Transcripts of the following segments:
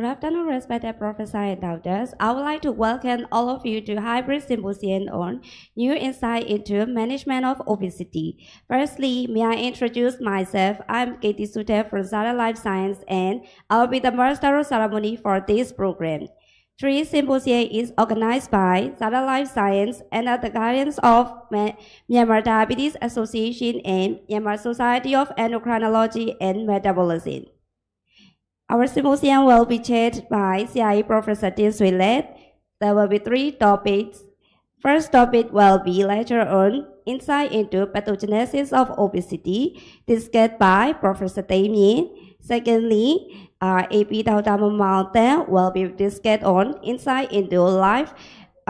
Good afternoon, respected professor and doctors. I would like to welcome all of you to Hybrid Symposium on New Insight into Management of Obesity. Firstly, may I introduce myself? I'm Katie Suter from Zara Life Science, and I'll be the master of ceremony for this program. Three symposium is organized by Zara Life Science under the guidance of Myanmar Diabetes Association and Myanmar Society of Endocrinology and Metabolism. Our symposium will be chaired by CIE Professor Tin Suilet. There will be three topics. First topic will be lecture on insight into pathogenesis of obesity, discussed by Professor Damien. Secondly, uh, AP Dautama Mountain will be discussed on insight into life,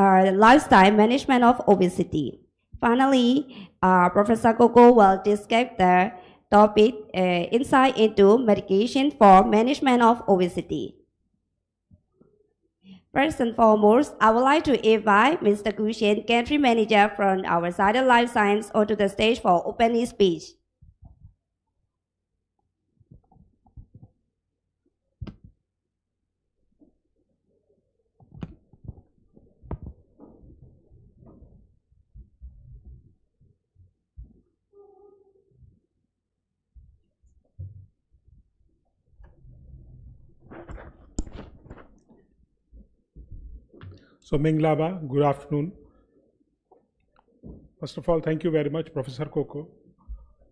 uh, lifestyle management of obesity. Finally, uh, Professor Coco will discuss the topic uh, insight into medication for management of obesity. First and foremost, I would like to invite Mr. Gushen, country manager from our Zydus Life Science, onto the stage for opening speech. So Minglaba, good afternoon. First of all, thank you very much, Professor Coco,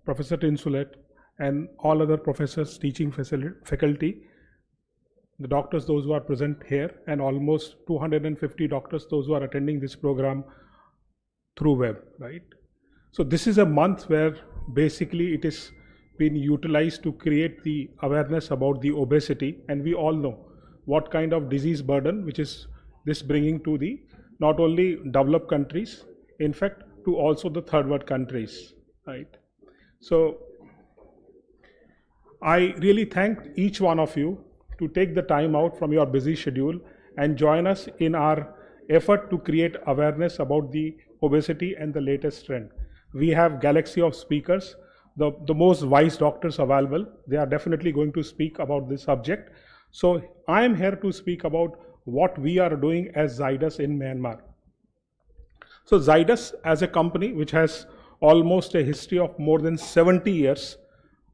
Professor Tinsulet, and all other professors, teaching faculty, the doctors, those who are present here, and almost 250 doctors, those who are attending this program through web, right? So this is a month where basically it is been utilized to create the awareness about the obesity, and we all know what kind of disease burden, which is this bringing to the not only developed countries, in fact, to also the third world countries, right? So I really thank each one of you to take the time out from your busy schedule and join us in our effort to create awareness about the obesity and the latest trend. We have galaxy of speakers, the, the most wise doctors available. They are definitely going to speak about this subject. So I am here to speak about what we are doing as Zydus in Myanmar. So Zydus as a company which has almost a history of more than 70 years,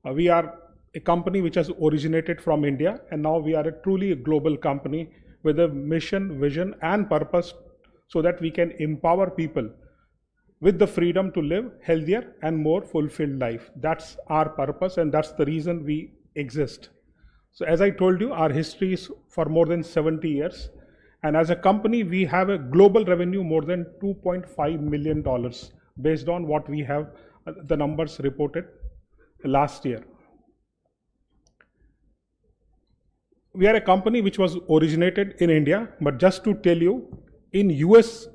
uh, we are a company which has originated from India and now we are a truly global company with a mission, vision and purpose so that we can empower people with the freedom to live healthier and more fulfilled life. That's our purpose and that's the reason we exist. So as I told you, our history is for more than 70 years. And as a company, we have a global revenue more than $2.5 million based on what we have, uh, the numbers reported last year. We are a company which was originated in India, but just to tell you, in US,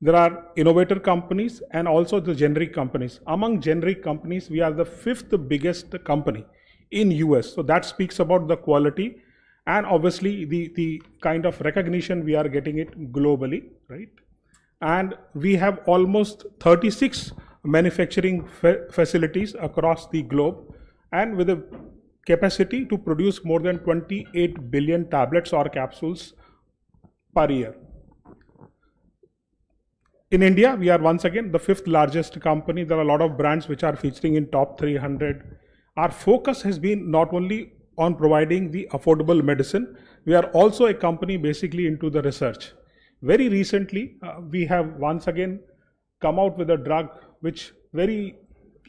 there are innovator companies and also the generic companies. Among generic companies, we are the fifth biggest company in US. So that speaks about the quality and obviously the, the kind of recognition we are getting it globally, right? And we have almost 36 manufacturing fa facilities across the globe and with a capacity to produce more than 28 billion tablets or capsules per year. In India, we are once again the fifth largest company. There are a lot of brands which are featuring in top 300 our focus has been not only on providing the affordable medicine, we are also a company basically into the research. Very recently, uh, we have once again come out with a drug which very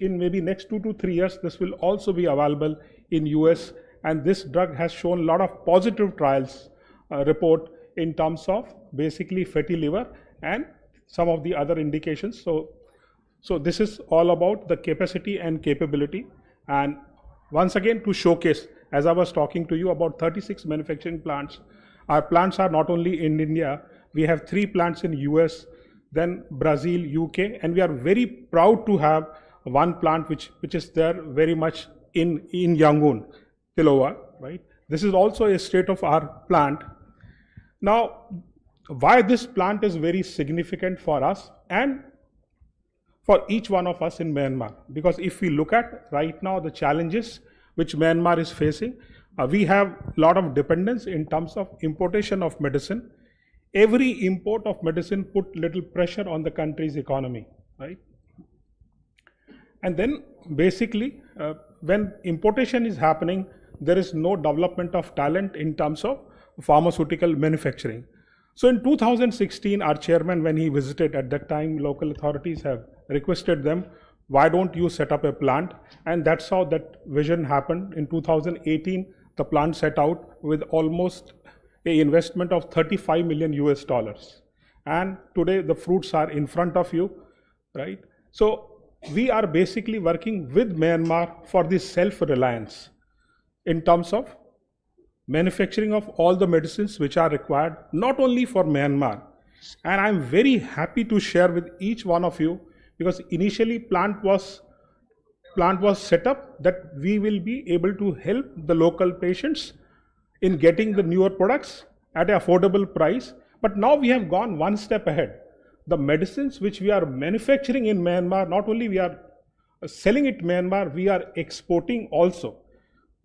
in maybe next two to three years, this will also be available in US. And this drug has shown a lot of positive trials uh, report in terms of basically fatty liver and some of the other indications. So, so this is all about the capacity and capability. And once again, to showcase, as I was talking to you about 36 manufacturing plants, our plants are not only in India, we have three plants in US, then Brazil, UK, and we are very proud to have one plant which, which is there very much in, in Yangon, Tiloa, right? This is also a state of our plant. Now, why this plant is very significant for us and for each one of us in Myanmar. Because if we look at right now the challenges which Myanmar is facing, uh, we have a lot of dependence in terms of importation of medicine. Every import of medicine put little pressure on the country's economy, right? And then basically, uh, when importation is happening, there is no development of talent in terms of pharmaceutical manufacturing. So in 2016, our chairman, when he visited at that time, local authorities have requested them, why don't you set up a plant? And that's how that vision happened. In 2018, the plant set out with almost a investment of 35 million US dollars. And today the fruits are in front of you, right? So we are basically working with Myanmar for this self-reliance in terms of manufacturing of all the medicines which are required, not only for Myanmar. And I'm very happy to share with each one of you because initially plant was plant was set up that we will be able to help the local patients in getting the newer products at an affordable price. But now we have gone one step ahead. The medicines which we are manufacturing in Myanmar, not only we are selling it Myanmar, we are exporting also.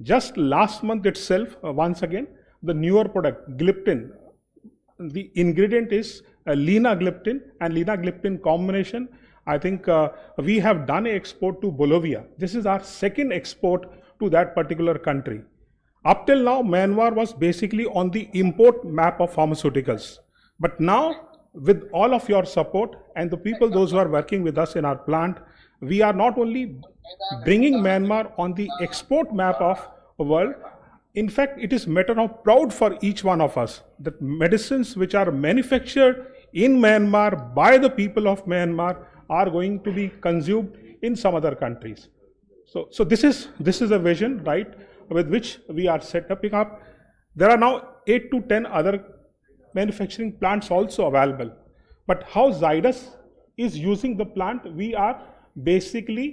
Just last month itself, uh, once again, the newer product, Gliptin, the ingredient is uh, linagliptin and linagliptin combination. I think uh, we have done an export to Bolivia. This is our second export to that particular country. Up till now, Myanmar was basically on the import map of pharmaceuticals. But now, with all of your support and the people, those who are working with us in our plant, we are not only bringing Myanmar on the export map of the world, in fact, it is matter of proud for each one of us that medicines which are manufactured in Myanmar by the people of Myanmar are going to be consumed in some other countries. So, so this is this is a vision, right, with which we are setting up. There are now eight to ten other manufacturing plants also available. But how Zydus is using the plant, we are basically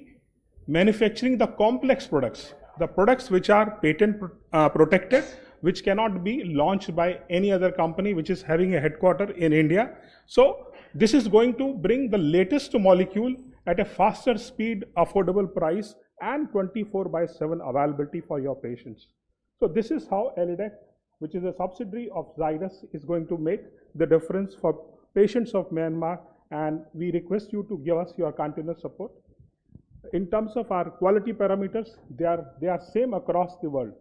manufacturing the complex products, the products which are patent uh, protected, which cannot be launched by any other company which is having a headquarter in India. So this is going to bring the latest molecule at a faster speed, affordable price, and 24 by 7 availability for your patients. So this is how Elidec, which is a subsidiary of Zydus, is going to make the difference for patients of Myanmar. And we request you to give us your continuous support. In terms of our quality parameters, they are, they are same across the world.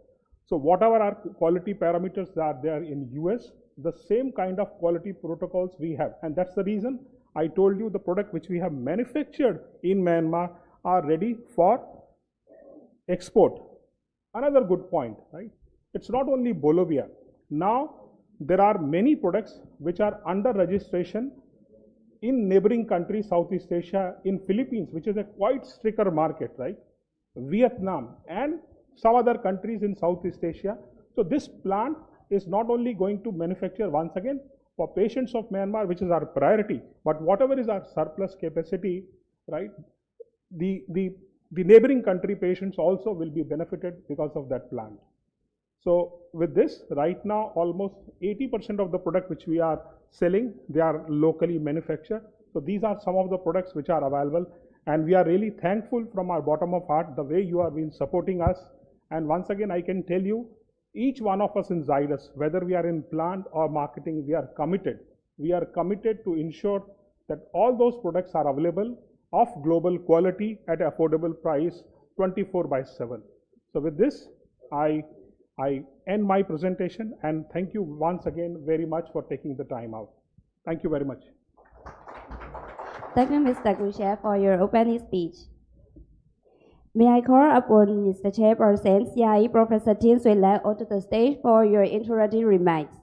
So whatever our quality parameters are there in US, the same kind of quality protocols we have. And that's the reason I told you the product which we have manufactured in Myanmar are ready for export. Another good point, right? It's not only Bolivia. Now there are many products which are under registration in neighboring countries, Southeast Asia, in Philippines, which is a quite stricter market, right? Vietnam and some other countries in Southeast Asia. So this plant is not only going to manufacture once again for patients of Myanmar, which is our priority, but whatever is our surplus capacity, right? The, the, the neighboring country patients also will be benefited because of that plant. So with this, right now, almost 80% of the product which we are selling, they are locally manufactured. So these are some of the products which are available. And we are really thankful from our bottom of heart the way you have been supporting us. And once again, I can tell you, each one of us in Zydus, whether we are in plant or marketing, we are committed. We are committed to ensure that all those products are available of global quality at affordable price 24 by 7. So with this, I I end my presentation and thank you once again very much for taking the time out. Thank you very much. Thank you, Mr. Gushia, for your opening speech. May I call upon Mr. Chairperson, CIE Professor Tin Suilan onto the stage for your introductory remarks.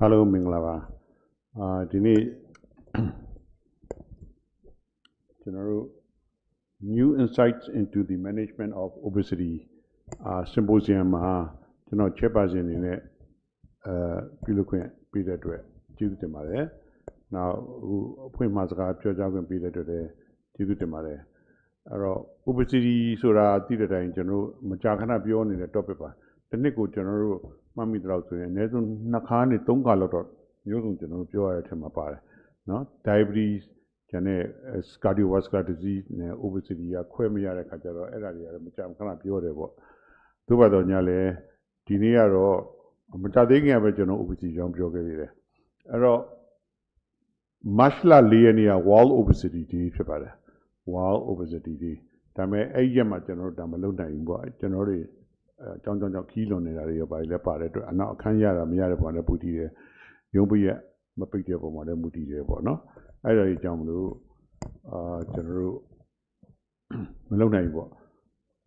အားလုံးမင်္ဂလာပါအာဒီနေ့ကျွန်တော်တို့ new insights into the management of obesity အာ symposium မှာကျွန်တော် chairperson အနေနဲ့အဲပြုလုပ်ခွင့်ပေးတဲ့အတွက်ကျေးဇူးတင်ပါတယ်။နောက်ဟိုအဖွင့်မှာစကားပြောကြားခွင့်ပေးတဲ့အတွက်လည်းကျေးဇူးတင်ပါတယ်။အဲ့တော့ obesity ဆိုတာသိတဲ့အတိုင်းကျွန်တော်တို့မကြာခဏပြောနေတဲ့ topic ပါ။ဒီနှစ်ကိုကျွန်တော်တို့မှတ်မိသလောက်ဆိုရင်အနည်းဆုံးနှစ်ခါနဲ့သုံးခါလောက်တော့မျိုးစုံကျွန်တော်တို့ပြောရတဲ့အထက်မှာပါတယ်နော် diabetes ကျန်တဲ့ cardiovascular disease နဲ့ obesity ကခွဲမရတဲ့ခါကျတော့အဲ့ဒါတွေကတော့မကြမ်းခဏပြောတယ်ပေါ့သို့ပါတော့ညာလဲဒီနေ့ကတော့မကြသေးခင်ကပဲကျွန်တော် obesity ကြောင်းပြောခဲ့သေးတယ်အဲ့တော့ March လ၄ရက်နေ့က World Obesity Day ဖြစ်ပါတယ် World Obesity Day ဒါပေမဲ့အဲ့ဒီရက်မှာကျွန်တော်တို့ဒါမလုပ်နိုင်ဘူးပေါ့ကျွန်တော်တို့အဲအကြောင်းကြောင့်ကြောင့်ခီးလွန်နေတာတွေရောပါလဲပါတယ်အတွက်အနောက်အခန်းရတာမရတဲ့ပုံနဲ့ပူတည်တယ်ရုံးပိရက်မပိတ်တဲ့ပုံမှာလည်းမူတည်တယ်ပေါ့နော် အဲ့ဒါကြီးကြောင့်မလို့အာကျွန်တော်တို့မလုပ်နိုင်ဘူးပေါ့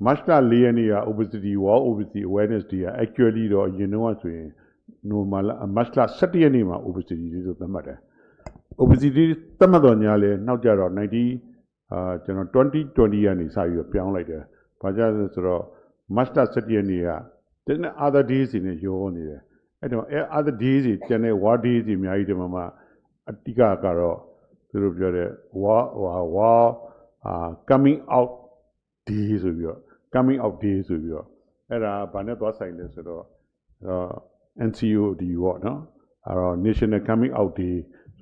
March လ၄ရက်နေ့က obesity world obesity awareness day က actually တော့အရင်တော့ဆိုရင် normal March လ17ရက်နေ့မှာ obesity day ဆိုသတ်မှတ်တယ် obesity သတ်မှတ်တော့ညာလဲနောက်ကြတော့90အာကျွန်တော်2020ကနေစပြီးပြောင်းလိုက်တယ်။ဘာကြောင့်လဲဆိုတော့ master 7ရက်နေ့ကတနေ့ other days တွေနဲ့ရောနေတယ်။အဲ့တော့အဲ other days တွေကျန်တဲ့ war days တွေအများကြီးတမမှာအတိကကတော့ သူတို့ပြောတဲ့ war war အာ coming out day ဆိုပြီးတော့ coming out day ဆိုပြီးတော့အဲ့ဒါဘာနဲ့သွားဆိုင်လဲဆိုတော့ NCOD ပေါ့နော်အဲ့တော့ National Coming Out Day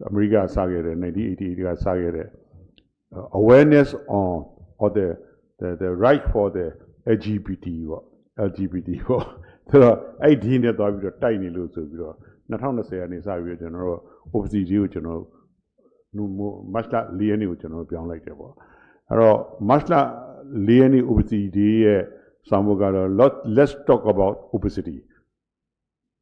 အမေရိကစခဲ့တယ်1988ကစခဲ့တယ် awareness on or the the the right for the LGBT ပေါ့ LGBT ပေါ့ဆိုတော့အဲ့ဒီနဲ့သွားပြီးတော့တိုက်နေလို့ဆိုပြီးတော့2020ကနေစပြီးတော့ကျွန်တော်တို့ OPC ကိုကျွန်တော် နူမတ်လ၄ရက်နေ့ကိုကျွန်တော်ပြောင်းလိုက်တယ်ပေါ့အဲ့တော့မတ်လ၄ရက်နေ့ OPC ရဲ့ဆောင်ဖို့ကတော့ let's talk about obesity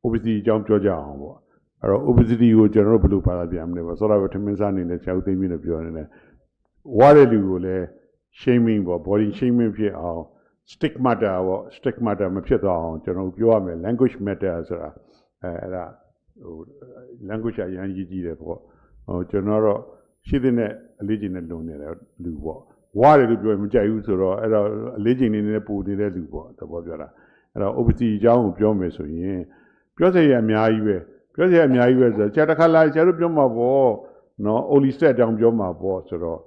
obesity အကြောင်းပြောကြအောင်ပေါ့အဲ့တော့ obesity ကိုကျွန်တော်တို့ဘယ်လိုပါလာပြန်မလဲပေါ့ဆိုတော့ထမင်းစားနေနဲ့ဆရာဦးသိမ်းပြီးတော့ပြောနေတယ်ဝါတဲ့လူကိုလည်း shaming ပေါ့ body shaming ဖြစ်အောင် stigmata ပေါ့ stigmata မဖြစ်သွားအောင်ကျွန်တော်တို့ပြောရမယ် language matter ဆိုတာအဲအဲ့ဒါဟို language အရင်ကြီးကြီးတယ်ပေါ့ ဟိုကျွန်တော်တော့ရှိတဲ့နဲ့အလေးချိန်နဲ့လုံနေတဲ့လူပေါ့ဝါတယ်လို့ပြောရင်မကြိုက်ဘူးဆိုတော့အဲ့တော့အလေးချိန်နေနဲ့ပူနေတဲ့လူပေါ့သဘောပြောတာအဲ့တော့ obesity အကြောင်းကိုပြောမယ်ဆိုရင်ပြောစရာအများကြီးပဲပြောစရာအများကြီးပဲဆိုတော့ဆရာတစ်ခါလာဆရာတို့ပြောမှာပေါ့နော် only set အကြောင်းပြောမှာပေါ့ဆိုတော့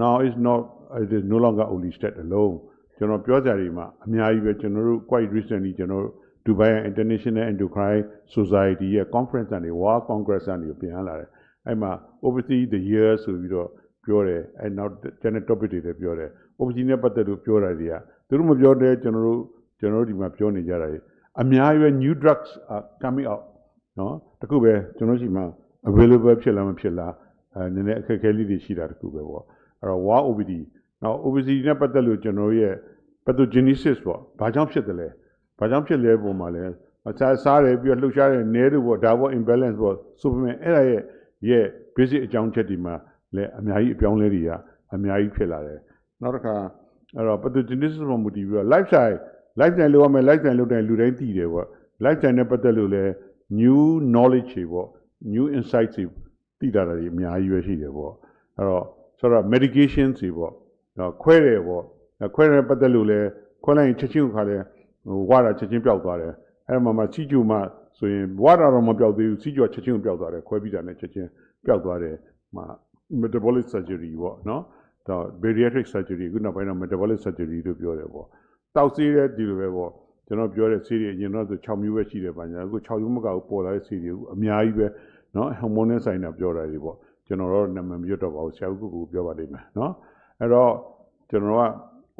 now is not it is no longer only state alone ကျွန်တော်ပြောကြတယ်မှာအများကြီးပဲကျွန်တော်တို့ quite recently ကျွန်တော်တို့ Dubai International Endocrine Society ရဲ့ conference ကနေ World Congress ကနေပြန်လာတယ် အဲ့မှာ obesity the year ဆိုပြီးတော့ပြောတယ်အဲ့နောက် channel topic တွေလည်းပြောတယ် obesity နဲ့ပတ်သက်လို့ပြောတာတွေကသူတို့မပြောတဲ့ကျွန်တော်တို့ကျွန်တော်တို့ဒီမှာပြောနေကြတာတွေအများကြီးပဲ new drugs are coming out နော်တခုပဲကျွန်တော်ရှိမှာ available ဖြစ်လားမဖြစ်လားအဲနည်းနည်းအခက်အခဲလေးတွေရှိတာတခုပဲပေါ့အဲ့တော့ war obesity နောက် obesity နဲ့ပတ်သက်လို့ကျွန်တော်ရဲ့ pathogenesis ပေါ့ဘာကြောင့်ဖြစ်တယ်လဲဘာကြောင့်ဖြစ်လဲပုံမှာလဲအစားစားတယ်ပြီးတော့လှုပ်ရှားတယ်နဲတယ်ပေါ့ဒါပေါ့ imbalance ပေါ့ဆိုပေမဲ့အဲ့ဒါရဲ့ ရဲ့ basic အကြောင်းချက်ဒီမှာလည်းအများကြီးအပြောင်းလဲတွေကအများကြီးဖြစ်လာတယ်နောက်တစ်ခါအဲ့တော့ pathogenesis ပေါ်မူတည်ပြီးတော့ lifestyle lifestyle လို့ရမယ် lifestyle လို့တိုင်းလူတိုင်းသိတယ်ပေါ့ lifestyle နဲ့ပတ်သက်လို့လည်း new knowledge တွေပေါ့ new insights တွေသိတာတွေအများကြီးပဲရှိတယ်ပေါ့အဲ့တော့ဆိုတော့ medication တွေပေါ့နော်ခွဲတယ်ပေါ့ခွဲတယ်ပတ်သက်လို့လည်းခွဲလိုက်ရင်ချက်ချင်းခါလဲဟိုဝါတာချက်ချင်းပျောက်သွားတယ်အဲ့မှာမှစီကျူမှ ဆိုရင်ဘဝတော်မပျောက်သေးဘူးစီးကြောချက်ချင်းပျောက်သွားတယ်ခွဲပြီးတာနဲ့ချက်ချင်းပျောက်သွားတယ်မှ metabolic surgery ပေါ့နော်ဒါ bariatric surgery ခုနောက်ပိုင်းတော့ metabolic surgery လို့ပြောတယ်ပေါ့တောက်ဆေးတဲ့ဒီလိုပဲပေါ့ကျွန်တော်ပြောတဲ့ဆေးတွေအရင်တော့ဆို6မျိုးပဲရှိတယ်ပါညာအခု6မျိုးမကဘူးပေါ်လာတဲ့ဆေးတွေအများကြီးပဲနော်ဟော်မုန်းနဲ့ဆိုင်တာပြောတာတွေပေါ့ကျွန်တော်တော့နာမည်မပြောတော့ပါဘူးဆရာဦးကိုပြောပါလိမ့်မယ်နော်အဲ့တော့ကျွန်တော်က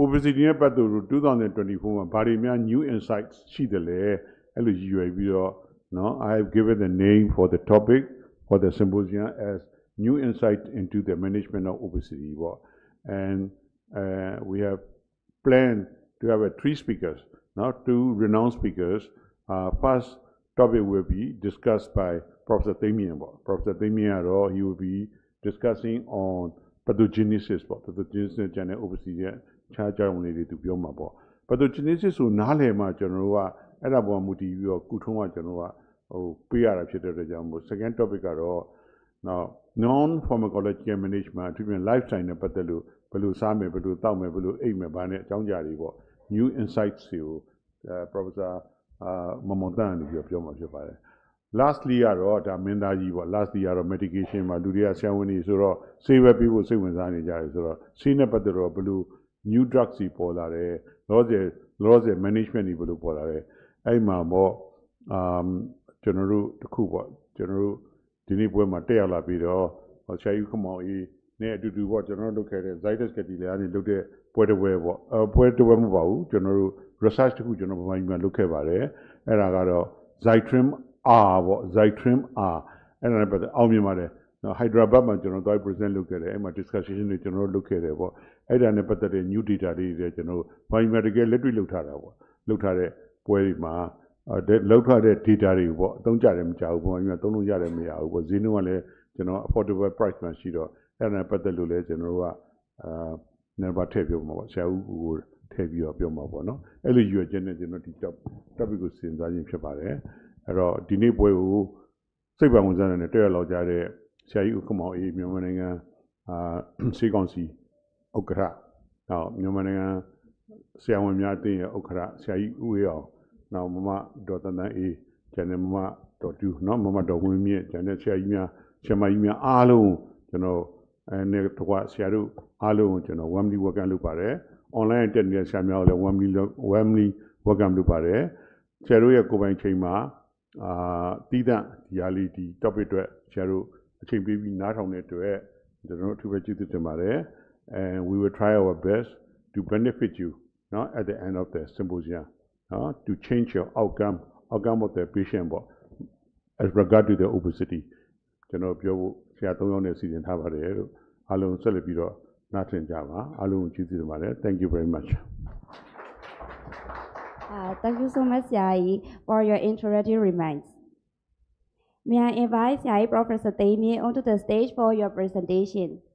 obesity နဲ့ပတ်သက်လို့2024မှာဘာတွေများ new insights ရှိတယ်လဲအဲ့လိုရည်ရွယ်ပြီးတော့ Now, I have given the name for the topic for the symposium as New Insight into the Management of Obesity. And uh, we have planned to have uh, three speakers, now two renowned speakers. Uh, first topic will be discussed by Professor Damien. Professor Damien, he will be discussing on pathogenesis pathogenesis ကျန်တဲ့ obesity uh, ရဲ့ခြားကြောင်းလေးတွေသူပြောမှာပေါ့ pathogenesis ကိုနားလည်မှကျွန်တော်တို့ကအဲ့ဒါပေါ်မူတည်ပြီးတော့ကုထုံးကကျွန်တော်တို့က ဟိုပေးရတာဖြစ်တဲ့အတွက်ကြောင့်မို့ second topic ကတော့ now non pharmacological management အထူးဖြင့် lifestyle နဲ့ပတ်သက်လို့ဘယ်လိုစားမယ်ဘယ်လိုတောက်မယ်ဘယ်လိုအိပ်မယ်ဘာနဲ့အကြောင်းကြားတွေပေါ့ new insights တွေကို professor အာမမွန်တန်နေပြီးပြောမှာဖြစ်ပါတယ် lastly ကတော့ဒါမင်းသားကြီးပေါ့ lastly ကတော့ medication မှာလူတွေကဆရာဝန်တွေဆိုတော့ဆေးပဲပြီးဖို့စိတ်ဝင်စားနေကြတယ်ဆိုတော့ဆေးနဲ့ပတ်သက်တော့ဘယ်လို new drugs တွေပေါ်လာတယ်လောဆယ်လောဆယ် management တွေဘယ်လိုပေါ်လာတယ်အဲ့မှာပေါ့အမ် ကျွန်တော်တို့တစ်ခုပေါ့ကျွန်တော်တို့ဒီနေ့ပွဲမှာတက်ရောက်လာပြီးတော့ဟောဆရာကြီးခမောင်အေးနဲ့အတူတူပေါ့ကျွန်တော်တို့လုပ်ခဲ့တဲ့ Zydus Catillia ကနေလုပ်တဲ့ပွဲတစ်ပွဲပေါ့အဲပွဲတစ်ပွဲမဟုတ်ပါဘူးကျွန်တော်တို့ research တစ်ခုကျွန်တော်ဗမာပြည်မှာလုပ်ခဲ့ပါတယ်အဲ့ဒါကတော့ Zytrim R ပေါ့ Zytrim R အဲ့ဒါနဲ့ပတ်သက်အောင်မြင်ပါတယ်နော် Hyderabad မှာကျွန်တော်သွား present လုပ်ခဲ့တယ်အဲ့မှာ discussion တွေကျွန်တော်တို့လုပ်ခဲ့တယ်ပေါ့အဲ့ဒါနဲ့ပတ်သက်တဲ့ new data တွေတွေကျွန်တော်တို့ဗမာပြည်မှာတကယ်လက်တွေ့လုပ်ထားတာပေါ့လုပ်ထားတဲ့ပွဲတွေမှာ အဲလောက်ထားတဲ့ data တွေပေါ့အသုံးကြတယ်မကြဘူးဗမာပြည်မှာသုံးလို့ရတယ်မရဘူးပေါ့ဈေးနှုန်းကလည်းကျွန်တော် affordable price မှာရှိတော့အဲ့ဒါနဲ့ပတ်သက်လို့လည်းကျွန်တော်တို့ကအာနံပါတ်ထည့်ပြောမှာပေါ့ဆရာဦးကိုထည့်ပြီးတော့ပြောမှာပေါ့နော်အဲ့လိုရွေချက်နဲ့ကျွန်တော်ဒီ topic ကိုစဉ်းစားခြင်းဖြစ်ပါတယ်အဲ့တော့ဒီနေ့ပွဲကိုစိတ်ပံဝင်စားတဲ့တွေ့ရလောက်ကြတဲ့ဆရာကြီးဦးခမောင်အေးမြန်မာနိုင်ငံအာစေကောင်စီဥက္ကဋ္ဌနောက်မြန်မာနိုင်ငံဆရာဝန်များအသင်းရဲ့ဥက္ကဋ္ဌဆရာကြီးဦးဝေအောင် နောက်မမဒေါ်တန်တန်အေးကျန်တဲ့မမဒေါ်တူနော်မမဒေါ်ဝင်းမြင့်ကျန်တဲ့ဆရာကြီးများဆရာမကြီးများအားလုံးကျွန်တော်အဲနဲ့တကွဆရာတို့အားလုံးကိုကျွန်တော် warmly welcome လုပ်ပါတယ် online တက်နေတဲ့ဆရာများကိုလည်း warmly warmly welcome လုပ်ပါတယ်ဆရာတို့ရဲ့ကိုယ်ပိုင်ချိန်မှာအာတည်တံ့ဒီဟာလေးဒီ topic အတွက်ဆရာတို့အချိန်ပေးပြီးနားထောင်တဲ့အတွက်ကျွန်တော်တို့အထူးပဲကျေးဇူးတင်ပါတယ် and we will try our best to benefit you no at the end of the symposium no to change your outcome outcome of the patient ပေါ့ as regard to the obesity ကျွန်တော်ပြောဖို့ဆရာ၃ယောက်နဲ့စီစဉ်ထားပါတယ်လို့အားလုံးဆက်လက်ပြီးတော့နားထင်ကြပါအားလုံးကိုကျေးဇူးတင်ပါတယ် thank you very much Uh, thank you so much, Yai, for your introductory remarks. May I invite Yai Professor Damien onto the stage for your presentation. ။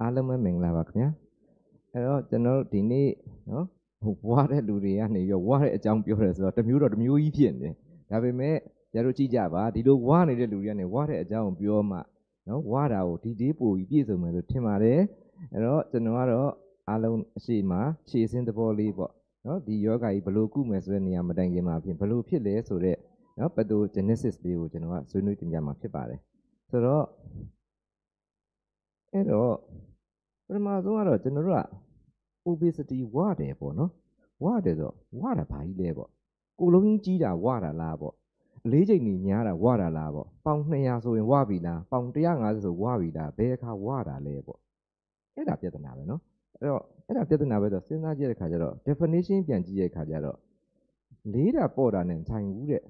အားလုံးပဲမင်္ဂလာပါခင်ဗျာ။အဲ့တော့ကျွန်တော်တို့ဒီနေ့နော်ဟိုဝါတဲ့လူတွေကနေရောဝါတဲ့အကြောင်းပြောတယ်ဆိုတော့တစ်မျိုးတော့တစ်မျိုးကြီးဖြစ်နေ။ဒါပေမဲ့ကျတို့ကြည့်ကြပါဒီလိုဝါနေတဲ့လူတွေကနေဝါတဲ့အကြောင်းကိုပြောမှနော်ဝါတာကိုဒီဒီပိုကြီးပြည့်စုံမယ်လို့ထင်ပါတယ်။အဲ့တော့ကျွန်တော်ကတော့အားလုံးအရှိမခြေစင်းသဘောလေးပေါ့ နော်ဒီယောဂါကြီးဘယ်လိုကုမယ်ဆိုတဲ့နေရာမတိုင်ခင်မှာဖြစ်ဘယ်လိုဖြစ်လဲဆိုတော့နော် pathogenesis လေးကိုကျွန်တော်ကဆွေးနွေးတင်ပြမှာဖြစ်ပါတယ်။ဆိုတော့အဲ့တော့ပထမဆုံးကတော့ကျွန်တော်တို့က obesity ဝတယ်ပေါ့နော်ဝတယ်ဆိုဝတာဘာကြီးလဲပေါ့ကိုလုံးကြီးကြီးတာဝတာလားပေါ့အလေးချိန်ကြီးများတာဝတာလားပေါ့ပေါင်200ဆိုရင်ဝပြီလားပေါင်150ဆိုဝပြီလားဘယ်အခါဝတာလဲပေါ့အဲ့ဒါပြဿနာပဲနော် အဲ့တော့အဲ့ဒါပြဿနာပဲဆိုစဉ်းစားကြည့်တဲ့ခါကျတော့ definition ပြန်ကြည့်တဲ့ခါကျတော့လေးတာပေါ့တာနဲ့ဆိုင်ဘူးတဲ့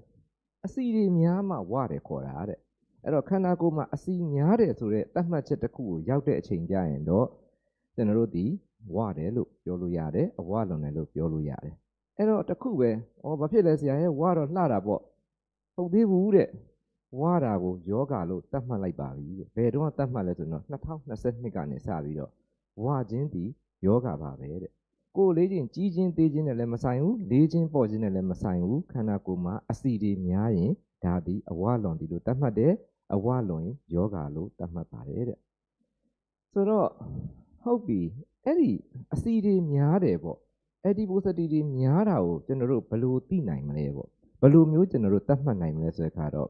အစီတွေများမှဝတယ်ခေါ်တာတဲ့အဲ့တော့ခန္ဓာကိုယ်မှာအစီများတယ်ဆိုတဲ့သတ်မှတ်ချက်တစ်ခုကိုရောက်တဲ့အချိန်ကျရင်တော့ကျွန်တော်တို့ဒီဝတယ်လို့ပြောလို့ရတယ်အဝလွန်တယ်လို့ပြောလို့ရတယ်အဲ့တော့တစ်ခုပဲဩဘာဖြစ်လဲဆရာရဲ့ဝတော့လှတာပေါ့ဟုတ်သေးဘူးတဲ့ဝတာကိုယောဂလို့သတ်မှတ်လိုက်ပါပြီတဲ့ဘယ်တော့သတ်မှတ်လဲဆိုတော့2022ကနေစပြီးတော့ ဝခြင်းဒီယောဂပါပဲတဲ့ကိုယ်လေးချင်းကြီးချင်းသေးချင်းနဲ့လည်းမဆိုင်ဘူးလေးချင်းပေါ့ချင်းနဲ့လည်းမဆိုင်ဘူးခန္ဓာကိုယ်မှာအစီတွေများရင်ဒါဒီအဝလွန်ဒီလို့သတ်မှတ်တယ်အဝလွန်ရင်ယောဂလို့သတ်မှတ်ပါတယ်တဲ့ဆိုတော့ဟုတ်ပြီအဲ့ဒီအစီတွေများတယ်ပေါ့ adiposity တွေများတာကိုကျွန်တော်တို့ဘယ်လိုသိနိုင်မလဲပေါ့ဘယ်လိုမျိုးကျွန်တော်တို့သတ်မှတ်နိုင်မလဲဆိုတဲ့အခါတော့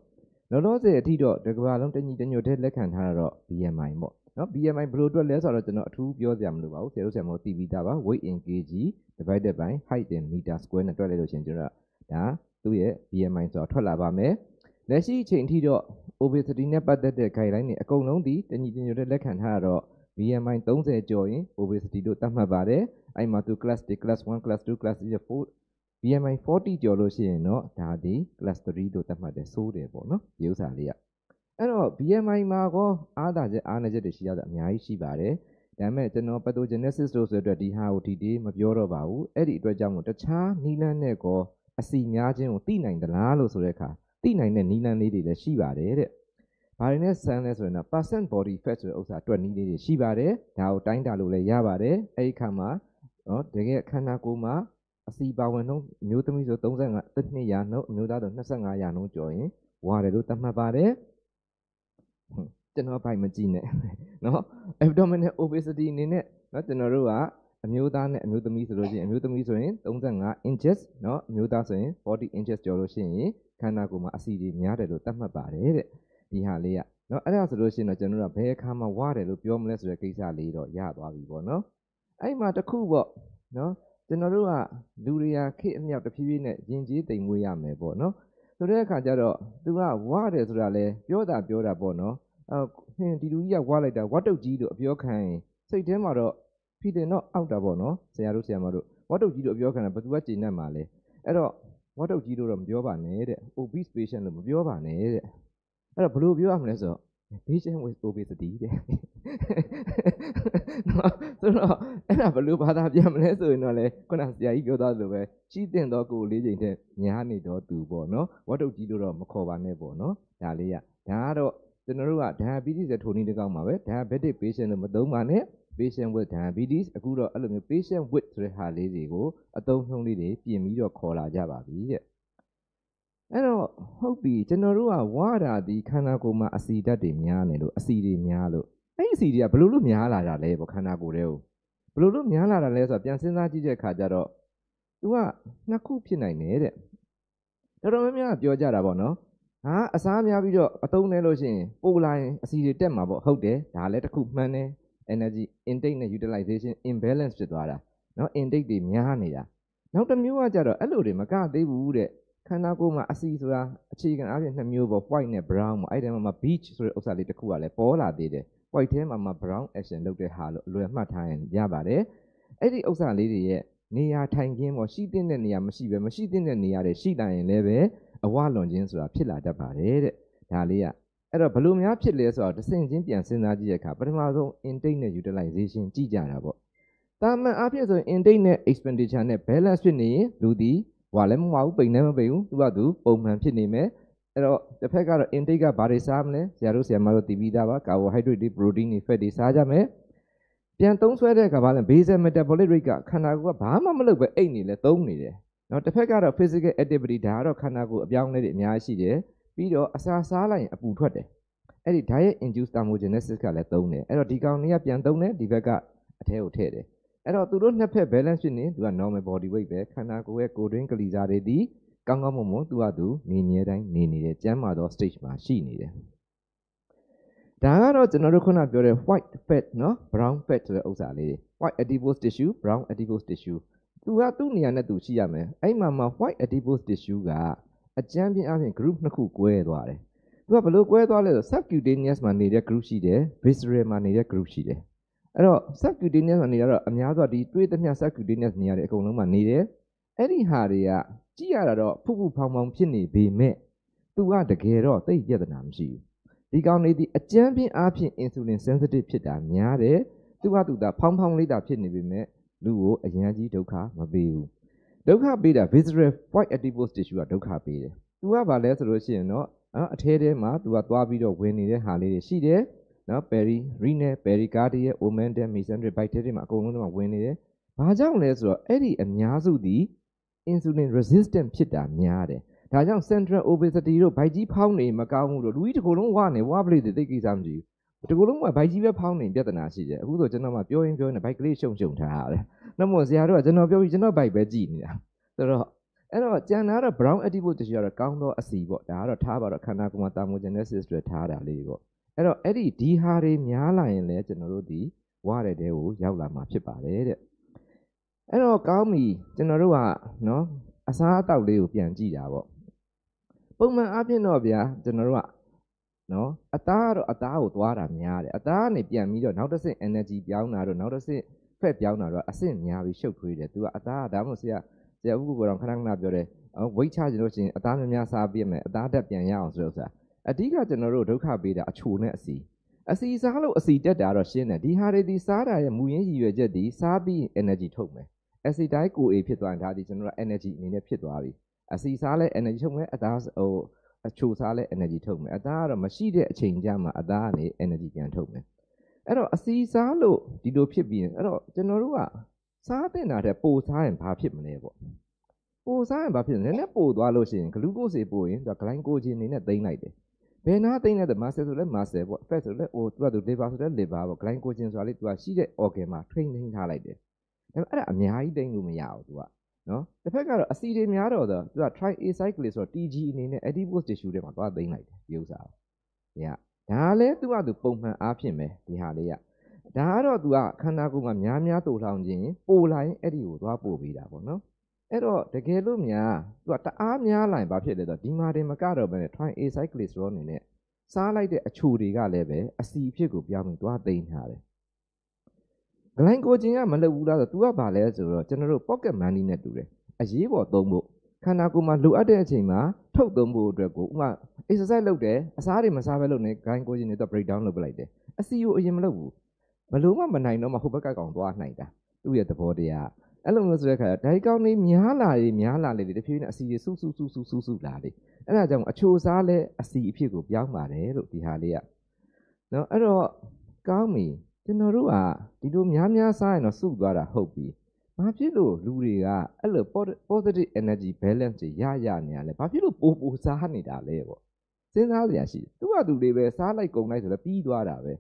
လောလောဆယ်အထိတော့ဒီကမ္ဘာလုံးတညီတညွတ်တဲ့လက်ခံထားတာတော့ BMI ပေါ့ နော် BMI ဘယ်လိုအတွက်လဲဆိုတော့ကျွန်တော်အထူးပြောစရာမလိုပါဘူးဆရာတို့ဆရာမတို့သိပြီးသားပါ weight in kg divided by height in meter square နဲ့တွက်လိုက်လို့ရှိရင်ကျွန်တော်ဒါသူ့ရဲ့ BMI ဆိုတော့ထွက်လာပါမယ်လက်ရှိအချိန်ထိတော့ obesity နဲ့ပတ်သက်တဲ့ guideline တွေအကုန်လုံးဒီတညီတညွတ်တဲ့လက်ခံထားတာတော့ BMI 30ကျော်ရင် obesity လို့သတ်မှတ်ပါတယ်အဲ့မှာသူ class D class 1 class 2 class 3 4 BMI 40ကျော်လို့ရှိရင်တော့ဒါဒီ class 3လို့သတ်မှတ်တယ်စိုးတယ်ပေါ့နော်ဒီဥစ္စာလေးက အဲ့တော့ BMI မှာကောအားသာချက်အားနည်းချက်တွေရှိရတာအများကြီးရှိပါတယ်ဒါပေမဲ့ကျွန်တော် pathogenesis လို့ဆိုတဲ့အတွက်ဒီဟာကိုဒီဒီမပြောတော့ပါဘူးအဲ့ဒီအတွက်ကြောင့်မို့တခြားနီလန်းနဲ့ကောအစီများခြင်းကိုသိနိုင်သလားလို့ဆိုတဲ့အခါသိနိုင်တဲ့နီလန်းလေးတွေလည်းရှိပါတယ်တဲ့ဘာတွေနဲ့ဆန်းလဲဆိုရင်တော့ percent body fat ဆိုတဲ့ဥစ္စာတွက်နည်းလေးတွေရှိပါတယ်ဒါကိုတိုင်းတာလို့လည်းရပါတယ်အဲ့ဒီခါမှာနော်တကယ်ခန္ဓာကိုယ်မှာအစီပါဝင်နှုန်းအမျိုးသမီးဆို35တစ်နှစ်ရာနှုန်းအမျိုးသားဆို25ရာနှုန်းကျော်ရင်ဝါတယ်လို့သတ်မှတ်ပါတယ်ဟွန်း ကျွန်တော်ဘိုက်မကြည့်နဲ့နော် abdominal obesity အနေနဲ့နော်ကျွန်တော်တို့ကအမျိုးသားနဲ့အမျိုးသမီးဆိုလို့ရှိရင်အမျိုးသမီးဆိုရင်35 inches နော်အမျိုးသားဆိုရင်40 inches ကျော်လို့ရှိရင်ခန္ဓာကိုယ်မှာအစီတွေများတယ်လို့သတ်မှတ်ပါတယ်တဲ့ဒီဟာလေးကနော်အဲ့ဒါဆိုလို့ရှိရင်တော့ကျွန်တော်တို့ကဘယ်အခါမှဝရတယ်လို့ပြောမလဲဆိုတဲ့ကိစ္စလေးတော့ရသွားပြီပေါ့နော်အဲ့မှာတစ်ခုပေါ့နော်ကျွန်တော်တို့ကလူတွေကခေတ်အမြောက်တစ်ဖြည်းဖြည်းနဲ့ယဉ်ကျေးတိမ်မွေးရမယ်ပေါ့နော် ဆိုတဲ့အခါကျတော့သူကဝရတယ်ဆိုတာလဲပြောတာပြောတာပေါ့နော်အော်ဟင်ဒီလူကြီးကဝါလိုက်တာဝတ်တုတ်ကြီးလို့အပြောခံရင်စိတ်ထဲမှာတော့ဖီတင်တော့အောက်တာပေါ့နော်ဆရာတို့ဆရာမတို့ဝတ်တုတ်ကြီးလို့အပြောခံတာဘယ်သူကကျေနပ်မှာလဲအဲ့တော့ဝတ်တုတ်ကြီးလို့တော့မပြောပါနဲ့တဲ့ obese patient လို့မပြောပါနဲ့တဲ့အဲ့တော့ဘယ်လိုပြောရမလဲဆိုတော့ patient with obesity တဲ့နော်ဆိုတော့အဲ့ဒါဘယ်လိုဘာသာပြန်မလဲဆိုရင်တော့လေခုနဆရာကြီးပြောသားလိုပဲရှိတဲ့တော့ကိုယ်လေးချိန်တဲ့ညားနေတော့သူပေါ့နော်ဝတ်တုတ်ကြီးလို့တော့မခေါ်ပါနဲ့ပေါ့နော်ဒါလေးကဒါကတော့ကျွန်တော်တို့က diabetes ရဲ့ထိုနည်းတစ်ကောက်မှာပဲ diabetic patient လို့မသုံးပါနဲ့ patient with diabetes အခုတော့အဲ့လိုမျိုး patient with ဆိုတဲ့ဟာလေးတွေကိုအသုံးနှုန်းလေးတွေပြင်ပြီးတော့ခေါ်လာကြပါပြီတဲ့ အဲ့တော့ဟုတ်ပြီကျွန်တော်တို့ကဝါတာဒီခန္ဓာကိုယ်မှာအစီဓာတ်တွေများနေလို့အစီတွေများလို့အဲ့ဒီအစီတွေကဘယ်လိုလို့များလာတာလဲပေါ့ခန္ဓာကိုယ်တွေကိုဘယ်လိုလို့များလာတာလဲဆိုတော့ပြန်စဉ်းစားကြည့်တဲ့အခါကျတော့ तू ကနှစ်ခုဖြစ်နိုင်တယ်တဲ့တော်တော်များများပြောကြတာပေါ့နော်ဟာအစားများပြီးတော့အသုံးနဲ့လို့ရှိရင်ပိုလာရင်အစီတွေတက်မှာပေါ့ဟုတ်တယ်ဒါလည်းတစ်ခုမှန်တယ် energy intake နဲ့ utilization imbalance ဖြစ်သွားတာနော် intake တွေများနေတာနောက်တစ်မျိုးကကြတော့အဲ့လိုတွေမကသေးဘူးတဲ့ ခန္ဓာကိုယ်မှာအစီဆိုတာအခြေခံအားဖြင့်နှစ်မျိုးပေါ့ white နဲ့ brown ပေါ့အဲ့ဒီမှာ beach ဆိုတဲ့ဥစ္စာလေးတစ်ခုကလည်းပေါ်လာသေးတယ် white ထဲမှာမှ brown action လုပ်တဲ့ဟာလို့အလွယ်မှတ်ထားရင်ရပါတယ်အဲ့ဒီဥစ္စာလေးတွေရဲ့နေရာထိုင်ခင်းပေါ့ရှိတဲ့နေရာမရှိပဲမရှိတဲ့နေရာတွေရှိလာရင်လည်းပဲအဝလွန်ခြင်းဆိုတာဖြစ်လာတတ်ပါတယ်တဲ့ဒါလေးကအဲ့တော့ဘယ်လိုများဖြစ်လဲဆိုတော့တစ်ဆင့်ချင်းပြန်စဉ်းစားကြည့်တဲ့အခါပထမဆုံး intake နဲ့ utilization ကြည့်ကြတာပေါ့တာမန်အားဖြင့်ဆိုရင် intake နဲ့ expenditure နဲ့ balance ဖြစ်နေရင်လူဒီ ဟွာလည်းမဟုတ်ဘူးပိန်လည်းမပိန်ဘူးသူကသူပုံမှန်ဖြစ်နေမယ်အဲ့တော့တစ်ဖက်ကတော့ intake ကဘာတွေစားမလဲဆရာတို့ဆရာမတို့သိပြီးသားပါ carbohydrate တွေ protein တွေ fat တွေစားကြမယ်ပြန်သုံးဆွဲတဲ့အခါဘာလဲ basal metabolic rate ကခန္ဓာကိုယ်ကဘာမှမလုပ်ပဲအိတ်နေလဲသုံးနေတယ်နော်တစ်ဖက်ကတော့ physical activity ဒါကတော့ခန္ဓာကိုယ်အပြောင်းအလဲတွေအများကြီးရှိတယ်ပြီးတော့အစာစားလိုက်ရင်အပူထွက်တယ်အဲ့ဒီ diet induced thermogenesis ကလည်းသုံးတယ်အဲ့တော့ဒီကောင်တွေကပြန်သုံးတယ်ဒီဘက်ကအထဲကိုထည့်တယ် အဲ့တော့သူတို့နှစ်ဖက် balance ဖြစ်နေသူက normal body weight ပဲခန္ဓာကိုယ်ရဲ့ကိုယ်တွင်းကလေးစားတွေဒီကောင်းကောင်းမွန်မွန်သူကသူနေမြဲတိုင်းနေနေတဲ့ကျန်းမာသော stage မှာရှိနေတယ်ဒါကတော့ကျွန်တော်တို့ခုနပြောတဲ့ white fat နော် brown fat ဆိုတဲ့ဥစ္စာလေးတွေ white adipose tissue brown adipose tissue သူကသူ့နေရာနဲ့သူရှိရမယ်အဲ့မှာမှာ white adipose tissue ကအကျန်းပြင်းအပြင် group နှစ်ခု꿰သွားတယ်သူကဘလို့꿰သွားလဲဆို subcutaneous မှာနေတဲ့ group ရှိတယ် visceral မှာနေတဲ့ group ရှိတယ် အဲ့တော့ subcutaneous မှာနေရတော့အများဆုံးဒီတွေးသမျှ subcutaneous နေရာတွေအကုန်လုံးမှာနေတယ်အဲ့ဒီဟာတွေကကြည့်ရတာတော့ဖုဖုဖောင်ဖောင်ဖြစ်နေပေမဲ့သူကတကယ်တော့သိပြဿနာမရှိဘူးဒီကောင်လေးဒီအကြမ်းပြင်းအားဖြင့် insulin sensitive ဖြစ်တာများတယ်သူကသူကဖောင်ဖောင်လေးတာဖြစ်နေပေမဲ့လူကိုအရန်ကြီးဒုက္ခမပေးဘူးဒုက္ခပေးတာ visceral white adipose tissue ကဒုက္ခပေးတယ်သူကဘာလဲဆိုလို့ရှိရင်တော့အထဲထဲမှာသူကသွားပြီးတော့ဝင်နေတဲ့ဟာလေးတွေရှိတယ် နော် peri renal pericardial omentum mesenteric bacteria မှာအကုန်လုံးတော့ဝင်နေတယ်ဘာကြောင့်လဲဆိုတော့အဲ့ဒီအများစုသည် insulin resistant ဖြစ်တာများတယ်ဒါကြောင့် central obesity တို့ဗိုက်ကြီးဖောင်းနေမကောင်းဘူးတို့လူကြီးတစ်ခုလုံးဝနေဝပလိတွေသိကိစ္စမရှိဘူးဒီကုလုံးကဗိုက်ကြီးပဲဖောင်းနေပြဿနာရှိတယ်အခုဆိုကျွန်တော်မှပြောရင်ပြောရင်ဗိုက်ကလေးရှုံရှုံထားရတယ်နှမို့ဆရာတို့ကကျွန်တော်ပြောပြီးကျွန်တော်ဗိုက်ပဲကြည်နေတာဆိုတော့အဲ့တော့ကြံတာတော့ brown adipose tissue ကတော့ကောင်းသောအစီပေါ့ဒါကတော့ထားပါတော့ခန္ဓာကိုယ်မှာ thermogenesis တွေထားတာလေးပေါ့ အဲ့တော့အဲ့ဒီဒီဟာတွေများလာရင်လည်းကျွန်တော်တို့ဒီဝရတဲ့တဲကိုရောက်လာမှာဖြစ်ပါတယ်တဲ့အဲ့တော့ကောင်းပြီကျွန်တော်တို့ကနော်အစားအသောက်လေးကိုပြန်ကြည့်တာပေါ့ပုံမှန်အားဖြင့်တော့ဗျာကျွန်တော်တို့ကနော်အသားကတော့အသားကိုသွားတာများတယ်အသားကနေပြန်ပြီးတော့နောက်တစ်ဆင့် energy ပြောင်းတာတော့နောက်တစ်ဆင့် fat ပြောင်းတာတော့အဆင့်များပြီးရှုပ်ထွေးတယ်သူကအသားကဒါမှမဟုတ်ဆရာဆရာဥပ္ပကတော့ခဏခဏပြောတယ် weight ချခြင်းလို့ရှိရင်အသားများများစားပြည့်မယ်အသားတက်ပြန်ရအောင်ဆိုတော့ဆရာ အဓိကကျွန်တော်တို့ဒုက္ခပေးတာအချိုနဲ့အစီအစီစားလို့အစီတက်တာတော့ရှင်းတယ်ဒီဟာတွေဒီစားတာရဲ့မူရင်းရည်ရွယ်ချက်ဒီစားပြီး energy ထုတ်မယ် acetide CoA ဖြစ်သွားရင်ဒါဒီကျွန်တော်တို့ energy အနေနဲ့ဖြစ်သွားပြီအစီစားလဲ energy ထုတ်မယ်အသားဟိုအချိုစားလဲ energy ထုတ်မယ်အသားကတော့မရှိတဲ့အချိန်ကြမှာအသားကနေ energy ပြန်ထုတ်မယ်အဲ့တော့အစီစားလို့ဒီလိုဖြစ်ပြီးရင်အဲ့တော့ကျွန်တော်တို့ကစားတင်တာတဲ့ပိုစားရင်ဘာဖြစ်မလဲပေါ့ပိုစားရင်ဘာဖြစ်လဲနည်းနည်းပိုသွားလို့ရှိရင်ဂလူကို့စ်ပို့ရင်သူကဂလိုင်းကိုဂျင်နေနဲ့သိမ့်လိုက်တယ် ဘယ်နာသိမ့်လဲတဲ့မာဆယ်ဆိုလဲမာဆယ်ပေါ့ fat ဆိုလဲဟိုသူကသူ liver ဆိုလဲ liver ပေါ့ဂလိုင်းကိုဂျင်ဆိုတာလေသူကရှိတဲ့ organ မှာ train ထိန်းထားလိုက်တယ်ဒါပေမဲ့အဲ့ဒါအများကြီးသိမ့်လို့မရဘူးသူကနော်တစ်ဖက်ကတော့အစီတွေများတော့သူက triacyclase ဆိုတော့ TG အနေနဲ့ adipose tissue တွေမှာသွားသိမ့်လိုက်တယ်ဒီဥစ္စာကိုညဒါလည်းသူကသူပုံမှန်အားဖြင့်ပဲဒီဟာလေးကဒါကတော့သူကခန္ဓာကိုယ်မှာများများတူထောင်ခြင်းပိုလာရင်အဲ့ဒီကိုသွားပို့ပေးတာပေါ့နော် အဲ့တော့တကယ်လို့များသူကတအားများလာရင်ဘာဖြစ်လဲဆိုတော့ဒီမှာတင်မကတော့ဘဲနဲ့ triacyclisterol အနေနဲ့စားလိုက်တဲ့အချိုတွေကလည်းပဲအစီအဖြစ်ကိုပြောင်းပြီးသွားသိမ်းထားတယ်ဂလိုင်းကိုဂျင်ကမလုပ်ဘူးလားဆိုတော့ तू ကဘာလဲဆိုတော့ကျွန်တော်တို့ pocket money နဲ့တူတယ်အရေးပေါ်သုံးဖို့ခန္ဓာကိုယ်မှာလိုအပ်တဲ့အချိန်မှာထုတ်သုံးဖို့အတွက်ကိုဥမာ exercise လုပ်တယ်အစားတွေမစားဘဲလုပ်နေ grind ကိုချင်းနေတော့ break down လုပ်ပလိုက်တယ်အစီကိုအရင်မလုပ်ဘူးဘလို့မှမနိုင်တော့မှဟိုဘက်ကကောင်သွားနိုင်တာသူ့ရဲ့သဘောတရား အဲ့လိုမျိုးဆိုတဲ့ခါဓာတ်ကောင်းလေးများလာလေများလာလေတဖြည်းဖြည်းအစီတွေစုစုစုစုစုစုလာလေအဲ့ဒါကြောင့်အချိုစားလဲအစီအဖြစ်ကိုပြောင်းပါတယ်လို့ဒီဟာလေးကနော်အဲ့တော့ကောင်းပြီကျွန်တော်တို့ကဒီလိုများများစားရင်တော့စုသွားတာဟုတ်ပြီဘာဖြစ်လို့လူတွေကအဲ့လို positive energy balance တွေရရနေရလဲဘာဖြစ်လို့ပိုပိုစားနေတာလဲပေါ့စဉ်းစားစရာရှိသူ့ဟာသူတွေပဲစားလိုက်ကုန်လိုက်ဆိုတော့ပြီးသွားတာပဲ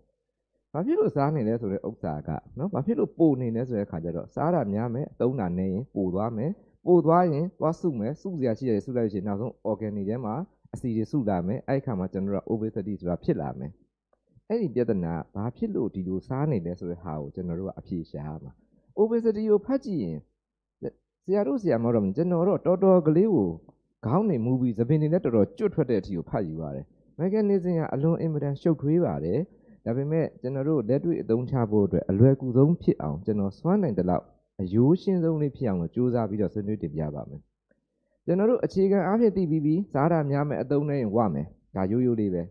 ဘာဖြစ်လို့စားနေလဲဆိုတဲ့ဥစ္စာကနော်ဘာဖြစ်လို့ပိုနေလဲဆိုတဲ့ခါကျတော့စားတာများမယ်အသုံးတာနေရင်ပိုသွားမယ်ပိုသွားရင်သွားစုမယ်စုစရာရှိတယ်စုလိုက်ရှင်နောက်ဆုံး organ တွေထဲမှာအစီတွေစုလာမယ်အဲ့ခါမှာကျွန်တော်တို့ obesity ဆိုတာဖြစ်လာမယ်အဲ့ဒီပြဿနာဘာဖြစ်လို့ဒီလိုစားနေလဲဆိုတဲ့ဟာကိုကျွန်တော်တို့ကအဖြေရှာရမှာ obesity ကိုဖတ်ကြည့်ရင်ဆရာတို့ဆရာမတော်ကျွန်တော်တော့တော်တော်ကလေးကိုခေါင်းနေမူပြီးသပင်တွေလည်းတော်တော်ကျွတ်ထွက်တဲ့အထိကိုဖတ်ယူရတယ် mechanism ကအလွန်အင်မတန်ရှုပ်ထွေးပါတယ် ဒါပေမဲ့ကျွန်တော်တို့လက်တွေ့အသုံးချဖို့အတွက်အလွယ်ကူဆုံးဖြစ်အောင်ကျွန်တော်စွမ်းနိုင်တဲ့လောက်အယိုးရှင်းဆုံးလေးဖြစ်အောင်လို့စူးစမ်းပြီးတော့ဆွေးနွေးတင်ပြပါမယ်ကျွန်တော်တို့အခြေခံအားဖြင့်သိပြီးပြီးစားတာများမယ်အသုံးနဲ့ရင်ဝမယ်ဒါရိုးရိုးလေးပဲ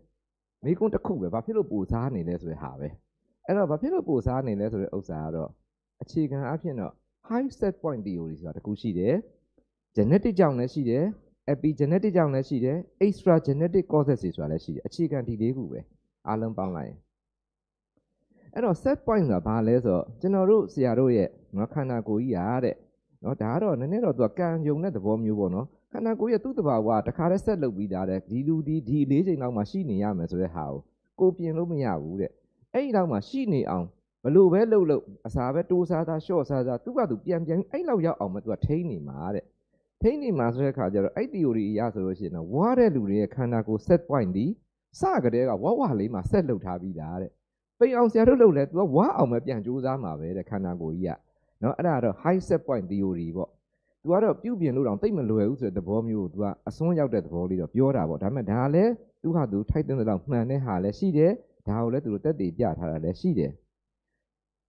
မိကုန်းတစ်ခုပဲဘာဖြစ်လို့ပူစားနေလဲဆိုတဲ့ဟာပဲအဲ့တော့ဘာဖြစ်လို့ပူစားနေလဲဆိုတဲ့ဥစ္စာကတော့အခြေခံအားဖြင့်တော့ high set point theory ဆိုတာတခုရှိတယ် genetic ကြောင့်လည်းရှိတယ် epigenetic ကြောင့်လည်းရှိတယ် extra genetic causes တွေဆိုတာလည်းရှိတယ်အခြေခံဒီလေးခုပဲအားလုံးပေါင်းလိုက်ရင် အဲ့တော့ set point ဆိုတာဘာလဲဆိုတော့ကျွန်တော်တို့ဆရာတို့ရဲ့နော်ခန္ဓာကိုယ်ကြီးရာတဲ့နော်ဒါကတော့နည်းနည်းတော့သူကကံယုံတဲ့သဘောမျိုးပေါ့နော်ခန္ဓာကိုယ်ရဲ့သူ့တဘာဝတခါတည်းဆက်လုပ်ပြီးသားတဲ့ဒီလူဒီဒီလေးချိန်လောက်မှရှိနေရမယ်ဆိုတဲ့ဟာကိုကိုပြင်လို့မရဘူးတဲ့အဲ့ဒီလောက်မှရှိနေအောင်ဘလို့ပဲလှုပ်လှုပ်အစာပဲတိုးစားစားရှော့စားစားသူကသူပြန်ပြန်အဲ့လောက်ရောက်အောင်မသူကထိန်းနေမှာတဲ့ထိန်းနေမှာဆိုတဲ့ခါကျတော့အဲ့ theory အရဆိုလို့ရှိရင်တော့ဝါတဲ့လူတွေရဲ့ခန္ဓာကိုယ် set point ဒီစကတည်းကဝဝလေးမှာဆက်လုပ်ထားပြီးသားတဲ့ ပိန်အောင်ဆရာတို့လုပ်လဲသူကဝါအောင်ပဲပြန်ကြိုးစားမှာပဲတဲ့ခန္ဓာကိုယ်ကြီးကနော်အဲ့ဒါကတော့ high set point theory ပေါ့သူကတော့ပြုတ်ပြင်လို့တော့တိတ်မလွယ်ဘူးဆိုတဲ့သဘောမျိုးကိုသူကအစွန်းရောက်တဲ့သဘောလေးတော့ပြောတာပေါ့ဒါပေမဲ့ဒါကလည်းသူဟာသူထိုက်တဲ့လောက်မှန်တဲ့ဟာလည်းရှိတယ်ဒါကိုလည်းသူတို့တက်တည်ပြထားတာလည်းရှိတယ်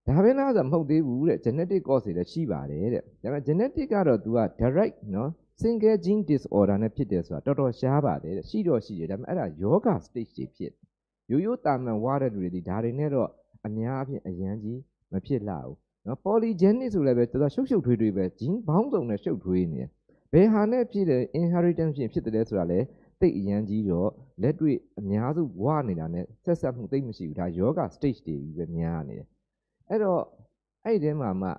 ဒါပဲလားဆိုမဟုတ်သေးဘူးတဲ့ genetic cause တွေလည်းရှိပါတယ်တဲ့ဒါပေမဲ့ genetic ကတော့သူက direct နော် single gene disorder နဲ့ဖြစ်တယ်ဆိုတာတော်တော်ရှားပါတယ်တဲ့ရှိတော့ရှိတယ်ဒါပေမဲ့အဲ့ဒါယောဂ stage တွေဖြစ် ရိုးရိုးတာမန်ဝါတဲ့လူတွေဒီဒါတွေနဲ့တော့အများအပြားအရန်ကြီးမဖြစ်လာဘူးနော် polygenic ဆိုလည်းပဲတော်တော်ရှုပ်ရှုပ်ထွေးထွေးပဲ gene ဘောင်းစုံနဲ့ရှုပ်ထွေးနေတယ်ဘယ်ဟာနဲ့ဖြစ်တယ် inheritance ဖြစ်ဖြစ်တယ်ဆိုတာလဲတိတ်အရန်ကြီးတော့လက်တွေ့အများစုဝနေတာနဲ့ဆက်ဆက်မှုတိတ်မရှိဘူးဒါယောဂ stage တွေကြီးပဲများနေတယ်အဲ့တော့အဲ့ဒီထဲမှာမှ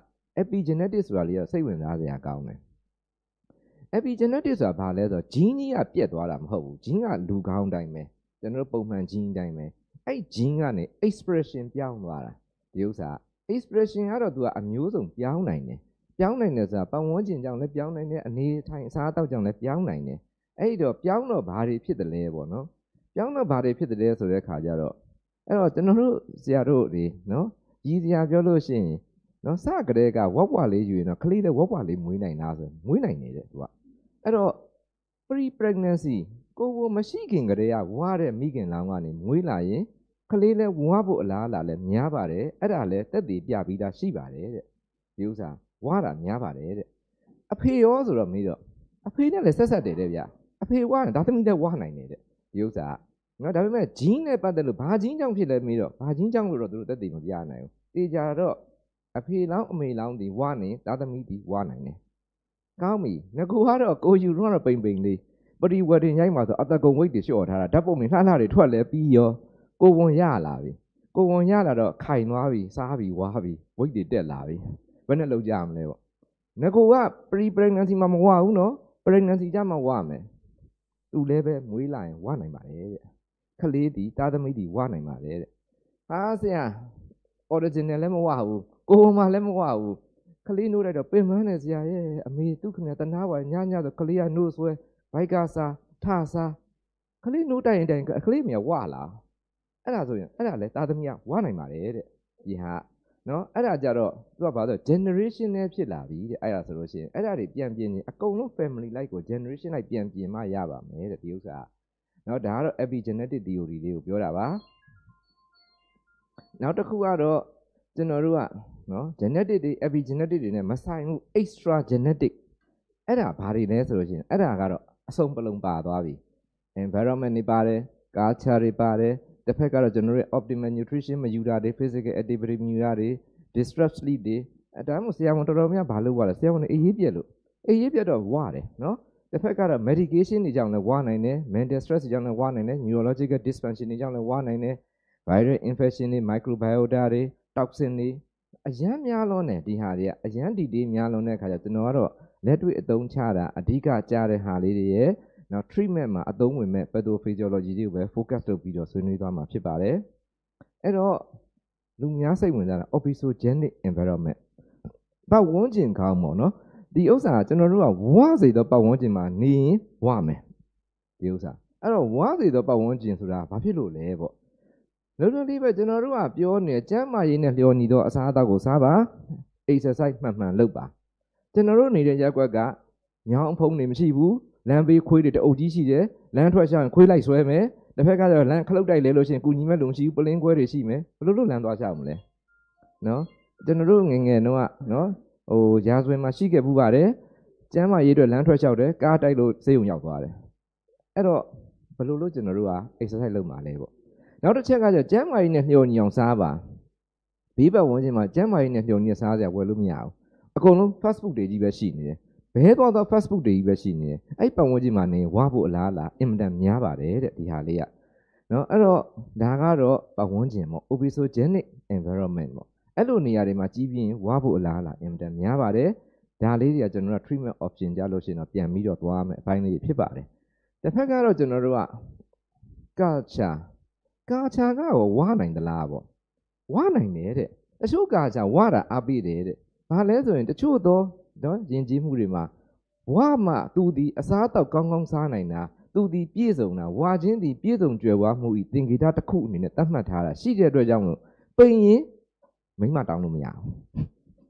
epigenetic ဆိုတာလေးကစိတ်ဝင်စားစရာကောင်းတယ် epigenetic ဆိုတာဘာလဲဆိုတော့ gene ကြီးကပြက်သွားတာမဟုတ်ဘူး gene ကလူကောင်းတိုင်းပဲ ကျွန်တော်ပုံမှန် gene တိုင်းပဲအဲ့ gene ကနေ expression ပြောင်းသွားတာဒီဥစ္စာ expression ကတော့သူကအမျိုးစုံပြောင်းနိုင်တယ်ပြောင်းနိုင်တယ်ဆိုတာပတ်ဝန်းကျင်ကြောင့်လည်းပြောင်းနိုင်တယ်အနေထိုင်အစားအသောက်ကြောင့်လည်းပြောင်းနိုင်တယ်အဲ့ဒီတော့ပြောင်းတော့ဘာတွေဖြစ်တယ်လဲပေါ့နော်ပြောင်းတော့ဘာတွေဖြစ်တယ်လဲဆိုတဲ့ခါကျတော့အဲ့တော့ကျွန်တော်တို့ဆရာတို့တွေနော်ကြီးစရာပြောလို့ရှိရင်နော်စကတဲ့ကဝက်ဝက်လေးယူရင်တော့ကလေးလည်းဝက်ဝက်လေးမွေးနိုင်လားဆိုမွေးနိုင်နေတယ်သူကအဲ့တော့ pre pregnancy ကိုယ်ကိုမရှိခင်ကတည်းကဝါတဲ့မိခင်လောင်ကနေမွေးလာရင်ကလေးလဲဝါဖို့အလားအလာလဲများပါတယ်အဲ့ဒါလဲတက်တည်ပြပြီးသားရှိပါတယ်တဲ့ဒီဥစ္စာဝါတာများပါတယ်တဲ့အဖေရောဆိုတော့မေးတော့အဖေနဲ့လည်းဆက်ဆက်တယ်တဲ့ဗျအဖေဝါတာဒါသမီးလည်းဝါနိုင်တယ်တဲ့ဒီဥစ္စာနော်ဒါပေမဲ့ဂျင်းနဲ့ပတ်သက်လို့ဘာဂျင်းကြောင့်ဖြစ်လဲမေးတော့ဘာဂျင်းကြောင့်လို့တော့သူတို့တက်တည်မပြနိုင်ဘူးတေချာတော့အဖေလောင်းအမေလောင်းဒီဝါနေဒါသမီးဒီဝါနိုင်တယ်ကောင်းပြီငကူကတော့ကိုယူတော့ပိန်ပိန်လေး ပရိဝဒင်ရိုက်မှာဆိုအတကုံဝိတ်တွေလျှော့ထားတာဓာတ်ပုံတွေလှလှတွေထွက်လဲပြီးရောကိုဝန်ရလာပြီကိုဝန်ရလာတော့ခိုင်သွားပြီစားပြီဝါပြီဝိတ်တွေတက်လာပြီပယ်နဲ့လောက်ကြမလဲပေါ့ငကိုက pre pregnancy မှာမဝဘူးနော် pregnancy ကြမှာဝမယ်သူလည်းပဲမွေးလာရင်ဝနိုင်ပါတယ်တဲ့ခလေးဒီတာသမီးဒီဝနိုင်ပါတယ်တဲ့ဟာဆရာ original လည်းမဝဘူးကိုမှလည်းမဝဘူးခလေးနိုးလိုက်တော့ပင်မနဲ့ဆရာရဲ့အမေသူခင်ဗျတနာပါညညဆိုခလေးကနိုးဆွဲ ဘိုက်ကစားထစားခလေးနိုးတိုင်တိုင်ခလေးမြဝလာအဲ့ဒါဆိုရင်အဲ့ဒါလဲတာသမီးကဝနိုင်ပါတယ်တဲ့ဒီဟာနော်အဲ့ဒါကြတော့သူကဘာလို့ generation နဲ့ဖြစ်လာပြီတဲ့အဲ့ဒါဆိုလို့ရှိရင်အဲ့ဒါတွေပြန်ပြင်ရင်အကုန်လုံး family life ကို generation လိုက်ပြန်ပြင်မှရပါမယ်တဲ့ဒီဥစ္စာနော်ဒါကတော့ epigenetic theory လေးကိုပြောတာပါနောက်တစ်ခုကတော့ကျွန်တော်တို့ကနော် genetic တွေ epigenetic တွေနဲ့မဆိုင်ဘူး extra genetic အဲ့ဒါဘာတွေလဲဆိုလို့ရှိရင်အဲ့ဒါကတော့ အစုံပလုံပါသွားပြီ environment တွေပါတယ် culture တွေပါတယ်တစ်ဖက်ကတော့ကျွန်တော်တို့ optimal nutrition မယူတာတွေ physical activity မယူတာတွေ disrupt sleep တွေအဲဒါမှမဟုတ်ဆရာဝန်တော်တော်များဘာလို့ဝါလဲဆရာဝန်အေးရေးပြက်လို့အေးရေးပြက်တော့ဝါတယ်နော်တစ်ဖက်ကတော့ medication တွေကြောင့်လည်းဝါနိုင်တယ် mental stress တွေကြောင့်လည်းဝါနိုင်တယ် neurological dysfunction တွေကြောင့်လည်းဝါနိုင်တယ် viral infection တွေ microbiota တွေ toxin တွေအရန်များလွန်းတယ်ဒီဟာတွေကအရန်ဒီတေးများလွန်းတဲ့အခါကျကျွန်တော်ကတော့ လက်တွေ့အသုံးချတာအဓိကကြားတဲ့ဟာလေးတွေရဲ့နောက် treatment မှာအသုံးဝင်မဲ့ pathophysiology တွေကိုပဲ focus လုပ်ပြီးတော့ဆွေးနွေးသွားမှာဖြစ်ပါတယ်အဲ့တော့လူများစိတ်ဝင်စားတာ obesogenic environment ပတ်ဝန်းကျင်ကောင်းပေါ့နော်ဒီဥစ္စာကျွန်တော်တို့ကဝါစေသောပတ်ဝန်းကျင်မှာနေရင်ဝမယ်ဒီဥစ္စာအဲ့တော့ဝါစေသောပတ်ဝန်းကျင်ဆိုတာဘာဖြစ်လို့လဲပေါ့လုံးလုံးလေးပဲကျွန်တော်တို့ကပြောနေကျမ်းမာရေးနဲ့လျော်ညီသောအစားအသောက်ကိုစားပါ exercise မှန်မှန်လုပ်ပါ ကျွန်တော်တို့နေတဲ့ရက်ွက်ကညောင်းဖုံးနေမရှိဘူးလမ်းဘေးခွေးတွေတအုပ်ကြီးရှိတယ်လမ်းထွက်ချင်ခွေးလိုက်ဆွဲမယ်တစ်ဖက်ကကျတော့လမ်းခလုတ်တိုက်လဲလို့ရှိရင်ကုညီမဲ့လုံရှိဘူးပလင်းခွဲတွေရှိမယ်ဘယ်လိုလုပ်လမ်းသွားချအောင်မလဲနော်ကျွန်တော်တို့ငငယ်တော့ကနော်ဟိုရာဇဝင်မှာရှိခဲ့ဘူးပါတယ်ကျမ်းမာရေးအတွက်လမ်းထွက်လျှောက်တယ်ကားတိုက်လို့စေးုံရောက်သွားတယ်အဲ့တော့ဘယ်လိုလုပ်ကျွန်တော်တို့က exercise လုပ်မှာလဲပေါ့နောက်တစ်ချက်ကကျကျမ်းမာရေးနဲ့ညှို့ညီအောင်စားပါဘေးပတ်ဝန်းကျင်မှာကျမ်းမာရေးနဲ့ညှို့ညီစားစရာဝယ်လို့မရဘူးအ ကုန်လုံး fast food တွေကြီးပဲရှိနေတယ်ဘဲသွားသော fast food တွေကြီးပဲရှိနေတယ်အဲ့ပတ်ဝန်းကျင်မှာနေဝါဖို့အလားအလာအင်မတန်များပါတယ်တဲ့ဒီဟာလေးကနော်အဲ့တော့ဒါကတော့ပတ်ဝန်းကျင်ပေါ့ obesogenic environment ပေါ့အဲ့လိုနေရာတွေမှာကြီးပြင်းဝါဖို့အလားအလာအင်မတန်များပါတယ်ဒါလေးတွေကကျွန်တော်တို့ treatment option ကြလို့ရှိရင်တော့ပြန်ပြီးတော့သွားမယ်အပိုင်းလေးဖြစ်ပါတယ်တစ်ဖက်ကတော့ကျွန်တော်တို့က culture culture ကရောဝါနိုင်သလားပေါ့ဝါနိုင်တယ်တဲ့တချို့ culture ဝါတာအပိတယ်တဲ့ ဘာလဲဆိုရင်တချို့တော့နော်ယဉ်ကျေးမှုတွေမှာဝါမှသူဒီအစားအသောက်ကောင်းကောင်းစားနိုင်တာသူဒီပြည့်စုံတာဝါချင်းဒီပြည့်စုံကြွယ်ဝမှုဤသင်္ကေတတစ်ခုအနေနဲ့သတ်မှတ်ထားတာရှိတဲ့အတွက်ကြောင့်လို့ပိန်ရင်မိမတောင်းလို့မရဘူး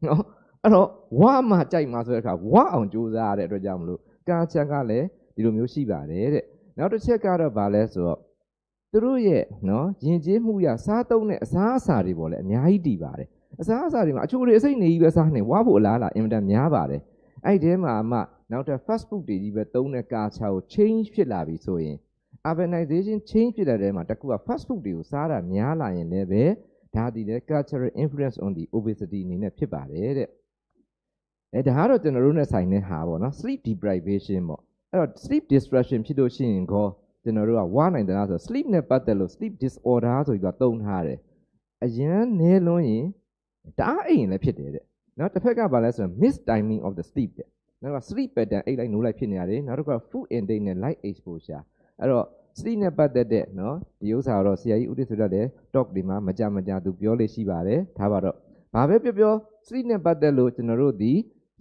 နော်အဲ့တော့ဝါမှကြိုက်မှာဆိုတဲ့အခါဝါအောင်ကြိုးစားရတဲ့အတွက်ကြောင့်မလို့ကာချန်ကလည်းဒီလိုမျိုးရှိပါတယ်တဲ့နောက်တစ်ချက်ကတော့ဗာလဲဆိုတော့သူတို့ရဲ့နော်ယဉ်ကျေးမှုရစားသုံးတဲ့အစားအစာတွေပေါ်လဲအများကြီးတည်ပါတယ် အစားအစာတွေမှာအချိုတွေအစိတ်နေကြီးပဲစားနေဝါဖို့အလားလားအင်မတန်များပါတယ်အဲ့ဒီထဲမှာအမှနောက်ထပ် fast food တွေကြီးပဲသုံးတဲ့ culture ကို change ဖြစ်လာပြီဆိုရင် urbanization change ဖြစ်တဲ့ထဲမှာတကူက fast food တွေကိုစားတာများလာရင်လည်းပဲဒါဒီလေ cultural influence on the obesity အနေနဲ့ဖြစ်ပါတယ်တဲ့အဲဒါကတော့ကျွန်တော်တို့နဲ့ဆိုင်တဲ့ဟာပေါ့နော် sleep deprivation ပေါ့အဲ့တော့ sleep disruption ဖြစ်လို့ရှိရင်ကောကျွန်တော်တို့ကဝါနိုင်တယ်လားဆို sleep နဲ့ပတ်သက်လို့ sleep disorder ဆိုပြီးတော့သုံးထားတယ်အရန်နေလွန်းရင် တအားအိမ်လည်းဖြစ်တယ်တဲ့နော်တစ်ဖက်ကဘာလဲဆိုရင် miss timing of the sleep တဲ့နောက်က sleep pattern အိတ်လိုက်နိုးလိုက်ဖြစ်နေရတယ်နောက်တစ်ခါ food intake နဲ့ light exposure အဲ့တော့ sleep နဲ့ပတ်သက်တဲ့နော်ဒီဥစ္စာတော့ဆရာကြီးဦးတိဆိုတတ်တဲ့ talk ဒီမှာမကြမကြသူပြောလို့ရှိပါတယ်ဒါပါတော့ဘာပဲပြောပြော sleep နဲ့ပတ်သက်လို့ကျွန်တော်တို့ဒီ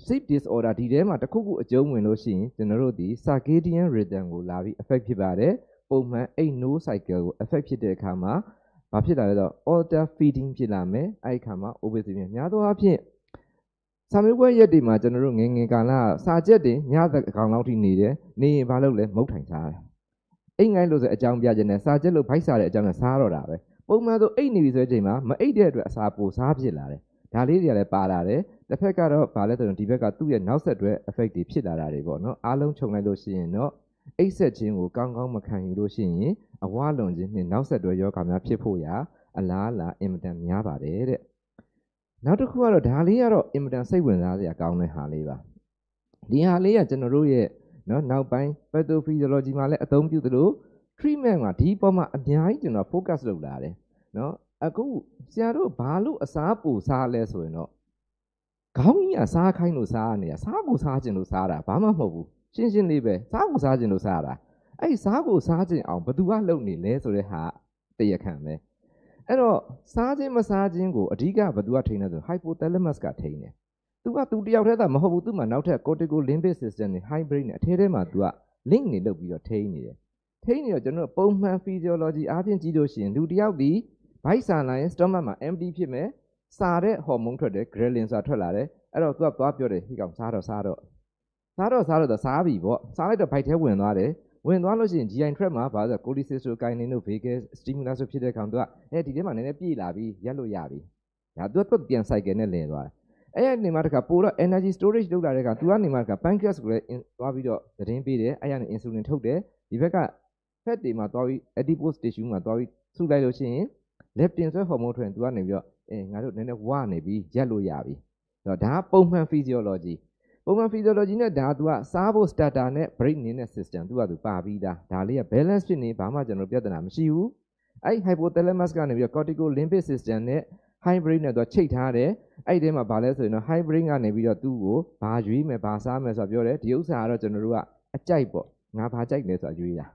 sleep disorder ဒီထဲမှာတစ်ခုခုအကျုံးဝင်လို့ရှိရင်ကျွန်တော်တို့ဒီ circadian rhythm ကိုလာပြီး affect ဖြစ်ပါတယ်ပုံမှန်အိတ် no cycle ကို affect ဖြစ်တဲ့အခါမှာ ဘာဖြစ်လာလဲဆိုတော့ alter feeding ဖြစ်လာမယ်အဲ့ဒီခါမှာ obesity များသောအားဖြင့်ဆာမေးပွဲရက်တွေမှာကျွန်တော်တို့ငငယ်ကာလစာချက်တွေညသကောင်လောက်ထိနေတယ်နေရင်ဘာလုပ်လဲမုတ်ထိုင်စားတယ်အိတ်ငိုင်းလို့ဆိုအကြောင်းပြခြင်းနဲ့စာချက်လို့ဖိုက်စားတဲ့အကြောင်းနဲ့စားတော့တာပဲပုံမှန်ဆိုအိတ်နေပြီဆိုတဲ့အချိန်မှာမအိတ်တဲ့အတွက်အစာပိုစားဖြစ်လာတယ်ဒါလေးတွေကလည်းပါလာတယ်တစ်ဖက်ကတော့ဗာလဲဆိုရင်ဒီဘက်ကသူ့ရဲ့နောက်ဆက်တွဲ effect တွေဖြစ်လာတာတွေပေါ့နော်အားလုံးခြုံလိုက်လို့ရှိရင်တော့ အိတ်ဆက်ခြင်းကိုကောင်းကောင်းမခံယူလို့ရှိရင်အဝလွန်ခြင်းနှင့်နောက်ဆက်တွဲယောဂများဖြစ်ဖို့ရာအလားအလာအင်မတန်များပါတယ်တဲ့နောက်တစ်ခုကတော့ဒါလေးကတော့အင်မတန်စိတ်ဝင်စားစရာကောင်းတဲ့ဟာလေးပါဒီဟာလေးကကျွန်တော်တို့ရဲ့နော်နောက်ပိုင်း pathophysiology မှာလည်းအသုံးပြုသလို treatment မှာဒီပေါ်မှာအများကြီးကျွန်တော် focus လုပ်လာတယ်နော်အခုဆရာတို့ဘာလို့အစားပူစားလဲဆိုရင်တော့ခေါင်းကြီးကစားခိုင်းလို့စားနေတာစားကိုစားခြင်းလို့စားတာဘာမှမဟုတ်ဘူး ရှင်းရှင်းလေးပဲစားကိုစားခြင်းလို့စားတာအဲ့ဒီစားကိုစားခြင်းအောင်ဘယ်သူကလုပ်နေလဲဆိုတဲ့ဟာတရခံပဲအဲ့တော့စားခြင်းမစားခြင်းကိုအဓိကဘယ်သူကထိန်းလဲဆို hypothalamus ကထိန်းတယ်သူကသူတယောက်တည်းသာမဟုတ်ဘူးသူမှနောက်ထပ် cortical limbic system နဲ့ high brain နဲ့အထဲထဲမှာသူက link နေလုပ်ပြီးတော့ထိန်းနေတယ်ထိန်းနေတော့ကျွန်တော်တို့ပုံမှန် physiology အားဖြင့်ကြည့်လို့ရှိရင်လူတစ်ယောက်ဒီဗိုက်ဆန်လာရင် stomach မှာ empty ဖြစ်မယ်စားတဲ့ hormone ထွက်တယ် ghrelin ဆိုတာထွက်လာတယ်အဲ့တော့သူကသွားပြောတယ်ဟိကောင်စားတော့စားတော့ စားတော့စားတော့စားပြီပေါ့စားလိုက်တော့ဗိုက်ထဲဝင်သွားတယ်ဝင်သွားလို့ရှိရင် GI tract မှာဘာလဲ cholecystokinin တို့ vagus stimulus တို့ဖြစ်တဲ့ကောင်သူကအဲဒီထဲမှာနည်းနည်းပြည့်လာပြီရက်လို့ရပြီဒါသူကသူပြန် cycle နဲ့လည်သွားတယ်အဲ့ဒီနေမှာတခါပို့တော့ energy storage လုပ်လာတဲ့ကောင်သူကနေမှာတခါ pancreas ကိုလည်းသွားပြီးတော့သတင်းပေးတယ်အဲ့ရနေ insulin ထုတ်တယ်ဒီဘက်က fat တွေမှာသွားပြီး adipose tissue မှာသွားပြီးစုလိုက်လို့ရှိရင် leptin ဆွဲ hormone ထွက်ရင်သူကနေပြီးတော့အဲငါတို့နည်းနည်းဝနေပြီရက်လို့ရပြီဆိုတော့ဒါကပုံမှန် physiology ပုံမှန် physiology နဲ့ဒါကသူကစားဖို့ starter နဲ့ break နေတဲ့ system သူကသူပါပြီးသားဒါလေးက balance ဖြစ်နေဘာမှကျွန်တော်ပြဿနာမရှိဘူးအဲ့ hypothalamus ကနေပြီးတော့ cortical limbic system နဲ့ high brain နဲ့သူချိတ်ထားတယ်အဲ့ဒီထဲမှာဗာလဲဆိုရင်တော့ high brain ကနေပြီးတော့သူ့ကိုဘာရွေးမယ်ဘာစားမယ်ဆိုတာပြောတယ်ဒီဥစ္စာကတော့ကျွန်တော်တို့ကအကြိုက်ပေါ့ငါဘာကြိုက်လဲဆိုတာရွေးတာ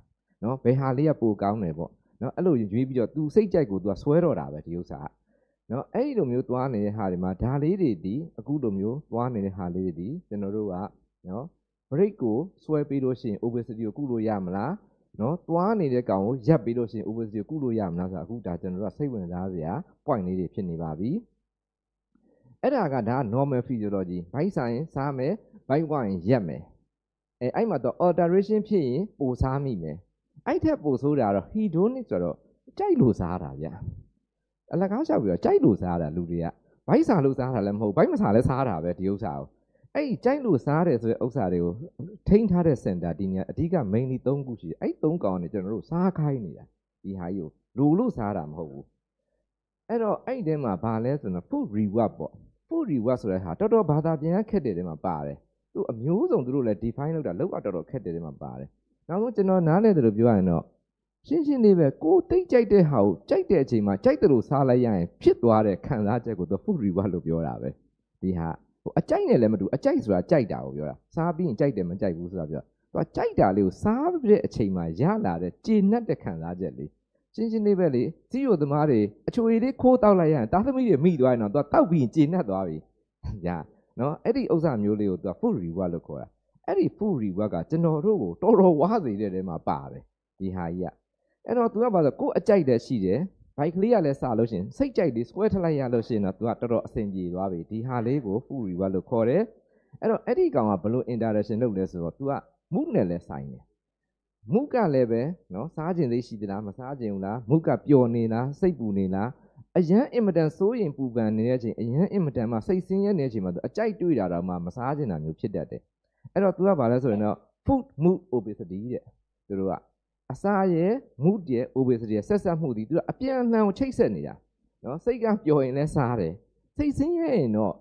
နော်ဘယ်ဟာလေးကပိုကောင်းတယ်ပေါ့နော်အဲ့လိုရွေးပြီးတော့သူစိတ်ကြိုက်ကိုသူကဆွဲတော့တာပဲဒီဥစ္စာက နော်အဲ့ဒီလိုမျိုးသွားနေတဲ့ဟာတွေမှာဒါလေးတွေဒီအခုလိုမျိုးသွားနေတဲ့ဟာလေးတွေဒီကျွန်တော်တို့ကနော် break ကိုဆွဲပြီးလို့ရှိရင် obesity ကိုကုလို့ရမလားနော်သွားနေတဲ့ကောင်ကိုရပ်ပြီးလို့ရှိရင် obesity ကိုကုလို့ရမလားဆိုတာအခုဒါကျွန်တော်တို့ကစိတ်ဝင်စားစရာ point လေးတွေဖြစ်နေပါပြီအဲ့ဒါကဒါ normal physiology ဘိုက်ဆိုင်စားမယ်ဘိုက်ဝိုင်းရက်မယ်အဲအဲ့မှာတော့ alteration ဖြစ်ရင်ပိုစားမိမယ်အဲ့ထက်ပိုဆိုးတာတော့ hedonic ဆိုတော့ကြိုက်လို့စားတာဗျ အလကားလျှောက်ပြီးတော့ကြိုက်လို့စားတာလူတွေကဘိုက်စားလို့စားတာလည်းမဟုတ်ဘိုက်မစားလည်းစားတာပဲဒီဥစ္စာကိုအဲ့ကြိုက်လို့စားတယ်ဆိုတဲ့ဥစ္စာတွေကိုထိန်းထားတဲ့ center ဒီနေရာအဓိက mainly 3ခုရှိတယ်အဲ့3ကောင်နဲ့ကျွန်တော်တို့စားခိုင်းနေတာဒီဟာကြီးကိုလူလို့စားတာမဟုတ်ဘူးအဲ့တော့အဲ့ဒီထဲမှာဘာလဲဆိုတော့ food reward ပေါ့ food reward ဆိုတဲ့ဟာတော်တော်ဘာသာပြန်ခက်တဲ့ထဲမှာပါတယ်သူအမျိုးစုံသူတို့လည်း define လုပ်တာလောက်အတော်တော်ခက်တဲ့ထဲမှာပါတယ်နောက်ဆုံးကျွန်တော်နားလဲတယ်လို့ပြောရရင်တော့ ရှင်းရှင်းလေးပဲကိုတိတ်ကြိုက်တဲ့ဟာကိုကြိုက်တဲ့အချိန်မှာကြိုက်တယ်လို့စားလိုက်ရရင်ဖြစ်သွားတဲ့ခံစားချက်ကိုသူ food reward လို့ပြောတာပဲဒီဟာဟိုအကြိုက်နဲ့လည်းမတူအကြိုက်ဆိုတာကြိုက်တာကိုပြောတာစားပြီးရင်ကြိုက်တယ်မကြိုက်ဘူးဆိုတာပြောသူကကြိုက်တာလေးကိုစားတဲ့အချိန်မှာရလာတဲ့ကျေနပ်တဲ့ခံစားချက်လေးရှင်းရှင်းလေးပဲလေစီရိုသမားတွေအချွေလေးခိုးတောက်လိုက်ရရင်တာသမီတွေမိသွားရင်တော့သူကတောက်ပြီးကျေနပ်သွားပြီညာနော်အဲ့ဒီဥစ္စာမျိုးလေးကိုသူက food reward လို့ခေါ်တာအဲ့ဒီ food reward ကကျွန်တော်တို့ကိုတော်တော်ဝါစေတဲ့ထဲမှာပါတယ်ဒီဟာကြီးက အဲ့တော့ तू ကဘာလဲကို့အကြိုက်တည်းရှိတယ်ဘိုက်ကလေးကလည်းစလို့ရှင်စိတ်ကြိုက်လေး square ထလိုက်ရလို့ရှင်တော့ तू ကတော်တော်အဆင်ပြေသွားပြီဒီဟာလေးကို full reward လို့ခေါ်တယ်အဲ့တော့အဲ့ဒီကောင်ကဘလို့ interaction လုပ်လဲဆိုတော့ तू က mood နဲ့လည်းဆိုင်တယ် mood ကလည်းပဲနော်စားခြင်းလေးရှိသလားမစားခြင်းဘူးလား mood ကပျော်နေလားစိတ်ပူနေလားအရန် immediate စိုးရင်ပူပန်နေတဲ့အချိန်အရန် immediate မှာစိတ်ဆင်းရဲနေတဲ့အချိန်မှာ तू အကြိုက်တွေ့တာတော့မှမစားခြင်းတာမျိုးဖြစ်တတ်တယ်အဲ့တော့ तू ကဘာလဲဆိုရင်တော့ food mood obesity တဲ့သူတို့က အစာရဲ့မုရဲ့ obesity ရဲ့ဆက်ဆက်မှုဒီသူကအပြန်အလှန်ကိုချိတ်ဆက်နေတာနော်စိတ်ကပျော်ရင်လည်းစားတယ်စိတ်ဆင်းရဲရင်တော့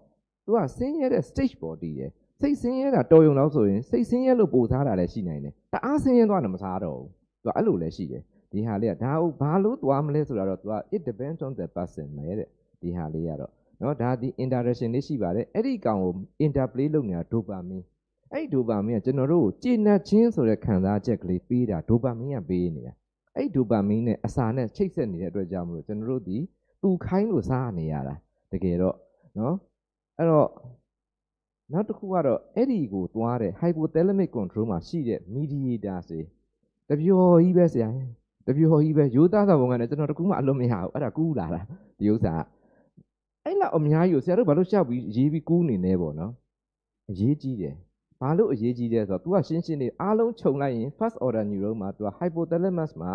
သူကဆင်းရဲတဲ့ stage body ရဲ့စိတ်ဆင်းရဲတာတော်ရုံလောက်ဆိုရင်စိတ်ဆင်းရဲလို့ပိုစားတာလည်းရှိနိုင်တယ်တအားဆင်းရဲသွားတယ်မစားတော့ဘူးသူကအဲ့လိုလည်းရှိတယ်ဒီဟာလေးကဒါကိုဘာလို့သွားမလဲဆိုတာတော့ तू က it depends on the person ပဲတဲ့ဒီဟာလေးကတော့เนาะဒါဒီ interaction လေးရှိပါတယ်အဲ့ဒီကောင်ကို interplay လုပ်နေတာ dopamine အဲ့ဒိုပါမင်းကကျွန်တော်တို့ကိုကျေနပ်ခြင်းဆိုတဲ့ခံစားချက်ကလေးပေးတာဒိုပါမင်းကပေးနေတာအဲ့ဒိုပါမင်းနဲ့အစာနဲ့ချိတ်ဆက်နေတဲ့အတွက်ကြောင့်မလို့ကျွန်တော်တို့ဒီသူခိုင်းလို့စားနေရတာတကယ်တော့နော်အဲ့တော့နောက်တစ်ခုကတော့အဲ့ဒီကိုသွားတဲ့ hypothalamic control မှာရှိတဲ့ mediator စေတပျော်ကြီးပဲဆရာတပျော်ကြီးပဲရိုးသားသောဘုံကလည်းကျွန်တော်တကူမှအလွတ်မရဘူးအဲ့ဒါကူးလာတာဒီဥစ္စာအဲ့လောက်အများကြီးကိုဆရာတို့ဘာလို့ရှောက်ပြီးရေးပြီးကူးနေလဲပေါ့နော်အရေးကြီးတယ် ဘာလို့အရေးကြီးလဲဆိုတော့ तू ကရှင်းရှင်းလေးအားလုံးခြုံလိုက်ရင် first order neuron မှာ तू က hypothalamus မှာ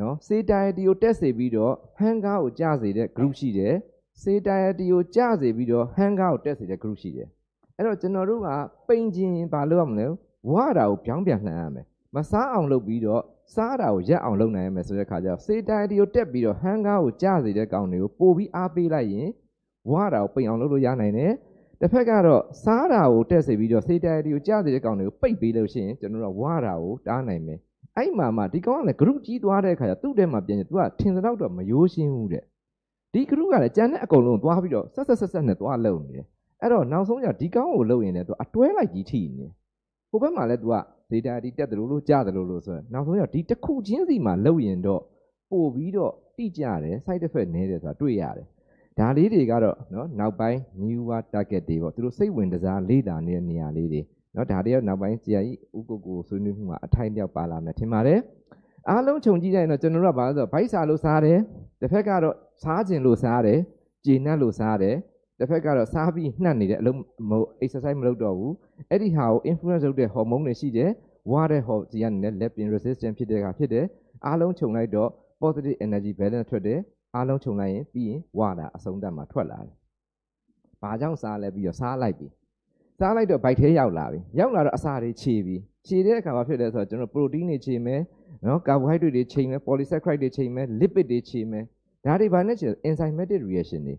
နော် satiety ကိုတက်စေပြီးတော့ hunger ကိုကျစေတဲ့ group ရှိတယ် satiety ကိုကျစေပြီးတော့ hunger ကိုတက်စေတဲ့ group ရှိတယ်အဲ့တော့ကျွန်တော်တို့ကပိန်ခြင်းဘာလို့ရမလဲဝါတာကိုပြောင်းပြန်လှန်ရမယ်မစားအောင်လုပ်ပြီးတော့စားတာကိုရက်အောင်လုပ်နိုင်ရမယ်ဆိုတဲ့ခါကျတော့ satiety ကိုတက်ပြီးတော့ hunger ကိုကျစေတဲ့ကောင်တွေကိုပို့ပြီးအားပေးလိုက်ရင်ဝါတာကိုပိန်အောင်လုပ်လို့ရနိုင်တယ် တစ်ဖက်ကတော့စားတာကိုတက်စေပြီးတော့စေတရီကိုကြားတဲ့ကောင်တွေကိုပိတ်ပေးလို့ရှိရင်ကျွန်တော်တို့ဝါတာကိုတားနိုင်မယ်အဲ့မှာမှဒီကောင်ကလည်း group ကြီးသွားတဲ့အခါကျသူ့ထဲမှာပြန်ရင် तू ကထင်သလောက်တော့မရိုးရှင်းဘူးတဲ့ဒီ group ကလည်းကြံတဲ့အကုန်လုံးသွားပြီးတော့ဆက်ဆက်ဆက်ဆက်နဲ့သွားလုံနေတယ်အဲ့တော့နောက်ဆုံးကျဒီကောင်းကိုလုပ်ရင်လည်းသူအတွဲလိုက်ကြီးထိနေဟိုဘက်မှာလည်းသူက data ဒီတက်တယ်လို့လို့ကြားတယ်လို့လို့ဆိုတော့နောက်ဆုံးကျဒီတစ်ခုချင်းစီမှာလုပ်ရင်တော့ပို့ပြီးတော့တိကျတယ် side effect နည်းတယ်ဆိုတာတွေ့ရတယ် ဒါလေးတွေကတော့နော်နောက်ပိုင်း newer target တွေပေါ့သူတို့စိတ်ဝင်စားလေးတာနေတဲ့နေရာလေးတွေနော်ဒါတွေရောနောက်ပိုင်း GI ဥကိုကိုဆွေးနွေးမှုမှာအထိုက်မြောက်ပါလာမယ်ထင်ပါတယ်အားလုံးခြုံကြည့်လိုက်ရင်တော့ကျွန်တော်တို့ကဘာလို့ဆိုတော့ဗိုက်စာလို့စားတယ်တစ်ဖက်ကတော့စားခြင်းလို့စားတယ်ကျေနပ်လို့စားတယ်တစ်ဖက်ကတော့စားပြီးနှံ့နေတဲ့အလုံးမဟုတ် exercise မလုပ်တော့ဘူးအဲ့ဒီဟာကို influence လုပ်တဲ့ hormone တွေရှိတယ်ဝါတဲ့ hormone ကြီးကနေ leptin resistant ဖြစ်တဲ့ကဖြစ်တယ်အားလုံးခြုံလိုက်တော့ positive energy balance ထွက်တယ် အားလုံးခြုံလိုက်ရင်ပြီးရင်ဝါတာအဆုံးသတ်မှာထွက်လာတယ်။ဘာကြောင့်စားလဲပြီးတော့စားလိုက်ပြီ။စားလိုက်တော့ဗိုက်ထဲရောက်လာပြီ။ရောက်လာတော့အစာတွေခြေပြီ။ခြေတဲ့အခါမှာဖြစ်လဲဆိုတော့ကျွန်တော် protein တွေခြေမယ်နော် carbohydrate တွေခြေမယ် polysaccharide တွေခြေမယ် lipid တွေခြေမယ်ဒါတွေဘာနဲ့ခြေ enzymatic reaction တွေ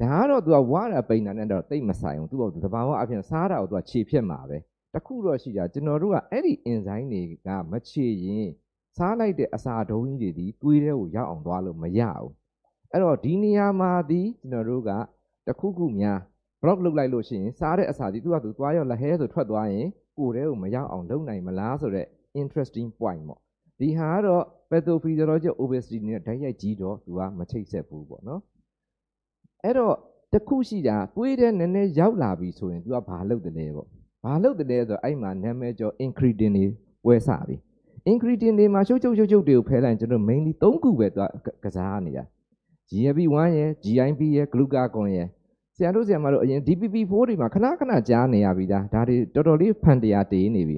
ဒါကတော့ तू ကဝါတာပိန်တာနဲ့တော့တိတ်မဆိုင်အောင် तू ကတဘာဝအဖြစ်စားတာကို तू ကခြေဖြစ်မှာပဲတခုတော့ရှိတာကျွန်တော်တို့ကအဲ့ဒီ enzyme တွေကမခြေရင် စားလိုက်တဲ့အစာဒုံးကြီးတွေဒီသွေးထဲကိုရောက်အောင်သွားလို့မရဘူးအဲ့တော့ဒီနေရာမှာဒီကျွန်တော်တို့ကတခုခုများ block လုပ်လိုက်လို့ရှိရင်စားတဲ့အစာဒီသူကသူသွားရောလက်ဟဲဆိုထွက်သွားရင်ကိုယ်ထဲကိုမရောက်အောင်လုပ်နိုင်မလားဆိုတော့ interesting point ပေါ့ဒီဟာကတော့ pathophysiological obesity နဲ့ဓာတ်ရိုက်ကြီးတော့သူကမချိတ်ဆက်ဘူးပေါ့နော်အဲ့တော့တခုရှိတာသွေးထဲနည်းနည်းရောက်လာပြီဆိုရင်သူကဘာလုပ်တယ်လဲပေါ့ဘာလုပ်တယ်လဲဆိုတော့အဲ့မှာနာမည်ကျော် incretin တွေဝယ်စားပြီ ingredient တွေမှာရှုပ်ချုပ်ရှုပ်ချုပ်တွေကိုဖယ်လိုက်ကျွန်တော် mainly ၃ခုပဲသူကစားနေတာ GLP-1 ရယ် GIP ရယ် glucagon ရယ်ဆရာတို့ဆရာမတို့အရင် DPP4 တွေမှာခဏခဏကြားနေရပြီဒါဒါတွေတော်တော်လေးဖန်တရားတေးနေပြီ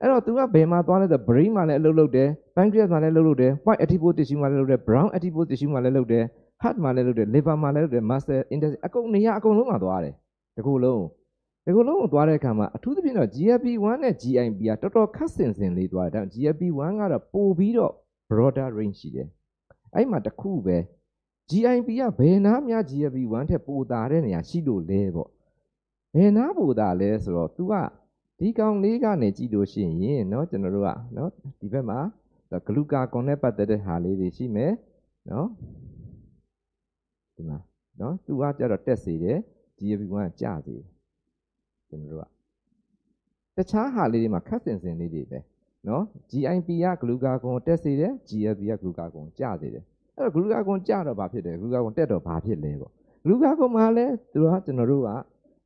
အဲ့တော့သူကဘယ်မှာသွားလဲဆို brain မှာလည်းအလုပ်လုပ်တယ် pancreas မှာလည်းလုပ်လုပ်တယ် white adipose tissue မှာလည်းလုပ်တယ် brown adipose tissue မှာလည်းလုပ်တယ် heart မှာလည်းလုပ်တယ် liver မှာလည်းလုပ်တယ် muscle intestine အကုန်နေရာအကုန်လုံးမှာသွားတယ်ဒီကုလုံး ဒီကုလုံးကိုသွားတဲ့အခါမှာအထူးသဖြင့်တော့ GLP-1 နဲ့ GIP ကတော်တော်ခက်ဆင်ဆင်လေးသွားတယ်ဒါ GLP-1 ကတော့ပိုပြီးတော့ broader range ရှိတယ်အဲ့မှာတစ်ခုပဲ GIP ကဘယ်နာများ GLP-1 ထက်ပိုတာတဲ့နေရာရှိလို့လဲပေါ့ဘယ်နာပိုတာလဲဆိုတော့ तू ကဒီကောင်လေးကနေကြည့်လို့ရှိရင်เนาะကျွန်တော်တို့ကเนาะဒီဘက်မှာဂလူကာကွန်နဲ့ပတ်သက်တဲ့ဟာလေးတွေရှိမယ်เนาะဒီမှာเนาะ तू ကကြတော့တက်စေတယ် GLP-1 ကကျစေတယ် ကျွန်တော်တို့ကတခြားဟာလေးတွေမှာခက်စင်စင်လေးတွေပဲနော် GIP ကဂလူကာဂွန်တက်စေတယ် GLP ကဂလူကာဂွန်ကျစေတယ်အဲ့တော့ဂလူကာဂွန်ကျတော့ဘာဖြစ်တယ်ဂလူကာဂွန်တက်တော့ဘာဖြစ်လဲပေါ့ဂလူကာဂွန်မှာလည်းသူကကျွန်တော်တို့က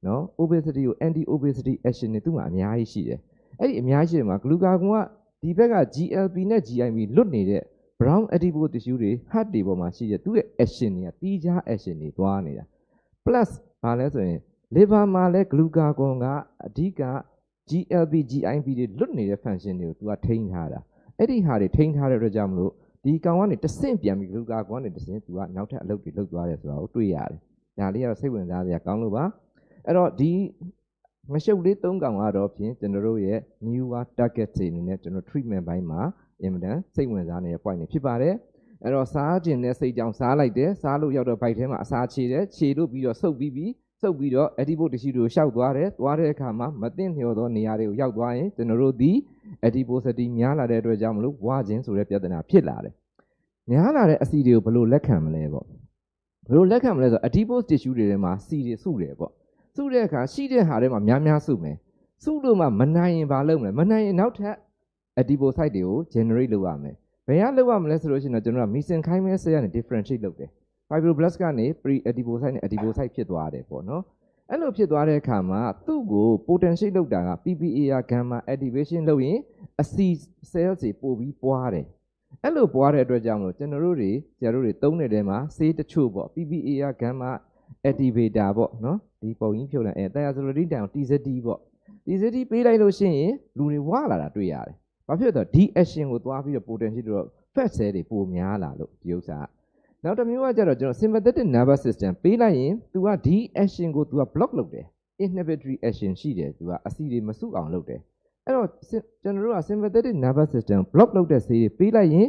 နော် obesity ကို anti obesity action တွေသူ့မှာအများကြီးရှိတယ်အဲ့ဒီအများကြီးရှိတယ်မှာဂလူကာဂွန်ကဒီဘက်က GLP နဲ့ GIP လွတ်နေတဲ့ brown edible tissue တွေ heart တွေပေါ်မှာရှိတဲ့သူ့ရဲ့ action တွေကတီးခြား action တွေသွားနေတာ plus ဘာလဲဆိုရင် liver မှာလဲ glucagon ကအဓိက GLP GIP တွေလွတ်နေတဲ့ function တွေကိုသူကထိန်းထားတာအဲ့ဒီဟာတွေထိန်းထားတဲ့အတွက်ကြောင့်မလို့ဒီကောင်ကနေတဆင့်ပြန်ပြီး glucagon ကနေတဆင့်သူကနောက်ထပ်အလုပ်တွေလုပ်သွားတယ်ဆိုတာကိုတွေ့ရတယ်ဒါလေးကတော့စိတ်ဝင်စားစရာကောင်းလို့ပါအဲ့တော့ဒီမရှုပ်လေး၃កောင်ကတော့ဖြင့်ကျွန်တော်တို့ရဲ့ newer target တွေအနေနဲ့ကျွန်တော် treatment ဘိုင်းမှာအင်မတန်စိတ်ဝင်စားနေတဲ့ point တွေဖြစ်ပါတယ်အဲ့တော့စားခြင်းနဲ့စိတ်ကြောင့်စားလိုက်တယ်စားလို့ရောက်တော့ဘိုက်ထဲမှာအစာခြေတယ်ခြေလို့ပြီးတော့ဆုပ်ပြီးပြီး ဆုပ်ပြီးတော့ adipose tissue တွေကိုရှောက်သွားတယ်သွားတဲ့အခါမှာမသိလျော်သောနေရာတွေကိုရောက်သွားရင်ကျွန်တော်တို့ဒီ adiposity များလာတဲ့အတွက်ကြောင့်မလို့ဝါခြင်းဆိုတဲ့ပြဿနာဖြစ်လာတယ်များလာတဲ့အစီတွေကိုဘယ်လိုလက်ခံမလဲပေါ့ဘယ်လိုလက်ခံမလဲဆိုတော့ adipose tissue တွေထဲမှာစီတွေစုတယ်ပေါ့စုတဲ့အခါရှိတဲ့ဟာထဲမှာများများစုမယ်စုလို့မှမနိုင်ရင်ဘာလုပ်မလဲမနိုင်ရင်နောက်ထပ် adipocyte တွေကို generate လုပ်ရမယ်ဘယ်ကလုပ်ရမလဲဆိုလို့ရှိရင်တော့ကျွန်တော်က mesenchymal cell ကနေ differentiate လုပ်တယ် fibroblast ကနေ pre adipocyte နဲ့ adipocyte ဖြစ်သွားတယ်ပေါ့နော်အဲ့လိုဖြစ်သွားတဲ့အခါမှာသူ့ကို potentiate လုပ်တာက PPAR gamma activation လုပ်ရင်အစီ cell တွေပို့ပြီးပွားတယ်အဲ့လိုပွားတဲ့အတွက်ကြောင့်မလို့ကျွန်တော်တို့တွေဆရာတို့တွေသုံးတဲ့တဲမှာဆေးတချို့ပေါ့ PPAR gamma activator ပေါ့နော်ဒီပုံကြီးဖြုတ်လိုက်အဲ thiazolidine တိုင် TZD ပေါ့ TZD ပေးလိုက်လို့ရှိရင်လူတွေဝလာတာတွေ့ရတယ်။ဘာဖြစ်လဲဆိုတော့ဒီ action ကိုသွားပြီးတော့ potential တော့ fat cell တွေပိုများလာလို့ဒီဥစ္စာ နောက်တစ်မျိုးကကြတော့ကျွန်တော် sympathetic nervous system ပေးလိုက်ရင် तू ကဒီ action ကို तू က block လုပ်တယ် inhibitory action ရှိတယ် तू ကအစီတွေမစုအောင်လုပ်တယ်အဲ့တော့ကျွန်တော်တို့က sympathetic nervous system block လုပ်တဲ့ဆေးတွေပေးလိုက်ရင်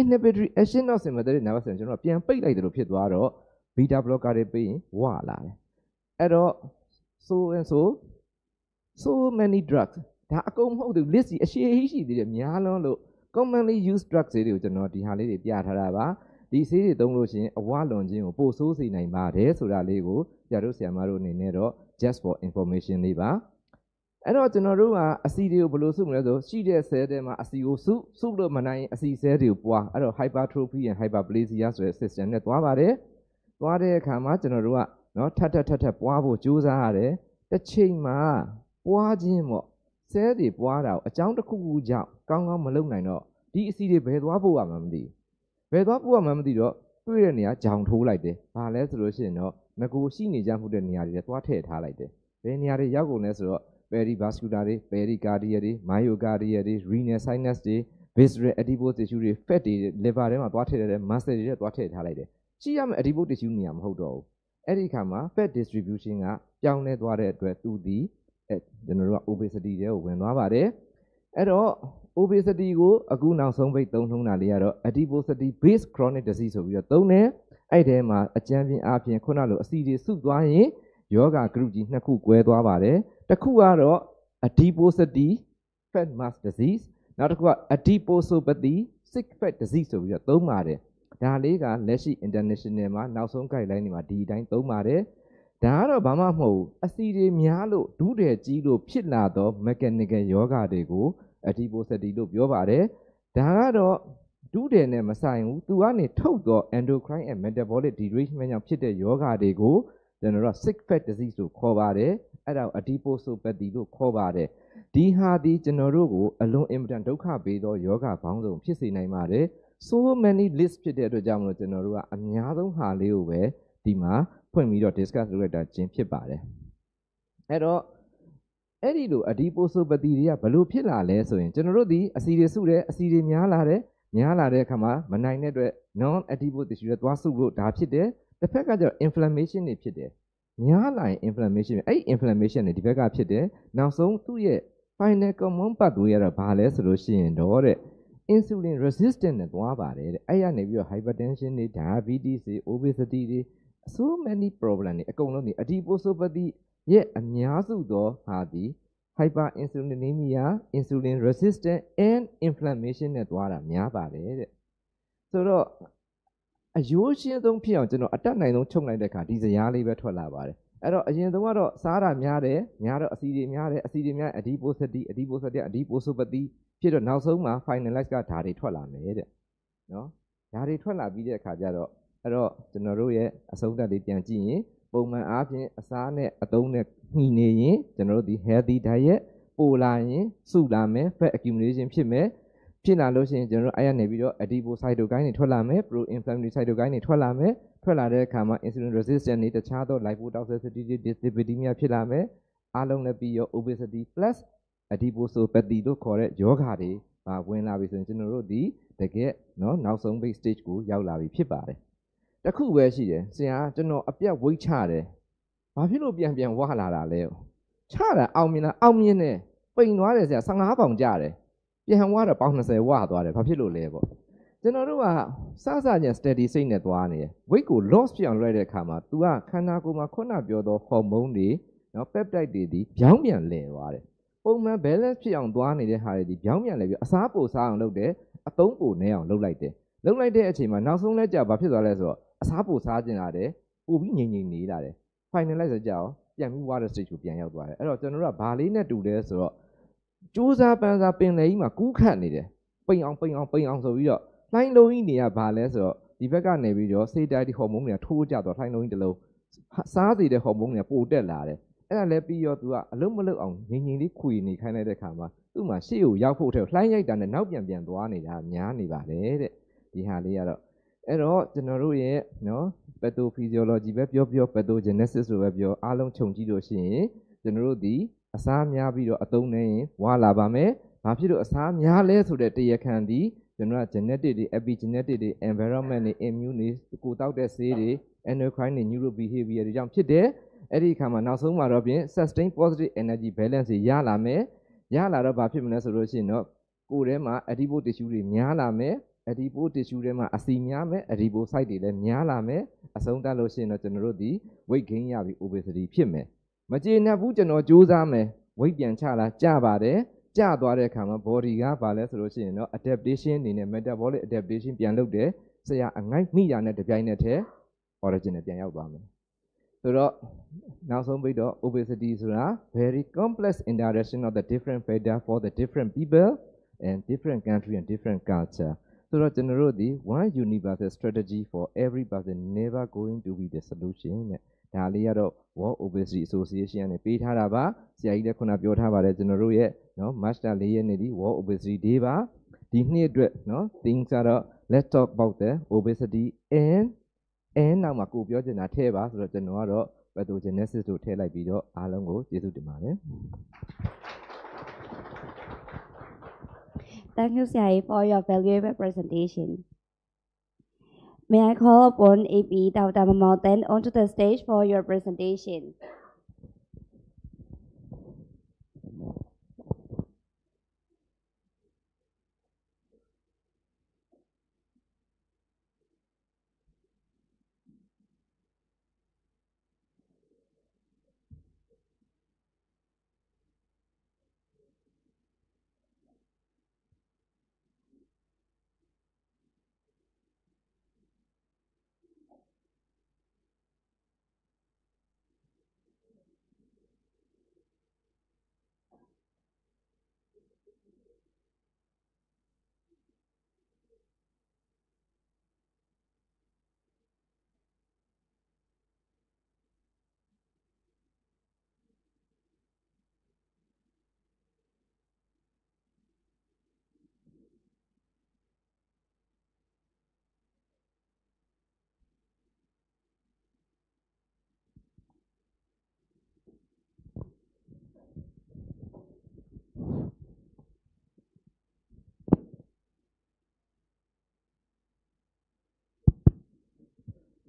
inhibitory action of sympathetic nervous system ကျွန်တော်ပြန်ပိတ်လိုက်တယ်လို့ဖြစ်သွားတော့ beta blocker တွေပေးရင်ဝလာတယ်အဲ့တော့ so and so so many drugs ဒါအကုန်မဟုတ်ဘူး list ကြီးအရှိကြီးရှိသေးတယ်များလွန်းလို့ commonly used drugs တွေကိုကျွန်တော်ဒီဟာလေးတွေပြထားတာပါ ဒီဆေးတွေသုံးလို့ရှိရင်အဝလွန်ခြင်းကိုပိုဆိုးစေနိုင်ပါတယ်ဆိုတာလေးကိုဆရာတို့ဆရာမတို့အနေနဲ့တော့ just for information လေးပါအဲ့တော့ကျွန်တော်တို့ကအစီတွေကိုဘယ်လိုစုမလဲဆိုရှိတဲ့ cell တွေမှာအစီကိုစုစုလို့မနိုင်ရင်အစီ cell တွေကိုပွားအဲ့တော့ hypertrophy and hyperplasia ဆိုတဲ့ system နဲ့သွားပါတယ်သွားတဲ့အခါမှာကျွန်တော်တို့ကနော်ထပ်ထပ်ထပ်ထပ်ပွားဖို့ကြိုးစားရတယ်တစ်ချိန်မှာပွားခြင်းပေါ့ cell တွေပွားတာကိုအကြောင်းတစ်ခုခုကြောင့်ကောင်းကောင်းမလုပ်နိုင်တော့ဒီအစီတွေဘယ်သွားဖို့ရမှမသိဘူး ဘယ်သွားဖို့ရမှမသိတော့တွေ့တဲ့နေရာဂျောင်ထိုးလိုက်တယ်ဘာလဲဆိုလို့ရှိရင်တော့ငကိုရှိနေကြမှုတဲ့နေရာတွေသွားထည့်ထားလိုက်တယ်ဘယ်နေရာတွေရောက်ကုန်လဲဆိုတော့ perivascular တွေ pericardia တွေ myocardia တွေ renal sinus တွေ visceral adipose tissue တွေ fat တွေ liver ထဲမှာသွားထည့်တဲ့ muscle တွေထဲသွားထည့်ထားလိုက်တယ်ရှိရမယ့် adipose tissue နေရာမဟုတ်တော့ဘူးအဲ့ဒီခါမှာ fat distribution ကပြောင်းလဲသွားတဲ့အတွက်သူဒီအဲကျွန်တော်တို့က obesity တွေကိုဝင်သွားပါတယ် အဲ့တော့ obesity ကိုအခုနောက်ဆုံးပိတ်သုံးထုံးတာလေးကတော့ adiposity based chronic disease ဆိုပြီးတော့သုံးတယ်အဲ့ထဲမှာအကြမ်းပြင်းအပြင်ခုနလိုအစီတွေစုသွားရင်ယောဂ group ကြီးနှစ်ခု꿰သွားပါတယ်တစ်ခုကတော့ adiposity fat mass disease နောက်တစ်ခုက adiposopathy sick fat disease ဆိုပြီးတော့သုံးပါတယ်ဒါလေးကလက်ရှိ international မှာနောက်ဆုံး guideline တွေမှာဒီအတိုင်းသုံးပါတယ်ဒါကတော့ဘာမှမဟုတ်ဘူးအစီတွေများလို့ဒုတယ်ကြီးလို့ဖြစ်လာသော mechanical ယောဂတွေကို adiposity လို့ပြောပါတယ်ဒါကတော့ဒုတယ်နဲ့မဆိုင်ဘူးသူကနေထုတ်သော endocrine and metabolic derangement ကြောင့်ဖြစ်တဲ့ယောဂတွေကိုကျွန်တော်တို့ sick fat disease လို့ခေါ်ပါတယ်အဲ့ဒါကို adiposopathy လို့ခေါ်ပါတယ်ဒီဟာဒီကျွန်တော်တို့ကိုအလွန်အင်မတန်ဒုက္ခပေးသောယောဂဘောင်းစုံဖြစ်စေနိုင်ပါတယ် so many list ဖြစ်တဲ့အတွက်ကြောင့်မလို့ကျွန်တော်တို့ကအများဆုံးဟာလေးကိုပဲဒီမှာဖွင့်ပြီးတော့ discuss လုပ်လိုက်တာခြင်းဖြစ်ပါတယ်အဲ့တော့ အဲ့ဒီလို adiposopathy တွေကဘလို့ဖြစ်လာလဲဆိုရင်ကျွန်တော်တို့ဒီအစီတွေစုတယ်အစီတွေများလာတယ်များလာတဲ့အခါမှာမနိုင်တဲ့အတွက် non adipose tissue တွေသွားစုလို့ဒါဖြစ်တယ်တစ်ဖက်ကကျတော့ inflammation တွေဖြစ်တယ်များလာရင် inflammation အဲ့ဒီ inflammation တွေဒီဘက်ကဖြစ်တယ်နောက်ဆုံးသူ့ရဲ့ final common pathway ကတော့ဘာလဲဆိုလို့ရှိရင်တော့တဲ့ insulin resistant နဲ့သွားပါတယ်တဲ့အဲ့ရနေပြီးတော့ hypertension တွေ diabetes တွေ obesity တွေ so many problem တွေအကုန်လုံးဒီ adiposopathy ရဲ့အများစုသောဟာဒီ hyperinsulinemia insulin resistant and inflammation နဲ့သွားတာများပါတယ်တဲ့ဆိုတော့အယိုးရှင်းဆုံးဖြစ်အောင်ကျွန်တော်အတက်နိုင်ဆုံးချုပ်လိုက်တဲ့အခါဒီဇရားလေးပဲထွက်လာပါတယ်အဲ့တော့အရင်ဆုံးကတော့စားတာများတယ်များတော့အစီတွေများတယ်အစီတွေများအဒီပိုစတီအဒီပိုစတီအဒီပိုဆိုပတီဖြစ်တော့နောက်ဆုံးမှာ finalize ကဓာတွေထွက်လာမယ်တဲ့နော်ဓာတွေထွက်လာပြီးတဲ့အခါကျတော့အဲ့တော့ကျွန်တော်တို့ရဲ့အဆုံးသတ်လေးပြန်ကြည့်ရင် ပုံမှန်အားဖြင့်အစားနဲ့အသုံးနဲ့ညှိနေရင်ကျွန်တော်တို့ဒီ healthy diet ပိုလာရင်စုလာမယ် fat accumulation ဖြစ်မယ်ဖြစ်လာလို့ရှိရင်ကျွန်တော်တို့အဲ့ရနေပြီးတော့ adipocytokine တွေထွက်လာမယ် pro-inflammatory cytokine တွေထွက်လာမယ်ထွက်လာတဲ့အခါမှာ insulin resistance တွေတခြားသော lipotoxicity disability များဖြစ်လာမယ်အားလုံးလည်းပြီးရော obesity plus adiposopathy တို့ခေါ်တဲ့ယောဂါတွေပါဝင်လာပြီဆိုရင်ကျွန်တော်တို့ဒီတကယ်နော်နောက်ဆုံး base stage ကိုရောက်လာပြီဖြစ်ပါတယ် တခုပဲရှိတယ်ဆရာကျွန်တော်အပြတ်ဝိတ်ချတယ်ဘာဖြစ်လို့ပြန်ပြန်ဝါလာတာလဲချတာအောင်မြင်လားအောင်မြင်တယ်ပိန်သွားတယ်ဆရာ15ပေါင်ကြတယ်ပြန်ဝါတော့ပေါင်20ဝါသွားတယ်ဘာဖြစ်လို့လဲပေါ့ကျွန်တော်တို့ကစစချင်း steady စိတ်နဲ့သွားနေတယ် weight ကို loss ဖြစ်အောင်လုပ်တဲ့အခါမှာ तू ကခန္ဓာကိုယ်မှာခုနပြောသော hormone တွေနော် peptide တွေဒီပြောင်းပြန်လည်သွားတယ်ပုံမှန် balance ဖြစ်အောင်သွားနေတဲ့ဟာတွေဒီပြောင်းပြန်လဲပြီးအစားပိုစားအောင်လုပ်တယ်အသုံးပိုနေအောင်လုပ်လိုက်တယ်လုပ်လိုက်တဲ့အချိန်မှာနောက်ဆုံးလဲကြာဘာဖြစ်သွားလဲဆိုတော့ အစားပိုစားကျင်လာတယ်ပို့ပြီးငြိမ်ငြိမ်နေလာတယ် finalize ကြအောင်ပြန်ပြီး water stage ကိုပြန်ရောက်သွားတယ်အဲ့တော့ကျွန်တော်တို့ကဘာလေးနဲ့တူလဲဆိုတော့စူးစားပန်းစားပင်လယ်ကြီးမှာကူးခတ်နေတယ်ပိန်အောင်ပိန်အောင်ပိန်အောင်ဆိုပြီးတော့လှိုင်းလုံးကြီးနေရဘာလဲဆိုတော့ဒီဘက်ကနေပြီးတော့စေတိုင်ဒီဟော်မုန်းတွေကထိုးကြတော့လှိုင်းလုံးကြီးတစ်လုံးစားစီတဲ့ဟော်မုန်းတွေကပိုတက်လာတယ်အဲ့ဒါလည်းပြီးရောသူကအလုံးမလုံးအောင်ငြိမ်ငြိမ်လေးခွေနေခိုင်းလိုက်တဲ့ခါမှာသူ့မှာရှေ့ကိုရောက်ဖို့ထဲလှိုင်းရိုက်တာနဲ့နောက်ပြန်ပြန်သွားနေတာများနေပါတယ်တဲ့ဒီဟာလေးကတော့ အဲ့တော့ကျွန်တော်တို့ရဲ့နော် pathophysiology ပဲပြောပြော pathogenesis လို့ပဲပြောအားလုံးခြုံကြည့်လို့ရှိရင်ကျွန်တော်တို့ဒီအစားများပြီးတော့အသုံးနဲ့ရင်ဝါလာပါမယ်။ဘာဖြစ်လို့အစားများလဲဆိုတဲ့တရားခံဒီကျွန်တော်က genetic တွေ epigenetic တွေ environment တွေ immune တွေကိုတောက်တဲ့ဆေးတွေ endocrine တွေ neuro behavior တွေကြောင့်ဖြစ်တယ်။အဲ့ဒီအခါမှာနောက်ဆုံးမှာတော့ပြင် sustain positive energy balance တွေရလာမယ်။ရလာတော့ဘာဖြစ်မလဲဆိုလို့ရှိရင်တော့ကိုယ်ထဲမှာ adipose tissue တွေများလာမယ်။ adipose tissue ထဲမှာအစီများမယ် adipocyte တွေလည်းများလာမယ်။အဆုံးသတ်လို့ရှိရင်တော့ကျွန်တော်တို့ဒီ weight gain ရပြီး obesity ဖြစ်မယ်။မကျေနပ်ဘူးကျွန်တော်ကြိုးစားမယ်ဝိတ်ပြန်ချလာကြပါတယ်ကြသွားတဲ့အခါမှာ body ကဘာလဲဆိုလို့ရှိရင်တော့ adaptation အနေနဲ့ metabolic adaptation ပြန်လုပ်တယ်ဆရာအငိုက်မိရနဲ့တပြိုင်နက်တည်း origin နဲ့ပြန်ရောက်သွားမယ်ဆိုတော့နောက်ဆုံးပြီးတော့ obesity ဆိုတာ very complex interaction of the different factor for the different people and different country and different culture ဆိုတော့ကျွန်တော်တို့ဒီ one universal strategy for every person never going to be the solution တဲ့ဒါလေးကတော့ World Obesity Association နဲ့ပေးထားတာပါဆရာကြီးလည်းခုနပြောထားပါတယ်ကျွန်တော်တို့ရဲ့နော် Master ၄ရက်နေ့ဒီ World Obesity Day ပါဒီနှစ်အတွက်နော် things ကတော့ let's talk about the obesity and and နောက်မှာကိုပြောချင်တာထည့်ပါဆိုတော့ကျွန်တော်ကတော့ pathogenesis တို့ထည့်လိုက်ပြီးတော့အားလုံးကိုကျေးဇူးတင်ပါတယ် Thank you, Sai, for your valuable presentation. May I call upon AP Dr. Mamoten onto the stage for your presentation.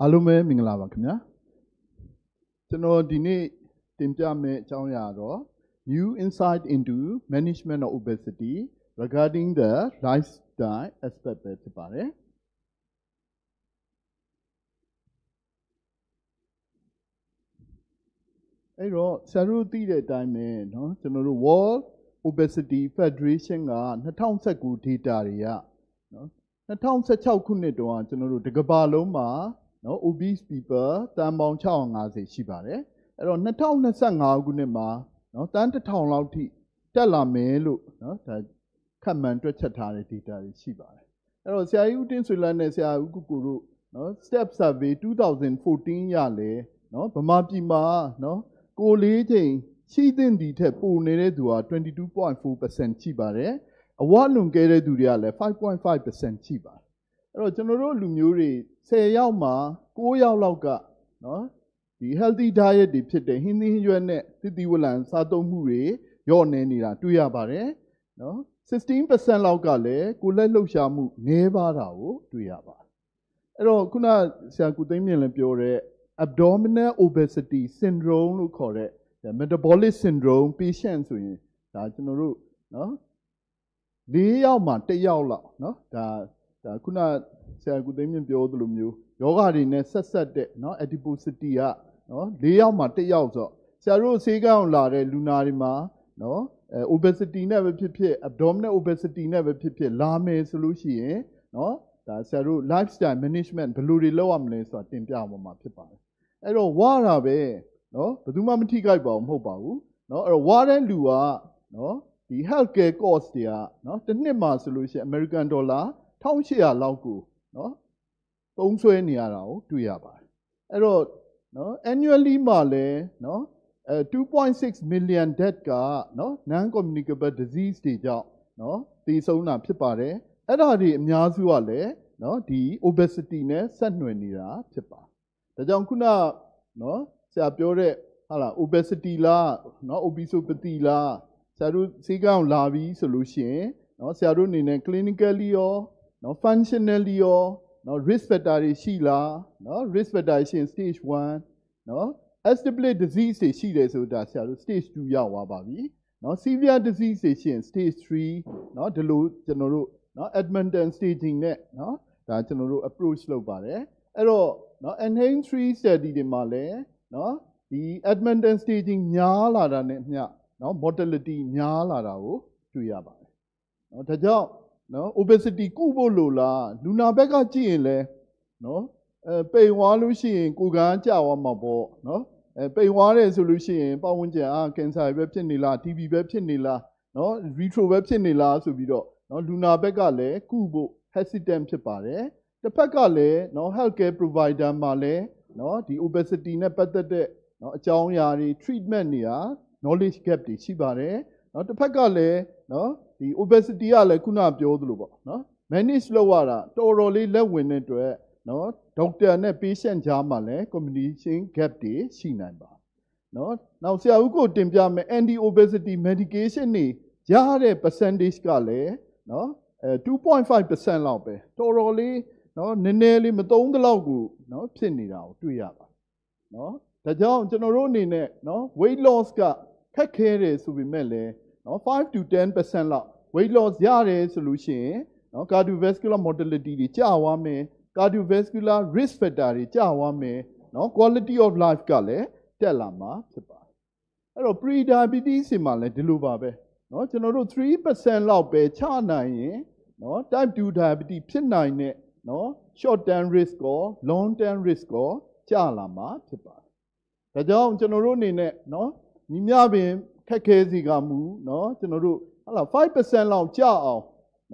အားလုံးပဲမင်္ဂလာပါခင်ဗျာကျွန်တော်ဒီနေ့တင်ပြမယ့်အကြောင်းအရာတော့ new insight into management of obesity regarding the lifestyle aspect ပဲဖြစ်ပါတယ်အဲ့တော့ဆရာတို့သိတဲ့အတိုင်းပဲเนาะကျွန်တော်တို့ World Obesity Federation က2019 data တွေကเนาะ2016ခုနှစ်တုန်းကကျွန်တော်တို့တစ်ကမ္ဘာလုံးမှာ နော် obese people တန်ပေါင်း650ရှိပါတယ်အဲ့တော့2025ခုနှစ်မှာနော်တန်း1000လောက်ထိတက်လာမယ်လို့နော်ဒါခန့်မှန်းတွက်ချက်ထားတဲ့ data တွေရှိပါတယ်အဲ့တော့ဆရာကြီးဦးတင်ဆွေလန်းနဲ့ဆရာဦးကုကူတို့နော် step survey 2014ရလဲနော်ဗမာပြည်မှာနော်ကိုလေးချိန်ရှိသင့်ဒီထက်ပိုနေတဲ့သူက22.4%ရှိပါတယ်အဝလွန်ကဲတဲ့သူတွေကလည်း5.5%ရှိပါတယ် အဲ့တော့ကျွန်တော်တို့လူမျိုးတွေ10ယောက်မှာ9ယောက်လောက်ကနော်ဒီ healthy diet တွေဖြစ်တဲ့ဟင်းသီးဟင်းရွက်နဲ့သစ်သီးဝလံစားသုံးမှုတွေညော့နေနေတာတွေ့ရပါတယ်နော်16%လောက်ကလည်းကိုယ်လက်လှုပ်ရှားမှုနည်းပါးတာကိုတွေ့ရပါတယ်အဲ့တော့ခုနဆရာကုသိမ်းမြင့်လည်းပြောတဲ့ abdominal obesity syndrome လို့ခေါ်တဲ့ metabolic syndrome patient ဆိုရင်ဒါကျွန်တော်တို့နော်၄ယောက်မှာ၁ယောက်လောက်နော်ဒါ ဒါခုနဆရာကုသိမ်းမြင့်ပြောသလိုမျိုးယောဂတွေနဲ့ဆက်ဆက်တဲ့เนาะ adiposity ကเนาะ၄ယောက်မှာ၁ယောက်ဆိုဆရာတို့ဆေးကောင်းလာတဲ့လူနာတွေမှာเนาะအဲ obesity နဲ့ပဲဖြစ်ဖြစ် abdominal obesity နဲ့ပဲဖြစ်ဖြစ်လာမယ်ဆိုလို့ရှိရင်เนาะဒါဆရာတို့ lifestyle management ဘယ်လိုတွေလုပ်ရမလဲဆိုတာတင်ပြမှာဖြစ်ပါတယ်အဲ့တော့ဝါတာပဲเนาะဘယ်သူမှမထိခိုက်ပါဘူးမဟုတ်ပါဘူးเนาะအဲ့တော့ဝါတဲ့လူကเนาะဒီ health care cost တွေကเนาะတစ်နှစ်မှာဆိုလို့ရှိရင် American dollar 1800လောက်ကိုနော်သုံးဆွဲနေရတာကိုတွေ့ရပါတယ်အဲ့တော့နော် annually မှာလည်းနော်အဲ2.6 million death ကနော် non communicable disease တွေကြောင့်နော်တည်ဆုံးတာဖြစ်ပါတယ်အဲ့ဒါတွေအများစုကလည်းနော်ဒီ obesity နဲ့ဆက်နွယ်နေတာဖြစ်ပါတယ်ဒါကြောင့်ခုနနော်ဆရာပြောတဲ့ဟာလား obesity လားနော် obesity လားဆရာတို့ဈေးကောင်လာပြီဆိုလို့ရှိရင်နော်ဆရာတို့အနေနဲ့ clinically ရော နော် functionally ရောနော် risk factor တွေရှိလားနော် risk factor ရှင် stage 1နော် established disease တွေရှိတယ်ဆိုတာဆရာတို့ stage 2ရောက်သွားပါပြီနော် severe disease တွေရှင် stage 3နော်ဒီလိုကျွန်တော်တို့နော် Edmonton staging နဲ့နော်ဒါကျွန်တော်တို့ approach လုပ်ပါတယ်အဲ့တော့နော် enhance 3 study တွေမှာလည်းနော်ဒီ Edmonton staging များလာတာနဲ့မျှနော် mortality များလာတာကိုတွေ့ရပါတယ်နော်ဒါကြောင့် နော် obesity ကုဖို့လို့လားလူနာဘက်ကကြည့်ရင်လဲနော်အဲပိန်ဝါလို့ရှိရင်ကိုယ်ကန်းကြသွားမှာပေါ့နော်အဲပိန်ဝါတယ်ဆိုလို့ရှိရင်ပတ်ဝန်းကျင်အာကင်ဆာပဲဖြစ်နေလား TB ပဲဖြစ်နေလားနော် retro ပဲဖြစ်နေလားဆိုပြီးတော့နော်လူနာဘက်ကလည်းကုဖို့ hesitant ဖြစ်ပါတယ်တစ်ဖက်ကလည်းနော် healthcare provider မှာလည်းနော်ဒီ obesity နဲ့ပတ်သက်တဲ့နော်အကြောင်းအရာတွေ treatment တွေဟာ knowledge gap တွေရှိပါတယ်နော်တစ်ဖက်ကလည်းနော် ဒီ obesity ကလည်းခုနပြောသလိုပေါ့နော် manage လုပ်ရတာတော်တော်လေးလက်ဝင်တဲ့အတွက်နော်ဒေါက်တာနဲ့ patient ကြားမှာလည်း communication gap တွေရှိနိုင်ပါနော်နောက်ဆရာဦးကိုတင်ပြမယ် anti obesity medication တွေရတဲ့ percentage ကလည်းနော်အဲ2.5%လောက်ပဲတော်တော်လေးနော်နည်းနည်းလေးမသုံးသလောက်ကိုနော်ဖြစ်နေတာကိုတွေ့ရပါတယ်နော်ဒါကြောင့်ကျွန်တော်တို့အနေနဲ့နော် weight loss ကခက်ခဲတယ်ဆိုပေမဲ့လည်း နော်5 to 10%လောက် weight loss ရတယ်ဆိုလို့ရှိရင်နော် cardiovascular mortality တွေကျသွားမယ် cardiovascular risk factor တွေကျသွားမယ်နော် quality of life ကလည်းတက်လာမှာဖြစ်ပါတယ်အဲ့တော့ pre diabetes စီမှာလည်းဒီလိုပါပဲနော်ကျွန်တော်တို့3%လောက်ပဲချနိုင်ရင်နော် type 2 diabetes ဖြစ်နိုင်တဲ့နော် short term risk ကို long term risk ကိုကျလာမှာဖြစ်ပါတယ်ဒါကြောင့်ကျွန်တော်တို့အနေနဲ့နော်ညီမျှပင် ခက်ခဲစီကမူနော်ကျွန်တော်တို့ဟာလာ5%လောက်ကျအောင်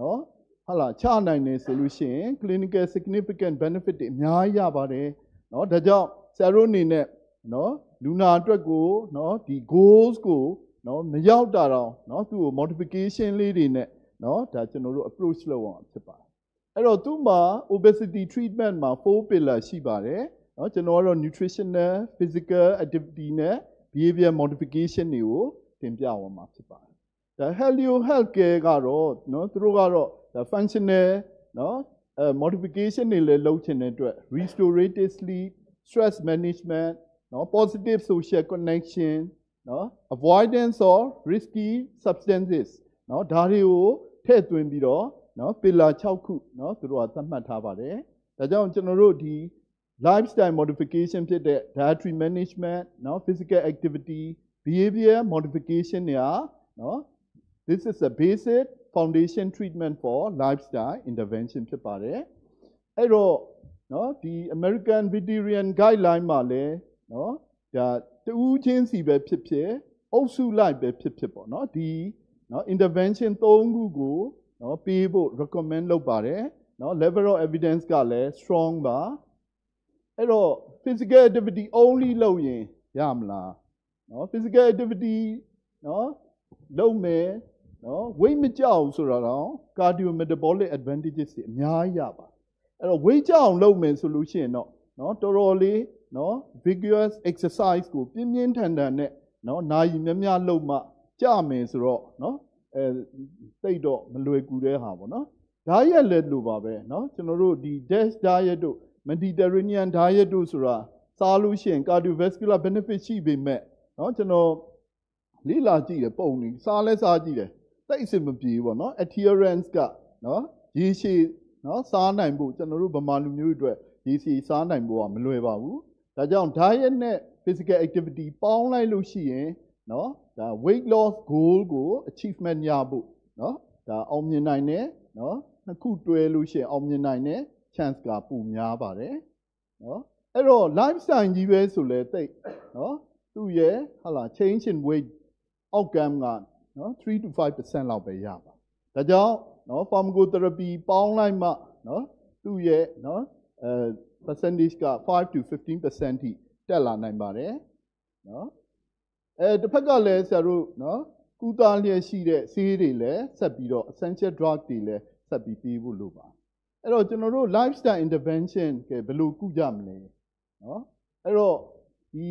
နော်ဟာလာချနိုင်တယ်ဆိုလို့ရှိရင် clinical significant benefit တွေအများကြီးရပါတယ်နော်ဒါကြောင့်ဆရာတို့အနေနဲ့နော်လူနာအတွက်ကိုနော်ဒီ goals ကိုနော်မရောက်တာတော့နော်သူ့ကို modification လေးတွေနဲ့နော်ဒါကျွန်တော်တို့ approach လုပ်အောင်ဖြစ်ပါတယ်အဲ့တော့သူ့မှာ obesity treatment မှာ4 pillar ရှိပါတယ်နော်ကျွန်တော်ကတော့ nutritional physical activity နဲ့ behavior modification တွေကိုတင်ပြသွားမှာဖြစ်ပါတယ်ဒါ helio health care ကတော့เนาะသူတို့ကတော့ဒါ functional เนาะအဲ modification တွေလည်းလုပ်ချင်တဲ့အတွက် restorative sleep stress management เนาะ positive social connection เนาะ avoidance of risky substances เนาะဒါတွေကိုထည့်သွင်းပြီးတော့เนาะ pillar 6ခုเนาะသူတို့ကသတ်မှတ်ထားပါတယ်ဒါကြောင့်ကျွန်တော်တို့ဒီ lifestyle modification ဖြစ်တဲ့ dietary management เนาะ physical activity behavior modification တွေဟာเนาะ this is a basic foundation treatment for lifestyle intervention ဖြစ်ပါတယ်အဲ့တော့เนาะဒီ American Vegetarian Guideline မှာလည်းเนาะဒါတူးချင်းစီပဲဖြစ်ဖြစ်အုပ်စုလိုက်ပဲဖြစ်ဖြစ်ပေါ့เนาะဒီเนาะ intervention ၃ခုကိုเนาะပေးဖို့ recommend လုပ်ပါတယ်เนาะ level of evidence ကလည်း strong ပါ အဲ့တော့ physical activity only လုပ်ရင်ရမလားနော် physical activity နော်လုပ်မယ်နော် weight မကြောက်ဆိုတော့ cardio metabolic advantages တွေအများကြီးရပါအဲ့တော့ weight ကြောက်လုပ်မယ်ဆိုလို့ရှိရင်တော့နော်တော်တော်လေးနော် vigorous exercise ကိုပြင်းပြင်းထန်ထန်နဲ့နော်နာရီများများလုပ်မှကြမယ်ဆိုတော့နော်အဲတိတ်တော့မလွယ်ကူတဲ့ဟာပေါ့နော်ဒါရက်လည်းလို့ပါပဲနော်ကျွန်တော်တို့ဒီ dash diet တို့ mediterranean diet တို့ဆိုတာစားလို့ရှိရင် cardiovascular benefit ရှိပေမဲ့နော်ကျွန်တော်လေ့လာကြည့်တယ်ပုံနေစားလဲစားကြည့်တယ်တိတ်အဆင်မပြေဘူးပေါ့နော် adherence ကနော်ရေရှည်နော်စားနိုင်ဖို့ကျွန်တော်တို့ဗမာလူမျိုးတွေအတွက်ရေရှည်စားနိုင်ဖို့ကမလွယ်ပါဘူးဒါကြောင့် diet နဲ့ physical activity ပေါင်းလိုက်လို့ရှိရင်နော်ဒါ weight loss goal ကို achievement ရဖို့နော်ဒါအောင်မြင်နိုင်တယ်နော်နှစ်ခုတွဲလို့ရှိရင်အောင်မြင်နိုင်တဲ့ chance ကပိုများပါတယ်နော်အဲ့တော့ lifestyle ကြီးပဲဆိုလဲတိတ်နော်သူ့ရဲ့ဟာလာ change in weight outcome ကနော်3 to 5%လောက်ပဲရပါဒါကြောင့်နော် pharmacotherapy ပေါင်းလိုက်မှနော်သူ့ရဲ့နော်အဲ percentage က5 to 15%ထိတက်လာနိုင်ပါတယ်နော်အဲတစ်ဖက်ကလည်းဆရာတို့နော်ကုသလျက်ရှိတဲ့ဆေးတွေလည်းဆက်ပြီးတော့ essential drug တွေလည်းဆက်ပြီးပေးဖို့လိုပါ အဲ့တော့ကျွန်တော်တို့ lifestyle intervention ကဘယ်လိုကုကြမလဲနော်အဲ့တော့ဒီ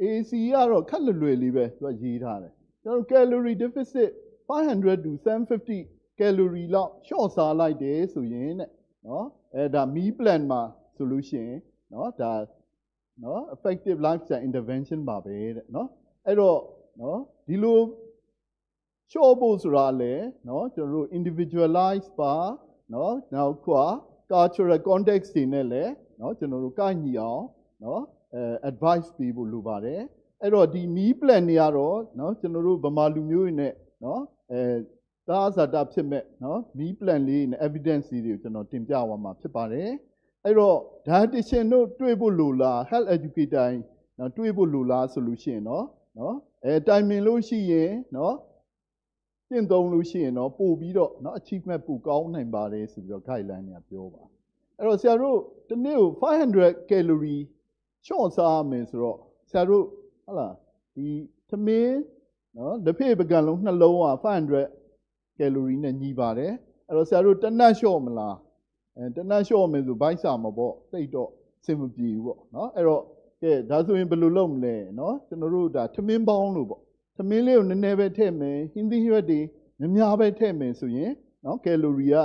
AC ကတော့ခက်လွယ်လွယ်လေးပဲသူကရေးထားတယ်ကျွန်တော် calorie deficit 500 to 750 calorie လောက်ရှော့စားလိုက်တယ်ဆိုရင်တဲ့နော်အဲဒါ meal plan မှာဆိုလို့ရှိရင်နော်ဒါနော် effective lifestyle intervention ပါပဲတဲ့နော်အဲ့တော့နော်ဒီလိုရှော့ဖို့ဆိုတာလေနော်ကျွန်တော်တို့ individualize ပါ နော်နောက်ခုက cultural context တွေနဲ့လည်းနော်ကျွန်တော်တို့ကညီအောင်နော်အဲ advice ပေးဖို့လိုပါတယ်အဲ့တော့ဒီ meal plan တွေကတော့နော်ကျွန်တော်တို့ဗမာလူမျိုးတွေနဲ့နော်အဲသာဇာတာဖြစ်မဲ့နော် meal plan လေးနဲ့ evidence တွေကိုကျွန်တော်တင်ပြသွားမှာဖြစ်ပါတယ်အဲ့တော့ dietitian တို့တွေ့ဖို့လိုလား health educator နော်တွေ့ဖို့လိုလားဆိုလို့ရှိရင်နော်နော်အဲတိုင်ပင်လို့ရှိရင်နော် ကျင့်သုံးလို့ရှိရင်တော့ပို့ပြီးတော့နော် achievement ပိုကောင်းနိုင်ပါတယ်ဆိုပြီးတော့ guideline တွေကပြောပါအဲ့တော့ဆရာတို့တစ်နေ့ကို500 calorie ရှော့စားရမယ်ဆိုတော့ဆရာတို့ဟုတ်လားဒီသမင်းနော်လက်ဖေးပကံလုံးနှလုံးက500 calorie နဲ့ညီပါတယ်အဲ့တော့ဆရာတို့တနတ်လျှော့မလားအဲတနတ်လျှော့မယ်ဆိုဘိုက်စာမပေါ့တိတ်တော့စင်မပြေဘူးပေါ့နော်အဲ့တော့ကဲဒါဆိုရင်ဘယ်လိုလုပ်မလဲနော်ကျွန်တော်တို့ဒါသမင်းပေါင်းလို့ပေါ့ သမင်းလေးကိုနည်းနည်းပဲထည့်မယ်ဟင်းသီးရွက်တွေများများပဲထည့်မယ်ဆိုရင်နော်ကယ်လိုရီက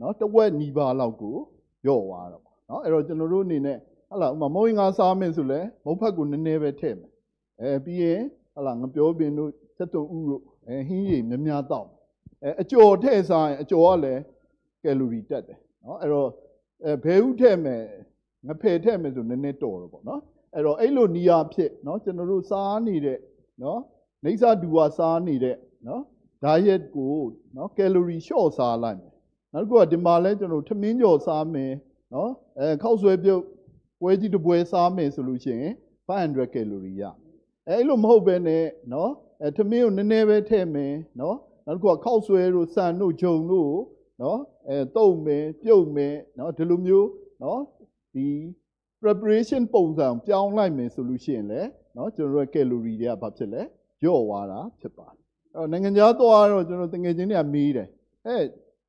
နော်တစ်ဝက်နီးပါးလောက်ကိုလျော့သွားတော့ပေါ့နော်အဲ့တော့ကျွန်တော်တို့အနေနဲ့ဟလာဥမာမုံငါစားမယ်ဆိုလဲမုတ်ဖက်ကိုနည်းနည်းပဲထည့်မယ်အဲပြီးရင်ဟလာငပြောပင်တို့ချက်တုံဥတို့အဲဟင်းရည်များများတောက်အဲအကြော်ထည့်စားရင်အကြော်ကလည်းကယ်လိုရီတက်တယ်နော်အဲ့တော့အဲဘဲဥထည့်မယ်ငဖယ်ထည့်မယ်ဆိုနည်းနည်းတော်တော့ပေါ့နော်အဲ့တော့အဲ့လိုနီးယားဖြစ်နော်ကျွန်တော်တို့စားနေတဲ့နော် နေစာဒူဝါစားနေတဲ့နော် diet ကိုနော် calorie လျှော့စားလိုက်မယ်နောက်တစ်ခုကဒီမှာလဲကျွန်တော်ထမင်းကြော်စားမယ်နော်အဲခောက်ဆွဲပြုတ်ပွဲကြီးတစ်ပွဲစားမယ်ဆိုလို့ရှိရင်500 calorie ရအဲအဲ့လိုမဟုတ်ပဲနဲ့နော်အဲထမင်းကိုနည်းနည်းပဲထည့်မယ်နော်နောက်တစ်ခုကခောက်ဆွဲတို့စံတို့ဂျုံတို့နော်အဲတုံမယ်ပြုတ်မယ်နော်ဒီလိုမျိုးနော်ဒီ preparation ပုံစံပြောင်းလိုက်မယ်ဆိုလို့ရှိရင်လည်းနော်ကျွန်တော်တို့ calorie တွေကဘာဖြစ်လဲ ညော့သွားတာဖြစ်ပါတယ်အဲ့တော့နိုင်ငံခြားသွားတော့ကျွန်တော်တငယ်ချင်းတွေကမေးတယ်ဟဲ့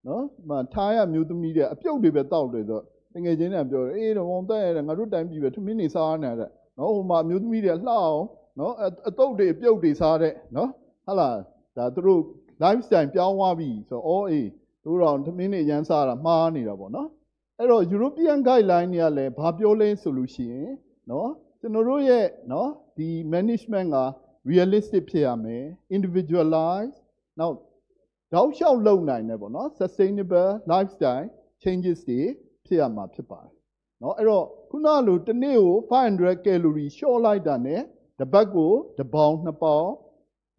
နော်မထားရမျိုးသမီးတွေအပြုတ်တွေပဲတောက်တယ်ဆိုတော့တငယ်ချင်းတွေကပြောတယ်အေးတော့ဝန်တက်ရတယ်ငါတို့တိုင်းပြည်ပဲထမင်းနေစားနေရတယ်နော်ဟိုမှာမျိုးသမီးတွေလှအောင်နော်အတုတ်တွေအပြုတ်တွေစားတဲ့နော်ဟာလာဒါသူတို့ lifestyle ပြောင်းသွားပြီဆိုတော့အော်အေးတို့တော့ထမင်းနေရမ်းစားတာမှားနေတာပေါ့နော်အဲ့တော့ European guideline တွေကလည်းဘာပြောလဲဆိုလို့ရှိရင်နော်ကျွန်တော်တို့ရဲ့နော်ဒီ management က realistic ဖြစ်ရမယ် individualize နောက်တောက်လျှောက်လုပ်နိုင်တယ်ပေါ့နော် sustainable lifestyle changes တွေဖြစ်ရမှာဖြစ်ပါတယ်เนาะအဲ့တော့ခုနလိုတစ်နေ့ကို500 calorie လျှော့လိုက်တာ ਨੇ တစ်ပတ်ကိုတစ်ပေါင်နှစ်ပေါင်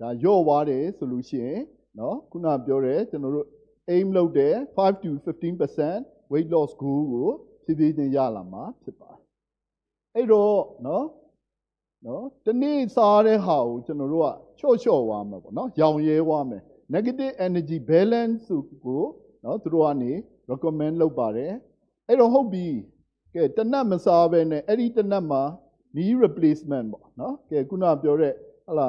ဒါလျော့သွားတယ်ဆိုလို့ရှိရင်เนาะခုနပြောတယ်ကျွန်တော်တို့ aim လုပ်တယ်5 to 15% weight loss goal ကိုဖြည်းဖြည်းချင်းရလာမှာဖြစ်ပါတယ်အဲ့တော့เนาะ နော်တနေ့စားတဲ့ဟာကိုကျွန်တော်တို့ကချော့ချော့သွားမှာပေါ့နော်ရောင်ရဲသွားမယ် negative energy balance ကိုနော်သူတို့ကနေ recommend လုပ်ပါတယ်အဲ့တော့ဟုတ်ပြီကဲတနတ်မစားဘဲနဲ့အဲ့ဒီတနတ်မှာ meal replacement ပေါ့နော်ကဲခုနပြောတဲ့ဟလာ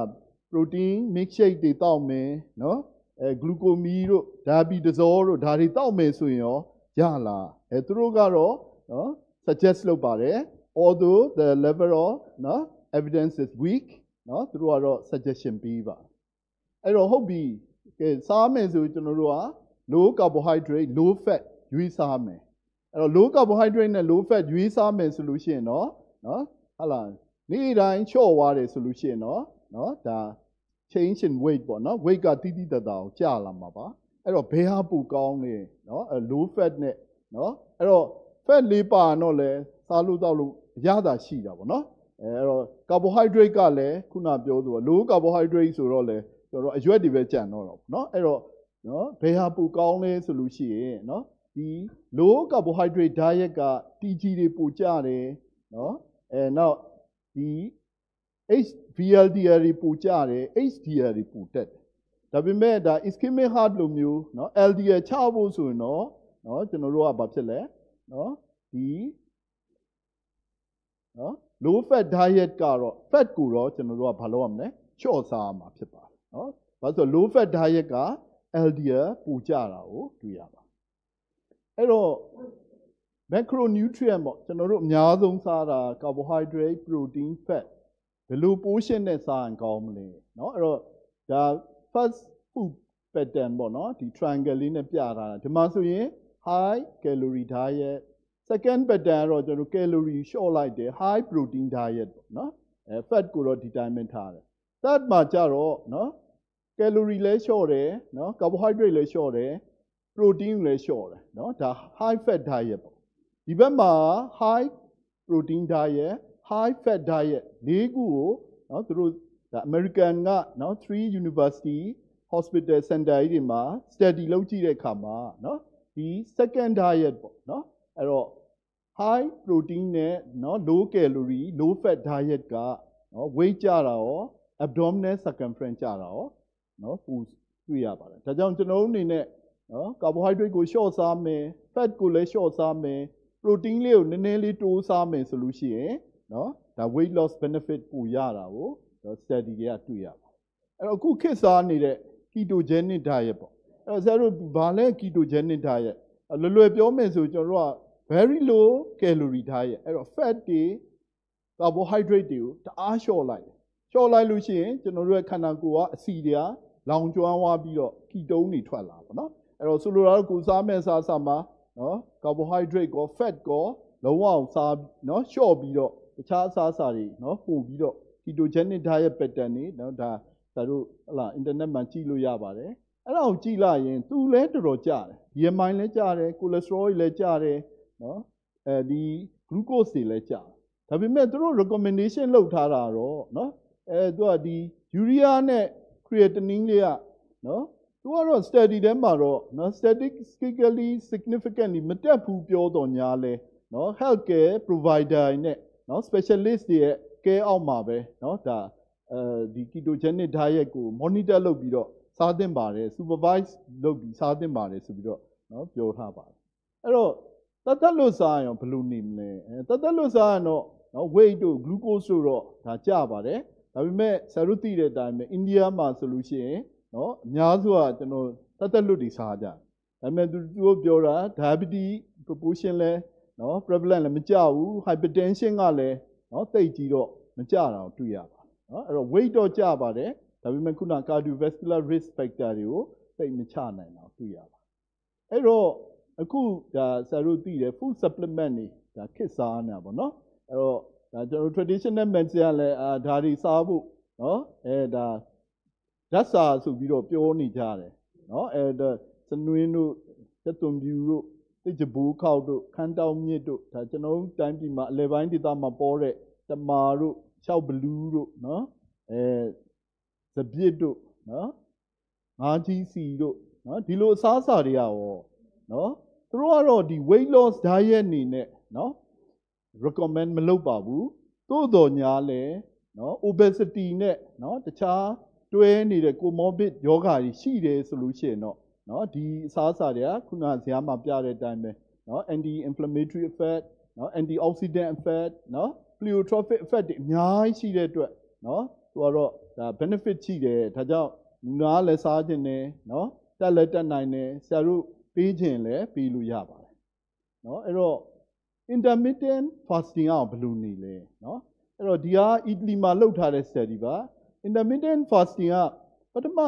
protein milkshake တွေတောက်မယ်နော်အဲ glucose တို့ diabetazole တို့ဒါတွေတောက်မယ်ဆိုရင်ရောရလားအဲသူတို့ကတော့နော် suggest လုပ်ပါတယ် although the level of နော် evidence is weak နော်သူတို့ကတော့ suggestion ပေးပါအဲ့တော့ဟုတ်ပြီကဲစားမယ်ဆိုကျွန်တော်တို့က low carbohydrate low fat ရွေးစားမယ်အဲ့တော့ low carbohydrate နဲ့ low fat ရွေးစားမယ်ဆိုလို့ရှိရင်တော့နော်ဟာလာနေ့တိုင်းချော့သွားတယ်ဆိုလို့ရှိရင်တော့နော်ဒါ change in weight ပေါ့နော် weight ကတိတိတတ်တာကိုကျလာမှာပါအဲ့တော့ဘယ်ဟာပူကောင်းလဲနော် low fat နဲ့နော်အဲ့တော့ fat လေးပါတော့လဲစားလို့တော့လို့ရတာရှိတာပေါ့နော် အဲအဲ့တော့ carbohydrate ကလည်းခုနပြောသလို low carbohydrate ဆိုတော့လေကျွန်တော်အရွက်တွေပဲကြံတော့တော့เนาะအဲ့တော့နော်ဘယ်ဟာပူကောင်းလဲဆိုလို့ရှိရင်เนาะဒီ low carbohydrate diet က TG တွေပူကြတယ်เนาะအဲနောက်ဒီ HVLDL တွေပူကြတယ် HDL တွေပူတက်တယ်ဒါပေမဲ့ဒါ ischemic heart လိုမျိုးเนาะ LDL ချဖို့ဆိုရင်တော့เนาะကျွန်တော်တို့ကဘာဖြစ်လဲเนาะဒီနော် low fat diet ကတော့ fat ကိုတော့ကျွန်တော်တို့ကဘာလုပ်ရမလဲချော့စားရမှာဖြစ်ပါတယ်နော်ဘာလို့ဆို low fat diet က LDL ပူကြတာကိုတွေ့ရပါအဲ့တော့ macronutrient ပေါ့ကျွန်တော်တို့အများဆုံးစားတာ carbohydrate protein fat ဘယ်လို portion နဲ့စားရင်ကောင်းမလဲเนาะအဲ့တော့ဒါ first food pattern ပေါ့เนาะဒီ triangle လေးနဲ့ပြထားတာဒီမှာဆိုရင် high calorie diet second pattern ကတော့ကျွန်တော် calorie short လိုက်တယ် high protein diet ပေါ့နော်အဲ fat ကိုတော့ဒီတိုင်းပဲထားတယ် third မှာကျတော့နော် calorie လဲ short တယ်နော် carbohydrate လဲ short တယ် protein လဲ short တယ်နော်ဒါ high fat diet ပေါ့ဒီဘက်မှာ high protein diet high fat diet လေးခုကိုနော်သူတို့ဒါ American ကနော်3 University Hospital Center တွေမှာ study လုပ်ကြည့်တဲ့အခါမှာနော်ဒီ second diet ပေါ့နော် အဲ့တော့ high protein နဲ့နော် low calorie low fat diet ကနော် weight ကျတာရော abdominal circumference ကျတာရောနော်ပူတွေ့ရပါတယ်ဒါကြောင့်ကျွန်တော်တို့အနေနဲ့နော် carbohydrate ကို short စားမယ် fat ကိုလည်း short စားမယ် protein လေးကိုနည်းနည်းလေးတိုးစားမယ်ဆိုလို့ရှိရင်နော်ဒါ weight loss benefit ပူရတာကို study တွေကတွေ့ရပါတယ်အဲ့တော့အခုခေတ်စားနေတဲ့ ketogenic diet ပေါ့အဲ့တော့ဆရာတို့ဘာလဲ ketogenic diet လွယ်လွယ်ပြောမယ်ဆိုကျွန်တော်တို့က very low calorie diet အဲ့တော့ fat တွေ carbohydrate တွေကိုတအားလျှော့လိုက်တယ်လျှော့လိုက်လို့ရှိရင်ကျွန်တော်တို့ရဲ့ခန္ဓာကိုယ်ကအဆီတွေကလောင်ကျွမ်းသွားပြီးတော့ ketone တွေထွက်လာပါတော့အဲ့တော့ဆိုလိုတာကကိုယ်စားမဲ့စားစားမှာနော် carbohydrate ကော fat ကောလုံးဝအောင်စားနော်လျှော့ပြီးတော့တခြားအစားအစာတွေနော်ပို့ပြီးတော့ ketogenic diet pattern တွေနော်ဒါဒါတို့ဟလာ internet မှာကြည့်လို့ရပါတယ်အဲ့ဒါကိုကြည့်လိုက်ရင်သူလဲတော်တော်ကြတယ် BMI လဲကြတယ် cholesterol တွေလဲကြတယ် နော်အဲဒီ glucose တွေလဲကြတယ်ဒါပေမဲ့သူတို့ recommendation လုပ်ထားတာတော့နော်အဲသူကဒီ urea နဲ့ creatinine လေးကနော်သူကတော့ study ထဲမှာတော့နော် statistically significantly မတက်ဘူးပြောတော့ညာလဲနော် healthcare provider နဲ့နော် specialist တွေရဲ့ care အောက်မှာပဲနော်ဒါအဲဒီ ketogenic diet ကို monitor လုပ်ပြီးတော့စားသင့်ပါတယ် supervise လုပ်ပြီးစားသင့်ပါတယ်ဆိုပြီးတော့နော်ပြောထားပါတယ်အဲ့တော့ တတ်တတ်လို့စားရင်ဘယ်လိုနေမလဲအဲတတ်တတ်လို့စားရင်တော့နော် weight တို့ glucose တို့တော့ဒါကျပါတယ်ဒါပေမဲ့ဆရာတို့သိတဲ့အတိုင်းပဲအိန္ဒိယမှာဆိုလို့ရှိရင်နော်အများစုကကျွန်တော်တတ်တတ်လွတ်တွေစားကြတယ်ဒါပေမဲ့သူတို့ပြောတာ diabetes proportion လဲနော် prevalent လည်းမကြဘူး hypertension ကလည်းနော်တိတ်ကြီးတော့မကြတာကိုတွေ့ရပါတယ်နော်အဲ့တော့ weight တော့ကြပါတယ်ဒါပေမဲ့ခုန cardiovascular risk factor တွေကိုတိတ်မချနိုင်တာကိုတွေ့ရပါတယ်အဲ့တော့ အခုဒါဆရာတို့သိတယ် food supplement တွေဒါခစ်စားနေတာပေါ့နော်အဲ့တော့ဒါကျွန်တော် traditional medicine ကလည်းအာဒါတွေစားဖို့နော်အဲဒါဓာတ်စာဆိုပြီးတော့ပြောနေကြတယ်နော်အဲဒါစနွင်းတို့တက်သွန်ပြူတို့တိတ်ကြဘူးခောက်တို့ခန်းတောင်မြစ်တို့ဒါကျွန်တော်တို့တိုင်းပြည်မှာအလဲပိုင်းဒေသမှာပေါ်တဲ့တမာတို့၆ဘလူးတို့နော်အဲစပြစ်တို့နော်ငါးကြီးစီတို့နော်ဒီလိုအစားအစာတွေကရောနော် သူတို့ကတော့ဒီ weight loss diet အနေနဲ့နော် recommend မလုပ်ပါဘူးသို့တော်ညာလဲနော် obesity နဲ့နော်တခြားတွဲနေတဲ့ comorbid ယောဂါတွေရှိတယ်ဆိုလို့ရှိရင်တော့နော်ဒီအစားအစာတွေကခုနဇာတ်မှာပြတဲ့အတိုင်းပဲနော် anti inflammatory effect နော် anti oxidant effect နော် pleiotropic effect တွေအများကြီးရှိတဲ့အတွက်နော်သူကတော့ဒါ benefit ရှိတယ်ဒါကြောင့်လူနာလည်းစားခြင်းနဲ့နော်တက်လည်းတက်နိုင်တယ်ဆရာတို့ ပေးခြင်းလည်းပေးလို့ရပါတယ်နော်အဲ့တော့ intermittent fasting ကဘယ်လိုနေလဲเนาะအဲ့တော့ဒီဟာအီတလီမှာလုပ်ထားတဲ့ study ပါ intermittent fasting ကပထမ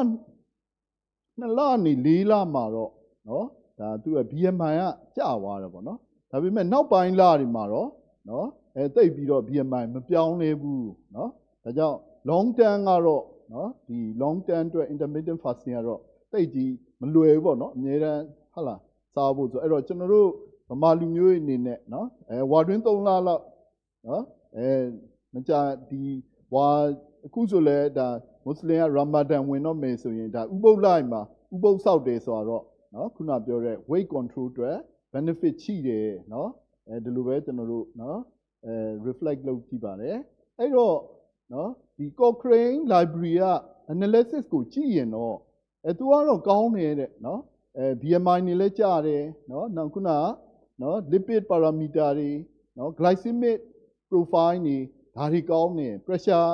နှစ်လနေ၄လမှာတော့เนาะဒါသူက BMI ကကျသွားတယ်ပေါ့เนาะဒါပေမဲ့နောက်ပိုင်းလတွေမှာတော့เนาะအဲတိတ်ပြီးတော့ BMI မပြောင်းလဲဘူးเนาะဒါကြောင့် long term ကတော့เนาะဒီ long term အတွက် intermittent fasting ကတော့တိတ်ကြီးမလွယ်ဘူးပေါ့เนาะအများတန်း ဟုတ်လားစားဖို့ဆိုအဲ့တော့ကျွန်တော်တို့ဗမာလူမျိုးတွေအနေနဲ့နော်အဲဝါတွင်း3လလောက်နော်အဲမကြဒီဝါအခုဆိုလဲဒါမွတ်စလင်ကရာမာဒန်ဝင်တော့မယ်ဆိုရင်ဒါဥပုပ်လိုက်မှာဥပုပ်ဆောက်တယ်ဆိုတော့နော်ခုနပြောတဲ့ weight control အတွက် benefit ရှိတယ်နော်အဲဒီလိုပဲကျွန်တော်တို့နော်အဲ reflect လုပ်ကြည့်ပါတယ်အဲ့တော့နော်ဒီ Cochrane library က analysis ကိုကြည့်ရင်တော့အဲသူကတော့ကောင်းနေတဲ့နော် အဲ BMI နေလဲကြတယ်နော်နောက်ခုနကနော် lipid parameter တွေနော် glycemic profile တွေဒါတွေကောင်းနေ pressure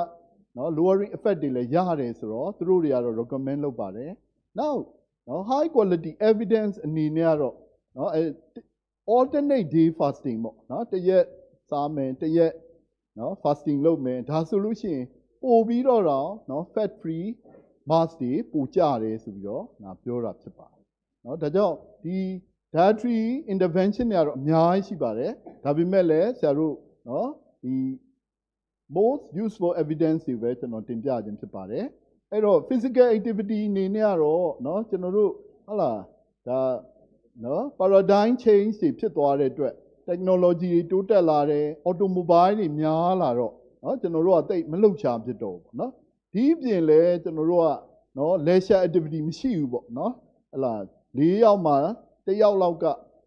နော် lowering effect တွေလည်းရတယ်ဆိုတော့သူတို့တွေကတော့ recommend လုပ်ပါတယ်နောက်နော် high quality evidence အနေနဲ့ကတော့နော်အဲ alternate day fasting ပေါ့နော်တရက်စားမယ်တရက်နော် fasting လုပ်မယ်ဒါဆိုလို့ရှိရင်ပို့ပြီးတော့တော့နော် fat free mass တွေပိုကြတယ်ဆိုပြီးတော့ငါပြောတာဖြစ်ပါတယ် နော်ဒါကြောင့်ဒီ dietary intervention တွေကတော့အများကြီးရှိပါတယ်ဒါပေမဲ့လည်းဆရာတို့နော်ဒီ most useful evidence တွေပဲကျွန်တော်တင်ပြခြင်းဖြစ်ပါတယ်အဲ့တော့ physical activity အနေနဲ့ကတော့နော်ကျွန်တော်တို့ဟုတ်လားဒါနော် paradigm change တွေဖြစ်သွားတဲ့အတွက် technology တွေတိုးတက်လာတယ် automobile တွေများလာတော့နော်ကျွန်တော်တို့ကတိတ်မလှုပ်ရှားဖြစ်တော့ဘူးနော်ဒီအပြင်လဲကျွန်တော်တို့ကနော် leisure activity မရှိဘူးပေါ့နော်ဟလာ ၄ယောက်မှာတစ်ယောက်လောက်က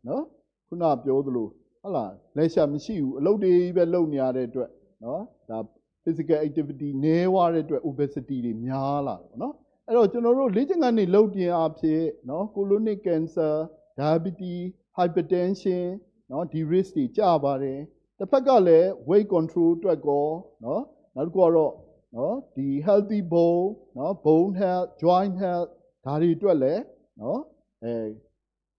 နော်ခုနပြောသလိုဟဟုတ်လားလက်ရှာမရှိဘူးအလုပ်တွေပဲလုပ်နေရတဲ့အတွက်နော်ဒါ physical activity နည်းွားတဲ့အတွက် obesity တွေများလာတယ်ပေါ့နော်အဲ့တော့ကျွန်တော်တို့လေ့ကျင့်ခန်းတွေလုပ်ပြင်အဖြစ်နော် colonic cancer diabetes hypertension နော်ဒီ risk တွေကြပါတယ်တစ်ဖက်ကလည်း weight control အတွက်ကောနော်နောက်တစ်ခုကတော့နော်ဒီ healthy bone နော် bone health joint health ဒါတွေအတွက်လည်းနော် အဲ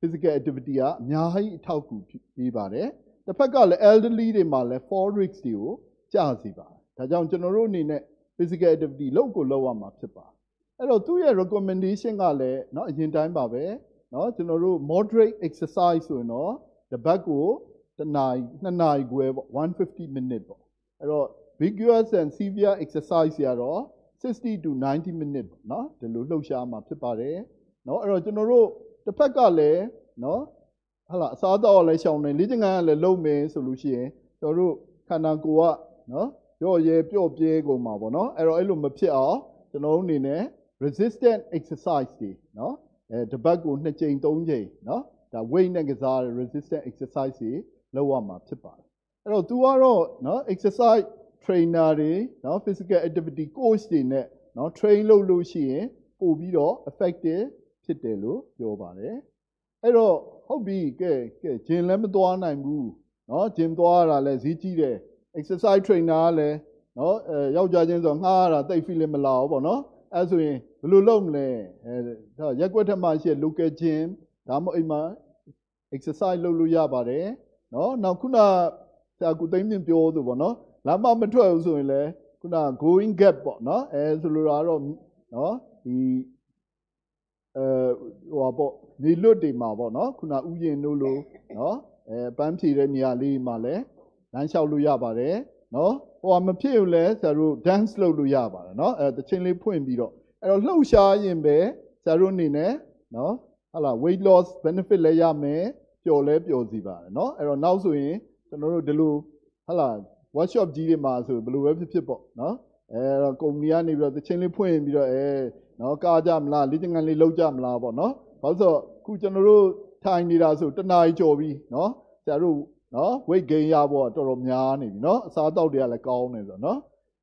physical activity ကအများကြီးအထောက်အကူပေးပါတယ်တစ်ဖက်ကလည်း elderly တွေမှာလည်း fall risk တွေကိုကျစေပါတယ်ဒါကြောင့်ကျွန်တော်တို့အနေနဲ့ physical activity လုပ်ကိုလုပ်ရမှာဖြစ်ပါတယ်အဲ့တော့သူ့ရဲ့ recommendation ကလည်းเนาะအရင်တိုင်းပါပဲเนาะကျွန်တော်တို့ moderate exercise ဆိုရင်တော့တစ်ပတ်ကိုတစ်နာရီနှစ်နာရီခွဲပေါ့150 minute ပေါ့အဲ့တော့ vigorous and severe exercise တွေကတော့60 to 90 minute ပေါ့เนาะဒီလိုလှုပ်ရှားမှာဖြစ်ပါတယ်เนาะအဲ့တော့ကျွန်တော်တို့ တစ်ဖက်ကလည်းနော်ဟလာအစားတော့လည်းရှောင်နေလေ့ကျင့်ခန်းကလည်းလုပ်မယ်ဆိုလို့ရှိရင်တို့တို့ခန္ဓာကိုယ်ကနော်ကြော့ရဲပြော့ပြဲကုန်မှာပေါ့နော်အဲ့တော့အဲ့လိုမဖြစ်အောင်ကျွန်တော်အနေနဲ့ resistant exercise တွေနော်အဲတပတ်ကို2ချိန်3ချိန်နော်ဒါ weight နဲ့ကစား resistant exercise တွေလုပ်ရမှာဖြစ်ပါတယ်အဲ့တော့ तू ကတော့နော် exercise trainer တွေနော် physical activity coach တွေနဲ့နော် train လုပ်လို့ရှိရင်ပို့ပြီးတော့ effective ဖြစ်တယ်လို့ပြောပါတယ်အဲ့တော့ဟုတ်ပြီကဲကဲ gym လည်းမသွားနိုင်ဘူးเนาะ gym သွားရတာလည်းဈေးကြီးတယ် exercise trainer ကလည်းเนาะအဲယောက်ျားချင်းဆိုငှားရတာတိတ် feel မလာဘူးပေါ့เนาะအဲဆိုရင်ဘယ်လိုလုပ်မလဲအဲဒါရက်ွက်ထက်မှရှိတဲ့ local gym ဒါမှမဟုတ်အိမ်မှာ exercise လုပ်လို့ရပါတယ်เนาะနောက်ခုနဆရာကုသိမ်းမြင့်ပြောသူပေါ့เนาะလမ်းမမထွက်ဘူးဆိုရင်လည်းခုန going gap ပေါ့เนาะအဲဆိုလိုတာတော့เนาะဒီ အဲဟိုပေါ့နေလွတ်တွေမှာပေါ့နော်ခုနဥယျင်တို့လိုနော်အဲပန်းဖြေတဲ့နေရာလေးမှာလည်းလမ်းလျှောက်လို့ရပါတယ်နော်ဟိုမဖြစ်ဘူးလဲဆရာတို့ dance လုပ်လို့ရပါတယ်နော်အဲတချင်းလေးဖွင့်ပြီးတော့အဲ့တော့လှုပ်ရှားရင်ပဲဆရာတို့အနေနဲ့နော်ဟာလာ weight loss benefit လည်းရမယ်ပျော်လဲပျော်စီပါတယ်နော်အဲ့တော့နောက်ဆိုရင်ကျွန်တော်တို့ဒီလိုဟာလာ workshop ကြီးတွေမှာဆိုဘယ်လိုပဲဖြစ်ဖြစ်ပေါ့နော် အဲတော့ကုမ္ပဏီကနေပြီးတော့တချင်းလေးဖွင့်ပြီးတော့အဲနော်ကားကြမလားလေ့ကျင့်ခန်းလေးလုပ်ကြမလားပေါ့နော်ဘာလို့ဆိုတော့ခုကျွန်တော်တို့ထိုင်နေတာဆိုတနားကြီးကြော်ပြီးနော်ဆရာတို့နော် weight gain ရဖို့တော်တော်များနေပြီနော်အစားအသောက်တွေကလည်းကောင်းနေဆိုတော့နော်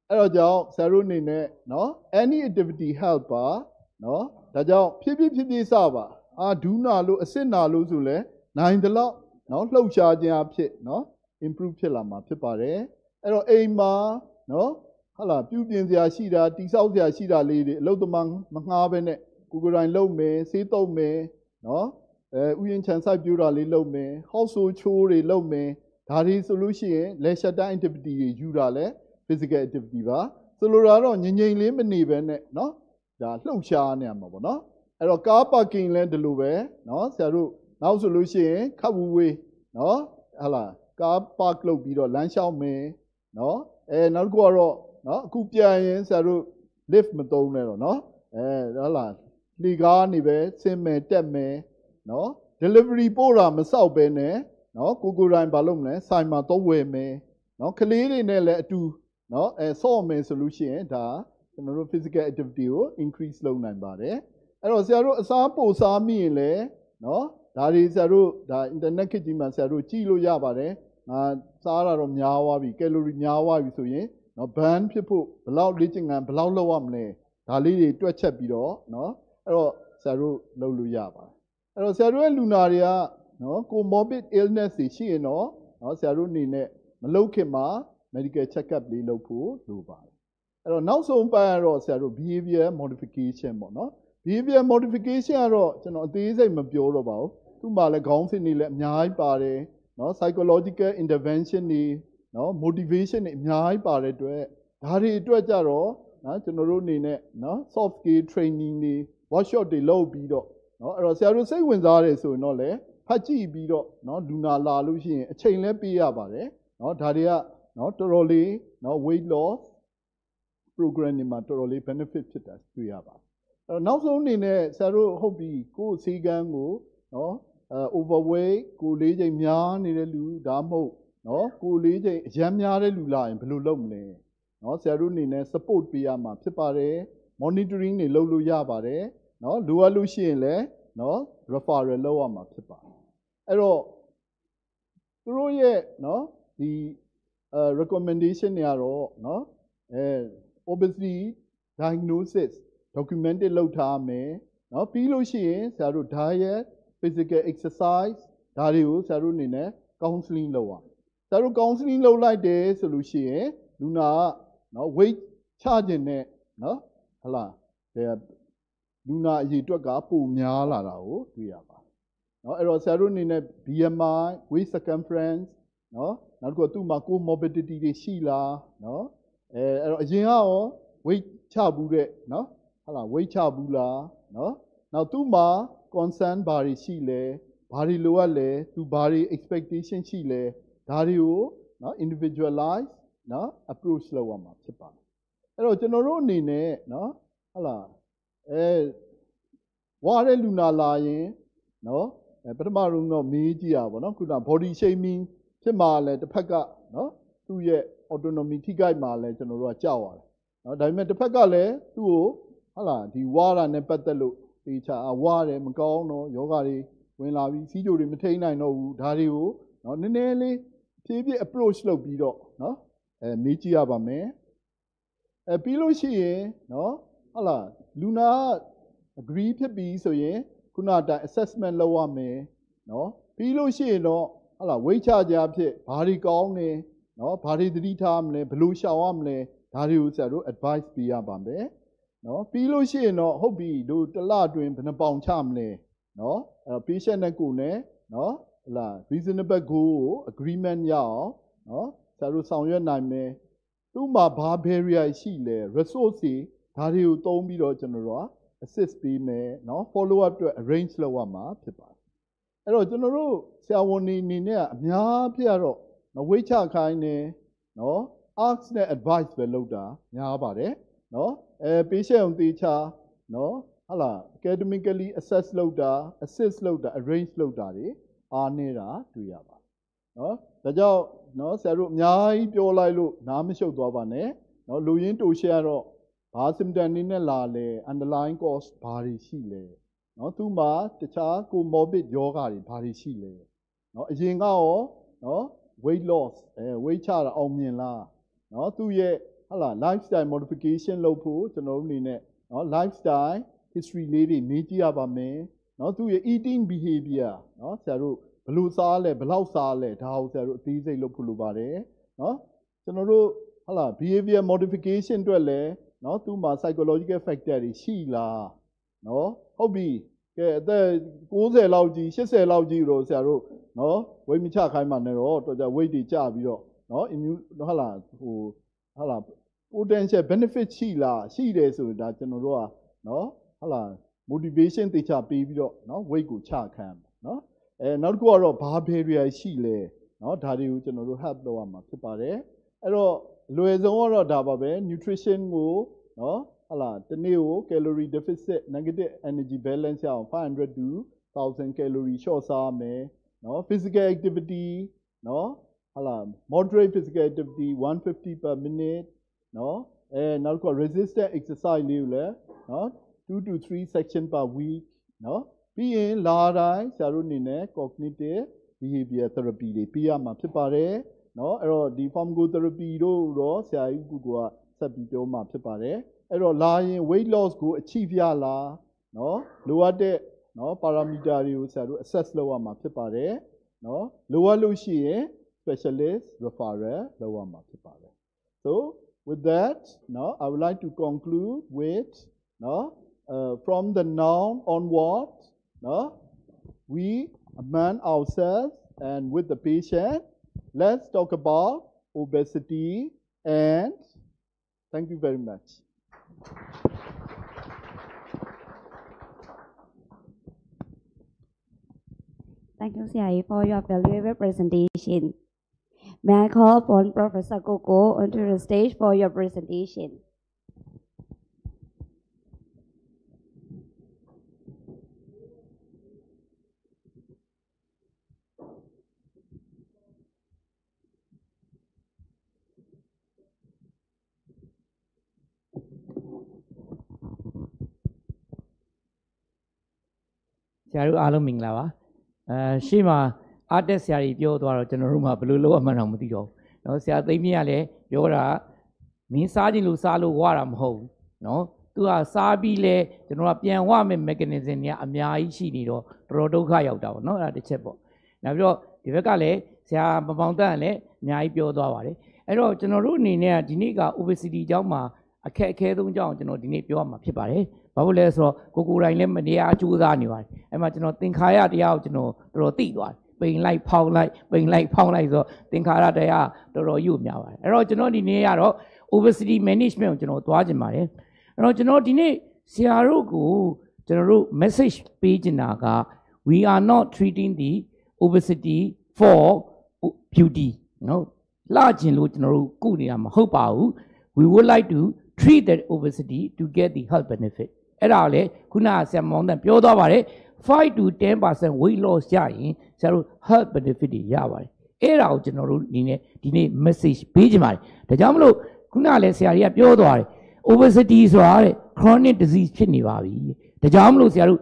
အဲ့တော့ကြောင့်ဆရာတို့အနေနဲ့နော် any activity help ပါနော်ဒါကြောင့်ဖြည်းဖြည်းဖြည်းဖြည်းစပါအာဒူးနာလို့အစစ်နာလို့ဆိုလဲနိုင်တယ်လို့နော်လှုပ်ရှားခြင်းအဖြစ်နော် improve ဖြစ်လာမှာဖြစ်ပါတယ်အဲ့တော့အိမ်မှာနော် ဟုတ်လားပြုပြင်စရာရှိတာတိဆောက်စရာရှိတာလေးတွေအလုပ်သမားမငှားပဲနဲ့ကိုကိုတိုင်းလုပ်မယ်ဆေးတုပ်မယ်နော်အဲဥယျာဉ်ခြံစိုက်ပြူတာလေးလုပ်မယ် household chore တွေလုပ်မယ်ဒါတွေဆိုလို့ရှိရင် leisure time activity တွေယူတာလဲ physical activity ပါဆိုလိုတာတော့ငြိမ်ငြိမ်လေးမနေပဲနဲ့နော်ဒါလှုပ်ရှားနေရမှာပေါ့နော်အဲ့တော့ car parking လဲဒီလိုပဲနော်ဆရာတို့နောက်ဆိုလို့ရှိရင်ခပ်ဝူဝေးနော်ဟလာ car park လုပ်ပြီးတော့လမ်းလျှောက်မယ်နော်အဲနောက်တစ်ခုကတော့ နော်အခုပြန်ရင်ဆရာတို့ lift မသုံးနဲ့တော့နော်အဲဟုတ်လားလှီကားနေပဲဆင်းမယ်တက်မယ်နော် delivery ပို့တာမဆောက်ပဲနဲ့နော်ကိုကိုတိုင်းဘာလုပ်မလဲဆိုင်မှာတော့ဝယ်မယ်နော်ကလေးတွေနဲ့လည်းအတူနော်အဲဆော့မယ်ဆိုလို့ရှိရင်ဒါကျွန်တော်တို့ physical activity ကို increase လုပ်နိုင်ပါတယ်အဲ့တော့ဆရာတို့အစားပို့စားမိရင်လည်းနော်ဒါတွေဆရာတို့ဒါ internet ခေတ်ကြီးမှာဆရာတို့ကြည့်လို့ရပါတယ်ငါစားတာတော့များသွားပြီကယ်လိုရီများသွားပြီဆိုရင် နော် burn ဖြစ်ဖို့ဘယ်လောက်လေ့ကျင့်ခန်းဘယ်လောက်လုပ်ရမလဲဒါလေးတွေတွက်ချက်ပြီးတော့နော်အဲ့တော့ဆရာတို့လုပ်လို့ရပါတယ်အဲ့တော့ဆရာတို့ရဲ့လူနာတွေကနော် comorbid illness တွေရှိရင်တော့နော်ဆရာတို့အနေနဲ့မလုပ်ခင်မှာ medical check up လေးလုပ်ဖို့လိုပါတယ်အဲ့တော့နောက်ဆုံးပိုင်းကတော့ဆရာတို့ behavior modification ပေါ့နော် behavior modification ကတော့ကျွန်တော်အသေးစိတ်မပြောတော့ပါဘူးသူ့မှာလည်းခေါင်းစဉ်တွေလည်းအများကြီးပါတယ်နော် psychological intervention တွေ နော် motivation တွေအများကြီးပါတဲ့အတွက်ဒါတွေအတွက်ကြတော့နော်ကျွန်တော်တို့အနေနဲ့နော် soft skill training တွေ workshop တွေလုပ်ပြီးတော့နော်အဲ့တော့ဆရာတို့စိတ်ဝင်စားတယ်ဆိုရင်တော့လေဖတ်ကြည့်ပြီးတော့နော်လူနာလာလို့ရှိရင်အချိန်လဲပေးရပါတယ်နော်ဒါတွေကနော်တော်တော်လေးနော် weight loss program တွေမှာတော်တော်လေး benefit ဖြစ်တာတွေ့ရပါတယ်အဲ့တော့နောက်ဆုံးအနေနဲ့ဆရာတို့ဟုတ်ပြီကိုယ်စီကန်းကိုနော်အဲ overweight ကိုယ်လေးချိန်များနေတဲ့လူဒါမှမဟုတ် နော်ကိုယ်လေးချိန်အရမ်းများတဲ့လူလာရင်ဘယ်လိုလုပ်မလဲနော်ဆရာတို့အနေနဲ့ support ပေးရမှာဖြစ်ပါတယ် monitoring တွေလုပ်လို့ရပါတယ်နော်လိုအပ်လို့ရှိရင်လည်းနော် referral လုပ်ရမှာဖြစ်ပါတယ်အဲ့တော့သူတို့ရဲ့နော်ဒီအဲ recommendation တွေကတော့နော်အဲ obviously diagnosis documented လုပ်ထားမယ်နော်ပြီးလို့ရှိရင်ဆရာတို့ diet physical exercise ဒါတွေကိုဆရာတို့အနေနဲ့ counseling လုပ်ရဆ ရာတို့ counseling လုပ်လိုက်တယ်ဆိုလို့ရှိရင်လူနာကနော် weight ချခြင်းနဲ့နော်ဟလာလူနာအရေအတွက်ကပိုများလာတာကိုတွေ့ရပါတယ်။နော်အဲ့တော့ဆရာတို့အနေနဲ့ BMI weight circumference နော်နောက်တစ်ခုကသူ့မှာ comorbidity တွေရှိလားနော်အဲအဲ့တော့အရင်ကရော weight ချဘူးတဲ့နော်ဟုတ်လား weight ချဘူးလားနော်နောက်သူ့မှာ concern ဘာတွေရှိလဲဘာတွေလိုအပ်လဲသူဘာတွေ expectation ရှိလဲ ဒါတွေကိုနော် individualize နော် approach လုပ်ရမှာဖြစ်ပါတယ်အဲ့တော့ကျွန်တော်တို့အနေနဲ့နော်ဟုတ်လားအဲဝါတဲ့လူနာလာရင်နော်အဲပထမဆုံးတော့မေးကြည့်ရပါတော့ခုန body shaming ဖြစ်မှာလဲတစ်ဖက်ကနော်သူ့ရဲ့ autonomy ထိခိုက်မှာလဲကျွန်တော်တို့ကကြောက်ရတယ်နော်ဒါပေမဲ့တစ်ဖက်ကလည်းသူ့ကိုဟုတ်လားဒီဝါတာနဲ့ပတ်သက်လို့တေချာအဝါတယ်မကောင်းတော့ယောဂတွေဝင်လာပြီးစီးကြိုတွေမထိန်နိုင်တော့ဘူးဒါတွေကိုနော်နည်းနည်းလေး ဖြည်းဖြည်း approach လုပ်ပြီးတော့နော်အဲမေးကြည့်ရပါမယ်အဲပြီးလို့ရှိရင်နော်ဟုတ်လားလူနာ agree ဖြစ်ပြီဆိုရင်ခုနက assessment လုပ်ရမယ်နော်ပြီးလို့ရှိရင်တော့ဟုတ်လားဝိတ်ချကြဖြစ်ဘာတွေကောင်းနေနော်ဘာတွေသတိထားမလဲဘယ်လိုရှောင်ရမလဲဒါတွေကိုဆရာတို့ advice ပေးရပါမယ်နော်ပြီးလို့ရှိရင်တော့ဟုတ်ပြီတို့တစ်လအတွင်းဘယ်နှပေါင်ချမလဲနော်အဲ patient နဲ့ကိုယ်နဲ့နော် ဟလာ reasonable goal ကို agreement ရအောင်နော်ဆရာတို့ဆောင်ရွက်နိုင်မယ်သူ့မှာဘာ barrier ရှိလဲ resource တွေဒါတွေကိုသုံးပြီးတော့ကျွန်တော်တို့က assist ပေးမယ်နော် follow up အတွက် arrange လုပ်ရမှာဖြစ်ပါတယ်အဲ့တော့ကျွန်တော်တို့ဆရာဝန်နေနေနဲ့အများဖြစ်ရတော့မဝိချခိုင်းနေနော် ask နဲ့ advice ပဲလုပ်တာများပါတယ်နော်အဲ patient အောင်တေချာနော်ဟလာ academically assess လုပ်တာ assist လုပ်တာ arrange လုပ်တာတွေ အားနေတာတွေ့ရပါတယ်နော်ဒါကြောင့်နော်ဆရာတို့အများကြီးပြောလိုက်လို့နားမရှုပ်သွားပါနဲ့နော်လူရင်းတူရှဲရတော့ဘာ symptom နည်းနဲ့လာလဲ underlying cause ဘာတွေရှိလဲနော်သူမှာတခြား comorbid ယောဂါတွေဘာတွေရှိလဲနော်အရင်ကရောနော် weight loss အဲ weight ချတာအောင်မြင်လားနော်သူ့ရဲ့ဟလာ lifestyle modification လုပ်ဖို့ကျွန်တော်တို့အနေနဲ့နော် lifestyle history လေးတွေမေးကြည့်ရပါမယ် နော်သူ့ရဲ့ eating behavior နော်ဆရာတို့ဘလို့စားလဲဘလောက်စားလဲဒါကိုဆရာတို့အသေးစိတ်လုပ်ဖို့လိုပါတယ်နော်ကျွန်တော်တို့ဟလာ behavior modification အတွက်လည်းနော်သူ့မှာ psychological factor တွေရှိလားနော်ဟုတ်ပြီကဲအသက်60လောက်ကြီး80လောက်ကြီးတော့ဆရာတို့နော်ဝိတ်မချခိုင်းမှနဲ့တော့တော်ကြဝိတ်တွေကျပြီးတော့နော် immune ဟလာဟိုဟလာ potential benefit ရှိလားရှိတယ်ဆိုရင်ဒါကျွန်တော်တို့ကနော်ဟလာ motivation တေချာပေးပြီးတော့နော် weight ကိုချခံနော်အဲနောက်တစ်ခုကတော့ bar barrier ရှိလဲနော်ဒါတွေကိုကျွန်တော်တို့ help လုပ်ရမှာဖြစ်ပါတယ်အဲ့တော့လွယ်ဆုံးကတော့ဒါပါပဲ nutrition ကိုနော်ဟလာတနေ့ကို calorie deficit negative energy balance ရအောင်500 to 1000 calorie short စားမယ်နော် physical activity နော်ဟလာ moderate physical activity 150 per minute နော်အဲနောက်တစ်ခု resistant exercise လေးကိုလည်းနော် 2 to 3 section per week နော်ပြီးရင်လာတိုင်းဆရာတို့အနေနဲ့ cognitive behavior therapy တွေပေးရမှာဖြစ်ပါတယ်နော်အဲ့တော့ဒီ pharmacotherapy တို့တော့ဆရာကြီးကူကဆက်ပြီးပြောမှာဖြစ်ပါတယ်အဲ့တော့လာရင် weight loss ကို achieve ရလားနော်လိုအပ်တဲ့နော် parameter တွေကိုဆရာတို့ assess လုပ်ရမှာဖြစ်ပါတယ်နော်လိုအပ်လို့ရှိရင် specialist referral လုပ်ရမှာဖြစ်ပါတယ် so with that now i would like to conclude with no uh, from the noun onward no we amend ourselves and with the patient let's talk about obesity and thank you very much Thank you, CIE, for your valuable presentation. May I call upon Professor Koko onto the stage for your presentation. ။ ဆရာတို့အားလုံးမင်္ဂလာပါ။အဲရှေ့မှာ အားတက်ဆရာကြီးပြောသွားတော့ကျွန်တော်တို့မှဘယ်လိုလုပ်ရမှန်းတော့မသိတော့ဘူးเนาะဆရာသိမ့်မြင့်ကလည်းပြောတာမင်းစားခြင်းလို့စားလို့ဝါတာမဟုတ်ဘူးเนาะသူကစားပြီးလဲကျွန်တော်ကပြန်ဝမဲ့ mechanism တွေကအများကြီးရှိနေတော့တော်တော်ဒုက္ခရောက်တာပေါ့เนาะအဲ့ဒါတစ်ချက်ပေါ့နောက်ပြီးတော့ဒီဘက်ကလည်းဆရာမပေါင်တန်းကလည်းအများကြီးပြောသွားပါတယ်အဲ့တော့ကျွန်တော်တို့အနေနဲ့ကဒီနေ့က obesity အကြောင်းမှာအခက်အခဲဆုံးအကြောင်းကျွန်တော်ဒီနေ့ပြောရမှာဖြစ်ပါတယ် ဘာလို့လဲဆိုတော့ကိုကိုယ်တိုင်လည်းမတရားကြိုးစားနေပါတယ်အဲ့မှာကျွန်တော်သင်္ခါရတရားကိုကျွန်တော်တော်တော်သိသွားတယ်ပိန်လိုက်ဖောင်းလိုက်ပိန်လိုက်ဖောင်းလိုက်ဆိုတော့သင်္ခါရတရားတော်တော်ယူများပါတယ်အဲ့တော့ကျွန်တော်ဒီနေ့ကတော့ obesity management ကိုကျွန်တော်သွားခြင်းပါတယ်အဲ့တော့ကျွန်တော်ဒီနေ့ဆရာတို့ကိုကျွန်တော်တို့ message ပေးချင်တာက we are not treating the obesity for beauty နော်လှကျင်လို့ကျွန်တော်တို့ကုနေတာမဟုတ်ပါဘူး we would like to treat that obesity to get the health benefit အဲ့ဒါလေခုနကဆရာမောင်တန်ပြောသွားပါတယ်5 to 10% weight loss ရရင်ဆရာတို့ health benefit တွေရပါတယ်အဲ့ဒါကိုကျွန်တော်တို့ဒီနေ့ဒီနေ့ message ပေးချင်ပါတယ်ဒါကြောင့်မလို့ခုနကလည်းဆရာကြီးကပြောသွားတယ် obesity ဆိုတာတဲ့ chronic disease ဖြစ်နေပါပြီဒါကြောင့်မလို့ဆရာတို့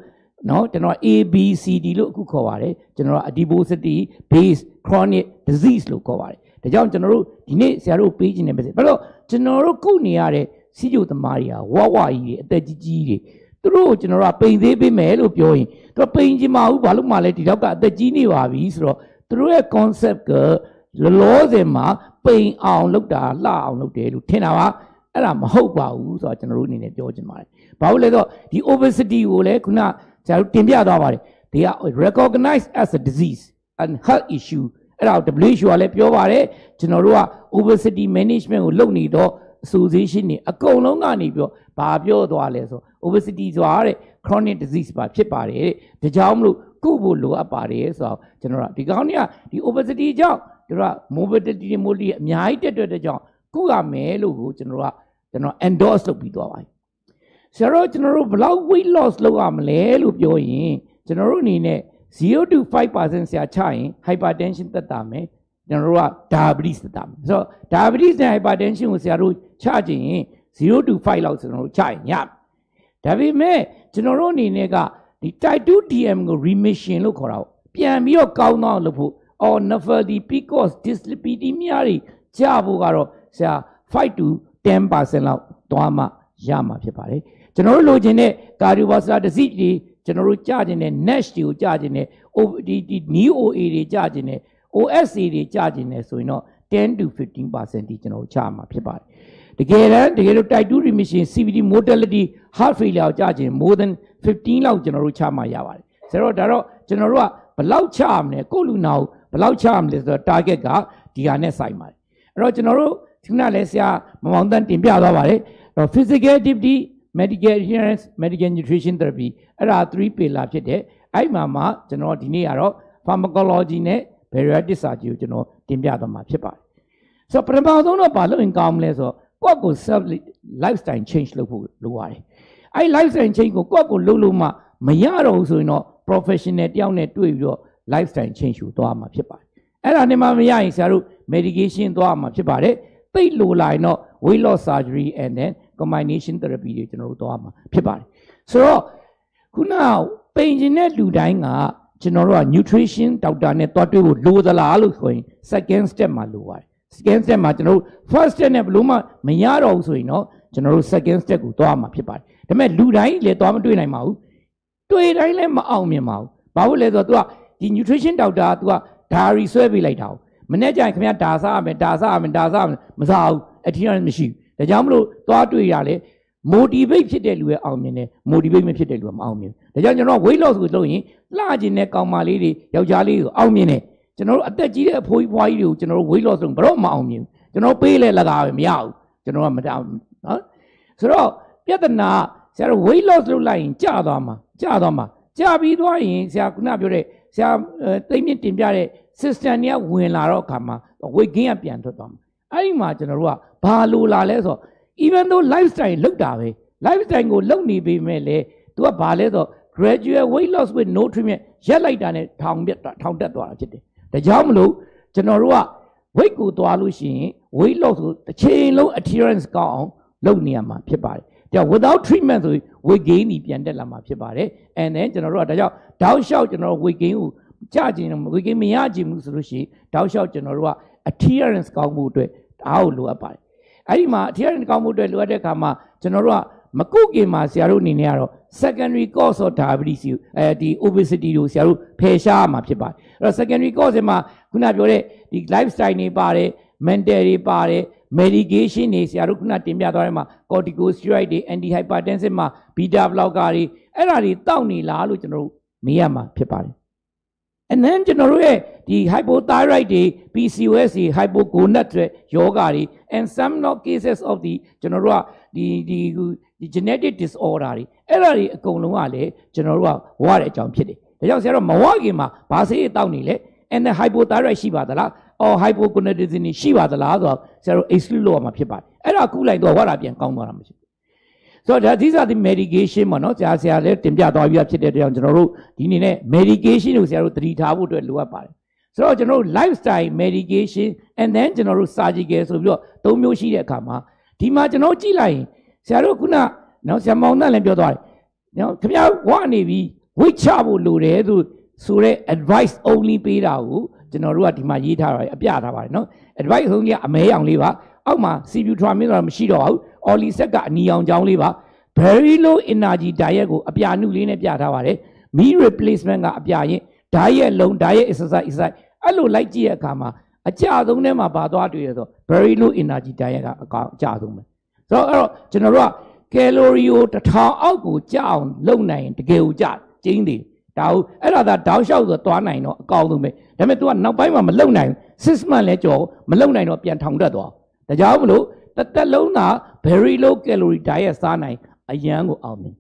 နော်ကျွန်တော် ABCD လို့အခုခေါ်ပါတယ်ကျွန်တော် adiposity based chronic disease လို့ခေါ်ပါတယ်ဒါကြောင့်ကျွန်တော်တို့ဒီနေ့ဆရာတို့ပေးခြင်းနေပါစေဘာလို့ကျွန်တော်တို့ကုနေရတဲ့ စီဂျိုသမားတွေကဝဝကြီးတွေအသက်ကြီးကြီးတွေသူတို့ကိုကျွန်တော်တို့ကပိန်သေးပေးမယ်လို့ပြောရင်သူကပိန်ချင်မဘူးဘာလို့မှလဲဒီတော့ကအသက်ကြီးနေပါပြီဆိုတော့သူတို့ရဲ့ concept ကလောလောဆယ်မှာပိန်အောင်လုပ်တာလှအောင်လုပ်တယ်လို့ထင်တာပါအဲ့ဒါမဟုတ်ပါဘူးဆိုတော့ကျွန်တော်တို့အနေနဲ့ပြောချင်ပါတယ်ဘာလို့လဲဆိုတော့ဒီ obesity ကိုလည်းခုနဆရာတို့တင်ပြသွားပါတယ် they are recognized as a disease and health issue အဲ့ဒါကို WHO ကလည်းပြောပါတယ်ကျွန်တော်တို့က obesity management ကိုလုပ်နေတော့ association တွေအကုန်လုံးကနေပြောဘာပြောသွားလဲဆို obesity ဆိုတာတဲ့ chronic disease ပါဖြစ်ပါတယ်တဲ့ဒါကြောင့်မလို့ကုဖို့လိုအပ်ပါတယ်ဆိုတော့ကျွန်တော်တို့ဒီကောင်းတွေကဒီ obesity ကြောင့်တို့က mobility တွေ mobility အများကြီးတက်တဲ့ကြောင့်ကုရမယ်လို့ကိုကျွန်တော်တို့ကကျွန်တော် endorse လုပ်ပြီးသွားပါတယ်ဆရာတို့ကျွန်တော်တို့ဘယ်လောက် weight loss လုပ်ရမလဲလို့ပြောရင်ကျွန်တော်တို့အနေနဲ့0 to 5%ဆရာချရင် hypertension တက်တာမယ်ကျွန်တော်တို့က diabetes တက်တာမယ်ဆိုတော့ diabetes နဲ့ hypertension ကိုဆရာတို့ ချခြင်း0 to 5လောက်ကျွန်တော်တို့ချရင်ရဒါပေမဲ့ကျွန်တော်တို့အနေနဲ့ကဒီ type 2 DM ကို remission လို့ခေါ်တာပေါ့ပြန်ပြီးတော့ကောင်းတော့လုပ်ဖို့ or nephropathy PCOS dyslipidemia တွေကြဖို့ကတော့ဆရာ5 to 10%လောက်သွားမှရမှာဖြစ်ပါတယ်ကျွန်တော်တို့လိုချင်တဲ့ cardiovascular disease တွေကျွန်တော်တို့ကြကျင်တဲ့ NASH တွေကိုကြကျင်တဲ့ဒီဒီ NEOA တွေကြကျင်တဲ့ OSA တွေကြကျင်တယ်ဆိုရင်တော့10 to 15%ဒီကျွန်တော်တို့ချမှာဖြစ်ပါတယ်တ ကယ်တမ်းတကယ်လို့ type 2 remission CVD mortality heart failure ကိုကြကျင် more than 15လောက်ကျွန်တော်တို့ချမှာရပါတယ်ဆိုတော့ဒါတော့ကျွန်တော်တို့ကဘလောက်ချရမလဲကိုယ့်လူနာကိုဘလောက်ချရမလဲဆိုတော့ target ကဒီဟာနဲ့ဆိုင်ပါတယ်အဲ့တော့ကျွန်တော်တို့ခုနလည်းဆရာမမောင်တန်းတင်ပြသွားပါတယ်အဲ့တော့ physical activity medical adherence medical nutrition therapy အဲ့ဒါ3 pillar ဖြစ်တယ်အဲ့မှာမှကျွန်တော်ဒီနေ့ကတော့ pharmacology နဲ့ bariatric surgery ကိုကျွန်တော်တင်ပြသွားမှာဖြစ်ပါတယ်ဆိုတော့ပထမဆုံးတော့ဘာလို့ရင်ကောင်းမလဲဆိုတော့ ကိုယ့်ကို self lifestyle change လုပ်ဖို့လိုပါတယ်အဲ့ lifestyle change ကိုကိုယ့်ကိုလုပ်လို့မှမရတော့ဘူးဆိုရင်တော့ professional တယောက်နဲ့တွေ့ပြီးတော့ lifestyle change ကိုသွားမှာဖြစ်ပါတယ်အဲ့ဒါနဲ့မှမရရင်ဆရာတို့ medication သွားမှာဖြစ်ပါတယ်သိလိုလာရင်တော့ weight loss surgery and then combination therapy တွေကျွန်တော်တို့သွားမှာဖြစ်ပါတယ်ဆိုတော့ခုနပိန်ကျင်တဲ့လူတိုင်းကကျွန်တော်တို့က nutrition doctor နဲ့တွားတွေ့ဖို့လိုသလားလို့ဆိုရင် second step မှာလိုပါတယ် second step မှာကျွန်တော်တို့ first step နဲ့ဘလို့မှမရတော့ဘူးဆိုရင်တော့ကျွန်တော်တို့ second step ကိုသွားမှာဖြစ်ပါတယ်ဒါပေမဲ့လူတိုင်းလည်းသွားမတွေ့နိုင်ပါဘူးတွေ့တိုင်းလည်းမအောင်မြင်ပါဘူးဘာလို့လဲဆိုတော့ तू ကဒီ nutrition doctor က तू က diary ဆွဲပေးလိုက်တာ哦မနေ့ကျရင်ခင်ဗျာဒါစားရမယ်ဒါစားရမယ်ဒါစားရမယ်မစားဘူး adherence မရှိဘူးဒါကြောင့်မလို့သွားတွေ့ရလေ motivate ဖြစ်တဲ့လူရဲ့အောင်မြင်တယ် motivate မဖြစ်တဲ့လူကမအောင်မြင်ဘူးဒါကြောင့်ကျွန်တော် weight loss ကိုလုပ်ရင်လှကျင်တဲ့ကောင်မလေးတွေယောက်ျားလေးကိုအောင်မြင်တယ် ကျွန်တော်တို့အသက်ကြီးတဲ့အဖိုးကြီးဖွားကြီးတွေကိုကျွန်တော်တို့ weight loss လုပ်ဘယ်တော့မှအောင်မြင်ဘူးကျွန်တော်ပေးလဲလကားပဲမရဘူးကျွန်တော်ကမတောင်းနော်ဆိုတော့ပြဿနာဆရာတို့ weight loss လုပ်လိုက်ရင်ကြာသွားမှာကြာသွားမှာကြာပြီးသွားရင်ဆရာခုနပြောတဲ့ဆရာသိမ့်မြင့်တင်ပြတဲ့ system တွေကဝင်လာတော့အခါမှာ weight gain ကပြန်ထွက်သွားမှာအဲ့ဒီမှာကျွန်တော်တို့ကဘာလိုလာလဲဆိုတော့ even though lifestyle လောက်တာပဲ lifestyle ကိုလောက်နေပေမဲ့လေ तू ကဘာလဲဆိုတော့ gradual weight loss with no treatment ရက်လိုက်တာနဲ့ထောင်ပြထောင်တက်သွားတာဖြစ်တယ် ဒါကြောင့်မလို့ကျွန်တော်တို့က weight ကိုသွားလို့ရှိရင် weight loss ကိုတစ်ချိန်လုံး adherence ကောင်းအောင်လုပ်နေရမှာဖြစ်ပါတယ်ဒါ without treatment ဆိုရင် weight gain ကြီးပြန်တက်လာမှာဖြစ်ပါတယ် and then ကျွန်တော်တို့ကဒါကြောင့်တောက်လျှောက်ကျွန်တော်တို့ weight gain ကိုကြကျင်ဝေကင်းမရကျင်ဘူးဆိုလို့ရှိရင်တောက်လျှောက်ကျွန်တော်တို့က adherence ကောင်းမှုအတွက်အားကိုလိုအပ်ပါတယ်အဲ့ဒီမှာ adherence ကောင်းမှုအတွက်လိုအပ်တဲ့အခါမှာကျွန်တော်တို့က မကုတ်ကင်မှာဆရာတို့အနေနဲ့ကတော့ secondary cause of diabetes ကိုအဲဒီ obesity ကိုဆရာတို့ဖယ်ရှားရမှာဖြစ်ပါတယ်အဲ့တော့ secondary cause မှာခုနပြောတဲ့ဒီ lifestyle တွေပါတယ် mental တွေပါတယ် medication တွေဆရာတို့ခုနတင်ပြသွားတဲ့မှာ corticosteroid တွေ antihypertensive မှာ beta blocker တွေအဲ့ဒါတွေတောက်နေလားလို့ကျွန်တော်တို့မေးရမှာဖြစ်ပါတယ် and then ကျွန်တော်တို့ရဲ့ဒီ hypothyroid တွေ PCOS တွေ hypogonad တွေယောဂါတွေ and some not cases of the ကျွန်တော်တို့ကဒီဒီ ဒီ genetic disorder တွေအဲ့ဒါတွေအကုန်လုံးကလည်းကျွန်တော်တို့ကဝရတဲ့အကြောင်းဖြစ်တယ်ဒါကြောင့်ဆရာတို့မဝခင်မှာဘာဆေးတွေတောက်နေလဲ and then hypothyroid ရှိပါသလား or hypogonadism ရှိပါသလားဆိုတော့ဆရာတို့ exclude လုပ်ရမှာဖြစ်ပါတယ်အဲ့ဒါကုလိုက်တော့ဝရပြန်ကောင်းသွားတာမရှိဘူးဆိုတော့ဒါ these are the medication ပေါ့နော်ဆရာဆရာလည်းတင်ပြသွားပြီးဖြစ်တဲ့အတွက်ကြောင့်ကျွန်တော်တို့ဒီအနေနဲ့ medication ကိုဆရာတို့သတိထားဖို့အတွက်လိုအပ်ပါတယ်ဆိုတော့ကျွန်တော်တို့ lifestyle medication and then ကျွန်တော်တို့ surgical ဆိုပြီးတော့သုံးမျိုးရှိတဲ့အခါမှာဒီမှာကျွန်တော်ကြည့်လိုက်ရင် ဆရာတို့ခုနနော်ဆရာမောင်တန်းလည်းပြောသွားတယ်နော်ခင်ဗျားဝနေပြီးဝိတ်ချဖို့လိုတယ်ဆိုဆိုတဲ့ advice only ပေးတာကိုကျွန်တော်တို့ကဒီမှာရေးထားပါတယ်အပြထားပါတယ်နော် advice only ကအမဲရောင်လေးပါအောက်မှာ sibutramine ဆိုတာမရှိတော့ဘူး oli set ကအနီရောင်ကြောင်းလေးပါ very low energy diet ကိုအပြာနုလေးနဲ့ပြထားပါတယ် meal replacement ကအပြာရင် diet လုံး diet exercise exercise အဲ့လိုလိုက်ကြည့်ရအခါမှာအကြဆုံးထဲမှာပါသွားတွေ့ရဆို very low energy diet ကအကောင်အကြဆုံးပဲဆို တော့အဲ့တော့ကျွန်တော်တို့က calorie ကိုတစ်ထောင်အောက်ကိုကြအောင်လုပ်နိုင်ရင်တကယ်ကိုကြကျင်းတယ်ဒါဟုတ်အဲ့ဒါသာတောက်လျှောက်ဆိုသွားနိုင်တော့အကောင်းဆုံးပဲဒါပေမဲ့ तू ကနောက်ပိုင်းမှာမလုံနိုင်ဘူး6 month လဲကြော်မလုံနိုင်တော့ပြန်ထောင်တက်သွားဒါကြောင့်မလို့တစ်သက်လုံးသာ very low calorie diet စားနိုင်အရန်ကိုအောင်မြင်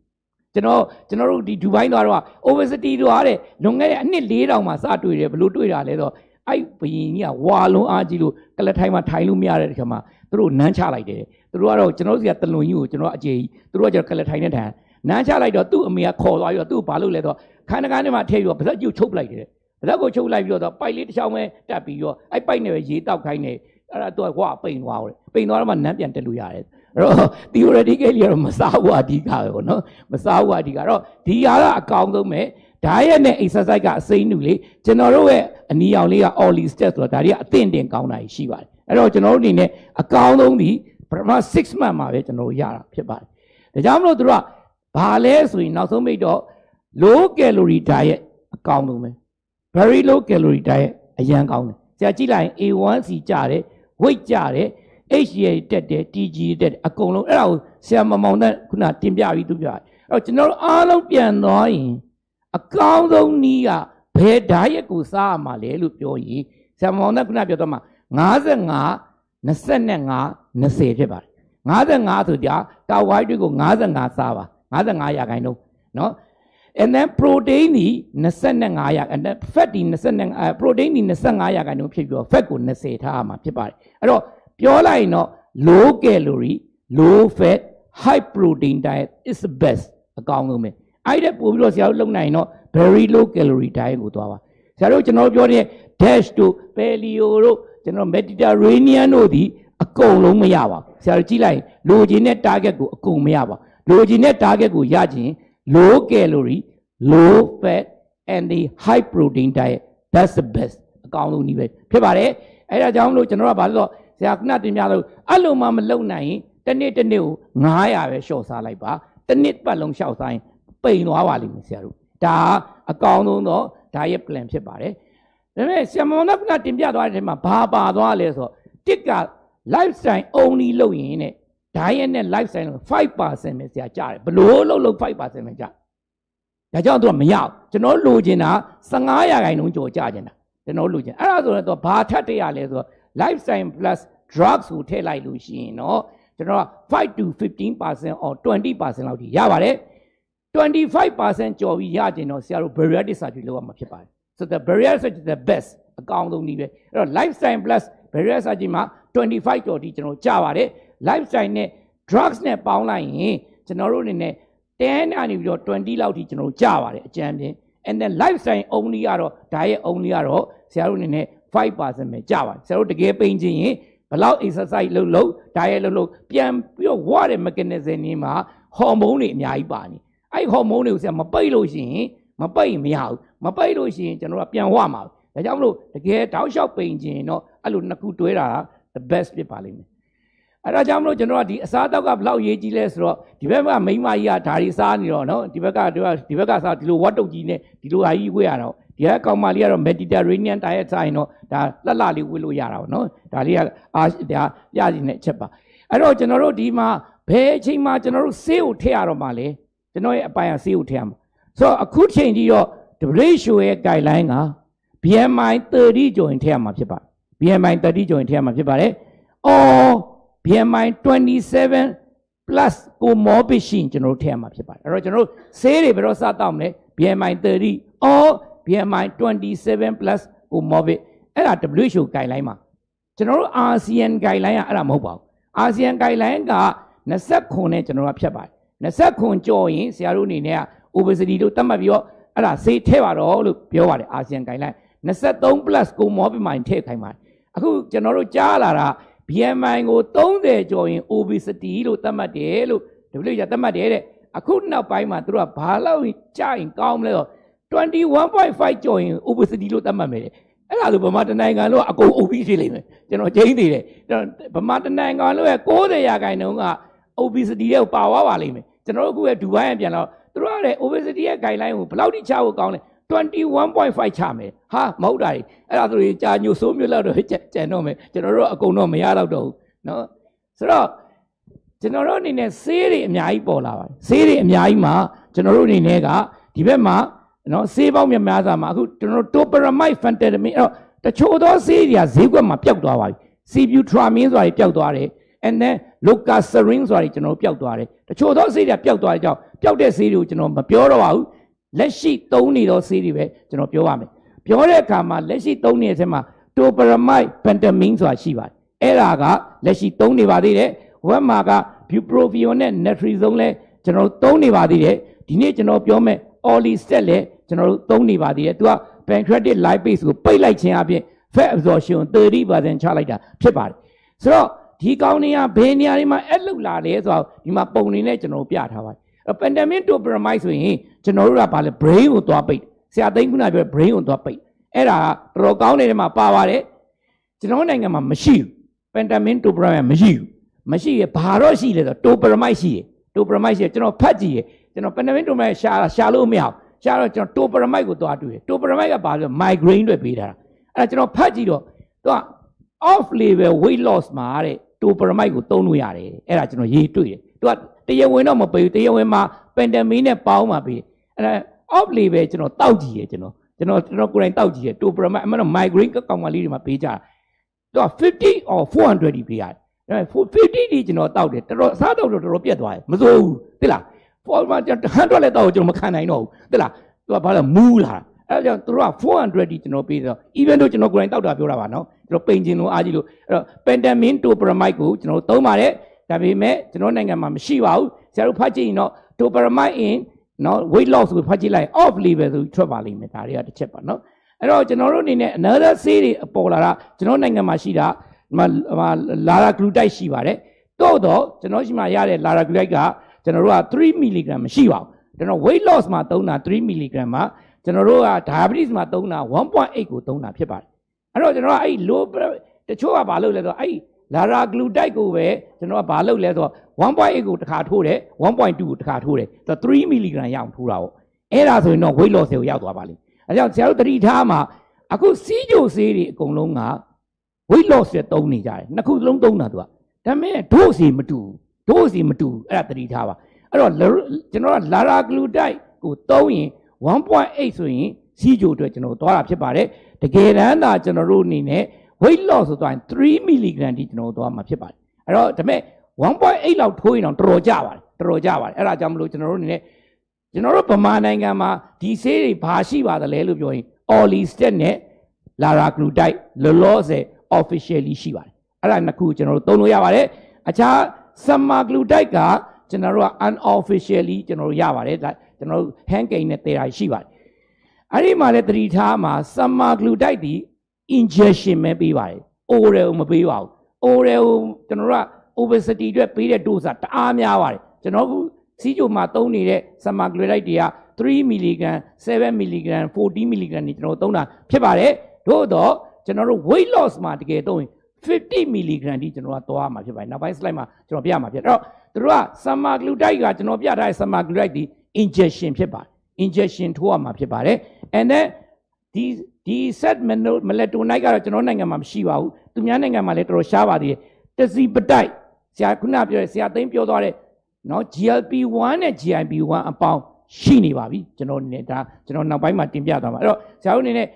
ကျွန်တော်ကျွန်တော်တို့ဒီဒူဘိုင်းသွားတော့ obesity တို့အားတဲ့လွန်ခဲ့တဲ့အနှစ်4000မှာစတွေ့တယ်ဘလို့တွေ့တာလဲဆိုတော့အဲ့ဘယင်ကြီးကဝါလုံးအားကြီးလို့ကလထိုင်မှာထိုင်လို့မရတဲ့ခါမှာသူတို့နန်းချလိုက်တယ် သူတို့ကတော့ကျွန်တော်တို့စီကတလွန်ကြီးကိုကျွန်တော်အကျေကြီးသူတို့ကကျတော့ကလထိုင်နဲ့ထိုင်နန်းချလိုက်တော့သူ့အမေကခေါ်သွားပြီးတော့သူ့ကိုဘာလုပ်လဲဆိုတော့ခန်းတကားထဲမှာထည့်ပြီးတော့ဗလက်ကျုပ်ချုပ်ပလိုက်တယ်ဗလက်ကိုချုပ်လိုက်ပြီးတော့ပိုက်လေးတစ်ချောင်းပဲတက်ပြီးတော့အဲ့ပိုက်နဲ့ပဲရေတောက်ခိုင်းတယ်အဲ့ဒါသူကဝါပိန်သွားတယ်ပိန်သွားတော့မှနန်းပြန်တက်လို့ရတယ်အဲ့တော့ theoretically ကတော့မစားဘူးအဓိကပဲပေါ့နော်မစားဘူးအဓိကအဲ့တော့ဒီဟာကအကောင်းဆုံးပဲ diet နဲ့ exercise ကအစိမ့်နုလေကျွန်တော်တို့ရဲ့အနီရောင်လေးက early step ဆိုတာဒါတွေကအသင့်တင်ကောင်းတာရှိပါတယ်အဲ့တော့ကျွန်တော်တို့အနေနဲ့အကောင်းဆုံးဒီ ပထမ6 month မှာပဲကျွန်တော်တို့ရတာဖြစ်ပါတယ်ဒါကြောင့်မလို့တို့ကဘာလဲဆိုရင်နောက်ဆုံးမိတ်တော့ low calorie diet အကောင်းဆုံးပဲ very low calorie diet အရန်ကောင်းတယ်ဆရာကြည့်လိုက်ရင် A1C ကျတယ် weight ကျတယ် HDL တက်တယ် TG တက်တယ်အကုန်လုံးအဲ့ဒါကိုဆရာမမောင်နဲ့ခုနတင်ပြပြီးသူပြတယ်အဲ့တော့ကျွန်တော်တို့အားလုံးပြန်သွားရင်အကောင်းဆုံးနည်းကဘယ်ဓာတ်ရက်ကိုစားရမှာလဲလို့ပြောရင်ဆရာမောင်နဲ့ခုနပြောတော့မှာ55 25 20ဖြစ်ပါတယ်55ဆိုကြကာဝိုက်တွေကို55စားပါ55ရာခိုင်နှုန်းเนาะ and then protein ဒီ25ရာand then fat ဒီ25 protein ဒီ25ရာခိုင်နှုန်းဖြစ်ပြီးတော့ fat ကို20ထားရမှာဖြစ်ပါတယ်အဲ့တော့ပြောလိုက်ရင်တော့ low calorie low fat high protein diet is the best အကောင်းဆုံးပဲအဲ့ဒါပို့ပြီးတော့ဆရာတို့လုပ်နိုင်ရင်တော့ very low calorie diet ကိုသွားပါဆရာတို့ကျွန်တော်ပြောတဲ့ dash တို့ paleo တို့ကျွန်တော် mediterranean တို့ဒီအ ကုန်လုံးမရပါဘူးဆရာတို့ကြည့်လိုက်လိုချင်တဲ့ target ကိုအကုန်မရပါလိုချင်တဲ့ target ကိုရခြင်း low calorie low fat and the high protein diet that's the best အကောင်းဆုံးနည်းပဲဖြစ်ပါတယ်အဲဒါကြောင့်မလို့ကျွန်တော်ကဘာလို့ဆရာခုနတင်ပြလို့အဲ့လိုမှမလုံနိုင်ရင်တစ်နေ့တစ်နေ့ကို900ပဲရှော့စားလိုက်ပါတစ်နှစ်ပတ်လုံးရှော့စားရင်ပိန်သွားပါလိမ့်မယ်ဆရာတို့ဒါအကောင်းဆုံးသော diet plan ဖြစ်ပါတယ်ဒါပေမဲ့ဆရာမောင်ကခုနတင်ပြသွားတဲ့အချိန်မှာဘာပါသွားလဲဆိုတော့တစ်က lifestyle only လုပ်ရင်တဲ့ diet နဲ့ lifestyle 5%ပဲဆရာကြားတယ်ဘလို့လို့လို့5%ပဲကြားဒါကြောင့်သူကမရဘူးကျွန်တော်လိုချင်တာ15ရာခိုင်နှုန်းကျော်ကြချင်တာကျွန်တော်လိုချင်အဲ့ဒါဆိုတော့ဘာထပ်တရလဲဆိုတော့ lifestyle plus drugs ကိုထည့်လိုက်လို့ရှိရင်တော့ကျွန်တော်က5 to 15% or 20%လောက်ထိရပါတယ်25%ကျော်ပြီးရကျင်တော့ဆရာတို့ bariatric surgery လုပ်ရမှာဖြစ်ပါတယ် so the bariatric surgery is the best အကောင်းဆုံးနည်းပဲအဲ့တော့ lifestyle plus bariatric surgery မှာ25ကျော်ထိကျွန်တော်ကြာပါတယ် lifestyle နဲ့ drugs နဲ့ပေါင်းလိုက်ရင်ကျွန်တော်တို့အနေနဲ့10အနေပြီးတော့20လောက်ထိကျွန်တော်ကြာပါတယ်အကြမ်းဖြင့် and then lifestyle only ကတော့ diet only ကတော့ဆရာတို့အနေနဲ့5%ပဲကြာပါတယ်ဆရာတို့တကယ်ပိန်ခြင်းရင်ဘလောက် exercise လုပ်လုပ် diet လုပ်လုပ်ပြန်ပြီးတော့ဝရတဲ့ mechanism တွေမှာဟော်မုန်းတွေအများကြီးပါနေအဲ့ဟော်မုန်းတွေကိုဆရာမပိတ်လို့ရှိရင်မမပိတ်မရဘူးမပိတ်လို့ရှိရင်ကျွန်တော်ကပြန်ဝမှာ ဒါကြောင့်မလို့တကယ်တောက်လျှောက်ပိန်ခြင်းတော့အဲ့လိုနှစ်ခုတွဲတာ the best ဖြစ်ပါလိမ့်မယ်အဲ့ဒါကြောင့်မလို့ကျွန်တော်ကဒီအစားအသောက်ကဘယ်လောက်ရေးကြီးလဲဆိုတော့ဒီဘက်ကမိန်းမကြီးကဓာရီစားနေတော့နော်ဒီဘက်ကဒီဘက်ကစားဒီလိုဝတ်တုတ်ကြီးနဲ့ဒီလိုဟာကြီးဝေးရတော့ဒီကကောင်မလေးကတော့ Mediterranean diet စားရင်တော့ဒါလှလှလေးဝေးလို့ရတာပေါ့နော်ဒါလေးကအာဒါရည်တဲ့အချက်ပါအဲ့တော့ကျွန်တော်တို့ဒီမှာဘယ်အချိန်မှာကျွန်တော်တို့ဆေးကိုထည့်ရတော့မှလဲကျွန်တော်ရဲ့အပိုင်းကဆေးကိုထည့်ရမှာဆိုတော့အခုချိန်ကြီးတော့ WHO ရဲ့ guideline က BMI 30ကျော်ရင်ထည့်ရမှာဖြစ်ပါတယ် BMI 30ကျော်ရင်ထည့်ရမှာဖြစ်ပါတယ်။ or BMI 27 plus comorbid ရှိရင်ကျွန်တော်တို့ထည့်ရမှာဖြစ်ပါတယ်။အဲ့တော့ကျွန်တော်တို့ဆေးတွေဘယ်တော့စတောက်မလဲ BMI 30 or BMI 27 plus comorbid အဲ့ဒါ WHO guideline မှာကျွန်တော်တို့ ASEAN guideline ကအဲ့ဒါမဟုတ်ပါဘူး။ ASEAN guideline က29နဲ့ကျွန်တော်တို့ဖြတ်ပါတယ်။29ကျော်ရင်ဆရာတို့အနေနဲ့က obesity လို့သတ်မှတ်ပြီးတော့အဲ့ဒါဆေးထည့်ပါတော့လို့ပြောပါတယ် ASEAN guideline 23 plus comorbid မှာထည့်ခိုင်းပါတယ်အခုကျွန်တော်တို့ကြားလာတာ BMI ကို30ကျော်ရင် obesity လို့သတ်မှတ်တယ်လို့ WHO ကသတ်မှတ်တယ်တဲ့အခုနောက်ပိုင်းမှာသူတို့ကဘာလို့ကြာရင်ကောင်းမလဲတော့21.5ကျော်ရင် obesity လို့သတ်မှတ်မယ်တဲ့အဲ့ဒါဆိုဗမာတနိုင်ငံလုံးကအကုန် obese ဖြစ်လိမ့်မယ်ကျွန်တော်ချိန်သေးတယ်ဗမာတနိုင်ငံလုံးရဲ့60ရာခိုင်နှုန်းက obesity တဲ့ပါဝါပါလိမ့်မယ်ကျွန်တော်တို့အခုရဲ့ဒူဘိုင်းကပြန်တော့သူတို့ကတဲ့ obesity ရဲ့ guideline ကိုဘယ်လောက်ထိချဖို့ကောင်းလဲ 21.5ချမယ်ဟာမဟုတ်တာလေအဲ့ဒါသူတွေကြာညိုဆိုးမျိုးလောက်တော့ကျန်တော့မယ်ကျွန်တော်တို့အကုန်တော့မရတော့တော့ဘူးနော်ဆိုတော့ကျွန်တော်တို့အနေနဲ့ဆေးတွေအများကြီးပေါ်လာပါတယ်ဆေးတွေအများကြီးမှာကျွန်တော်တို့အနေနဲ့ကဒီဘက်မှာနော်ဆေးပေါင်းများများစာမှာအခုကျွန်တော်တို့ topiramide phentermine အဲ့တော့တချို့သောဆေးတွေကဈေးကွက်မှာပျောက်သွားပါပြီ sibutramine ဆိုတာပျောက်သွားတယ် and then locasarine ဆိုတာကျွန်တော်တို့ပျောက်သွားတယ်တချို့သောဆေးတွေကပျောက်သွားတဲ့ကြောင့်ပျောက်တဲ့ဆေးတွေကိုကျွန်တော်မပြောတော့ပါဘူး လက်ရှိသုံးနေသောဆေးတွေပဲကျွန်တော်ပြောပါမယ်ပြောတဲ့အခါမှာလက်ရှိသုံးနေတဲ့အချိန်မှာ topiramide pentamine ဆိုတာရှိပါတယ်အဲ့ဒါကလက်ရှိသုံးနေပါသေးတယ်ဝက်မာက bupropion နဲ့ naltrexone လဲကျွန်တော်တို့သုံးနေပါသေးတယ်ဒီနေ့ကျွန်တော်ပြောမယ် orlistat လဲကျွန်တော်တို့သုံးနေပါသေးတယ်သူက pancreatic lipase ကိုပိတ်လိုက်ခြင်းအပြင် fat absorption 30%ချလိုက်တာဖြစ်ပါတယ်ဆိုတော့ဒီကောင်းနေရဘယ်နေရာတွေမှာအဲ့လောက်လာလဲဆိုတော့ဒီမှာပုံနေနဲ့ကျွန်တော်ပြထားပါတယ် pandemic topiramide ဆိုရင်ကျွန်တော်တို့ကဘာလဲ brain ကိုသွားပိတ်ဆရာသိန်းခုနပြော brain ကိုသွားပိတ်အဲ့ဒါတော်တော်ကောင်းနေတဲ့မှာပါပါတယ်ကျွန်တော်နိုင်ငံမှာမရှိဘူး pandemic topiramide မရှိဘူးမရှိရဘာတော့ရှိလဲဆို topiramide ရှိရ topiramide ရှိရကျွန်တော်ဖတ်ကြည့်ရကျွန်တော် pandemic topiramide ရှာရှာလို့မရဘူးရှာတော့ကျွန်တော် topiramide ကိုသွားတွေ့တယ် topiramide ကဘာလဲ migraine တွေပေးထားတာအဲ့ဒါကျွန်တော်ဖတ်ကြည့်တော့သူက off label weight loss မှာတဲ့ topiramide ကိုသုံးလို့ရတယ်အဲ့ဒါကျွန်တော်ရေးတွေ့တယ်သူက တရားဝင်တော့မပေးဘူးတရားဝင်မှာ pandemic နဲ့ပေါင်းမှာပေးအဲ့ဒါ off label ကျွန်တော်တောက်ကြည့်ရကျွန်တော်ကျွန်တော်ကျွန်တော်ကိုယ်တိုင်တောက်ကြည့်ရ topiramide အမှန်တော့ migraine ကောင်မလေးတွေမှာပေးကြတာသူက50 or 400ဒီပေးရတယ်ဒါပေမဲ့50ဒီကျွန်တော်တောက်တယ်တော်တော်စားတော့တော်တော်ပြတ်သွားတယ်မစိုးဘူးသိလား forma ကျွန်တော်100လည်းတောက်ကျွန်တော်မခံနိုင်တော့ဘူးသိလားသူကဘာလဲမူးလာအဲ့ဒါကြောင့်သူတို့က400ဒီကျွန်တော်ပေးတော့ even တို့ကျွန်တော်ကိုယ်တိုင်တောက်တာပြောတာပါနော်ကျွန်တော်ပိန်ကျင်လို့အားကြီးလို့အဲ့တော့ pentamine topiramide ကိုကျွန်တော်သုံးပါတယ် ဒါပေမဲ့ကျွန်တော်နိုင်ငံမှာမရှိပါဘူးဆရာတို့ဖတ်ကြည့်ရင်တော့ topiramide in နော် weight loss ကိုဖတ်ကြည့်လိုက် off label ဆိုထွက်ပါလိမ့်မယ်ဒါတွေကတစ်ချက်ပါနော်အဲ့တော့ကျွန်တော်တို့အနေနဲ့ another ဆေးတွေပေါ်လာတာကျွန်တော်နိုင်ငံမှာရှိတာဒီမှာလာရာဂလူတိုက်ရှိပါတယ်တော့တော့ကျွန်တော်ရှိမှရတဲ့လာရာဂလူတိုက်ကကျွန်တော်တို့က3 mg မရှိပါဘူးကျွန်တော် weight loss မှာသုံးတာ3 mg မှာကျွန်တော်တို့က diabetes မှာသုံးတာ1.8ကိုသုံးတာဖြစ်ပါတယ်အဲ့တော့ကျွန်တော်ကအဲ့ low တချို့ကဘာလုပ်လဲဆိုတော့အဲ့ လာရာဂလူတိုက်ကိုပဲကျွန်တော်ကဘာလုပ်လဲဆိုတော့1.8ကိုတစ်ခါထိုးတယ်1.2ကိုတစ်ခါထိုးတယ်ဆိုတော့3 mg ရအောင်ထိုးတာပေါ့အဲ့ဒါဆိုရင်တော့ weight loss ကိုရောက်သွားပါလိမ့်အဲကြောင့်ဆရာတို့တတိထားမှာအခုစီးကြိုဆေးတွေအကုန်လုံးက weight loss နဲ့သုံးနေကြတယ်နှစ်ခုလုံးသုံးတာသူကဒါပေမဲ့ဒို့စီမတူဒို့စီမတူအဲ့ဒါတတိထားပါအဲ့တော့ကျွန်တော်ကလာရာဂလူတိုက်ကိုသုံးရင်1.8ဆိုရင်စီးကြိုအတွက်ကျွန်တော်သွားတာဖြစ်ပါတယ်တကယ်တမ်းသာကျွန်တော်တို့အနေနဲ့ weight loss ဆိုတော့3 mg တိကျွန်တော်သွားမှာဖြစ်ပါတယ်အဲ့တော့ဒါပေမဲ့1.8လောက်ထိုးရင်တော့တော်တော်ကြပါတယ်တော်တော်ကြပါတယ်အဲ့ဒါကြောင့်မလို့ကျွန်တော်တို့အနေနဲ့ကျွန်တော်တို့ဗမာနိုင်ငံမှာဒီဆေးတွေဘာရှိပါသလဲလို့ပြောရင် Orlistat နဲ့ Laraglutide လောလောဆယ် officially ရှိပါတယ်အဲ့ဒါနှစ်ခုကျွန်တော်တို့သုံးလို့ရပါတယ်အခြား Semaglutide ကကျွန်တော်တို့က unofficially ကျွန်တော်တို့ရပါတယ်ဒါကျွန်တော်တို့ hand cane နဲ့တည်တာရှိပါတယ်အဲ့ဒီမှာလည်းသတိထားမှာ Semaglutide ဒီ injection ပဲပေးပါတယ် oral မပေးပါဘူး oral ကျွန်တော်တို့က obesity အတွက်ပေးတဲ့ dose တအားများပါတယ်ကျွန်တော်ကစီးကြိုမှာသုံးနေတဲ့ semaglutide တွေက3 mg 7 mg 14 mg นี่ကျွန်တော်သုံးတာဖြစ်ပါတယ်သို့တော့ကျွန်တော်တို့ weight loss မှာတကယ်သုံးရင်50 mg တိကျွန်တော်ကသွားမှာဖြစ်ပါတယ်နောက်ပိုင်း slide မှာကျွန်တော်ပြမှာဖြစ်အဲ့တော့သူတို့က semaglutide ကကျွန်တော်ပြထားတဲ့ semaglutide ဒီ injection ဖြစ်ပါတယ် injection ထိုးရမှာဖြစ်ပါတယ် and then ဒီ ဒီ set melatonin ကတော့ကျွန်တော်နိုင်ငံမှာမရှိပါဘူးသူများနိုင်ငံမှာလည်းတော်တော်ရှားပါသေးတယ်တစီပတိုက်ဆရာခုနပြောတဲ့ဆရာသိန်းပြောသွားတဲ့နော် GLP-1 နဲ့ GIP-1 အပေါင်းရှိနေပါပြီကျွန်တော်အနေနဲ့ဒါကျွန်တော်နောက်ပိုင်းမှာတင်ပြသွားမှာအဲ့တော့ဆရာတို့အနေနဲ့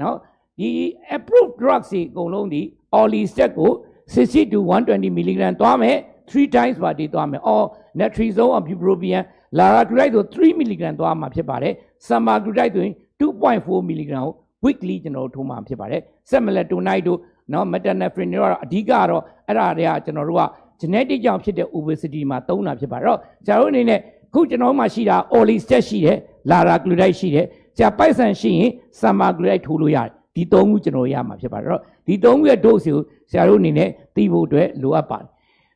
နော်ဒီ approved drugs တွေအကုန်လုံးဒီ Orlistat ကို60 to 120 mg သွားမယ်3 times per day သွားမယ် or naltrexone or bupropion liraglutide ဆို3 mg သွားမှာဖြစ်ပါတယ် semaglutide ဆိုရင်2.4 mg ကို weekly ကျွန်တော်တို့ထိုးမှာဖြစ်ပါတယ် setmelanotide တို့နော် metanephrine တို့ကတော့အဓိကကတော့အဲ့ဒါတွေကကျွန်တော်တို့က genetic ကြောင့်ဖြစ်တဲ့ obesity မှာသုံးတာဖြစ်ပါတယ်အဲ့တော့ဆရာတို့အနေနဲ့ခုကျွန်တော်တို့မှာရှိတာ orlistat ရှိတယ် liraglutide ရှိတယ်ဆရာပိုက်ဆန်ရှိရင် semaglutide ထိုးလို့ရတယ်ဒီသုံးခုကျွန်တော်ရမှာဖြစ်ပါတယ်အဲ့တော့ဒီသုံးခုရဲ့ dose ကိုဆရာတို့အနေနဲ့သိဖို့အတွက်လိုအပ်ပါတယ်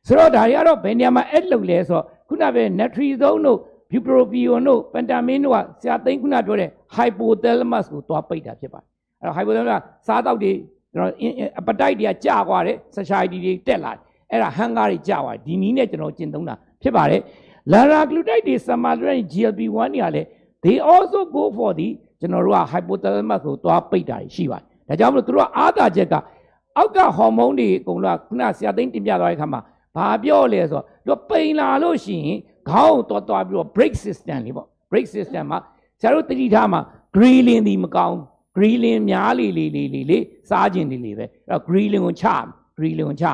ဆိုတော့ဒါတွေကတော့ဘယ်နေရာမှာ add လုပ်လဲဆိုတော့ခုနပဲ naltrexone တို့ bupropion တို့ pentamine တို့ကဆရာသိန်းခုနပြောတဲ့ hypothalamus ကိုတွားပိတ်တာဖြစ်ပါတယ်အဲ့တော့ hypothalamus စားတောက်တွေကျွန်တော် appetite တွေကကျသွားတယ် satiety တွေတက်လာတယ်အဲ့ဒါ hunger တွေကျသွားတယ်ဒီနည်းနဲ့ကျွန်တော်ကျင့်သုံးတာဖြစ်ပါတယ် liraglutide တွေ semaglutide GLP-1 တွေကလည်း they also go for the ကျွန်တော်တို့က hypothalamus ကိုတွားပိတ်တာရှိပါတယ်ဒါကြောင့်မလို့သူတို့ကအားသာချက်ကအောက်ကဟော်မုန်းတွေအကုန်လုံးကခုနဆရာသိန်းတင်ပြသွားတဲ့အခါမှာဘာပြောလဲဆိုတော့သူပိန်လာလို့ရှိရင် ခေါင်းကိုတွားတွားပြီးတော့ break system လေးပေါ့ break system မှာဆရာတို့တတိထားမှာ ghrelin ဒီမကောင်း ghrelin များလေလေလေလေလေစားခြင်းလေလေပဲအဲ့တော့ ghrelin ကိုချ ghrelin ကိုချ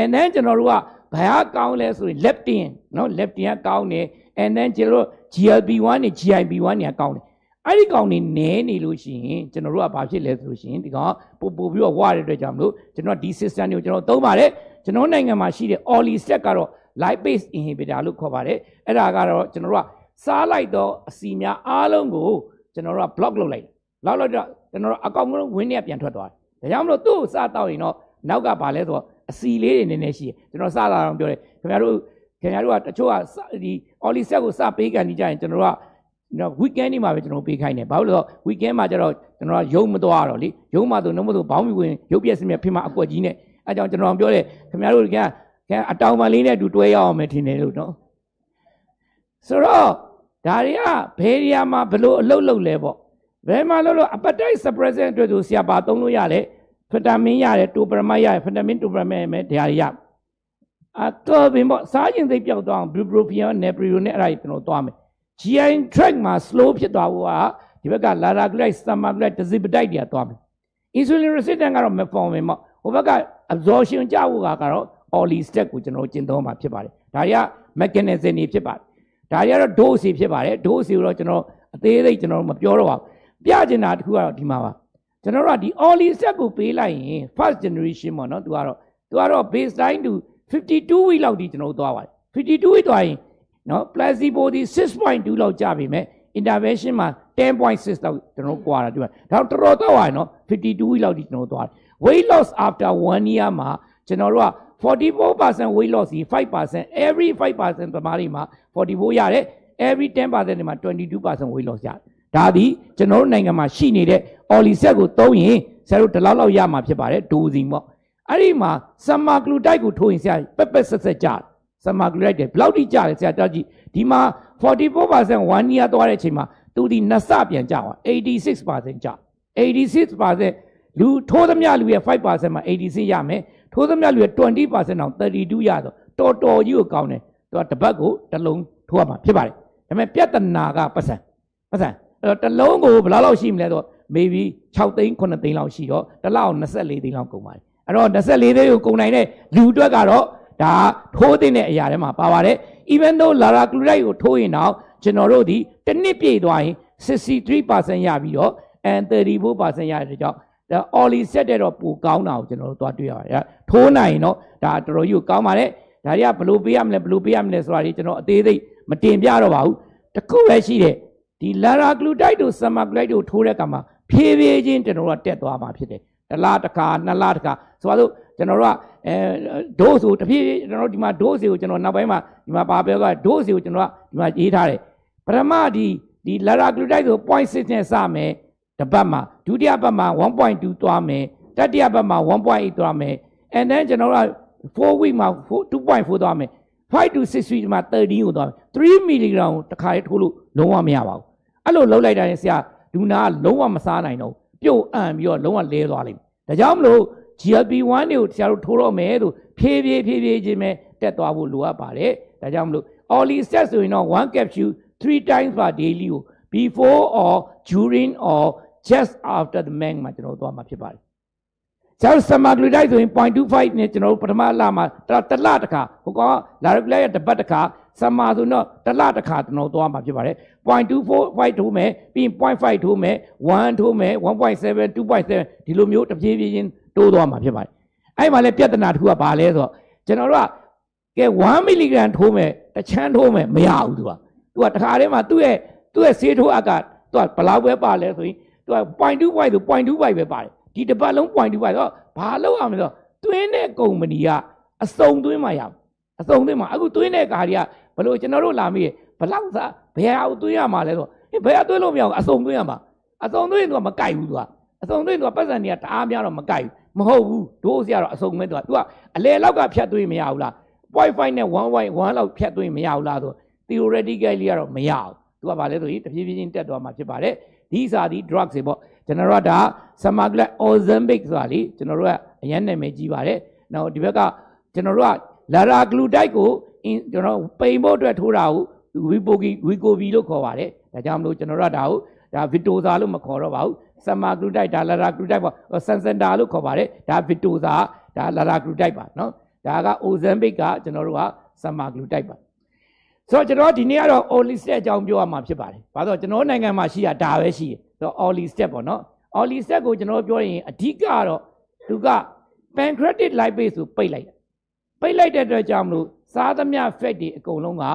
and then ကျွန်တော်တို့ကဘာကကောင်းလဲဆိုရင် leptin နော် leptin ကကောင်းတယ် and then ကျွန်တော်တို့ GLP-1 နဲ့ GIP-1 တွေကကောင်းတယ်အဲ့ဒီကောင်နေနဲနေလို့ရှိရင်ကျွန်တော်တို့ကဘာဖြစ်လဲဆိုလို့ရှိရင်ဒီကောင်ပို့ပို့ပြီးတော့ဝရတဲ့အတွက်ကြောင့်မလို့ကျွန်တော်ဒီ system တွေကိုကျွန်တော်သုံးပါတယ်ကျွန်တော်နိုင်ငံမှာရှိတဲ့ Orlistat ကတော့ lipase inhibitor လို့ခေါ်ပါတယ်အဲ့ဒါကတော့ကျွန်တော်တို့ကစားလိုက်တော့အစီများအားလုံးကိုကျွန်တော်တို့က block လုပ်လိုက်လောက်လိုက်တော့ကျွန်တော်တို့အကောင်လုံးဝင်းနဲ့ပြန်ထွက်သွားတယ်ဒါကြောင့်မလို့သူ့ကိုစားတော့ရင်တော့နောက်ကဘာလဲဆိုတော့အစီလေးတွေနည်းနည်းရှိတယ်ကျွန်တော်စားလာအောင်ပြောတယ်ခင်ဗျားတို့ခင်ဗျားတို့ကတချို့ကဒီ Orlistat ကိုစပေးကန်နေကြရင်ကျွန်တော်တို့ကနော် weekend นี่မှာပဲကျွန်တော်ပေးခိုင်းတယ်ဘာလို့လဲဆိုတော့ weekend မှာကျတော့ကျွန်တော်ကရုံမသွားတော့လေရုံမှာဆိုနှုတ်မဆိုဘောင်းမီဝင်ရုပ်ပြက်စမြဖြစ်မှာအကွက်ကြီးနဲ့အဲကြောင့်ကျွန်တော်ပြောတယ်ခင်ဗျားတို့က ခင်အတောင်ပန်လေးနဲ့အတူတွဲရအောင်မယ်ထင်တယ်လို့နော်ဆိုတော့ဒါတွေကဘယ်နေရာမှာဘလို့အလုပ်လုပ်လဲပေါ့ဘယ်မှာလို့လို့ appetite suppressant အတွက်ဆိုဆရာပါသုံးလို့ရလဲဖီတာမင်ရတယ်တိုပရမတ်ရတယ်ဖီတာမင်တိုပရမတ်မယ်ဒါတွေရအကောဘင်ပေါ့စားခြင်းစိတ်ပြောက်သွားအောင် bupropion neprion နဲ့အဲ့ဒါကြီးကျွန်တော်သွားမယ် GI track မှာ slow ဖြစ်သွားဖို့ကဒီဘက်က liraglutide semaglutide တစိပတိုက်တွေကသွားမယ် insulin resistant ကတော့ metformin ပေါ့ဟိုဘက်က absorption ကြဖို့ကတော့ orlistat ကိုကျွန်တော်ကျင့်သုံးမှာဖြစ်ပါတယ်ဒါတွေက mechanism တွေဖြစ်ပါတယ်ဒါတွေကတော့ dose တွေဖြစ်ပါတယ် dose တွေတော့ကျွန်တော်အသေးစိတ်ကျွန်တော်မပြောတော့ပါဘူးပြချင်တာတခုကတော့ဒီမှာပါကျွန်တော်တို့ကဒီ orlistat ကိုပေးလိုက်ရင် first generation ပေါ့နော်သူကတော့သူကတော့ baseline to 52 week လောက်ဒီကျွန်တော်တို့သွားပါတယ်52 week သွားရင်နော် placebo ဒီ6.2လောက်ကြပြီမဲ့ intervention မှာ10.6လောက်ကျွန်တော်ကွာတာဒီမှာဒါတော့တော်တော်တော့ရနော်52 week လောက်ဒီကျွန်တော်သွားတယ် weight loss after 1 year မှာကျွန်တော်တို့က 44% weight loss ကြီး5% every 5%သမားတွေမှာ44ရတယ် every 10%တွေမှာ22% weight loss ရတယ်ဒါဒီကျွန်တော်တို့နိုင်ငံမှာရှိနေတဲ့ Orlisat ကိုသုံးရင်ဆရာတို့ဒီလောက်လောက်ရမှာဖြစ်ပါတယ် dosing ပေါ့အဲ့ဒီမှာ semaglutide ကိုထိုးရင်ဆရာပက်ပက်ဆက်ဆက်ကြတယ် semaglutide တွေဘယ်လောက်ထိကြလဲဆရာတောက်ကြည့်ဒီမှာ44% 1 year သွားတဲ့အချိန်မှာသူဒီနှစ်ဆပြန်ကြသွား86%ကြ86%လူထိုးသမျှလူရဲ့5%မှာ86ရမယ် ထိုးသမျှလူရဲ့20%အောင်32ရဆိုတော်တော်ကြီးကိုကောင်းတယ်သူကတပတ်ကိုတစ်လုံးထိုးရမှာဖြစ်ပါတယ်ဒါပေမဲ့ပြဿနာကပတ်စံပတ်စံအဲ့တော့တစ်လုံးကိုဘယ်လောက်ရှိမလဲဆိုတော့ maybe 6သိန်း9သိန်းလောက်ရှိတော့တစ်လောက်24သိန်းလောက်ကုန်ပါတယ်အဲ့တော့24သိန်းကိုကုန်နိုင်တဲ့လူအတွက်ကတော့ဒါထိုးတဲ့အရာထဲမှာပါပါတယ် even though liraglutide ကိုထိုးရင်တော့ကျွန်တော်တို့ဒီတစ်နှစ်ပြည့်သွားရင်63%ရပြီးတော့ and 34%ရတဲ့ကြောင့် ဒါ Ollie set တဲ့တော့ပိုကောင်းတာကိုကျွန်တော်တို့သွားတွေ့ရပါတယ်ထိုးနိုင်ရင်တော့ဒါတော်တော်ကြီးကိုကောင်းပါတယ်ဒါတွေကဘယ်လိုပေးရမလဲဘယ်လိုပေးရမလဲဆိုတာဒီကျွန်တော်အသေးစိတ်မတင်ပြတော့ပါဘူးတခုပဲရှိတယ်ဒီ liraglutide တို့ semaglutide တို့ထိုးတဲ့အခါမှာဖြည်းဖြည်းချင်းကျွန်တော်တို့ကတက်သွားမှာဖြစ်တယ်တစ်လားတစ်ခါနှစ်လားတစ်ခါဆိုတော့ကျွန်တော်တို့ကအဲဒိုးဆိုတဖြည်းဖြည်းကျွန်တော်တို့ဒီမှာဒိုးစီကိုကျွန်တော်နောက်ပိုင်းမှာဒီမှာပါပြောကဒိုးစီကိုကျွန်တော်ကဒီမှာရေးထားတယ်ပထမဒီဒီလာရာဂလူတိုက်ဆို0.6နဲ့စမယ်တစ်ပတ်မှာ ဒုတိယပတ်မှာ1.2သွားမယ်တတိယပတ်မှာ1.8သွားမယ် and then ကျွန်တော်တို့4 week မှာ2.4သွားမယ်5 to 6 week မှာ13ကိုသွားမယ်3 mg ကိုတစ်ခါလေးထိုးလို့လုံးဝမရပါဘူးအဲ့လိုလုံးလိုက်တာနဲ့ဆရာဒူနာကလုံးဝမစားနိုင်တော့ဘူးပြုတ်အံ့ပြီးတော့လုံးဝလဲသွားလိမ့်မယ်ဒါကြောင့်မလို့ GLP-1 တွေကိုဆရာတို့ထိုးတော့မယ်ဆိုဖြည်းဖြည်းဖြည်းဖြည်းချင်းပဲတက်သွားဖို့လိုအပ်ပါတယ်ဒါကြောင့်မလို့ Oli set ဆိုရင်တော့1 capsule 3 times per daily ကို before or during or just after the mang မှာကျွန်တော်တို့သွားမှာဖြစ်ပါတယ်ဆရာတို့ semaglutide ဆိုရင်0.25နဲ့ကျွန်တော်တို့ပထမလမှာတစ်လတစ်ခါဟိုကောင်လာရက်လက်ရတစ်ပတ်တစ်ခါဆမဆိုတော့တစ်လတစ်ခါကျွန်တော်သွားမှာဖြစ်ပါတယ်0.25ထိုးမယ်ပြီးရင်0.5ထိုးမယ်1ထိုးမယ်1.7 2.7ဒီလိုမျိုးတပြေးပြေးချင်းတိုးသွားမှာဖြစ်ပါတယ်အဲ့မှာလည်းပြဿနာတစ်ခုကဘာလဲဆိုတော့ကျွန်တော်တို့ကကဲ1 mg ထိုးမယ်တချမ်းထိုးမယ်မရဘူးသူကသူကတခါတည်းမှာသူ့ရဲ့သူ့ရဲ့ဆေးထိုးအကသူကဘလောက်ပဲပါလဲဆိုရင် သူက0.25ဆို0.25ပဲပါတယ်ဒီတစ်ပတ်လုံး0.25ဆိုတော့ဘာလို့အောင်လဲဆိုတော့တွင်းတဲ့ကုမ္ပဏီကအစုံသွင်းမှရအစုံသွင်းမှအခုသွင်းတဲ့ကားတွေကဘလို့ကျွန်တော်တို့လာမိရဘလောက်စားဘယ်ဟာကိုသွင်းရမှာလဲဆိုတော့ဘယ်ဟာသွင်းလို့မရဘူးအစုံသွင်းရမှာအစုံသွင်းရင်သူကမကြိုက်ဘူးသူကအစုံသွင်းသူကပတ်စံတွေကတအားများတော့မကြိုက်ဘူးမဟုတ်ဘူးဒိုးစရာတော့အစုံမဲ့သူကသူကအလဲလောက်ကဖြတ်သွင်းမရဘူးလား0.5နဲ့1.1လောက်ဖြတ်သွင်းမရဘူးလားဆို theoretically ကတော့မရဘူးသူကဘာလဲဆိုရင်တဖြည်းဖြည်းချင်းတက်သွားမှာဖြစ်ပါတယ် ဒီစာဒီ drugs တွေပေါ့ကျွန်တော်တို့ကဒါ semaglutide ozempic ဆိုတာလေကျွန်တော်တို့ကအရင်နာမည်ကြီးပါတယ်နောက်ဒီဘက်ကကျွန်တော်တို့က laraglutide ကိုကျွန်တော်ပိန်ဖို့အတွက်ထိုးတာကိုဝီပိုကီဝီကိုဗီလို့ခေါ်ပါတယ်ဒါကြောင့်မလို့ကျွန်တော်တို့ကဒါကိုဒါဗီတိုဇာလို့မခေါ်တော့ပါဘူးဆမာဂလူတိုက်ဒါလာရာဂလူတိုက်ပေါ့ဆန်စန်တာလို့ခေါ်ပါတယ်ဒါဗီတိုဇာဒါလာရာဂလူတိုက်ပါနော်ဒါကအိုဇမ်ဘစ်ကကျွန်တော်တို့ကဆမာဂလူတိုက်ပါ ဆိုတော့ကျွန်တော်ဒီနေ့ကတော့ Oli step အကြောင်းပြောရမှာဖြစ်ပါတယ်။ဘာလို့ကျွန်တော်နိုင်ငံမှာရှိတာဒါပဲရှိတယ်။ဆိုတော့ Oli step ပေါ့နော်။ Oli step ကိုကျွန်တော်ပြောရင်အဓိကတော့သူက pancreatic lipase ကိုပိတ်လိုက်တယ်။ပိတ်လိုက်တဲ့အတွက်ကြောင့်မလို့စားသမျှ fat တွေအကုန်လုံးက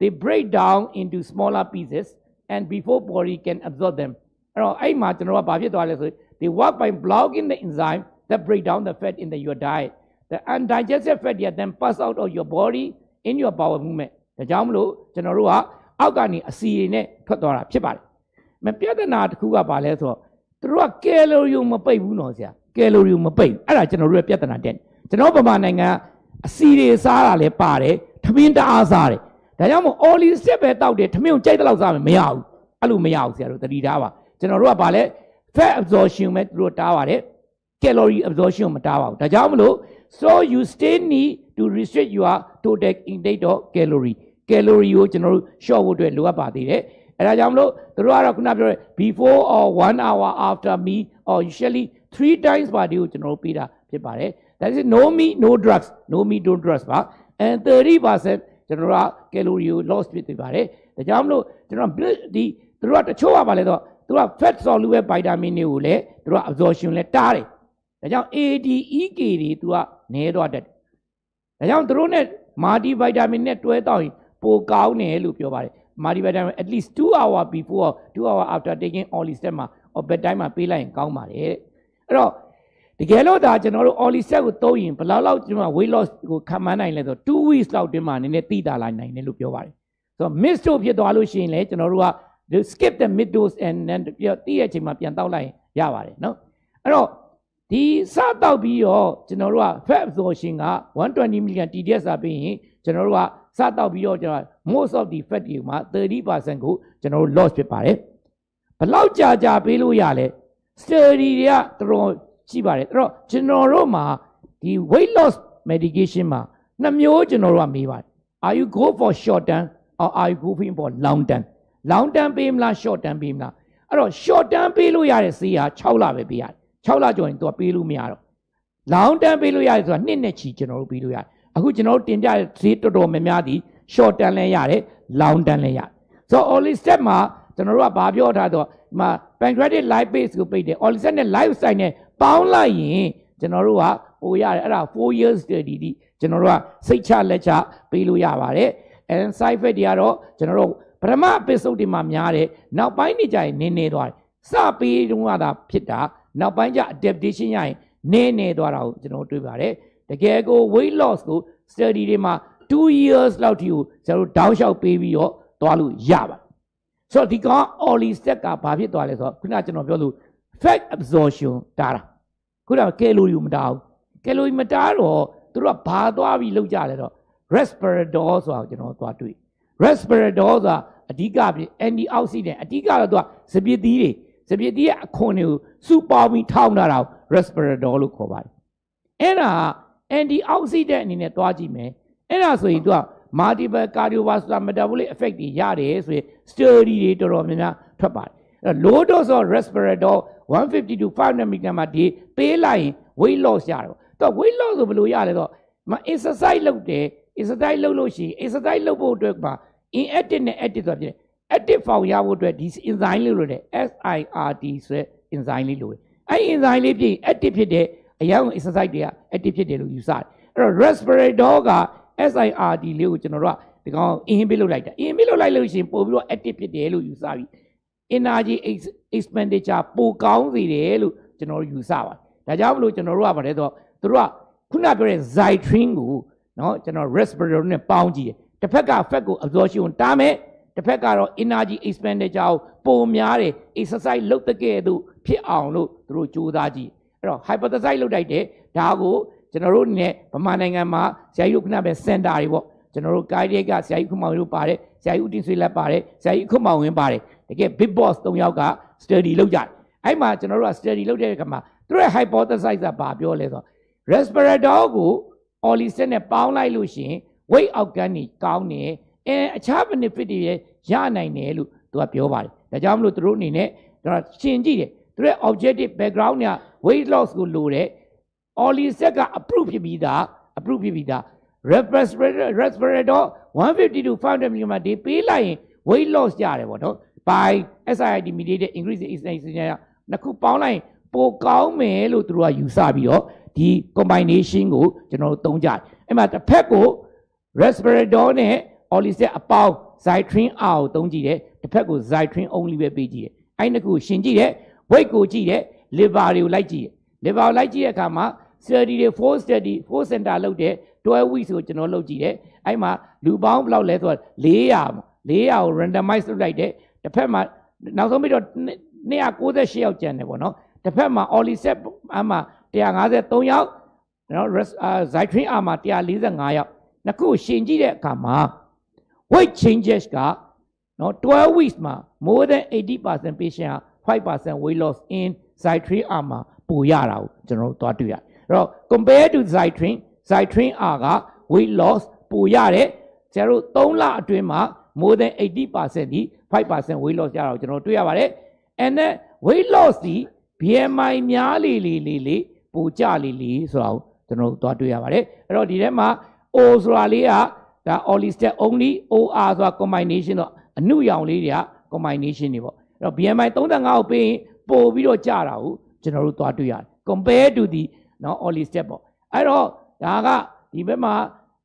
they break down into smaller pieces and before body can absorb them အဲ့တော့အဲ့မှာကျွန်တော်ကဘာဖြစ်သွားလဲဆို they work by blocking the enzyme that break down the fat in the your diet the undigested fat yeah then pass out of your body in your bowel movement ဒါကြောင့်မလို့ကျွန်တော်တို့ကအောက်ကနေအစီတွေနဲ့ထွက်သွားတာဖြစ်ပါတယ်မပြဿနာတစ်ခုကဘာလဲဆိုတော့သူတို့ကကယ်လိုရီကိုမပိတ်ဘူးနော်ဆရာကယ်လိုရီကိုမပိတ်အဲ့ဒါကျွန်တော်တို့ရဲ့ပြဿနာတက်ကျွန်တော်ဗမာနိုင်ငံအစီတွေစားတာလည်းပါတယ်ထမင်းတအားစားတယ်ဒါကြောင့်မို့ oily step ပဲတောက်တယ်ထမင်းကိုကြိုက်တဲ့လောက်စားမယ်မရဘူးအဲ့လိုမရဘူးဆရာတို့တတိထားပါကျွန်တော်တို့ကဗာလဲ fat absorption ပဲသူတို့တားပါတယ် calorie absorption မတားပါဘူးဒါကြောင့်မလို့ so you still need to restrict your total intake of calorie calorie ကိုကျွန်တော်တို့ short ဖို့အတွက်လိုအပ်ပါသေးတယ်အဲဒါကြောင့်မလို့တို့ကတော့ခုနပြောတဲ့ before or 1 hour after meal or usually 3 times per day ကိုကျွန်တော်တို့ပေးတာဖြစ်ပါတယ် that is no meat no drugs no meat no drugs ပါ and 30%ကျွန်တော်တို့က calorie ကို loss ဖြစ်နေပါတယ်ဒါကြောင့်မလို့ကျွန်တော်ဒီတို့ကတချို့ကပါလဲတော့သူက fat soluble vitamin တွေကိုလည်းသူက absorption လည်းတားတယ်ဒါကြောင့် ADEK တွေသူကနည်းတော့တတ်တယ်ဒါကြောင့်သူတို့ ਨੇ multi vitamin နဲ့တွဲတောက်ရင် ပိုကောင်းတယ်လို့ပြောပါတယ် multi vitamin at least 2 hour before 2 hour after taking all step မှာ or bedtime မှာပေးလိုက်ရင်ကောင်းပါတယ်အဲ့တော့တကယ်လို့ဒါကျွန်တော်တို့ Oli set ကိုသုံးရင်ဘယ်လောက်လောက်ကျွန်တော် weight loss ကိုခံမှန်းနိုင်လဲဆိုတော့2 weeks လောက်တွင်းမှာနည်းနည်းသိတာလာနိုင်တယ်လို့ပြောပါတယ်ဆိုတော့ miss တို့ဖြစ်သွားလို့ရှိရင်လည်းကျွန်တော်တို့က skip the mid dose and then ပြတည့်ရဲ့အချိန်မှာပြန်တောက်လိုက်ရင်ရပါတယ်နော်အဲ့တော့ဒီစတောက်ပြီးတော့ကျွန်တော်တို့က fat absorption က120 mg TDS စာပြီးရင် ကျွန်တော်တို့ကစတောက်ပြီးတော့ကျွန်တော် most of the fat တွေမှာ30%ကိုကျွန်တော်တို့ loss ဖြစ်ပါတယ်ဘလောက်ကြာကြာပေးလို့ရလဲ study တွေကတော်တော်ရှိပါတယ်အဲ့တော့ကျွန်တော်တို့မှာဒီ weight loss medication မှာနှစ်မျိုးကျွန်တော်တို့ကမေးပါတယ် are you go for short term or are you going for long term long term ပေးမလား short term ပေးမလားအဲ့တော့ short term ပေးလို့ရတဲ့ဈေးဟာ6လပဲပေးရတယ်6လကျော်ရင်သူကပေးလို့မရတော့ long term ပေးလို့ရတယ်ဆိုတာနှစ်နဲ့ချီကျွန်တော်တို့ပေးလို့ရတယ် အခုကျွန်တော်တို့တင်ပြတဲ့ဈေးတော်တော်များများဒီ short term လည်းရတယ် long term လည်းရတယ်ဆိုတော့ early step မှာကျွန်တော်တို့ကဘာပြောထားတော့ဒီမှာ pancreatic lipase ကိုပိတ်တယ် early step နဲ့ lifestyle နဲ့ပေါင်းလိုက်ရင်ကျွန်တော်တို့ကပိုရတယ်အဲ့ဒါ4 years study ဒီကျွန်တော်တို့ကစိတ်ချလက်ချပေးလို့ရပါတယ် and side effect တွေကတော့ကျွန်တော်တို့ပထမ episode တွေမှာများတယ်နောက်ပိုင်းနေကြရင်နည်းနည်းသွားတယ်စပေးတုန်းကသာဖြစ်တာနောက်ပိုင်းကျ adaptation ရရင်နည်းနည်းသွားတာကိုကျွန်တော်တွေ့ပါတယ် တကယ်ကို weight loss ကို study တွေမှာ2 years လောက်ထိကိုကျွန်တော်တို့ down shot ပေးပြီးတော့သွားလို့ရပါတယ်ဆိုတော့ဒီကောင် Oli step ကဘာဖြစ်သွားလဲဆိုတော့ခုနကကျွန်တော်ပြောလို့ fat absorption တာတာခုနက calorie ကိုမတားဘူး calorie မတားတော့သူတို့ကဘာသွားပြီးလောက်ကြလဲတော့ respirator ဆိုတာကိုကျွန်တော်သွားတွေ့ respirator ဆိုတာအဓိကဖြစ် antioxidant အဓိကတော့သူကစပစ်သီးတွေစပစ်သီးရဲ့အခွန်တွေကိုစုပေါင်းပြီးထောင်းထားတာကို respirator လို့ခေါ်ပါတယ်အဲ့ဒါ antioxidant အနေနဲ့သွားကြည့်မယ်အဲ့ဒါဆိုရင်သူက multiple cardiovascular metabolic effect တွေရတယ်ဆိုရင် study တွေတော်တော်များများထွက်ပါတယ်အဲ့တော့ low dose of respirator 150 to 500 mg မှာဒီပေးလိုက်ရင် weight loss ရတယ်ပေါ့တော့ weight loss ဆိုဘယ်လိုရလဲတော့မ exercise လုပ်တယ် exercise လုပ်လို့ရှိရင် exercise လုပ်ဖို့အတွက်မှာ inactive နဲ့ active ဆိုတာဖြစ်တယ် active form ရဖို့အတွက်ဒီ enzyme လေးလို့ရတယ် SIRT ဆိုတဲ့ enzyme လေးလို့အဲ့ဒီ enzyme လေးပြင် active ဖြစ်တဲ့ အယောင် exercise တွေက active ဖြစ်တယ်လို့ယူဆတယ်အဲ့တော့ respirator က SIRD လေးကိုကျွန်တော်တို့ကဒီကောင် inhibit လုပ်လိုက်တာ inhibit လုပ်လိုက်လို့ရှိရင်ပို့ပြီးတော့ active ဖြစ်တယ်လို့ယူဆပြီး energy expenditure ပိုကောင်းစေတယ်လို့ကျွန်တော်ယူဆပါတယ်ဒါကြောင့်မလို့ကျွန်တော်တို့ကဗါတဲ့တော့သူတို့ကခုနပြောတဲ့ Zytrin ကိုနော်ကျွန်တော် respirator နဲ့ပေါင်းကြည့်တယ်တစ်ဖက်က fat ကို absorption တားမယ်တစ်ဖက်ကတော့ energy expenditure ကိုပိုများတယ် exercise လုပ်တဲ့ကဲ့သို့ဖြစ်အောင်လို့သူတို့ကြိုးစားကြည့် အဲ့တော့ hypothesize လုပ်တိုက်တယ်ဒါကိုကျွန်တော်တို့အနေနဲ့ဗမာနိုင်ငံမှာဆရာကြီးတို့ခုနပဲ center တွေပေါ့ကျွန်တော်တို့ guide ကဆရာကြီးခုမောင်တို့ပါတယ်ဆရာကြီးဦးတင်ဆွေလက်ပါတယ်ဆရာကြီးခုမောင်ဝင်းပါတယ်တကယ် big boss ၃ယောက်က study လုပ်ကြတယ်အဲ့မှာကျွန်တော်တို့က study လုပ်တဲ့အခါမှာသူတို့ရဲ့ hypothesize ကဘာပြောလဲဆိုတော့ respirator ကို olistat နဲ့ပေါင်းလိုက်လို့ရှိရင် weight outcome ကြီးကောင်းတယ်အဲအခြား benefit တွေရနိုင်တယ်လို့သူကပြောပါတယ်ဒါကြောင့်မလို့သူတို့အနေနဲ့ကျွန်တော်ရှင်းကြည့်တယ် သူတို့ရဲ့ objective background က weight loss ကိုလိုတယ် olistat က approve ဖြစ်ပြီးသား approve ဖြစ်ပြီးသား respirator respirator 150 to 500 mg ဒီပေးလိုက်ရင် weight loss ရတယ်ပေါ့နော် by SID mediated increase in extension နှစ်ခုပေါင်းလိုက်ရင်ပိုကောင်းမယ်လို့သူတို့ကယူဆပြီးတော့ဒီ combination ကိုကျွန်တော်တို့သုံးကြတယ်အဲ့မှာတစ်ဖက်ကို respirator နဲ့ olistat အပေါင်း Zytrin R ကိုသုံးကြည့်တယ်တစ်ဖက်ကို Zytrin only ပဲပေးကြည့်တယ်အဲ့နှစ်ခုကိုရှင်ကြည့်တယ် weight ကိုကြည့်တယ် liver တွေကိုလိုက်ကြည့်တယ် liver ကိုလိုက်ကြည့်တဲ့အခါမှာ study တွေ4 study 4 center လုပ်တယ်12 weeks ကိုကျွန်တော်လုပ်ကြည့်တယ်အဲ့မှာလူပေါင်းဘယ်လောက်လဲဆိုတော့400 400ကို randomize လုပ်လိုက်တယ်တစ်ဖက်မှာနောက်ဆုံးပြီးတော့298ယောက်ကျန်တယ်ပေါ့နော်တစ်ဖက်မှာ olisat အမှ153ယောက်နော် Zytrin R မှာ145ယောက်နှစ်ခုရှင်ကြည့်တဲ့အခါမှာ weight changes ကနော်12 weeks မှာ more than 80% patient က 5% weight loss in Zytrin R မှာပိုရတာကိုကျွန်တော်တို့သွားတွေ့ရတယ်အဲ့တော့ compare to Zytrin Zytrin R က weight loss ပိုရတယ်ဆရာတို့3လအတွင်းမှာ more than 80%ဒီ5% weight loss ရတာကိုကျွန်တော်တွေ့ရပါတယ် and then weight loss ဒီ BMI များလေလေလေလေပိုကြလေလေဆိုတာကိုကျွန်တော်တို့သွားတွေ့ရပါတယ်အဲ့တော့ဒီထဲမှာ O ဆိုတာလေးကဒါ olistat only OR ဆိုတာ combination တော့အနုရောင်လေးတွေက combination တွေပေါ့ အဲ့တော့ BMI 35ကိုပေးရင်ပို့ပြီးတော့ကြတာကိုကျွန်တော်တို့သွားတွေ့ရတယ် compare to the နော် olistat ပေါ့အဲ့တော့ဒါကဒီဘက်မှာ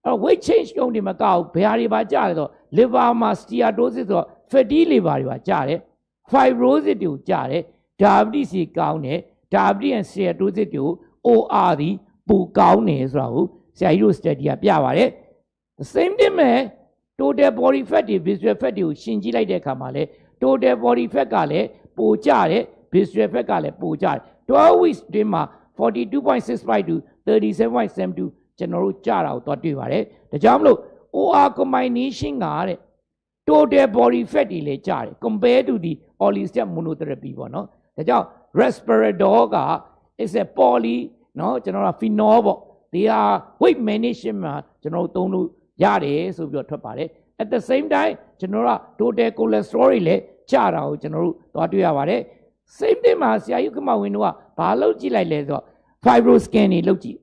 အဲ့တော့ weight change ကုန်းတွေမကောက်ဘယ်ဟာတွေပါကြလဲဆိုတော့ liver မှာ steatosis ဆိုတော့ fatty liver တွေပါကြတယ် fibrosis တွေကိုကြတယ် diabetes တွေကောင်းတယ် diabetes and steatosis တွေကို OR သည်ပိုကောင်းတယ်ဆိုတာကိုဆရာကြီးတို့ study ကပြပါတယ် the same thing ပဲ total body fat တွေ visceral fat တွေကိုရှင်းကြည့်လိုက်တဲ့အခါမှာလဲ total body fat ကလည်းပိုကြတယ် visceral fat ကလည်းပိုကြတယ်12 weeks တွင်းမှာ42.65 to 37.72ကျွန်တော်တို့ကြတာကိုသွားတွေ့ပါတယ်ဒါကြောင့်မလို့ OR combination ကတဲ့ total body fat တွေလည်းကြတယ် compare to the olistat monotherapy ပေါ့နော်ဒါကြောင့် respirator က is a poly နော်ကျွန်တော်က phenol ပေါ့ they are weight management မှာကျွန်တော်တို့သုံးလို့ရတယ်ဆိုပြီးတော့ထွက်ပါတယ် at the same time ကျွန်တော်တို့က total cholesterol တွေလည်း ကြတာကိုကျွန်တော်တို့သွားတွေ့ရပါတယ် same thing မှာဆရာကြီးခမဝင်းတို့ကဘာလုပ်ကြည့်လိုက်လဲဆိုတော့ fibroscan တွေလုပ်ကြည့်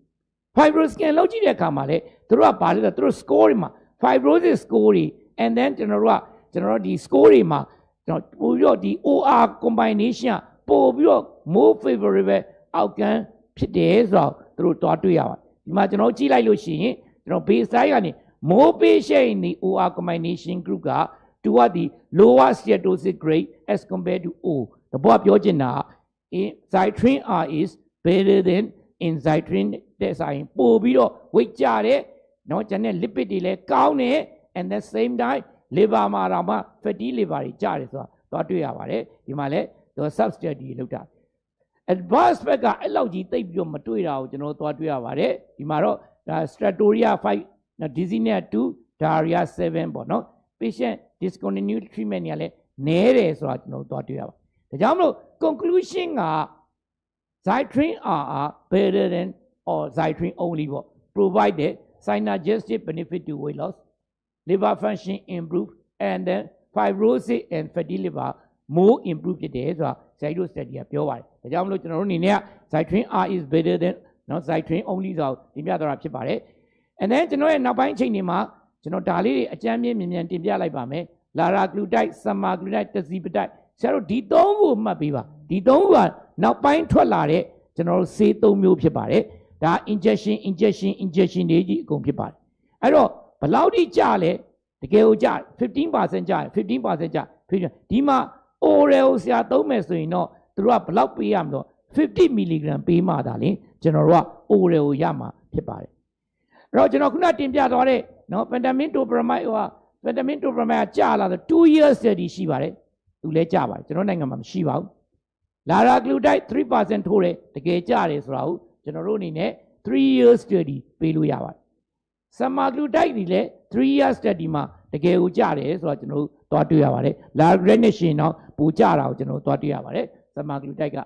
fibroscan လုပ်ကြည့်တဲ့အခါမှာလေသူတို့ကဘာလဲဆိုတော့သူတို့ score တွေမှာ fibrosis score တွေ and then ကျွန်တော်တို့ကကျွန်တော်တို့ဒီ score တွေမှာကျွန်တော်ပို့ပြီးတော့ဒီ OR combination ကပို့ပြီးတော့ more favorable outcome ဖြစ်တယ်ဆိုတော့သူတို့တွားတွေ့ရပါတယ်ဒီမှာကျွန်တော်ကြည့်လိုက်လို့ရှိရင်ကျွန်တော် baseline ကနေ more patient in the OR combination group က toward the lower steatosis grade as compared to O တဘောပြောချင်တာ in Zytrin R is better than in Zytrin တဲ့ဆိုင်ပို့ပြီးတော့ weight ကျတယ်เนาะကျန်တဲ့ lipid တွေလည်းကောင်းတယ် and the same time liver မှာတော့မှ fatty liver တွေကျတယ်ဆိုတာသွားတွေ့ရပါတယ်ဒီမှာလည်းသူ sub study လောက်တာ advanced ဘက်ကအဲ့လောက်ကြီးတိတ်ပြီးတော့မတွေ့တာကိုကျွန်တော်သွားတွေ့ရပါတယ်ဒီမှာတော့ဒါ stratoria 5နော် dizziness 2 diarrhea 7ပေါ့နော် patient discontinued treatment တွေကလည်းနည်းတယ်ဆိုတာကျွန်တော်တို့သွားတွေ့ရပါတယ်။ဒါကြောင့်မလို့ conclusion က Zyrtrin are better than or Zyrtrin only ပေါ့ provide the synergistic benefit to weight loss liver function improve and then fibrosis and fatty liver more improve ဖြစ်တယ်ဆိုတာ Zyro study ကပြောပါတယ်။ဒါကြောင့်မလို့ကျွန်တော်တို့အနေနဲ့က Zyrtrin R is better than နော် Zyrtrin only ဆိုတော့ဒီပြသွားတာဖြစ်ပါတယ်။ and then ကျွန်တော်ရဲ့နောက်ပိုင်းအချိန်တွေမှာ ကျွန်တော်ဒါလေးတွေအကြမ်းမြင့်မြင်မြန်တင်ပြလိုက်ပါမယ်လာရာဂလူတိုက်ဆမာဂလူတိုက်တစီပတိုက်ဆရာတို့ဒီသုံးခုမှတ်ပေးပါဒီသုံးခုကနောက်ပိုင်းထွက်လာတဲ့ကျွန်တော်တို့ဆေးသုံးမျိုးဖြစ်ပါတယ်ဒါ injection injection injection တွေကြီးအကုန်ဖြစ်ပါတယ်အဲ့တော့ဘယ်လောက်ထိကြာလဲတကယ်ကိုကြာ15%ကြာ15%ကြာ15ဒီမှာ oral ဆရာသုံးမယ်ဆိုရင်တော့သူတို့ကဘယ်လောက်ပေးရမလို့50 mg ပေးမှသာလေကျွန်တော်တို့က oral ကိုရမှာဖြစ်ပါတယ်အဲ့တော့ကျွန်တော်ခုနတင်ပြသွားတဲ့ နော် pentamin topramide ဟိုက pentamin topramide ကကြာလာတော့2 years study ရှိပါတယ်သူလည်းကြာပါတယ်ကျွန်တော်နိုင်ငံမှာမရှိပါဘူးလာရာဂလူတိုက်3%ထိုးတယ်တကယ်ကြာတယ်ဆိုတာကိုကျွန်တော်တို့အနေနဲ့3 years study ပေးလို့ရပါတယ်ဆမာဂလူတိုက်ဒီလည်း3 years study မှာတကယ်ကိုကြာတယ်ဆိုတော့ကျွန်တော်တို့သွားတွေ့ရပါတယ်လာဂရက်နဲ့ရှင်တော့ပူကြာတာကိုကျွန်တော်တို့သွားတွေ့ရပါတယ်ဆမာဂလူတိုက်က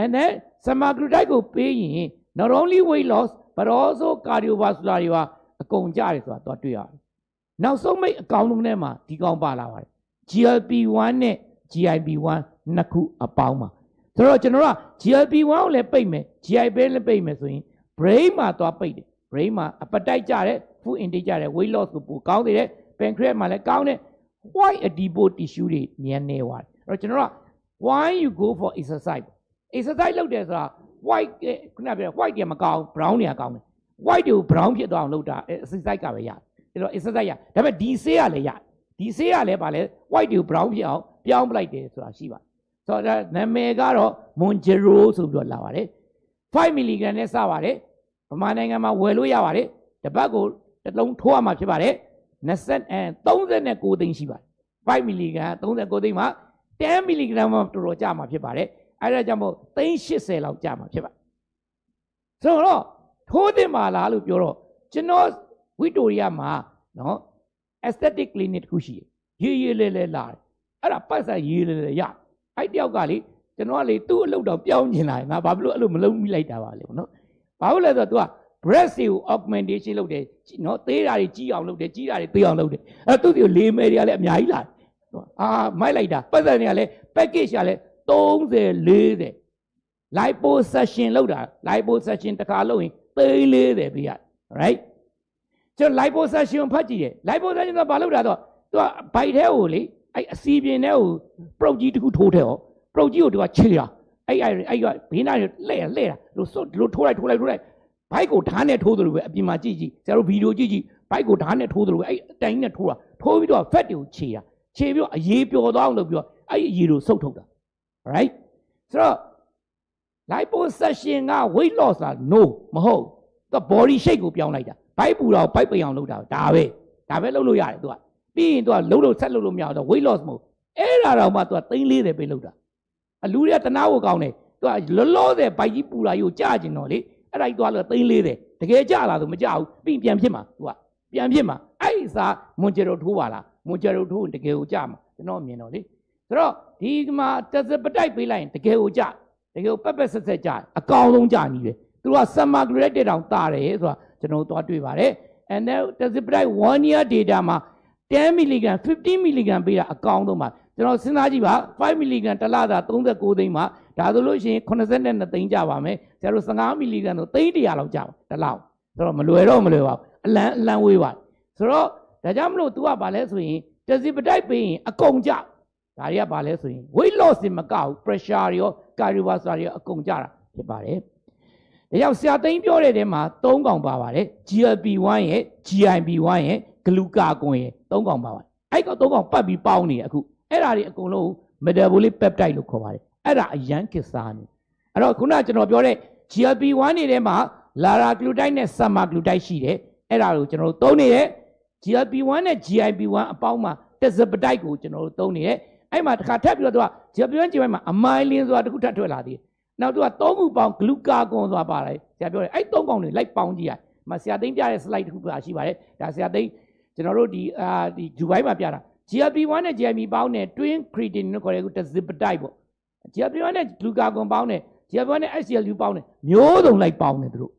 and then ဆမာဂလူတိုက်ကိုပေးရင် not only weight loss but also cardiovascular တွေပါ အကုန်ကြတယ်ဆိုတာသွားတွေ့ရတယ်နောက်ဆုံးမိတ်အကောင်လုံးထဲမှာဒီကောင်ပါလာပါတယ် GLP-1 နဲ့ GIP-1 နှစ်ခုအပေါင်းပါဆိုတော့ကျွန်တော်က GLP-1 ကိုလည်းပိတ်မယ် GIP လည်းပိတ်မယ်ဆိုရင် brain မှာသွားပိတ်တယ် brain မှာ appetite ကြတယ် food intake ကြတယ် weight loss ကိုပိုကောင်းသေးတယ် pancreas မှာလည်းကောင်းတယ် white adipose tissue တွေညံနေသွားတယ်အဲ့တော့ကျွန်တော်က why you go for exercise exercise လုပ်တယ်ဆိုတာ white ခုနပြော white တွေမကောင်း brown တွေကကောင်းတယ် white တွေကို brown ဖြစ်သွားအောင်လုပ်တာ exercise ကပဲရတယ်အဲ့တော့ exercise ရဒါပေမဲ့ဒီဆေးကလည်းရဒီဆေးကလည်းဗာလဲ white တွေကို brown ဖြစ်အောင်ပြောင်းပလိုက်တယ်ဆိုတာရှိပါတယ်ဆိုတော့ဒါနာမည်ကတော့ Monjero ဆိုပြီးတော့လာပါတယ်5 mg နဲ့စပါတယ်ဗမာနိုင်ငံမှာဝယ်လို့ရပါတယ်တပတ်ကိုတစ်လုံးထိုးရမှာဖြစ်ပါတယ်20အဲ39သိန်းရှိပါတယ်5 mg 39သိန်းမှာ10 mg မှာတော်တော်ကြာမှာဖြစ်ပါတယ်အဲဒါကြောင့်မို့သိန်း80လောက်ကြာမှာဖြစ်ပါတယ်ဆိုတော့ ထိုးတင်ပါလားလို့ပြောတော့ကျွန်တော်ဝီတိုရီယာမှာနော် aesthetic clinic တခုရှိတယ်ရေးရေးလဲလဲလာတယ်အဲ့ဒါပတ်ဆက်ရေးလဲလဲရအဲ့တယောက်ကလေကျွန်တော်ကလေသူ့အလုပ်တော့ပြောင်းကျင်လာတယ်ငါဘာဖြစ်လို့အဲ့လိုမလုပ်မိလိုက်တာပါလေနော်ဘာလို့လဲဆိုတော့ तू က breast ကို augmentation လုပ်တယ်နော်သေးတာတွေကြီးအောင်လုပ်တယ်ကြီးတာတွေသေးအောင်လုပ်တယ်အဲ့သူ့ဒီလေးမဲတွေကလည်းအများကြီးလာတယ်အာမိုက်လိုက်တာပတ်သက်တွေကလည်း package ကလည်း30 40 liposuction လောက်တာ liposuction တစ်ခါလုပ်ရင် သိ40ပေးရတယ် right ကျွန်တော် liposuction ဖတ်ကြည့်တယ် liposuction ကဘာလုပ်တာတော့သူကဘိုက်ထဲကိုလေအဲ့အစီပြင်ထဲကိုပရုတ်ကြီးတစ်ခုထိုးထဲဟောပရုတ်ကြီးကိုသူကခြေတာအဲ့အဲ့အဲ့ကဘေးနားလှဲ့လှဲ့တာလို့စွတ်လို့ထိုးလိုက်ထိုးလိုက်ထိုးလိုက်ဘိုက်ကိုဓာတ်နဲ့ထိုးသလိုပဲအပြင်မှာကြည့်ကြည့်ဆရာတို့ဗီဒီယိုကြည့်ကြည့်ဘိုက်ကိုဓာတ်နဲ့ထိုးသလိုပဲအဲ့အတိုင်းနဲ့ထိုးတာထိုးပြီးတော့ fat တွေကိုခြေတာခြေပြီးတော့အရေးပျော်သွားအောင်လုပ်ပြီးတော့အဲ့အရေးကိုစုပ်ထုတ်တာ right ဆိုတော့ liposuction က weight loss လား no မဟုတ်သူက body shape ကိုပြောင်းလိုက်တာဘိုက်ပူတာကိုဘိုက်ပိန်အောင်လုပ်တာဒါပဲဒါပဲလုပ်လို့ရတယ်သူကပြီးရင်သူကလှုပ်လို့ဆက်လှုပ်လို့မရတော့ weight loss မဟုတ်အဲ့ဒါတော့မှသူက340ပဲလုပ်တာအလူတွေကတနာကိုကောင်းတယ်သူကလောလောဆယ်ဘိုက်ကြီးပူတာကြီးကိုကြာကျင်တော့လေအဲ့ဒါကြီးသွားလို့340တကယ်ကြာလာဆိုမကြာဘူးပြီးပြန်ဖြစ်မှာသူကပြန်ဖြစ်မှာအဲ့ဒီစားမွန်ဂျေရိုထိုးပါလားမွန်ဂျေရိုထိုးရင်တကယ်ကိုကြာမှာကျွန်တော်မြင်တော့လေဆိုတော့ဒီမှာတက်စပတိုက်ပေးလိုက်ရင်တကယ်ကိုကြာ တကယ်ကိုပက်ပက်ဆက်ဆက်ကြာအကောင်ဆုံးကြာနေတယ်သူက summer grade တောင်တာတယ်ဆိုတာကျွန်တော်သွားတွေ့ပါတယ် and then တက်စပတိုက်1 year data မှာ10 mg 15 mg ပေးတာအကောင်ဆုံးပါကျွန်တော်စဉ်းစားကြည့်ပါ5 mg တစ်လသာ39သိန်းမှာဒါဆိုလို့ရှိရင်82သိန်းကြပါမယ်ကျတော့15 mg ဆိုသိန်း100လောက်ကြပါတစ်လောက်ဆိုတော့မလွယ်တော့မလွယ်ပါဘူးအလန်းအလန်းဝေးပါဆိုတော့ဒါကြောင့်မလို့ तू ကဘာလဲဆိုရင်တက်စီပတိုက်ပေးရင်အကုန်ကြ ဒါတွေကဘာလဲဆိုရင် weight loss တွေမကဘူး pressure တွေရော cardiovascular တွေရောအကုန်ကျတာဖြစ်ပါတယ်။ဒါကြောင့်ဆရာသိန်းပြောတဲ့ထဲမှာ၃ကောင်ပါပါတယ် GLP-1 ရဲ့ GIP-1 ရဲ့ glucagon ရဲ့၃ကောင်ပါပါတယ်။အဲ့ကောင်၃ကောင်ပတ်ပြီးပေါင်းနေတယ်အခုအဲ့ဒါတွေအကုန်လုံး metabolic peptide လို့ခေါ်ပါတယ်။အဲ့ဒါအရန်ကစ်စားနေ။အဲ့တော့ခုနကကျွန်တော်ပြောတဲ့ GLP-1 တွေထဲမှာ liraglutide နဲ့ semaglutide ရှိတယ်။အဲ့ဒါကိုကျွန်တော်တို့သုံးနေတယ် GLP-1 နဲ့ GIP-1 အပေါင်းမှာ tirzepatide ကိုကျွန်တော်တို့သုံးနေတယ်။ အဲ့မှာတစ်ခါထပ်ပြီးတော့သူက GLP-1 GI မှာအမိုင်လင်းဆိုတာတစ်ခုထပ်ထွက်လာသေးတယ်နောက်သူကသုံးခုပေါင်းဂလူကာကွန်ဆိုတာပါတယ်ဆရာပြောတယ်အဲ့သုံးကောင်တွေလိုက်ပေါင်းကြည့်ရမဆရာသိန်းပြတဲ့ slide တစ်ခုပါရှိပါတယ်ဒါဆရာသိန်းကျွန်တော်တို့ဒီအာဒီဂျူဘိုင်းမှာပြတာ GLP-1 နဲ့ GIP ပေါင်းနဲ့ twin creatine လို့ခေါ်တဲ့ခုတစ်စပတိုက်ပေါ့ GLP-1 နဲ့ glucagon ပေါင်းနဲ့ GLP-1 နဲ့ SGLU ပေါင်းနဲ့မျိုးစုံလိုက်ပေါင်းတယ်သူတို့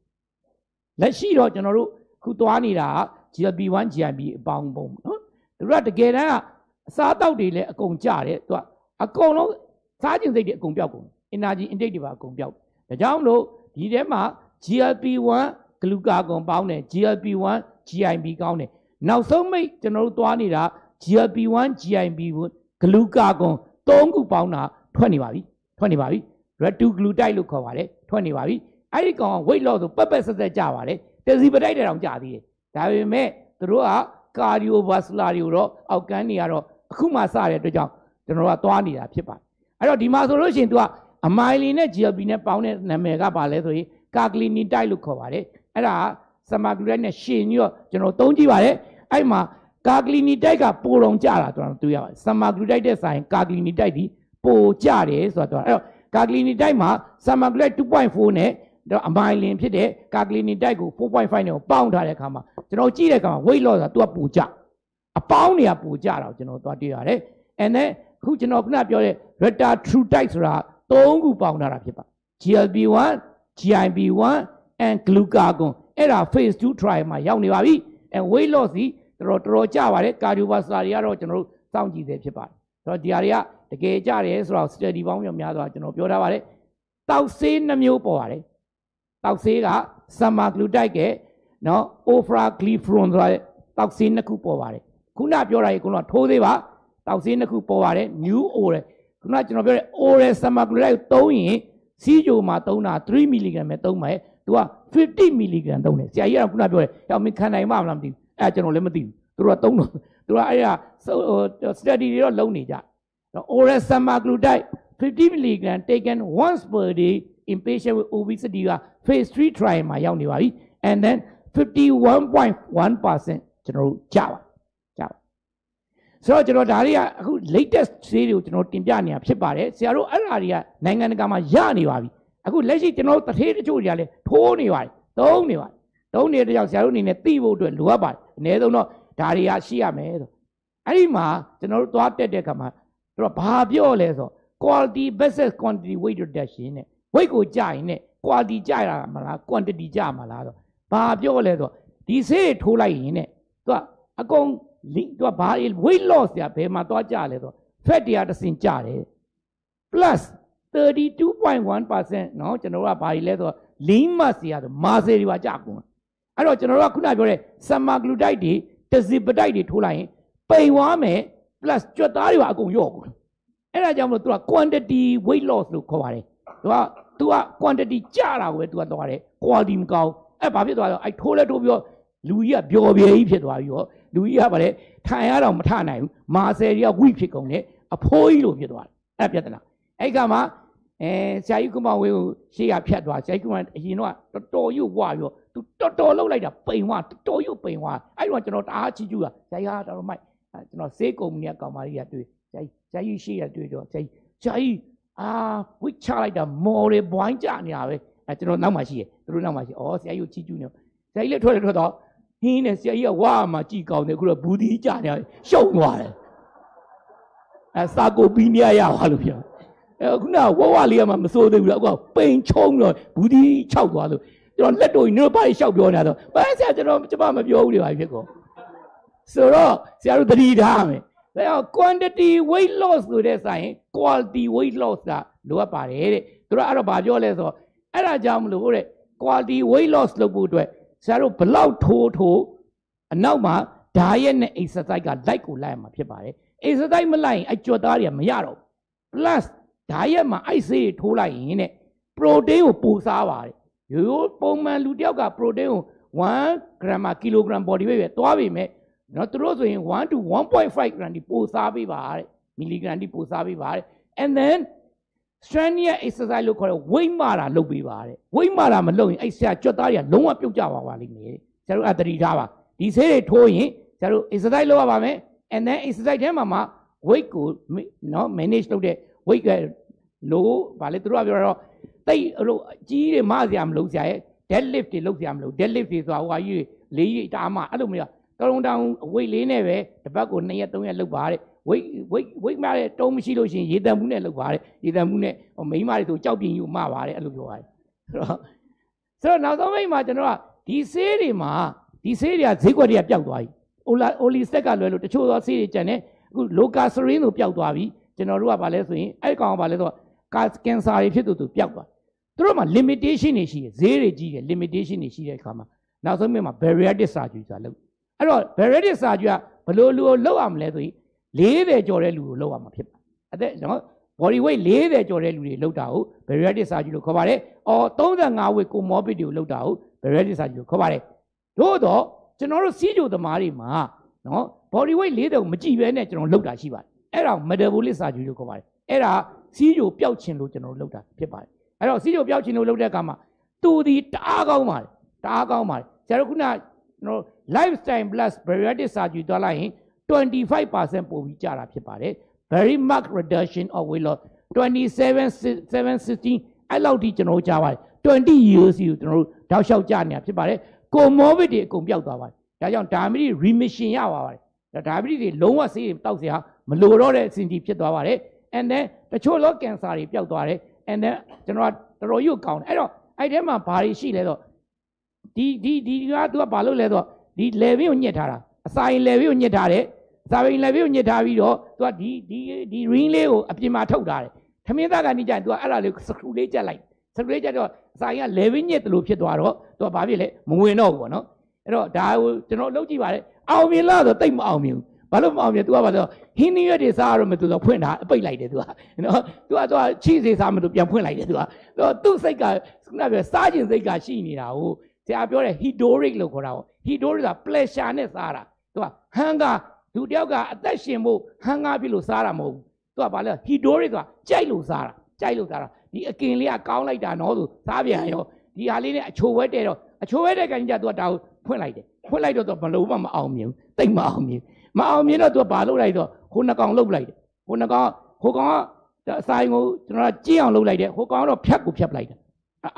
လက်ရှိတော့ကျွန်တော်တို့ခုသွားနေတာက GLP-1 GIP အပေါင်းပုံနော်သူတို့ကတကယ်တမ်းက အစားတောက်တွေလည်းအကုန်ကြတယ်သူကအကုန်လုံးစားခြင်းစိတ်တွေအကုန်ပြောက်ကုန် energy intake တွေပါအကုန်ပြောက်ဒါကြောင့်မလို့ဒီထဲမှာ GLP-1 glucagon ပေါင်းတယ် GLP-1 GIP ကောင်းတယ်နောက်ဆုံးမိတ်ကျွန်တော်တို့သွားနေတာ GLP-1 GIP ဂလူကာကွန်၃ခုပေါင်းတာထွက်နေပါပြီထွက်နေပါပြီ reticulocyte လို့ခေါ်ပါတယ်ထွက်နေပါပြီအဲ့ဒီကောင်က weight loss ဆိုပက်ပက်ဆက်ဆက်ကြပါတယ်တစီပတိုက်တဲ့တောင်ကြသေးတယ်ဒါပေမဲ့သူတို့က cardiovascular တွေတော့အောက်ကန်းတွေကတော့အခုမှစတဲ့အတွက်ကြောင့်ကျွန်တော်တို့ကသွားနေတာဖြစ်ပါတယ်အဲ့တော့ဒီမှာဆိုလို့ရှိရင် तू ကအမိုင်လီနဲ့ GLP နဲ့ပေါင်းတဲ့နာမည်ကပါလဲဆိုရင် carglinitide လို့ခေါ်ပါတယ်အဲ့ဒါစမာဂလူတိုက်နဲ့ရှင်ပြီးတော့ကျွန်တော်သုံးကြည့်ပါတယ်အဲ့မှာကာဂလီနီတိုက်ကပိုတော်ကြတာကျွန်တော်တွေ့ရပါတယ်ဆမာဂလူတိုက်တဲ့ဆိုင်ကာဂလီနီတိုက်ဒီပိုကြတယ်ဆိုတော့အဲ့တော့ကာဂလီနီတိုက်မှာဆမာဂလူတိုက်2.4နဲ့ တော့အမိုင်လင်ဖြစ်တဲ့ကာဂလီနီတိုက်ကို4.5နဲ့ကိုပေါင်းထားတဲ့အခါမှာကျွန်တော်ကြည့်တဲ့အခါမှာ weight loss ဆိုတာသူကပိုကြအပေါင်းတွေကပိုကြတာကိုကျွန်တော်သွားတွေ့ရတယ် and then ခုကျွန်တော်ခုနပြောတဲ့ reta true type ဆိုတာ၃ခုပေါင်းထားတာဖြစ်ပါ GLP-1 GIP-1 and glucagon အဲ့ဒါ phase 2 trial မှာရောက်နေပါပြီ and weight loss စီတော်တော်တော်ကြပါတယ် cardiovascular တွေကတော့ကျွန်တော်တို့စောင့်ကြည့်သေးဖြစ်ပါတယ်ဆိုတော့ဒီဟာတွေကတကယ်ကြတယ်ဆိုတော့ study ပေါင်းများများစွာကျွန်တော်ပြောထားပါတယ်တောက်ဆေးနှမျိုးပေါ်ပါတယ် တောက်ဆေးက semaglutide ကနော် ofragliflozin ဆိုတဲ့တောက်ဆေးနှစ်ခုပေါ်ပါတယ်ခုနပြောတာကြီးကတော့ထိုးသေးပါတောက်ဆေးနှစ်ခုပေါ်ပါတယ် new oral ခုနကျွန်တော်ပြောတဲ့ oral semaglutide ကိုသုံးရင်စီးကြိုမှာသုံးတာ3 mg ပဲသုံးမယ်သူက50 mg သုံးတယ်ဆရာကြီးကခုနပြောတယ်ဟောမင်းခံနိုင်မှာမလားမသိဘူးအဲ့ကျွန်တော်လည်းမသိဘူးသူတို့ကသုံးတော့သူကအဲ့ဒါ study တွေတော့လုပ်နေကြ oral semaglutide 50 mg taken once per day in patient with obesity က phase 3 trial မှာရောက်နေပါပြီ and then 51.1%ကျွန်တော်တို့ကြပါကြပါဆိုတော့ကျွန်တော်ဒါတွေကအခု latest ဆေးတွေကိုကျွန်တော်တင်ပြနေတာဖြစ်ပါတယ်ဆရာတို့အဲ့ဒါတွေကနိုင်ငံတကာမှာရနေပါပြီအခုလက်ရှိကျွန်တော်တို့တထေးတချို့တွေကလည်းထိုးနေပါတယ်သုံးနေပါတယ်သုံးနေတဲ့ကြောင့်ဆရာတို့အနေနဲ့သိဖို့အတွက်လိုအပ်ပါတယ်အနည်းဆုံးတော့ဒါတွေကရှိရမယ်ဆိုအဲ့ဒီမှာကျွန်တော်တို့သွားတက်တဲ့အခါမှာသူကဘာပြောလဲဆို quality versus quantity weight reduction နဲ့ weight ကိုကြရင်နဲ့ quality ကြရမှာလား quantity ကြမှာလားဆိုဘာပြောလဲဆိုဒီဆေးထိုးလိုက်ရင်နဲ့သူကအကုန်သူကဘာ weight loss တွေကဘယ်မှာသွားကြလဲဆို fat တွေကတစ်စင်ကြတယ် plus 32.1%เนาะကျွန်တော်တို့ကဘာကြီးလဲဆိုတော့ lean mass တွေကတော့မာဆယ်တွေပါကြကုန်အဲ့တော့ကျွန်တော်တို့ကခုနပြောတဲ့ semaglutide တွေ tazipatide တွေထိုးလိုက်ရင်ပိန်သွားမယ် plus ကြွက်သားတွေပါအကုန်ရော့ကုန်အဲ့ဒါကြောင့်မလို့သူက quantity weight loss လို့ခေါ်ပါတယ်သူက သူက quantity ကြတာကိုပဲသူကသွားတယ် quality မကောင်းအဲ့ဘာဖြစ်သွားတော့အဲ့ထိုးလဲထိုးပြီးတော့လူကြီးကပျော်ပြဲကြီးဖြစ်သွားပြီးတော့လူကြီးကဗါလေထိုင်ရတော့မထနိုင်ဘူးမာဆယ်တွေကဝိဖြစ်ကုန်တယ်အဖိုးကြီးလိုဖြစ်သွားတယ်အဲ့ပြဿနာအဲ့ကမှအဲဆရာကြီးကမဝေးကိုရှေ့ကဖြတ်သွားဆရာကြီးကအရင်တော့တော်တော်ရွဝပြီးတော့သူတော်တော်လှုပ်လိုက်တာပိန်ဝတော်တော်ရွပိန်ဝအဲ့တော့ကျွန်တော်တအားချီးကျူးတာဆရာကြီးကတော်တော်မိုက်ကျွန်တော်စေးကုမ္ပဏီကကောင်မကြီးကတွေ့ဆရာကြီးဆရာကြီးရှေ့ကတွေ့တော့ဆရာကြီးဆရာကြီး အာဝိချလိုက်တာမော်တွေဘွိုင်းကြနေတာပဲအဲကျွန်တော်နောက်မှရှိရသူတို့နောက်မှရှိဩဆရာကြီးကိုချီးကျူးနေဆရာကြီးလည်းထွက်တယ်ထွက်တော့ဟင်းနဲ့ဆရာကြီးကဝါမှာကြည်ကောင်းတယ်ခုတော့ဘူးဒီကြနေရှုံသွားတယ်အဲစာကိုပီးနေရပါလို့ပြောအဲခုနကဝဝလေးကမှမစိုးသေးဘူးလားအခုကပိန်ချုံတော့ဘူးဒီခြောက်သွားလို့ကျွန်တော်လက်တော်ကြီးတို့ဘာရှောက်ပြောနေတာတော့ဘာဆရာကျွန်တော်ကျမမပြောဘူးလေဘာဖြစ်ကောဆိုတော့ဆရာတို့သတိထားမယ် ဒါကြောင့် quantity weight loss ဆိုတဲ့ဆိုင် quality weight loss ကလိုအပ်ပါတယ်တဲ့သူတို့အဲ့တော့ဘာပြောလဲဆိုတော့အဲ့ဒါကြောင့်မလို့တဲ့ quality weight loss လုပ်ဖို့အတွက်ဆရာတို့ဘလောက်ထိုးထိုးအနောက်မှာ diet နဲ့ exercise က light ကိုလိုက်ရမှာဖြစ်ပါတယ် exercise မလိုက်ရင်အကြွသားတွေကမရတော့ plus ဓာရက်မှာအိုက်ဆေးထိုးလိုက်ရင်တဲ့ပရိုတင်းကိုပိုစားပါတယ်ရိုးရိုးပုံမှန်လူတယောက်ကပရိုတင်းကို1 gram per kilogram body weight ပဲသွားပြီမဲ့ နော်သူတို့ဆိုရင်1 to 1.5 gram ဒီပိုစားပေးပါတဲ့ milligram ဒီပိုစားပေးပါတဲ့ and then strength exercise လို့ခေါ်တဲ့ weight မာတာလုပ်ပေးပါတဲ့ weight မာတာမလုပ်ရင်အဲ့ဆရာကြွက်သားတွေကလုံးဝပြုတ်ကြပါပါလိမ့်မယ်ဆရာတို့အတတိထားပါဒီဆေးတွေထိုးရင်ဆရာတို့ exercise လုပ်ရပါမယ် and then exercise ထဲမှာမှ weight ကိုနော် manage လုပ်တဲ့ weight ကလို့ဗာလေသူတို့ကပြောတော့တိတ်အဲ့လိုအကြီးတွေမစရာမလိုစရာရဲ့ deadlift တွေလုပ်စရာမလို deadlift တွေဆိုတာဟိုဟာကြီးလေးကြီးတားမှအဲ့လိုမရ တော်တော်တောင် weight လေးနဲ့ပဲတစ်ပတ်ကို2ရက်3ရက်လုပ်ပါတဲ့ weight weight weight မတဲ့တုံးမရှိလို့ရှိရင်ရေတံမှုနဲ့လုပ်ပါတဲ့ရေတံမှုနဲ့မိန်းမတွေဆိုကြောက်ပြင်းယူမှပါတယ်အဲ့လိုပြောပါတယ်ဆိုတော့ဆိုတော့နောက်ဆုံးမိတ်မှာကျွန်တော်ကဒီဆေးတွေမှာဒီဆေးတွေကဈေးကွက်တွေကပျောက်သွားပြီအိုလာအိုလီစက်ကလွယ်လို့တချို့သောဆေးတွေကျန်တယ်အခုလိုကာစရင်းကိုပျောက်သွားပြီကျွန်တော်တို့ကဗာလဲဆိုရင်အဲ့ကောင်ကဗာလဲဆိုတော့ကာကင်ဆာတွေဖြစ်သူသူပျောက်သွားသူတို့မှာ limitation တွေရှိတယ်ဈေးတွေကြီးတယ် limitation တွေရှိတဲ့အခါမှာနောက်ဆုံးမြင်မှာ bariatric surgery ဆိုတာလုပ် အဲ့တော့ bariatric surgery ကဘယ်လိုလူကိုလုပ်ရမလဲဆိုရင်40ကျော်တဲ့လူကိုလုပ်ရမှာဖြစ်ပါအသက်နော် body weight 40ကျော်တဲ့လူတွေလုပ်တာကို bariatric surgery လို့ခေါ်ပါတယ်။အော်35 weight comorbid တွေကိုလုပ်တာကို bariatric surgery လို့ခေါ်ပါတယ်။သို့တော့ကျွန်တော်တို့စီးကြိုသမားတွေမှာနော် body weight 40ကိုမကြည့်ဘဲနဲ့ကျွန်တော်လုပ်တာရှိပါတယ်။အဲ့ဒါ metabolic surgery လို့ခေါ်ပါတယ်။အဲ့ဒါစီးကြိုပျောက်ခြင်းလို့ကျွန်တော်တို့လုပ်တာဖြစ်ပါတယ်။အဲ့တော့စီးကြိုပျောက်ခြင်းလို့လုပ်တဲ့အခါမှာသူဒီတအားကောင်းပါတယ်။တအားကောင်းပါတယ်။ဆရာတို့ခုန ကျွန်တော် lifestyle plus bariatric surgery သွားလိုက်ရင်25%ပိုပြီးကျတာဖြစ်ပါတယ် very mark reduction of weight loss 27 716အဲ့လောက်ထိကျွန်တော်ကြားပါတယ်20 years ကိုကျွန်တော်တောက်လျှောက်ကြနေတာဖြစ်ပါတယ် comorbid တွေအကုန်ပျောက်သွားပါတယ်ဒါကြောင့် diabetes remission ရပါပါတယ် diabetes တွေလုံးဝဆေးတွေတောက်စရာမလိုတော့တဲ့အဆင့်ကြီးဖြစ်သွားပါတယ် and then တချို့လော cancer တွေပျောက်သွားတယ် and then ကျွန်တော်ကတော်တော်ကြီးကောင်းတယ်အဲ့တော့အဲ့ထဲမှာဘာတွေရှိလဲတော့ ဒီဒီဒီကသူကဘာလုပ်လဲဆိုတော့ဒီ level ကိုညှစ်ထားတာအစာရင် level ကိုညှစ်ထားတယ်စာပိန် level ကိုညှစ်ထားပြီးတော့သူကဒီဒီဒီ ring လေးကိုအပြင်မှာထုတ်ထားတယ်ထမင်းသားကနေကြရင်သူကအဲ့ဒါလေးစကရူလေးကြက်လိုက်စကရူလေးကြက်တော့အစာရင်က level ညှစ်တယ်လို့ဖြစ်သွားတော့သူကဘာဖြစ်လဲမဝင်တော့ဘူးပေါ့နော်အဲ့တော့ဒါကိုကျွန်တော်လုပ်ကြည့်ပါလေအောင်မြင်လားဆိုတိတ်မအောင်မြင်ဘူးဘာလို့မအောင်မြင် तू ကဘာလို့ဟင်းနီးရွက်တွေစားရတော့မသူတော့ဖွင့်တာအပိတ်လိုက်တယ် तू ကနော် तू က तू ကချီစေစားမလို့ပြန်ဖွင့်လိုက်တယ် तू ကတော့သူ့စိတ်ကခုနကပြောစားခြင်းစိတ်ကရှိနေတာကို ဆရာပြောတယ် hedonic လို့ခေါ်တာပေါ့ hedonic က pleasure နဲ့စားတာ तू ကဟန်ကလူတယောက်ကအသက်ရှင်ဖို့ဟန်ကားဖြစ်လို့စားတာမဟုတ်ဘူးသူကဘာလဲဟီဒိုရီဆိုတာကြိုက်လို့စားတာကြိုက်လို့စားတာဒီအကင်လေးကကောင်းလိုက်တာနော်ဆိုစားပြန်ရောဒီဟာလေးနဲ့အချိုဝဲတဲ့တော့အချိုဝဲတဲ့ကန်ကြီးကသူကဒါကိုဖွင့်လိုက်တယ်ဖွင့်လိုက်တော့သူဘလုံးမမအောင်မြင်ဘူးတိတ်မအောင်မြင်မအောင်မြင်တော့သူကဘာလုပ်လိုက်တော့ဟိုနှကောင်လှုပ်လိုက်တယ်ဟိုနှကောင်ဟိုကောင်ကအဆိုင်ကိုကျွန်တော်ကကြည့်အောင်လှုပ်လိုက်တယ်ဟိုကောင်ကတော့ဖြတ်ကိုဖြတ်ပလိုက်တယ်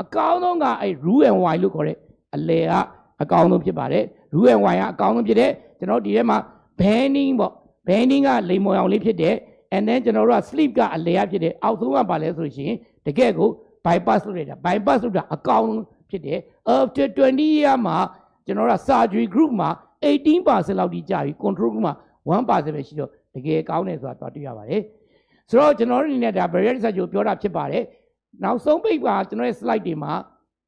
အကောင်းဆုံးကအဲ rule and wine လို့ခေါ်တဲ့ အလဲကအကောင်းဆုံးဖြစ်ပါတယ် rule and wine ကအကောင်းဆုံးဖြစ်တဲ့ကျွန်တော်ဒီထဲမှာ banning ပေါ့ banning ကလိမ်မော်အောင်လေးဖြစ်တယ် and then ကျွန်တော်တို့က sleep ကအလဲရဖြစ်တယ်အောက်ဆုံးကပါလဲဆိုရှင်တကယ်ကို bypass လုပ်ရတာ bypass လုပ်တာအကောင်းဆုံးဖြစ်တယ် after 20 year မှာကျွန်တော်တို့က surgery group မှာ18%လောက်ထိကြာပြီ control group မှာ1%ပဲရှိတော့တကယ်ကောင်းတယ်ဆိုတာတွေ့ရပါတယ်ဆိုတော့ကျွန်တော်တို့အနေနဲ့ဒါ bariatric surgery ပြောတာဖြစ်ပါတယ်နောက်ဆုံးပိတ်ပါကျွန်တော်ရဲ့ slide တွေမှာ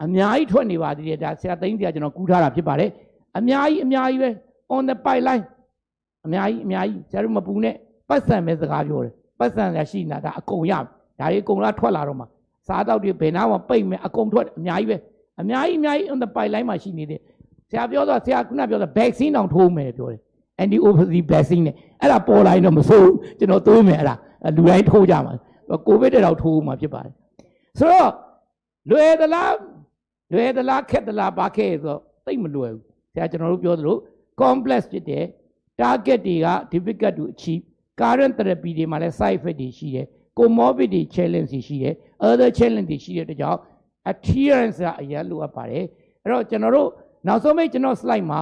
အများကြီးထွက်နေပါသေးတယ်ဒါဆရာသိန်းဆရာကျွန်တော်ကူးထားတာဖြစ်ပါတယ်အများကြီးအများကြီးပဲ on the pipeline အများကြီးအများကြီးဆရာတို့မပူနဲ့ပတ်စံပဲစကားပြောတယ်ပတ်စံရရှိနေတာဒါအကုန်ရဒါတွေအကုန်လာထွက်လာတော့မှာစားတော့တွေဘယ်နာမှပိတ်မယ်အကုန်ထွက်အများကြီးပဲအများကြီးအများကြီး on the pipeline မှာရှိနေတယ်ဆရာပြောတော့ဆရာခုနပြောတော့ vaccine တောင်ထိုးမယ်ပြောတယ် anti obesity vaccine နဲ့အဲ့ဒါပေါ်လာရင်တော့မဆိုးဘူးကျွန်တော်သွေးမယ်အဲ့ဒါလူတိုင်းထိုးကြမှာကိုဗစ်တောင်ထိုးမှာဖြစ်ပါတယ်ဆိုတော့လွယ်သလား လွယ်သလားခက်သလားဘာခဲ့ဆိုတော့သိမလွယ်ဘူးဆရာကျွန်တော်တို့ပြောသလို complex ဖြစ်တယ် target တွေက difficult to achieve current therapy တွေမှာလည်း side effect တွေရှိတယ် comorbidity challenge တွေရှိတယ် other challenge တွေရှိတဲ့အတွက်ကြောင့် adherence ကအရင်လိုအပ်ပါတယ်အဲ့တော့ကျွန်တော်တို့နောက်ဆုံးမိတ်ကျွန်တော် slide မှာ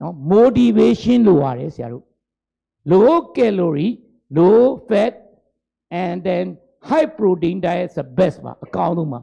နော် motivation လိုရတယ်ဆရာတို့ low calorie low fat and then high protein diet is the best ပါအကောင်းဆုံးပါ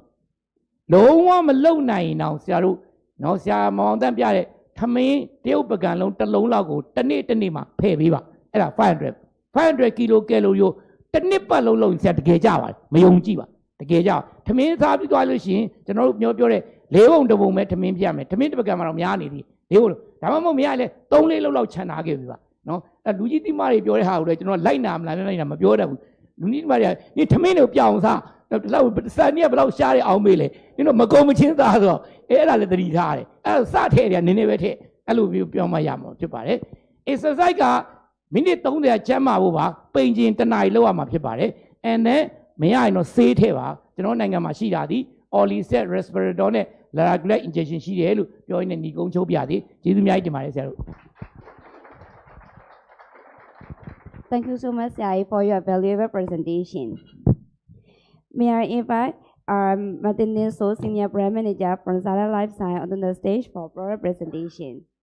လုံးဝမလုံနိုင်ရင်တော့ဆရာတို့နော်ဆရာမောင်တန်းပြတဲ့ထမင်းတရုတ်ပကံလုံးတစ်လုံးလောက်ကိုတစ်နေ့တစ်နေ့မှာဖယ်ပေးပါအဲ့ဒါ500 500ကီလိုကယ်လိုရီကိုတစ်နှစ်ပတ်လုံးလုံးဆရာတကယ်ကြပါမယုံကြည်ပါတကယ်ကြထမင်းစားပြီးသွားလို့ရှိရင်ကျွန်တော်တို့ပြောပြောတဲ့လေးပုံတစ်ပုံပဲထမင်းပြမယ်ထမင်းတစ်ပကံမှာတော့များနေသည်လေးပုံဒါမှမဟုတ်မရလဲသုံးလေးလုံးလောက်ခြံထားခဲ့ပြီပါနော်အဲလူကြီးတိမတွေပြောတဲ့ဟာကိုလည်းကျွန်တော်လိုက်နာမလားမလိုက်နာမပြောတတ်ဘူးလူကြီးတိမတွေကဒီထမင်းတွေကိုပြောင်းစား တော့စံကြီးကဘယ်လောက်ရှားရအောင်မေးလေနင်တို့မကုံမချင်းသားဆိုတော့အဲ့အဲ့ဒါလည်းသတိထားတယ်အဲ့စထဲ့တယ်နည်းနည်းပဲထည့်အဲ့လိုမျိုးပြောမှရမှာဖြစ်ပါတယ် exercise ကမိနစ်30ကျန်းမာဖို့ပါပိန်ကျင်တစ်နာရီလောက်ရမှာဖြစ်ပါတယ် and then မရရင်တော့ဆေးထည့်ပါကျွန်တော်နိုင်ငံမှာရှိတာဒီ Olicet Respirator နဲ့ Laraglutide injection ရှိတယ်လို့ပြောရင်းနဲ့ညီကုန်းချုပ်ပြသည်ကျေးဇူးအများကြီးတင်ပါတယ်ဆရာတို့ Thank you so much, Yai, for your valuable presentation. May I invite um, Martin So, Senior Brand Manager from Zara Lifestyle onto the stage for product presentation. ။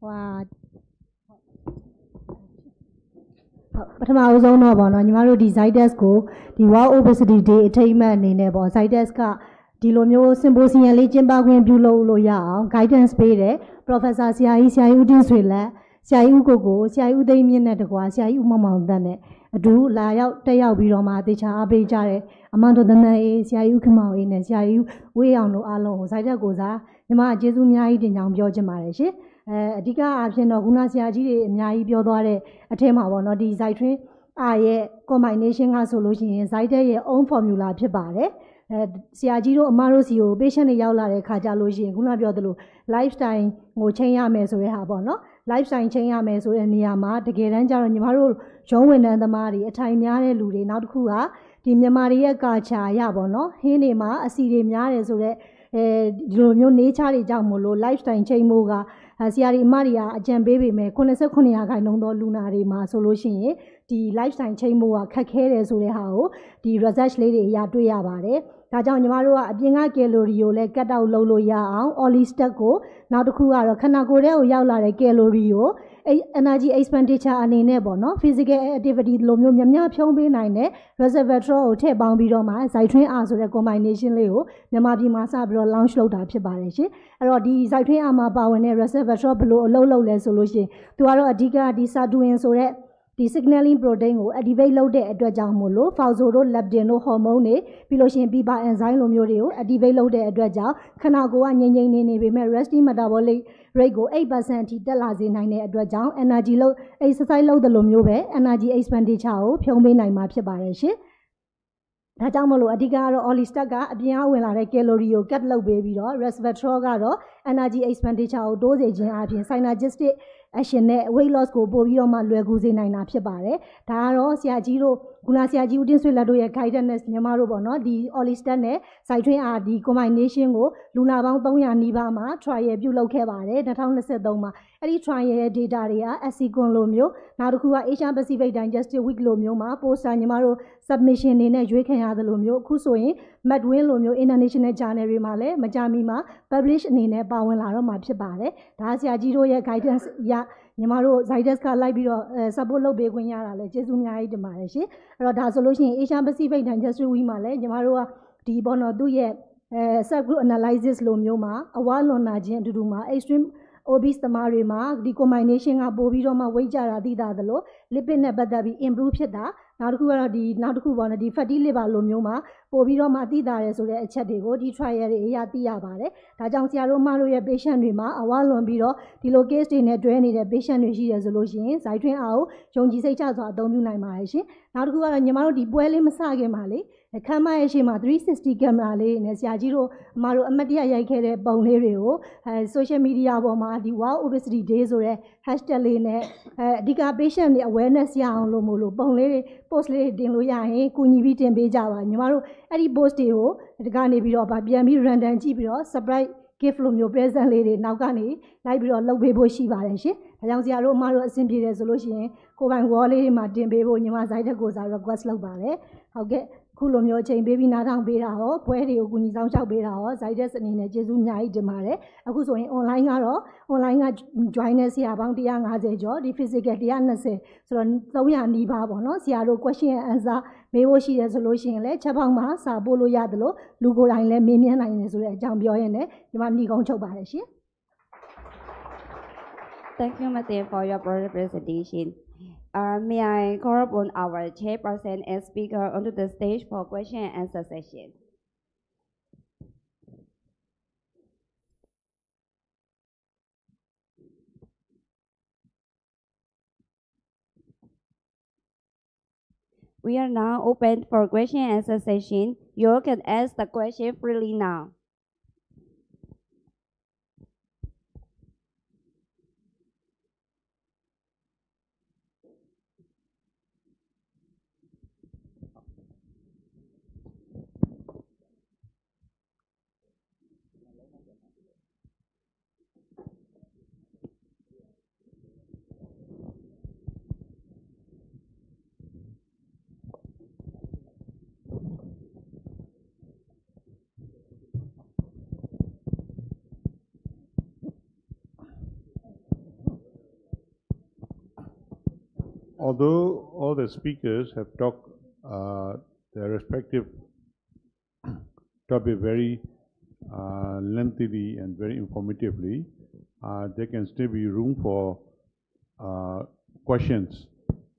ဟွာဟုတ်ပထမအဆုံးတော့ဗောနော်ညီမတို့ဒီ Zydex ကိုဒီ World Obesity Day အထိမ်းအမှတ်အနေနဲ့ဗော Zydex ကဒီလိုမျိုး symposium လေးကျင်းပခွင့်ပြုလုပ်လို့ရအောင် guidance ပေးတယ် Professor ဆရာကြီးဆရာကြီးဦးတင်ဆွေလက်ဆရာကြီးဦးကိုကိုဆရာကြီးဦးသိန်းမြင့်နဲ့တကွာဆရာကြီးဦးမောင်မောင်သက်နဲ့အတူလာရောက်တက်ရောက်ပြီးတော့မှတေချာအားပေးကြတယ်အမန်တို့တန်တန်အေးဆရာကြီးဦးခမောင်အေးနဲ့ဆရာကြီးဝေးအောင်တို့အားလုံးကို Zydex ကိုစားညီမကျေးဇူးအများကြီးတင်ကြောင်းပြောချင်ပါတယ်ရှင် အဲအဓိကအားဖြင့်တော့ခုနဆရာကြီးတွေအများကြီးပြောသွားတဲ့အထက်မှာပေါ့နော်ဒီ Zytrin အားရဲ့ combination ကဆိုလို့ရှိရင် Zydex ရဲ့ own formula ဖြစ်ပါတယ်အဲဆရာကြီးတို့အမတို့စီကို patient တွေရောက်လာတဲ့ခါကြလို့ရှိရင်ခုနပြောသလို lifestyle ကိုချိန်ရမယ်ဆိုတဲ့ဟာပေါ့နော် lifestyle ချိန်ရမယ်ဆိုတဲ့နေရာမှာတကယ်တမ်းကျတော့ညီမတို့ရုံးဝန်ထမ်းသမားတွေအထိုင်များတဲ့လူတွေနောက်တစ်ခုကဒီမြန်မာတွေရဲ့ကာချာရပေါ့နော်ဟင်းတွေမှာအစီတွေများတယ်ဆိုတော့အဲဒီလိုမျိုး nature တွေကြောင့်မို့လို့ lifestyle ချိန်မို့ကအဲ ဆရာဒီအမတွေကအကြံပေးပေမဲ့89ရာခိုင်နှုန်းသောလူနာတွေမှာဆိုလို့ရှိရင်ဒီ lifestyle ချိန်မို့ကခက်ခဲတယ်ဆိုတဲ့ဟာကိုဒီ research လေးတွေအရာတွေ့ရပါတယ်။ဒါကြောင့်ညီမတို့ကအပြင်ကကယ်လိုရီကိုလည်း cut out လုပ်လို့ရအောင် Oli stack ကိုနောက်တစ်ခုကတော့ခန္ဓာကိုယ်ထဲကိုရောက်လာတဲ့ကယ်လိုရီကိုအဲ energy expenditure အနေနဲ့ပေါ့နော် physical activity လိုမျိုးများများဖြုံးပေးနိုင်တဲ့ reservoir ကိုထည့်ပေါင်းပြီးတော့မှ Zytrin R ဆိုတဲ့ combination လေးကိုမြန်မာပြည်မှာစပြီးတော့ launch လုပ်တာဖြစ်ပါတယ်ရှင်။အဲ့တော့ဒီ Zytrin R မှာပါဝင်တဲ့ reservoir ဘယ်လိုအလုပ်လုပ်လဲဆိုလို့ရှိရင်သူကတော့အဓိကဒီ sirtuin ဆိုတဲ့ဒီ signaling protein ကို activate လုပ်တဲ့အတွက်ကြောင့်မို့လို့ phospho တို့ leptin တို့ hormone တွေပြီးလို့ရှိရင် pipa enzyme လိုမျိုးတွေကို activate လုပ်တဲ့အတွက်ကြောင့်ခန္ဓာကိုယ်ကငြိမ်ငြိမ်နေနေပေမဲ့ resting metabolic rate ကို8%အထိတက်လာစေနိုင်တဲ့အတွက်ကြောင့် energy လို့ exercise လုပ်တယ်လို့မျိုးပဲ energy expenditure ကိုဖြုံးပေးနိုင်မှာဖြစ်ပါတယ်ရှင်။ဒါကြောင့်မလို့အဓိကကတော့ Olistat ကအပြင်အဝင်လာတဲ့ calorie ကို cut လုပ်ပေးပြီးတော့ resveratrol ကတော့ energy expenditure ကိုတိုးစေခြင်းအပြင် synergistic action နဲ့ weight loss ကိုပို့ပြီးတော့မှလွယ်ကူစေနိုင်တာဖြစ်ပါတယ်။ဒါကတော့ဆရာကြီးတို့ ကုနာဆရာကြီးဦးတင်ဆွေလက်တို့ရဲ့ guidance နဲ့ညီမတို့ပေါ့နော်ဒီ Olistat နဲ့ Cytrin R ဒီ combination ကိုလူနာပေါင်း300နီးပါးမှာ trial ပြုလုပ်ခဲ့ပါတယ်2023မှာအဲ့ဒီ trial ရဲ့ data တွေက Assicon လိုမျိုးနောက်တစ်ခုက Asia Pacific Digestive Week လိုမျိုးမှာ poster ညီမတို့ submission တွေနဲ့ရွေးခံရတယ်လို့မျိုးအခုဆိုရင် Medwin လိုမျိုး international journal တွေမှာလည်းမကြမီမှာ publish အနေနဲ့ပါဝင်လာတော့မှာဖြစ်ပါတယ်ဒါဆရာကြီးတို့ရဲ့ guidance ရ ညီမတို့ Zydex ကလိုက်ပြီးတော့အဲ support လုပ်ပေးခွင့်ရတာလည်းကျေးဇူးအများကြီးတင်ပါတယ်ရှင်အဲ့တော့ဒါဆိုလို့ရှိရင် Asia Pacific Digestive Week မှာလည်းညီမတို့ကဒီဘောနော်သူ့ရဲ့အဲ subgroup analysis လိုမျိုးမှာအဝါလွန်နာခြင်းအတူတူမှာ extreme obese သမားတွေမှာဒီ combination ကပို့ပြီးတော့မှ weight ကြတာသိတာသလို lipid နဲ့ပတ်သက်ပြီး improve ဖြစ်တာ နောက်တစ်ခုကတော့ဒီနောက်တစ်ခုပေါ့နော်ဒီ fatty liver လိုမျိုးမှာပို့ပြီးတော့မှသိတာရဲဆိုတဲ့အချက်တွေကိုဒီ trial တွေအရာသိရပါတယ်ဒါကြောင့်ဆရာတို့မတို့ရဲ့ patient တွေမှာအဝါလွန်ပြီးတော့ဒီလို case တွေနဲ့တွဲနေတဲ့ patient တွေရှိတယ်ဆိုလို့ရှိရင် Zytrin R ကိုယုံကြည်စိတ်ချစွာအသုံးပြုနိုင်ပါတယ်ရှင်နောက်တစ်ခုကတော့ညီမတို့ဒီပွဲလေးမစခင်ပါလေအ ခမ်းမရဲ့ရှေ့မှာ360 camera လေးနဲ့ဆရာကြီးတို့အမတို့အမတ်တရရိုက်ခဲ့တဲ့ပုံလေးတွေကိုအဲ social media ပေါ်မှာဒီ wow obesity day ဆိုတဲ့ hashtag လေးနဲ့အဲအဓိက patient တွေ awareness ရအောင်လို့မို့လို့ပုံလေးတွေ post လေးတွေတင်လို့ရရင်ကူညီပြီးတင်ပေးကြပါညီမတို့အဲ့ဒီ post တွေကိုဒီကနေပြီးတော့ဗာပြန်ပြီး random ကြည့်ပြီးတော့ surprise gift လိုမျိုး present လေးတွေနောက်ကနေလိုက်ပြီးတော့လုပ်ပေးဖို့ရှိပါတယ်ရှင်။ဒါကြောင့်ဆရာတို့အမတို့အဆင်ပြေတယ်ဆိုလို့ရှိရင်ကိုယ်ပိုင် wall လေးတွေမှာတင်ပေးဖို့ညီမဇိုက်တက်ကိုစား request လုပ်ပါတယ်။ဟုတ်ကဲ့ ခုလိုမျိုးအချိန်ပေးပြီးနားထောင်ပေးတာဟောပွဲတွေကိုကူညီဆောင်ရှောက်ပေးတာဟော Zydex အနေနဲ့ကျေးဇူးအများကြီးတင်ပါတယ်အခုဆိုရင် online ကတော့ online က join တဲ့ဆရာပေါင်း150ကျော်ဒီ physical 120ဆိုတော့300နီးပါးပေါ့နော်ဆရာတို့ question and answer မေးဖို့ရှိတယ်ဆိုလို့ရှိရင်လည်းချက်ပေါင်းမှာစာပို့လို့ရတယ်လို့လူကိုယ်တိုင်လည်းမေးမြန်းနိုင်တယ်ဆိုတဲ့အကြောင်းပြောရင်းနဲ့ဒီမှာညီကုန်းချုပ်ပါတယ်ရှင် Thank you, Martin, for your product presentation. Uh, may I call upon our chairperson and speaker onto the stage for question and answer session. We are now open for question and answer session. You can ask the question freely now. Although all the speakers have talked uh, their respective topic very uh, lengthily and very informatively, uh, there can still be room for uh, questions.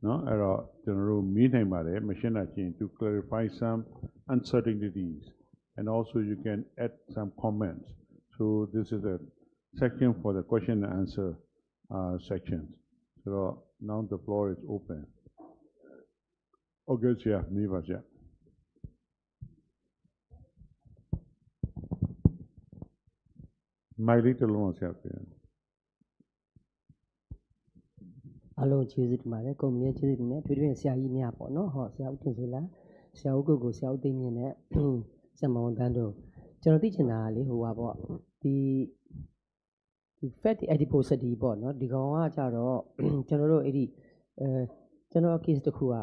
No, အဲ့တော့ကျွန်တော်တို့မေးနိုင်ပါတယ်မရှင်းတာချင်း to clarify some uncertainties and also you can add some comments. So this is a section for the question and answer uh, sections. So now the floor is open. Okay, yeah, me was yeah. မိုက်လေးတစ်လုံးအောင်ဆက်ပြန်အားလုံးကျေးဇူးတင်ပါတယ်ကုမ္ပဏီရဲ့ကျေးဇူးတင်တယ်တွေ့တွေ့ဆရာကြီးများပေါ့နော်ဟောဆရာဦးတင်ဆိုလားဆရာဦးကိုကိုဆရာဦးသိမ့်မြင့်နဲ့ဆရာမောင်တန်းတို့ကျွန်တော်သိချင်တာကလေဟိုပါပေါ့ဒီဒီ fat adiposity ပေါ့နော်ဒီကောင်ကကြတော့ကျွန်တော်တို့အဲ့ဒီအဲကျွန်တော် case တစ်ခုက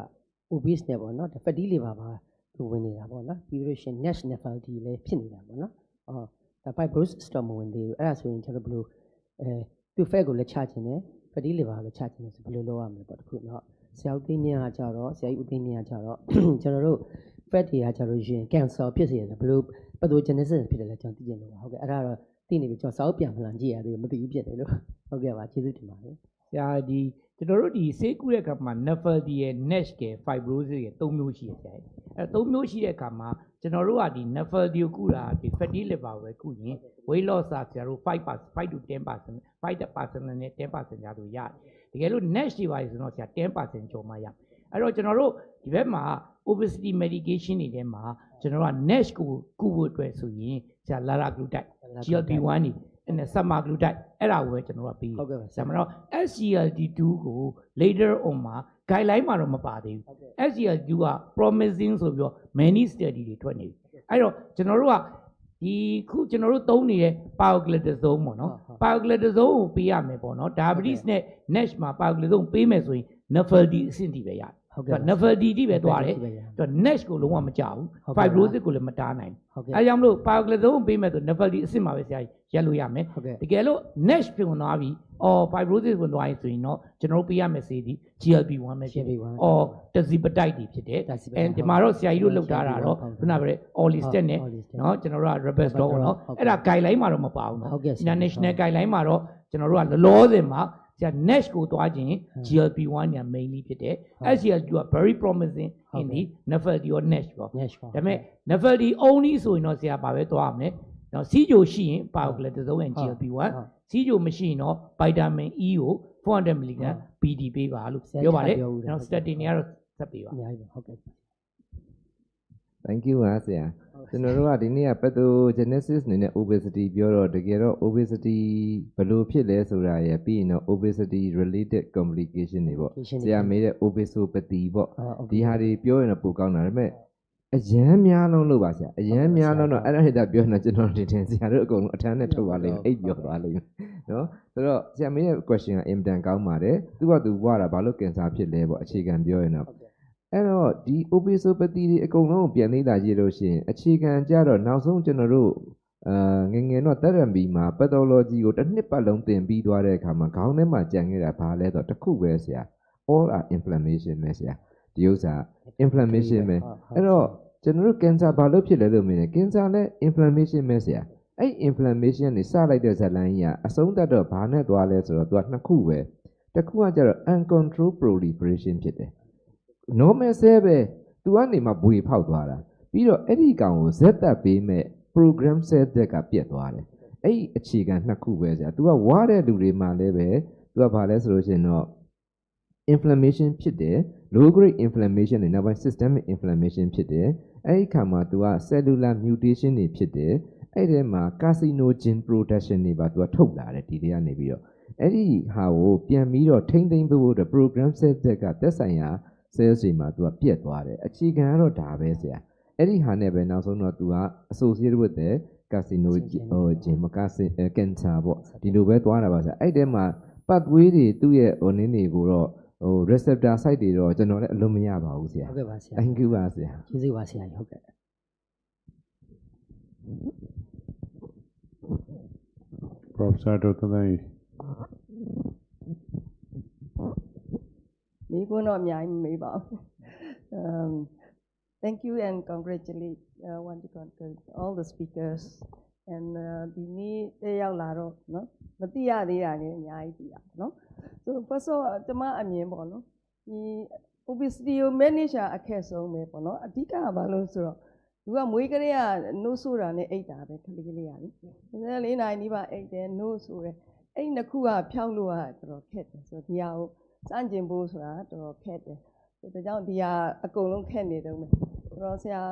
obese နဲ့ပေါ့နော် fatty liver ပါသူဝင်နေတာပေါ့နော်ပြီးလို့ရှိရင် nash nephropathy လည်းဖြစ်နေတာပေါ့နော်အော်ဒါ fibrosis တော့မဝင်သေးဘူးအဲ့ဒါဆိုရင်ကျွန်တော်ဘယ်လိုအဲသူ fat ကိုလည်းချခြင်းနဲ့ fatty liver ကိုလည်းချခြင်းနဲ့ဆိုဘယ်လိုလုပ်ရမလဲပေါ့တခုနော်ဆရာဦးသိန်းမြင့်ကကြတော့ဆရာကြီးဦးသိန်းမြင့်ကကြတော့ကျွန်တော်တို့ fat တွေကကြတော့ရင် cancer ဖြစ်စေတယ်ဘယ်လို pathogenesis ဖြစ်တယ်လဲကျွန်တော်သိချင်လို့ပါဟုတ်ကဲ့အဲ့ဒါတော့ သိနေပြီကျွန်တော်စာအုပ်ပြန်မှန်ကြည့်ရသေးတယ်မသိဘူးဖြစ်တယ်လို့ဟုတ်ကဲ့ပါကျေးဇူးတင်ပါတယ်ဆရာဒီကျွန်တော်တို့ဒီဆေးကုတဲ့အခါမှာ nephropathy ရဲ့ NASH ရဲ့ fibrosis ရဲ့၃မျိုးရှိရဆရာအဲ၃မျိုးရှိတဲ့အခါမှာကျွန်တော်တို့ကဒီ nephropathy ကိုကုတာဒီ fatty liver ကိုပဲကုရင် weight loss ကဆရာတို့5% 5 to 10% 5%နဲ့10%ကြားလို့ရတယ်တကယ်လို့ NASH တွေပါဆိုတော့ဆရာ10%ကျော်မှရအဲ့တော့ကျွန်တော်တို့ဒီဘက်မှာ obesity medication တွေထဲမှာကျွန်တော်တို့က NASH ကိုကုဖို့အတွက်ဆိုရင်ဆရာ liraglutide GLP-1 တွေအဲ့နဲ့ semaglutide အဲ့ဒါကိုပဲကျွန်တော်တို့ကပြီးဟုတ်ကဲ့ပါဆရာမတော့ SGLT2 ကို later on မှာ guideline မှာတော့မပါသေးဘူး SGLT2 က promising ဆိုပြီးတော့ many study တွေထွက်နေပြီအဲ့တော့ကျွန်တော်တို့ကဒီခုကျွန်တော်တို့သုံးနေတဲ့ pioglitazone ပေါ့နော် pioglitazone ကိုပေးရမယ်ပေါ့နော် diabetes နဲ့ NASH မှာ pioglitazone ပေးမယ်ဆိုရင် nephrolepty အဆင့်ထိပဲရတယ် ဟုတ်သူကဲ့က nephrolepty ထိပဲသွားတယ်ဟုတ်ကဲ့ပါသူက NASH ကိုလုံးဝမကြောက်ဘူးဟုတ်ကဲ့ပါ fibrosis ကိုလည်းမတားနိုင်ဘူးဟုတ်ကဲ့အဲကြောင့်မလို့ pioglitazone ကိုပေးမယ်ဆို nephrolepty အဆင့်မှာပဲဆရာကြီးရက်လို့ရမယ်ဟုတ်ကဲ့တကယ်လို့ NASH ဖြစ်ဝင်သွားပြီအော် fibrosis ဝင်သွားရင်ဆိုရင်တော့ကျွန်တော်တို့ပေးရမယ်ဆေးဒီ GLP-1 ပဲဖြစ်တယ် GLP-1 အော် tazipatite တွေဖြစ်တယ် Tazipatite အဲဒီမှာတော့ဆရာကြီးတို့လောက်ထားတာတော့ဟုတ်ကဲ့ခုနကပြောတဲ့ orlistat နဲ့ Orlistat နော်ကျွန်တော်တို့က rabesdol ပေါ့နော်ဟုတ်ကဲ့အဲ့ဒါ guideline မှာတော့မပါဘူးနော်ဟုတ်ကဲ့ဆရာ international guideline မှာတော့ကျွန်တော်တို့ကလောလောဆယ်မှာ ဆရာ NASH ကိုသွားခြင်း GLP-1 ညာ mainly ဖြစ်တယ် SGLT က very promising ဟုတ် in ကဲ့ the nephrolepty or NASH ပေါ့ NASH ပါဒါပေမဲ့ nephrolepty only ဆိုရင်တော့ဆရာပါပဲသွားရမယ်နော်စီဂျိုရှိရင် pioglitazone and ဟုတ် GLP-1 ဟုတ်စီဂျိုမရှိရင်တော့ vitamin E ကို400 mg PD ပေးပါလို့ဆရာပြောပါတယ်ပြောဦးတယ်နော် statin တွေကတော့ဆက်ပေးပါအများကြီးပါဟုတ်ကဲ့ thank you ပါဆရာကျွန်တော်တို့ကဒီနေ့က pathogenesis အနေနဲ့ obesity ပြောတော့တကယ်တော့ obesity ဘယ်လိုဖြစ်လဲဆိုတာရယ်ပြီးရင်တော့ obesity related complication တွေပေါ့ Complication ဆတွေရာမေးတဲ့ obesopathy ပေါ့ဟုတ်ဒီဟာတွေပြောရင်တော့ပိုကောင်းတာဒါပေမဲ့အရန်များလုံးလို့ပါဆရာအရန်များလုံးတော့အဲ့ဒါဟိတာပြောနေကျွန်တော်တင်တင်ဆရာတို့အကုန်လုံးအထမ်းနဲ့ထုတ်ပါလိမ့်မယ်အိပ်ပြောသွားလိမ့်မယ်နော်ဆိုတော့ဆရာမေးတဲ့ question ကအင်တန်ကောင်းပါတယ်သူကသူဘွားတာဘာလို့ကင်ဆာဖြစ်လဲပေါ့အခြေခံပြောရင်တော့ အဲ့တော့ဒီ obesopathy တွေအကုန်လုံးကိုပြန်လေ့လာကြည့်လို့ရှိရင်အခြေခံကြတော့နောက်ဆုံးကျွန်တော်တို့အာငယ်ငယ်တော့ therapy မှာ pathology ကိုတစ်နှစ်ပတ်လုံးသင်ပြီးသွားတဲ့အခါမှာခေါင်းထဲမှာကြံခဲ့တာဘာလဲဆိုတော့တစ်ခုပဲဆရာ all are inflammation ပဲဆရာဒီဥစ္စာ inflammation ပဲအဲ့တော့ကျွန်တော်တို့ cancer ဘာလို့ဖြစ်လဲလို့မြင်တယ် cancer လည်း inflammation ပဲဆရာအဲ့ inflammation တွေစလိုက်တဲ့ဇာတ်လမ်းကြီးကအဆုံးသတ်တော့ဘာနဲ့သွားလဲဆိုတော့သူကနှစ်ခုပဲတစ်ခုကကျတော့ uncontrolled proliferation ဖြစ်တယ် normal cell ပဲသူကနေမှဘွေဖောက်သွားတာပြီးတော့အဲ့ဒီကောင်ကိုဇက်တက်ပေးမဲ့ program cell တက်ကပြတ်သွားတယ်အဲ့ဒီအခြေခံနှစ်ခုပဲဆရာ तू ကဝါတဲ့လူတွေမှလည်းပဲ तू ကဘာလဲဆိုလို့ရှိရင်တော့ inflammation ဖြစ်တယ် low grade inflammation တွေနောက်ပိုင်း systemic inflammation ဖြစ်တယ်အဲ့ဒီခါမှာ तू က cellular mutation တွေဖြစ်တယ်အဲ့ဒီထဲမှာ carcinogen production တွေပါ तू ကထုတ်လာတယ်ဒီတွေကနေပြီးတော့အဲ့ဒီဟာကိုပြန်ပြီးတော့ထိမ့်သိမ့်ဖို့အတွက် program set ကသက်ဆိုင်ရာ cells တွေမှာ तू ကပြက်သွားတယ်အခြေခံကတော့ဒါပဲဆရာအဲ့ဒီဟာနဲ့ပဲနောက်ဆုံးတော့ तू က associated with the carcinogen ဟို gene မ carcin cancer ပေါ့ဒီလိုပဲသွားတာပါဆရာအဲ့ဒီထဲမှာ pathway တွေသူ့ရဲ့ဟိုနင်းတွေကိုတော့ဟို receptor site တွေတော့ကျွန်တော်လည်းအလုံးမရပါဘူးဆရာဟုတ်ကဲ့ပါဆရာ thank you ပါဆရာကျေးဇူးပါဆရာကြီးဟုတ်ကဲ့ Professor Dothanay. မိခွန်းတော့အများကြီးမမေးပါဘူး um thank you and congratulate uh, want to congratulate all the speakers and uh, ဒီနေ့တက်ရောက်လာတော့เนาะမသိရသေးတာလည်းအများကြီးသိရပါเนาะ so first of all ကျွန်မအမြင်ပေါ့နော်ဒီ obesity ကို manage တာအခက်ဆုံးပဲပေါ့နော်အဓိကကဘာလို့ဆိုတော့သူကမွေးကလေးကနိုးဆိုတာနဲ့အိတ်တာပဲခလေးကလေးကလေဒါလေးနိုင်ဒီပါအိတ်တယ်နိုးဆိုရဲအဲ့နှစ်ခုကဖြောင်းလို့ကတော်တော်ခက်တယ်ဆိုတော့ဒီဟာကို စန့်ကျင်ဖို့ဆိုတာတော်တော်ခက်တယ်ဒါကြောင့်ဒီဟာအကုန်လုံးခက်နေတော့မယ်ဆိုတော့ဆရာ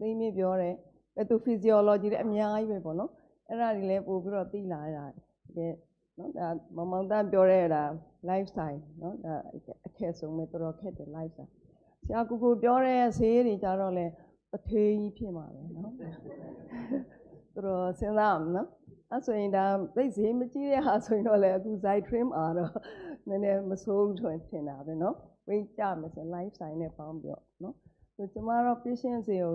သိမင်းပြောတယ်ပက်သို physiology တွေအများကြီးပဲပေါ့နော်အဲ့ဒါတွေလည်းပို့ပြီးတော့သိလာရတာတကယ်နော်ဒါမင်မောင်တန်းပြောတဲ့ဒါ lifestyle နော်ဒါအခက်ဆုံးပဲတော်တော်ခက်တယ် lifestyle ဆရာကူကူပြောတဲ့ဈေးတွေကြတော့လဲအထေးကြီးဖြစ်မှာပဲနော်တော်တော်စဉ်းစားအောင်နော်အဲ့ဆိုရင်ဒါသိဈေးမကြီးတဲ့ဟာဆိုရင်တော့လေအခု side trim အားတော့ နည်းနည်းမဆိုးဘူးထွင်ထင်တာပဲနော် weight ကြမယ်ဆို lifestyle နဲ့ပေါင်းပြီးတော့နော်ဆိုကျမတို့ patient တွေကို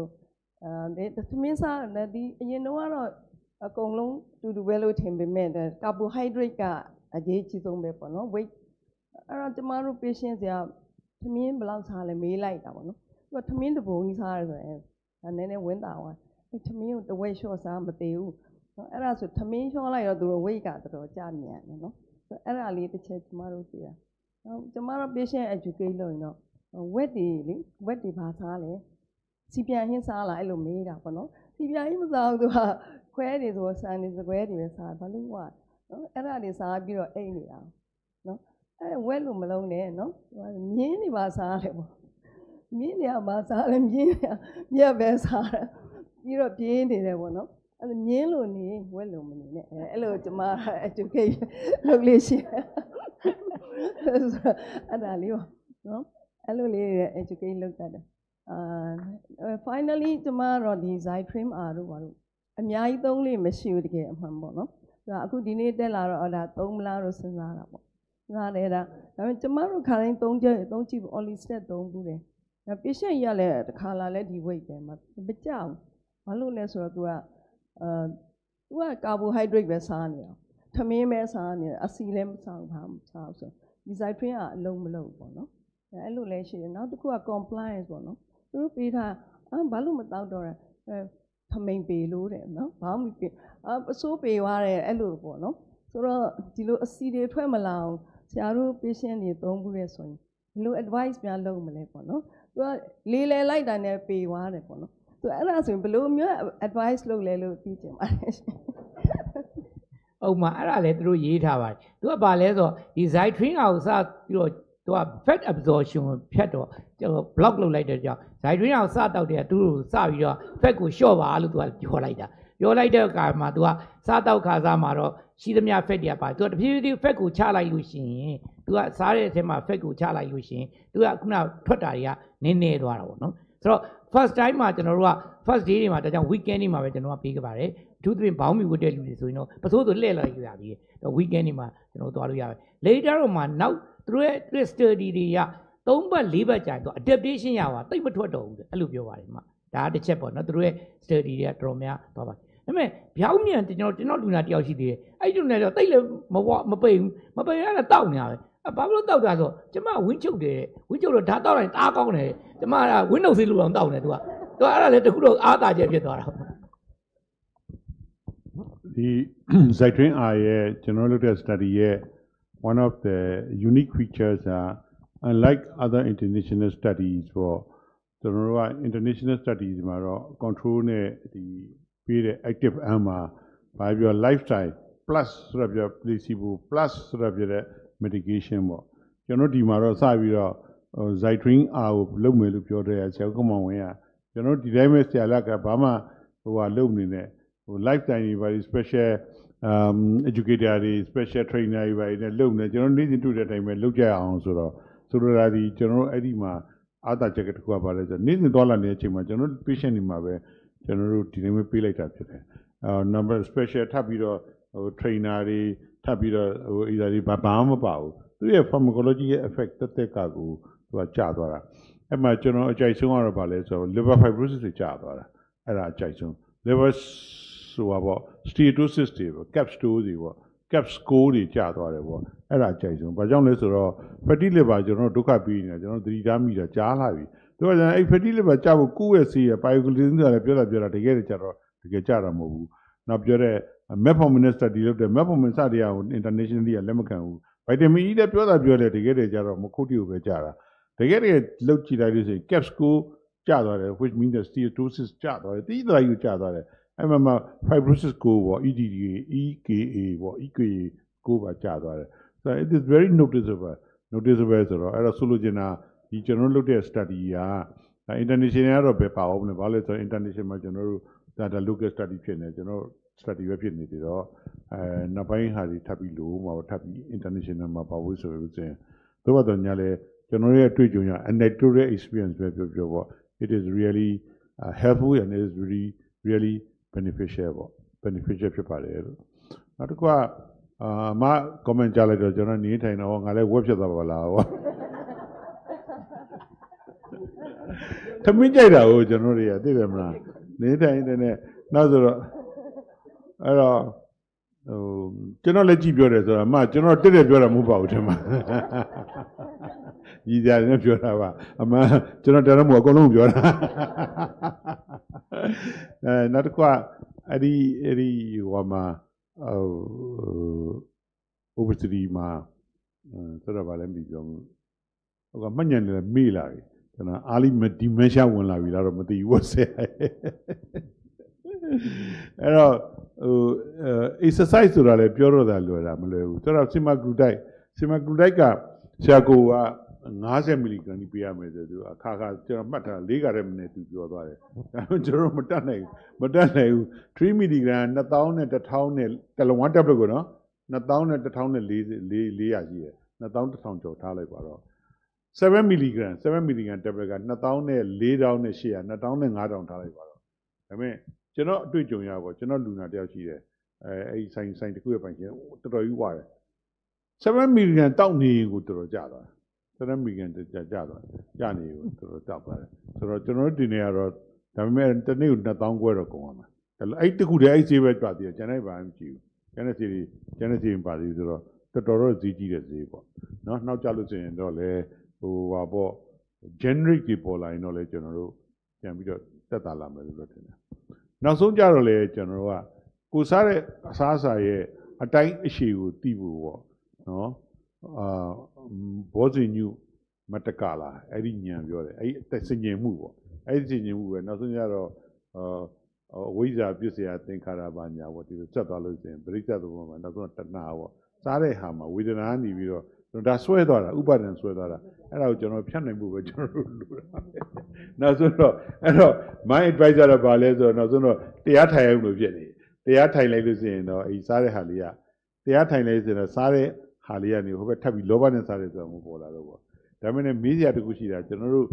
အဲဒီသမင်းစားတယ်ဒီအရင်တော့ကတော့အကုန်လုံးတူတူပဲလို့ထင်ပေမဲ့ carbohydrate ကအရေးကြီးဆုံးပဲပေါ့နော် weight အဲ့တော့ကျမတို့ patient တွေကသမင်းဘယ်လောက်စားလဲမေးလိုက်တာပေါ့နော်သူကသမင်းတစ်ပုံကြီးစားရတယ်ဆိုရင်ဒါနည်းနည်းဝင်တာသွားအဲ့သမင်းကိုတစ်ဝက်လျှော့စားမသေးဘူးနော်အဲ့ဒါဆိုသမင်းလျှော့လိုက်တော့သူတို့ weight ကတော်တော်ကျမြန်တယ်နော် ဆိုအဲ့ဒါလေးတစ်ချက်ကျမတို့သိတာနောက်ကျမတို့ patient educate လုပ်ရင်တော့ wet တွေလေ wet တွေဘာစားလဲစီပြန်ဟင်းစားလားအဲ့လိုမေးတာပေါ့နော်စီပြန်ဟင်းမစားဘူးသူကခွဲတွေဆိုဆန်တွေစကွဲတွေပဲစားဘာလို့ကနော်အဲ့ဒါတွေစားပြီးတော့အိတ်နေတာနော်အဲ့ဝက်လို့မလုံးနဲ့နော်မြင်းတွေပါစားတယ်ပေါ့မြင်းတွေကပါစားတယ်မြင်းတွေကမြက်ပဲစားတယ်ပြီးတော့ပြင်းနေတယ်ပေါ့နော် အဲ့မြင်းလို့နေဝက်လို့မနေနဲ့အဲ့လိုကျမ educate လုပ်လေးရှိတယ်အဲ့ဒါလေးပေါ့နော်အဲ့လိုလေး educate လုပ်တတ်တယ်အာ finally ကျမတော့ဒီ Zytrim R တို့ပါလို့အများကြီးသုံးလို့မရှိဘူးတကယ်အမှန်ပေါ့နော်ဒါအခုဒီနေ့တက်လာတော့ဒါသုံးမလားလို့စဉ်းစားတာပေါ့စဉ်းစားတယ်ဒါဒါပေမဲ့ကျမတို့ခါတိုင်းသုံးကြသုံးကြည့်ဘူး Oli step သုံးဘူးတယ်ဒါ patient ကြီးကလည်းတစ်ခါလာလဲဒီ weight ပဲမမကြောက်ဘာလို့လဲဆိုတော့ तू က အာ तू က carbohydrate ပဲစားနေတာထမင်းပဲစားနေတာအစီလည်းမစားဘူးဘာမှမစားဘူးဆိုဒီ Zytrim ကအလုံးမလုံးပေါ့နော်အဲ့လိုလဲရှိတယ်နောက်တစ်ခုက compliance ပေါ့နော်သူတို့ပေးထားအာဘာလို့မတောက်တော့လဲအဲထမိန်ပေလို့တဲ့နော်ဘာမှမပေအအဆိုးပေသွားတယ်အဲ့လိုပေါ့နော်ဆိုတော့ဒီလိုအစီတွေထွက်မလာအောင်ဆရာတို့ patient တွေသုံးဘူးတဲ့ဆိုရင်ဘယ်လို advice များလုပ်မလဲပေါ့နော်သူကလေးလဲလိုက်တာနဲ့ပေသွားတယ်ပေါ့နော် သူအဲ့ဒါဆိုရင်ဘယ်လိုမျိုး advice လုပ်လဲလို့သိချင်ပါတယ်ရှင်။အုံမှာအဲ့ဒါလည်းသူတို့ရေးထားပါတယ်။သူကဘာလဲဆိုတော့ဒီ Zytrin ကိုစပြီးတော့သူက fat absorption ကိုဖြတ်တော့ကျွန်တော် block လုပ်လိုက်တဲ့ကြောင့် Zytrin ကိုစတောက်တယ်သူတို့စပြီးတော့ fat ကိုလျှော့ပါလို့သူကပြောလိုက်တာ။ပြောလိုက်တဲ့အခါမှာသူကစတောက်ခါစားမှာတော့ရှိသမျှ fat တွေကပါသူကတဖြည်းဖြည်း fat ကိုချလိုက်လို့ရှိရင်သူကစားတဲ့အထက်မှာ fat ကိုချလိုက်လို့ရှိရင်သူကခုနထွက်တာတွေကနည်းနည်းသွားတာပေါ့နော်။ဆိုတော့ first time မှာကျွန်တော်တို့က first day တွေမှာဒါကြောင့် weekend တွေမှာပဲကျွန်တော်ကပေးခဲ့ပါတယ်အထူးသဖြင့်ဘောင်းမီဝတ်တဲ့လူတွေဆိုရင်တော့ပစိုးဆိုလှည့်လိုက်ရပြီတော့ weekend တွေမှာကျွန်တော်သွားလို့ရတယ် later တော့မှနောက်သူတို့ရဲ့ study တွေက၃ဘတ်၄ဘတ်ကြာရင်တော့ adaptation ရပါတိတ်မထွက်တော့ဘူးအဲ့လိုပြောပါတယ်မှာဒါတစ်ချက်ပေါ့နော်သူတို့ရဲ့ study တွေကတော်တော်များသွားပါတယ်ဒါပေမဲ့ဗျောင်းမြန်ကျွန်တော်ကျွန်တော်လူနာတယောက်ရှိသေးတယ်အဲ့ဒီလူနာတော့တိတ်လည်းမဝမပိတ်ဘူးမပိတ်ရတာတောက်နေတာပဲအဘာလို့တောက်တာဆိုကျမဝင်းချုပ်တယ်ဝင်းချုပ်တော့ဓာတ်တောက်လိုက်တားကောင်းတယ် ကျမကဝင်းနှုတ်ဆေးလူအောင်တောက်နေသူကသူကအဲ့ဒါလည်းတခုတော့အားသာချက်ဖြစ်သွားတာဒီ Zytrin R ရဲ့ကျွန်တော်လုပ်တဲ့ study ရဲ့ one of the unique features are unlike other international studies for ကျွန်တော်တို့က international studies မှာတော့ control နဲ့ဒီပေးတဲ့ active arm မှာဘာပြော lifestyle plus ဆိုတော့ပြော placebo plus ဆိုတော့ပြောတဲ့ medication ပေါ့ကျွန်တော်ဒီမှာတော့စပြီးတော့ ဟို Zytrin R ကိုလုပ်မယ်လို့ပြောတဲ့ဆရာကမောင်ဝင်းကကျွန်တော်ဒီတိုင်းပဲဆရာလက်ကဘာမှဟိုဟာလုပ်နေနဲ့ဟို lifetime တွေပါ special um educator တွေ special trainer တွေပါနေလုပ်နေကျွန်တော်နေ့စဉ်တွေ့တဲ့အတိုင်းပဲလုပ်ကြရအောင်ဆိုတော့ဆိုလိုတာဒီကျွန်တော်တို့အဲ့ဒီမှာအားသာချက်ကတစ်ခုကပါလဲဆိုတော့နေ့စဉ်သွားလာနေတဲ့အချိန်မှာကျွန်တော်တို့ patient တွေမှာပဲကျွန်တော်တို့ဒီနေ့ပဲပေးလိုက်တာဖြစ်တယ်အာ number special ထပ်ပြီးတော့ဟို trainer တွေထပ်ပြီးတော့ဟို either တွေဘာဘာမှမပါဘူးသူရဲ့ pharmacology ရဲ့ effect တက်တက်ကကို သူကကျသွားတာအဲ့မှာကျွန်တော်အကြိုက်ဆုံးကတော့ဗာလဲဆိုတော့ liver fibrosis တွေကျသွားတာအဲ့ဒါအကြိုက်ဆုံး liver ဆိုတာပေါ့ steatosis တွေပေါ့ cap store တွေပေါ့ cap score တွေကျသွားတယ်ပေါ့အဲ့ဒါအကြိုက်ဆုံးဘာကြောင့်လဲဆိုတော့ fatty liver ကျွန်တော်ဒုက္ခပြီးနေတာကျွန်တော်သတိထားမိတာကြားလာပြီသူကအဲ့ fatty liver ကျဖို့ကိုယ့်ရဲ့ဆေးရ pyoglycine ဆိုတာလည်းပြောတာပြောတာတကယ်တည်းကျတော့တကယ်ကျတာမဟုတ်ဘူးနောက်ပြောတဲ့ metformin study လုပ်တဲ့ metformin စတရားကို internationally ကလက်မခံဘူး vitamin E လည်းပြောတာပြောတယ်တကယ်တည်းကျတော့မခုတ်တီကိုပဲကျတာ တကယ်တည်းလုတ်ကြည့်လိုက်လို့ဆိုရင် cap score ကျသွားတယ် which means the steatosis ကျသွားတယ်တိသွားယူကျသွားတယ်အဲ့မှာ fibrosis ကိုပေါ့ EDDA EKA ပေါ့ EKA ကိုပါကျသွားတယ် so it is very noticeable noticeable ဆိုတော့အဲ့တော့ဆိုလိုချင်တာဒီကျွန်တော်လုပ်တဲ့ study က international ကတော့ပဲပါအောင်မလဲဘာလဲဆိုတော့ international မှာကျွန်တော်တို့ဒါဒါ local study ဖြစ်နေကျွန်တော် study ပဲဖြစ်နေသေးတော့အဲနောက်ပိုင်းဟာတွေထပ်ပြီးလို့မှာထပ်ပြီး international မှာပါဖို့ဆိုလို့ဆိုရင်သို့ပါတော့ညာလဲ ကျွန်တော်ရဲ့အတွေ့အကြုံရ anecdotal experience ပဲပြောပြောပေါ့ it is really uh, helpful and it is really really beneficial ပေါ့ beneficial ဖြစ်ပါတယ်လို့နောက်တစ်ခုကအာမ comment ကြားလိုက်တော့ကျွန်တော်နေထိုင်တော့ငါလည်း web ဖြစ်သွားပါလားဟောသမင်းကြိုက်တာကိုကျွန်တော်တွေကသိတယ်မလားနေထိုင်တဲ့နဲ့နောက်ဆိုတော့အဲ့တော့ဟိုကျွန်တော်လည်းကြည့်ပြောတယ်ဆိုတာအမကျွန်တော်တက်တက်ပြောတာမဟုတ်ပါဘူးထင်ပါ ကြီးကြတယ်ပြောတာပါအမကျွန်တော်တရားမှုအကုန်လုံးပြောတာအဲနောက်တစ်ခုကအဲ့ဒီအဲ့ဒီဟိုမှာဟို obesity မှာဆိုတော့ဗာလဲမပြီးပြောဘူးဟိုကမှညံတယ်မေ့လာပြီကျွန်တော်အားလိမဒီမန်ရှာဝင်လာပြီလားတော့မသိဘူးဆက်အဲ့တော့ဟို exercise ဆိုတာလည်းပြောတော့တာလွယ်တာမလွယ်ဘူးဆိုတော့ semaglutide semaglutide ကဆရာကိုက 50မီလီဂရမ်ကြီးပေးရမယ်ဆိုသူအခါခါကျွန်တော်မှတ်ထား၄ကရက်မနေ့သူပြောသွားတယ်ဒါပေမဲ့ကျွန်တော်မတတ်နိုင်မတတ်နိုင်ဘူး3မီလီဂရမ်2000နဲ့1000နဲ့တလုံးဝတက်လို့ကိုနော်2000နဲ့1000နဲ့4 400ရှိတယ်2000 1000ကျော်ထားလိုက်ပါတော့7မီလီဂရမ်7မီလီဂရမ်တက်ဘက်က2000နဲ့4000နဲ့800 2000နဲ့5000ထားလိုက်ပါတော့ဒါပေမဲ့ကျွန်တော်အတွေ့အကြုံရပါကျွန်တော်လူနာတယောက်ရှိတယ်အဲအဲ့ဆိုင်ဆိုင်တစ်ခုရဲ့ပိုင်ရှင်တော်တော်ကြီးဝါတယ်7မီလီဂရမ်တောက်နေကိုတော်တော်ကြသွားတယ် 7မီလီဂရမ်ကြကြသွားကြနေကိုတော်တော်တောက်သွားတယ်ဆိုတော့ကျွန်တော်တို့ဒီနေ့ကတော့ဒါပေမဲ့တစ်နေ့ကို2000ကျွဲတော့ကုန်အောင်အဲ့အဲ့တခုတည်းအဲ့ဈေးပဲကြွသေးတယ်ကျန်တဲ့ဘာမှမကြည့်ဘူးကျန်တဲ့ဈေးတွေကျန်တဲ့ဈေးပါသေးဆိုတော့တော်တော်တော့ဈေးကြီးတဲ့ဈေးပေါ့နော်နောက်ကြလို့ဆိုရင်တော့လေဟိုဟာပေါ့ generic တွေပေါ်လာရင်တော့လေကျွန်တော်တို့ပြန်ပြီးတော့တက်တာလာမယ်လို့ထင်တယ်နောက်ဆုံးကြတော့လေကျွန်တော်တို့ကကိုစားတဲ့အစားအစာရဲ့အတိုင်းအရှိကိုသိဖို့ပေါ့နော် အာဘောဇင်ညုမတကလာအဲ့ဒီညံပြောတယ်အဲ့ဒီစင်ញင်မှုပေါ့အဲ့ဒီစင်ញင်မှုပဲနောက်ဆုံးကြတော့အာအဝိဇ္ဇာပြစ်စရာသင်္ခါရပါညာပေါ့ဒီလိုဆက်သွားလို့ရှိရင်ပရိစ္ဆေသဘောမှာနောက်ဆုံးတဏှာပေါ့စားတဲ့ဟာမှာဝေဒနာနေပြီးတော့ဒါဆွဲသွားတာဥပါဒံဆွဲသွားတာအဲ့ဒါကိုကျွန်တော်ဖြတ်နိုင်ဖို့ပဲကျွန်တော်တို့လိုတာနောက်ဆုံးတော့အဲ့တော့ my advisor ကဘာလဲဆိုတော့နောက်ဆုံးတော့တရားထိုင်အောင်လို့ဖြစ်နေတရားထိုင်လိုက်လို့ရှိရင်တော့အဲ့စားတဲ့ဟာလေးကတရားထိုင်လိုက်ဆိုတော့စားတဲ့ ဟာလေးကနေဟိုဘက်ထပ်ပြီးလောဘနဲ့စားတယ်ဆိုတော့မပေါ်လာတော့ပေါ့ဒါမှမဟုတ်မေးစရာတခုရှိတာကျွန်တော်တို့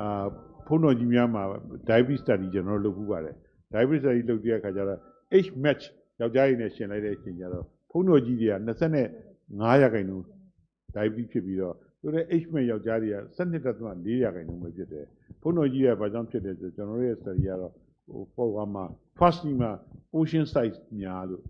အာဖုန်းတော်ကြီးများမှာ diabetes study ကျွန်တော်တို့လုပ်ဖူးပါတယ် diabetes study လုပ်တဲ့အခါကျတော့ H match ယောက်ျားရည်နဲ့ရှင်လိုက်တဲ့အချိန်ကျတော့ဖုန်းတော်ကြီးတွေက25ရာခိုင်နှုန်း diabetes ဖြစ်ပြီးတော့သူတဲ့ H match ယောက်ျားတွေက12.4ရာခိုင်နှုန်းပဲဖြစ်တယ်ဖုန်းတော်ကြီးကဘာကြောင့်ဖြစ်တယ်ဆိုကျွန်တော်တို့ရဲ့ study ကတော့ဟိုပေါ်ကမှာ fasting မှာ portion size များလို့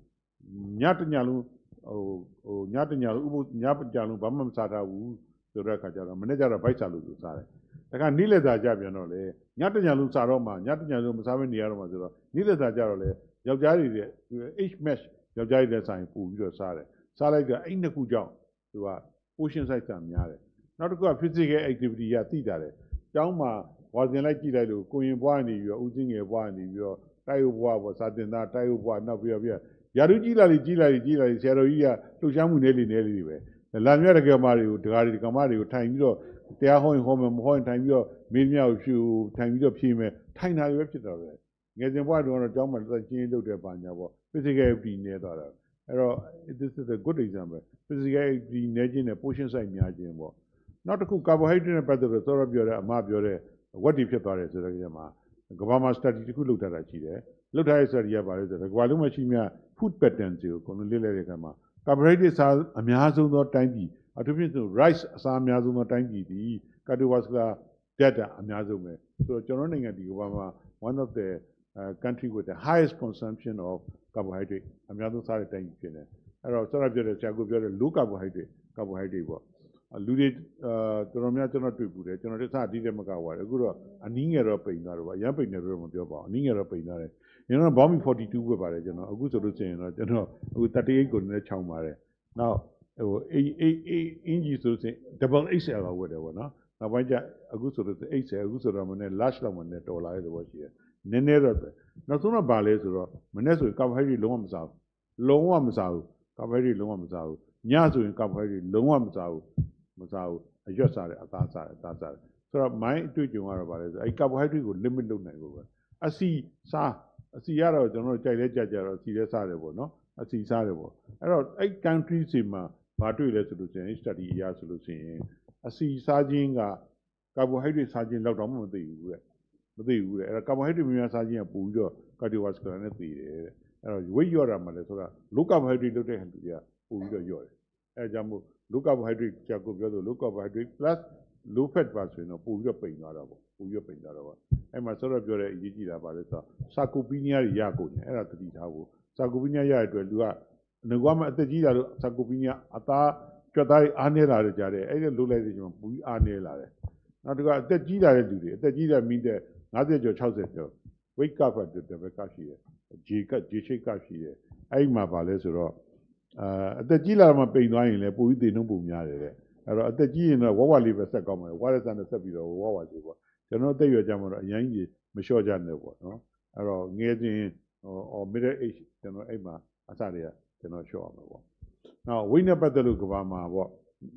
ညတညလုံး ဟိုဟိုညတညလုံးဥပညတညလုံးဘာမှမစားထားဘူးဆိုတဲ့အခါကျတော့မနေ့ကျတော့ဗိုက်စားလို့ဆိုစားတယ်ဒါကနေ့လက်သာကြပြန်တော့လေညတညလုံးစားတော့မှညတညလုံးမစားဘဲနေရတော့မှဆိုတော့နေ့လက်သာကြတော့လေယောက်ျားတွေတဲ့ H mesh ယောက်ျားတွေတဲ့ဆိုင်ပူပြီးတော့စားတယ်စားလိုက်တော့အဲ့နှစ်ခုကြောင့်သူက portion size ကများတယ်နောက်တစ်ခုက physical activity ကသိတာတယ်ကျောင်းမှာဝါစင်လိုက်ကြည့်လိုက်လို့ကိုရင်ဘွားနေပြီးတော့ဦးစင်းငယ်ဘွားနေပြီးတော့တိုက်ဟုတ်ဘွားပေါ့စာတင်သားတိုက်ဟုတ်ဘွားနောက်ပြီးတော့ပြ ရာထူးကြီးလာလေကြီးလာလေကြီးလာလေဆရာတော်ကြီးကလှူရှားမှုနည်းလေနည်းလေတွေပဲလာမြတ်တကယ်မာတွေကိုဒကာတွေဒကာမတွေကိုထိုင်ပြီးတော့တရားဟောရင်ဟောမယ်မဟောရင်ထိုင်ပြီးတော့မင်းမြောက်ရှူထိုင်ပြီးတော့ဖြေမယ်ထိုင်တာတွေပဲဖြစ်တော့တယ်ငယ်စဉ်ဘဝတုန်းကတော့ကျောင်းမှာသက်ချင်းလုပ်တဲ့ပါညာပေါ့ physical activity နေသွားတာအဲ့တော့ this is a good example physical activity နေခြင်းနဲ့ portion size များခြင်းပေါ့နောက်တစ်ခု carbohydrate နဲ့ပတ်သက်လို့စောစောပြောတဲ့အမပြောတဲ့ဝက်တီဖြစ်သွားတယ်ဆိုတဲ့ကြမှာကမ္ဘာမှာ study တစ်ခုလုပ်ထားတာရှိတယ်လုပ်ထားတဲ့ study ကပါလဲဆိုတော့ကမ္ဘာလုံးမှာရှိမြ food patterns ကိုကိုယ်လေ့လာတဲ့အခါမှာ carbohydrate စားအများဆုံးသောတိုင်းပြည်အထူးဖြင့်ဆို rice အစားအများဆုံးသောတိုင်းပြည်ဒီ cardiovascular death အများဆုံးပဲဆိုတော့ကျွန်တော်နိုင်ငံဒီကမ္ဘာမှာ one of the uh, country with the highest consumption of carbohydrate အများဆုံးစားတဲ့တိုင်းပြည်ဖြစ်နေအဲ့တော့ဆောရပြောတဲ့ဆရာကပြောတဲ့ low carbohydrate carbohydrate ပေါ့လူတွေအာတော်တော်များကျွန်တော်တွေ့ပူတယ်ကျွန်တော်တို့စအတီးတဲ့မကဝါတယ်အခုတော့အနည်းငယ်တော့ပိန်သွားတော့ဗာရမ်းပိန်တယ်လို့မပြောပါဘူးအနည်းငယ်တော့ပိန်သွားတယ် ကျွန်တော်ဘောမီ42ပဲပါတယ်ကျွန်တော်အခုဆိုလို့ရှိရင်တော့ကျွန်တော်အခု38ကိုလည်းချောင်းပါတယ်နောက်ဟိုအေးအေးအေးအင်ဂျီဆိုရင် double XL လောက်ဝတ်တယ်ပေါ့နော်နောက်ပိုင်းကျအခုဆိုလို့ XL အခုဆိုတော့မနေ့ large လောက်မနေ့တော်လာတဲ့သဘောရှိတယ်နည်းနည်းတော့နောက်ဆုံးတော့ဗာလဲဆိုတော့မနေ့ဆိုရင် carbohydrate လုံးဝမစားဘူးလုံးဝမစားဘူး carbohydrate လုံးဝမစားဘူးညဆိုရင် carbohydrate လုံးဝမစားဘူးမစားဘူးအရွက်စားတယ်အသားစားတယ်အသားစားတယ်ဆိုတော့ mind အတွေ့အကြုံကတော့ဗာလဲဆိုအဲ့ carbohydrate ကို limit လုပ်နိုင်ဖို့ပဲအစီစား အစီရတော့ကျွန်တော်တို့ကြိုက်လဲကြကြတော့အစီလဲစားတယ်ပေါ့နော်အစီစားတယ်ပေါ့အဲ့တော့အဲ့ country စီမှာဘာတွေ့လဲဆိုလို့ရှိရင် study အရဆိုလို့ရှိရင်အစီစားခြင်းက carbohydrate စားခြင်းလောက်တော့မသိဘူးတဲ့မသိဘူးတဲ့အဲ့တော့ carbohydrate များများစားခြင်းကပိုပြီးတော့ cardiovascular နဲ့သိတယ်တဲ့အဲ့တော့ weight လျော့တာမှလည်းဆိုတာ low carbohydrate လုပ်တဲ့ဟန်တူကပိုပြီးတော့လျော့တယ်အဲဒါကြောင့်မို့ low carbohydrate ကြာကိုပြောဆို low carbohydrate plus low fat ပါဆိုရင်တော့ပိုပြီးတော့ပိန်သွားတော့ပေါ့ ပိုပြီးတော့ပိန်သွားတော့ပေါ့အဲ့မှာဆောတော့ပြောတဲ့အရေးကြီးတာပါလဲဆိုတော့ sarcopenia တွေရကုန်တယ်အဲ့ဒါသတိထားဖို့ sarcopenia ရတဲ့အတွက်လူကငကွာမှအသက်ကြီးတာလို့ sarcopenia အသားကြွက်သားတွေအားနေလာတယ်ကြားတယ်အဲ့ဒါလိုလိုက်တဲ့ချိန်မှာပူပြီးအားနေလာတယ်နောက်တစ်ခါအသက်ကြီးလာတဲ့လူတွေအသက်ကြီးတဲ့မိတဲ့50ကျော်60ကျော် weight cup တဲ့တဘက်ကရှိတယ်ဂျေကဂျေရှိတ်ကရှိတယ်အဲ့မှာပါလဲဆိုတော့အာအသက်ကြီးလာမှပိန်သွားရင်လည်းပူပြီးတည်နှုံးပုံများတယ်တဲ့အဲ့တော့အသက်ကြီးရင်တော့ဝဝလေးပဲဆက်ကောင်းမယ်ဝါရစံနဲ့ဆက်ပြီးတော့ဝဝလေးပေါ့ ကျွန်တော်အသက်ရွယ်ကြမှာတော့အရင်ကြီးမလျှော့ကြနဲ့ပေါ့နော်အဲ့တော့ငယ်ချင်းဟို middle age ကျွန်တော်အဲ့မှာအစတွေကကျွန်တော်လျှော့အောင်ပေါ့နောက်ဝိနဲ့ပတ်သက်လို့ကဘာမှာပေါ့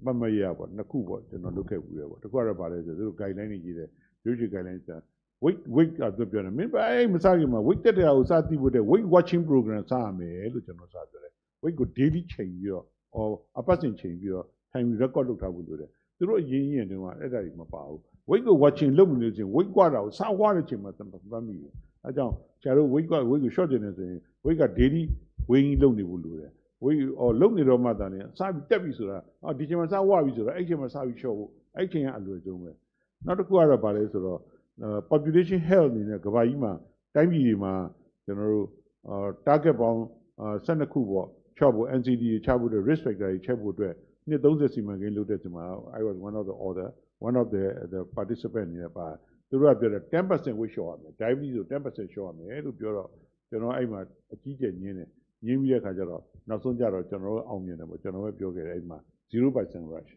မမရပေါ့နှစ်ခုပေါ့ကျွန်တော်လုပ်ခဲ့ဘူးရပေါ့တစ်ခုကတော့ဗာလဲဆိုသူတို့ guideline တွေကြီးတယ်ရွေးချယ် guideline ဆို weight weight ကသူပြောတယ်မင်းဘာအဲ့မစားခင်မှာ weight တက်တဲ့ဟာကိုစသိဖို့တဲ့ weight watching program စရမယ်လို့ကျွန်တော်စပြောတယ် weight ကို daily ချိန်ပြီးတော့အော်အပတ်စဉ်ချိန်ပြီးတော့ time record လုပ်ထားဖို့လိုတယ်သူတို့အရင်ရင်တုန်းကအဲ့ဒါကြီးမပါဘူး weight ကို watching လုပ်နေလို့ရှိရင် weight ကွာတာကိုစောက်ကွာတဲ့ချိန်မှာသတ်မိဘူးအဲကြောင့်ဆရာတို့ weight ကွာ weight ကို short တင်နေဆိုရင် weight က daily weighing လုပ်နေဖို့လိုတယ် weight အော်လုပ်နေတော့မှသာလေစပြီးတက်ပြီဆိုတာအော်ဒီချိန်မှာစဝပြီဆိုတာအဲ့ချိန်မှာစပြီး short ဖို့အဲ့ချိန်ကအလွယ်ဆုံးပဲနောက်တစ်ခုကတော့ဗာလဲဆိုတော့ population health အနေနဲ့ကမ္ဘာကြီးမှာတိုင်းပြည်တွေမှာကျွန်တော်တို့ target ပေါင်း12ခုပေါ့ချော့ဖို့ NCD ချဖို့တဲ့ risk factor တွေချက်ဖို့အတွက်နှစ်30စီမံကိန်းလုပ်တဲ့ဒီမှာ I was one of the order one of the the participant နေပါသူတို့ကပြောတယ်10% weight short ရမယ် diabetes ကို10% short ရမယ်လို့ပြောတော့ကျွန်တော်အဲ့မှာအကြီးကျယ်ညင်းတယ်ညင်းပြီးတဲ့ခါကျတော့နောက်ဆုံးကြတော့ကျွန်တော်တို့အောင်မြင်တယ်ပေါ့ကျွန်တော်ပဲပြောခဲ့တယ်အဲ့မှာ0% rush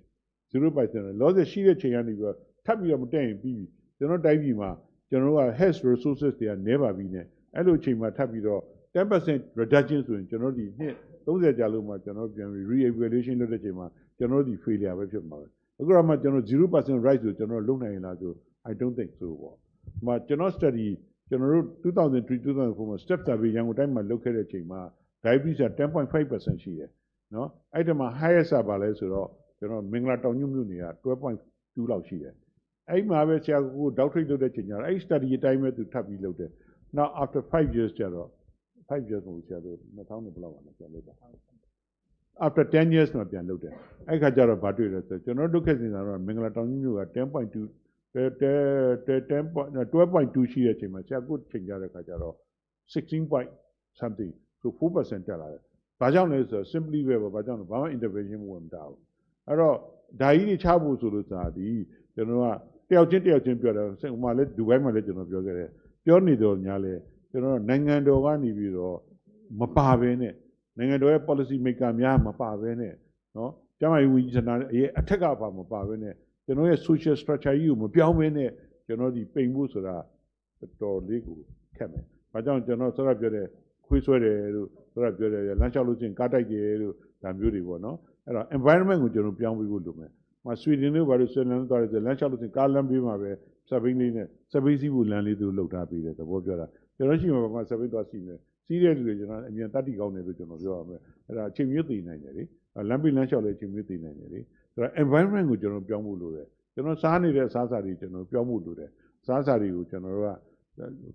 0% loss ရှိတဲ့ချိန်ကနေပြီးတော့ထပ်ပြီးတော့မတက်ရင်ပြီးပြီကျွန်တော်တိုင်းပြည်မှာကျွန်တော်တို့က health resources တွေကနည်းပါပြီနဲ့အဲ့လိုအချိန်မှာထပ်ပြီးတော့10% reduction ဆိုရင်ကျွန်တော်ဒီနှစ်30ကြာလို့မှကျွန်တော်ပြန်ပြီး re-evaluation လုပ်တဲ့ချိန်မှာကျွန်တော်ဒီ failure ပဲဖြစ်မှာပဲ အခုတော့မှကျွန်တော်0% right ဆိုကျွန်တော်လုံနိုင်ရင်လားဆို I don't think so ပေါ့။မှာကျွန်တော် study ကျွန်တော်တို့2003 2004မှာ step survey ရန်ကုန်တိုင်းမှာလုပ်ခဲ့တဲ့အချိန်မှာ diabetes က10.5%ရှိတယ်နော်။အဲ့ဒီမှာ highest ကဘာလဲဆိုတော့ကျွန်တော်မင်္ဂလာတောင်ညွန့်မြို့နယ်က12.2လောက်ရှိတယ်။အဲ့မှာပဲဆရာကို doctorate လုပ်တဲ့ချိန်ကျတော့အဲ့ study အတိုင်းပဲသူထပ်ပြီးလုပ်တယ်။ Now after 5 years ကျတော့5 years ကိုဆရာတို့2000ဘယ်လောက်ပါလဲဆရာလုပ်တာ after 10 years မှာပြန်လုပ်တယ်အဲ့ခါကျတော့ဗာတွေ့တယ်ဆိုကျွန်တော်တို့ခက်စင်တာတော့မင်္ဂလာတောင်ကြီးမြို့က10.2 12.2ရှိတဲ့အချိန်မှာဆရာကုချိန်ကြတဲ့ခါကျတော့16 point something so 4%တက်လာတယ်။ဘာကြောင့်လဲဆိုတော့ simply ပဲပေါ့ဘာကြောင့်လဲဘာမှ intervention မဝင်တာဘူး။အဲ့တော့ဓာကြီးတွေချဖို့ဆိုလို့ဆိုတာဒီကျွန်တော်ကတယောက်ချင်းတယောက်ချင်းပြောတယ်ဟိုမှာလည်းဒူဘိုင်းမှာလည်းကျွန်တော်ပြောခဲ့တယ်ပြောနေတော့ညာလဲကျွန်တော်နိုင်ငံတော်ကနေပြီးတော့မပါဘဲနဲ့ နိုင်ငံတော်ရဲ့ policy maker များမပါဘဲနဲ့နော်ကျမကြီးဝန်ကြီးဌာနရဲ့အထက်ကပါမပါဘဲနဲ့ကျွန်တော်ရဲ့ social structure ကြီးကိုမပြောင်းဘဲနဲ့ကျွန်တော်ဒီပိန်ဖို့ဆိုတာတော်တော်လေးကိုခက်မယ်။ဘာကြောင့်ကျွန်တော်ဆောရပြောတဲ့ခွေးဆွဲတယ်လို့ဆောရပြောတယ်လမ်းလျှောက်လို့ချင်းကားတိုက်တယ်လို့ဒါမျိုးတွေပေါ့နော်အဲ့တော့ environment ကိုကျွန်တော်ပြောင်းပြီးဖို့လိုမယ်မဆွေဒင်တို့ဘာလို့ဆွေဒင်တို့သွားတယ်ဆိုလမ်းလျှောက်လို့ဆိုရင်ကားလမ်းပေးမှာပဲစပိန်လေးနဲ့စပိန်စီးဖို့လမ်းလေးသူလှုပ်ထားပေးတယ်သဘောပြောတာကျွန်တော်ရှိမှာပါစပိန်သွားစီမယ် စီးတဲ့လူတွေကျွန်တော်အမြင်တတ်တိကောင်းတယ်လို့ကျွန်တော်ပြောရမယ်အဲ့ဒါအချိန်မြင့်သိနိုင်တယ်လေလမ်းပေးလမ်းလျှောက်လည်းအချိန်မြင့်သိနိုင်တယ်လေဆိုတော့ environment ကိုကျွန်တော်ပြောင်းဖို့လိုတယ်ကျွန်တော်စားနေတဲ့စားစာတွေကျွန်တော်ပြောင်းဖို့လိုတယ်စားစာတွေကိုကျွန်တော်တို့က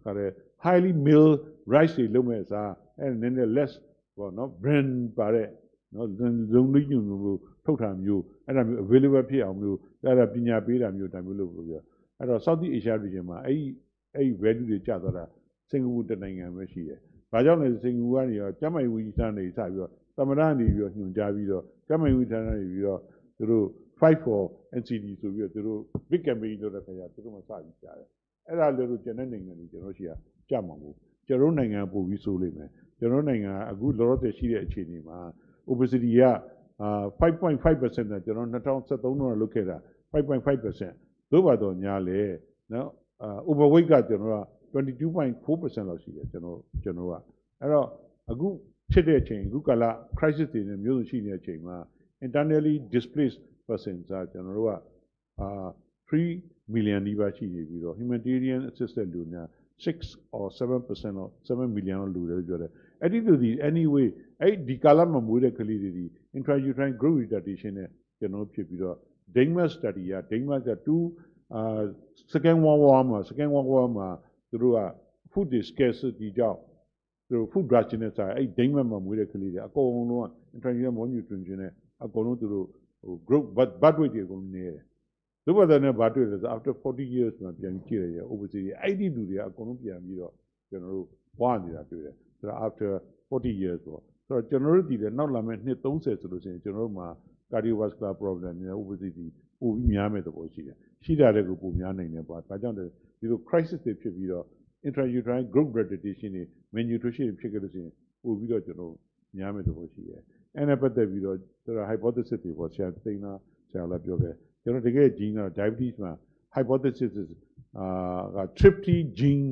ခါတဲ့ highly mill rice တွေလုပ်မဲ့စားအဲ့နည်းနည်း less ပေါ့နော် brand ပါတဲ့နော်လုံလေးညွန်မျိုးထုတ်တာမျိုးအဲ့ဒါမျိုး available ဖြစ်အောင်မျိုးအဲ့ဒါပညာပေးတာမျိုးဒါမျိုးလုပ်လို့ပြောအဲ့တော့ Southeast Asia region မှာအဲ့ဒီအဲ့ဒီ value တွေကျသွားတာစင်ကာပူတနိုင်ငံပဲရှိတယ်။ ဘာကြောင့်လဲစင်ကာပူကနေရောကျမိုင်ဝီဌာနေစပြီးတော့သမရနေပြီးတော့ညွှန်ကြားပြီးတော့ကျမိုင်ဝီဌာနေပြီးတော့သူတို့ fight for NCD ဆိုပြီးတော့သူတို့ big campaign လုပ်တဲ့ခါကျသူတို့မှစပြီးကြားတယ်။အဲ့ဒါလည်းတို့ကျန်တဲ့နိုင်ငံတွေကျွန်တော်ရှိရကြမှာမဟုတ်ကျွန်တော်နိုင်ငံပို့ပြီးဆိုလိမ့်မယ်။ကျွန်တော်နိုင်ငံအခုလောလောဆယ်ရှိတဲ့အခြေအနေမှာ obesity ကအာ5.5%နဲ့ကျွန်တော်2013တုန်းကလုပ်ခဲ့တာ5.5%သို့ပါတော့ညာလေနော်အာ overweight ကကျွန်တော်က 22.4%လောက်ရှိတယ်ကျွန်တော်ကျွန်တော်ကအဲ့တော့အခုဖြစ်တဲ့အချိန်အခုကာလ crisis တွေနဲ့မျိုးစုံရှိနေတဲ့အချိန်မှာ internally displaced persons ကကျွန်တော်တို့ကအာ3 million နီးပါးရှိနေပြီးတော့ humanitarian assisted လူများ6 or 7% of 7 million လောက်လူတယ်ပြောတယ်အဲ့ဒီလူဒီ anyway အဲ့ဒီကာလမှာမွေးတဲ့ကလေးတွေဒီ intrauterine growth retardation နဲ့ကျွန်တော်ဖြစ်ပြီးတော့ Denmark study က Denmark က2အာ second world war မှာ second world war မှာ သူတို့က food scarcity ကြောင့်သူတို့ food ration နဲ့ဆိုင်အဲ့ Denmark မှာမွေးတဲ့ကလေးတွေအကုန်လုံးက intrauterine malnutrition နဲ့အကုန်လုံးသူတို့ဟို growth birth weight တွေအကုန်နေတယ်သို့ပါတော့လည်းဘာတွေ့လဲဆို after 40 years မှာပြန်ကြည့်ရရဲ့ obesity အဲ့ဒီလူတွေကအကုန်လုံးပြန်ပြီးတော့ကျွန်တော်တို့ပွားနေတာတွေ့တယ်ဆိုတော့ after 40 years ပေါ့ဆိုတော့ကျွန်တော်တို့ဒီလေနောက်လာမယ့်နှစ်30ဆိုလို့ရှိရင်ကျွန်တော်တို့မှာ cardiovascular problem နဲ့ obesity ပိုပြီးများမဲ့သဘောရှိတယ်ရှိတာလည်းကိုပိုများနိုင်တယ်ပေါ့ဒါကြောင့်လည်း ဒီလို crisis တွေဖြစ်ပြီးတော့ intrauterine growth retardation တွေ malnutrition တွေဖြစ်ကြလို့ရှိရင်ပိုပြီးတော့ကျွန်တော်များမဲ့သဘောရှိတယ်အဲ့နဲ့ပတ်သက်ပြီးတော့ဆိုတော့ hypothesis တွေပေါ့ဆရာသိန်းလားဆရာလည်းပြောခဲ့ကျွန်တော်တကယ် gene က diabetes မှာ hypothesis အာ tryptophan gene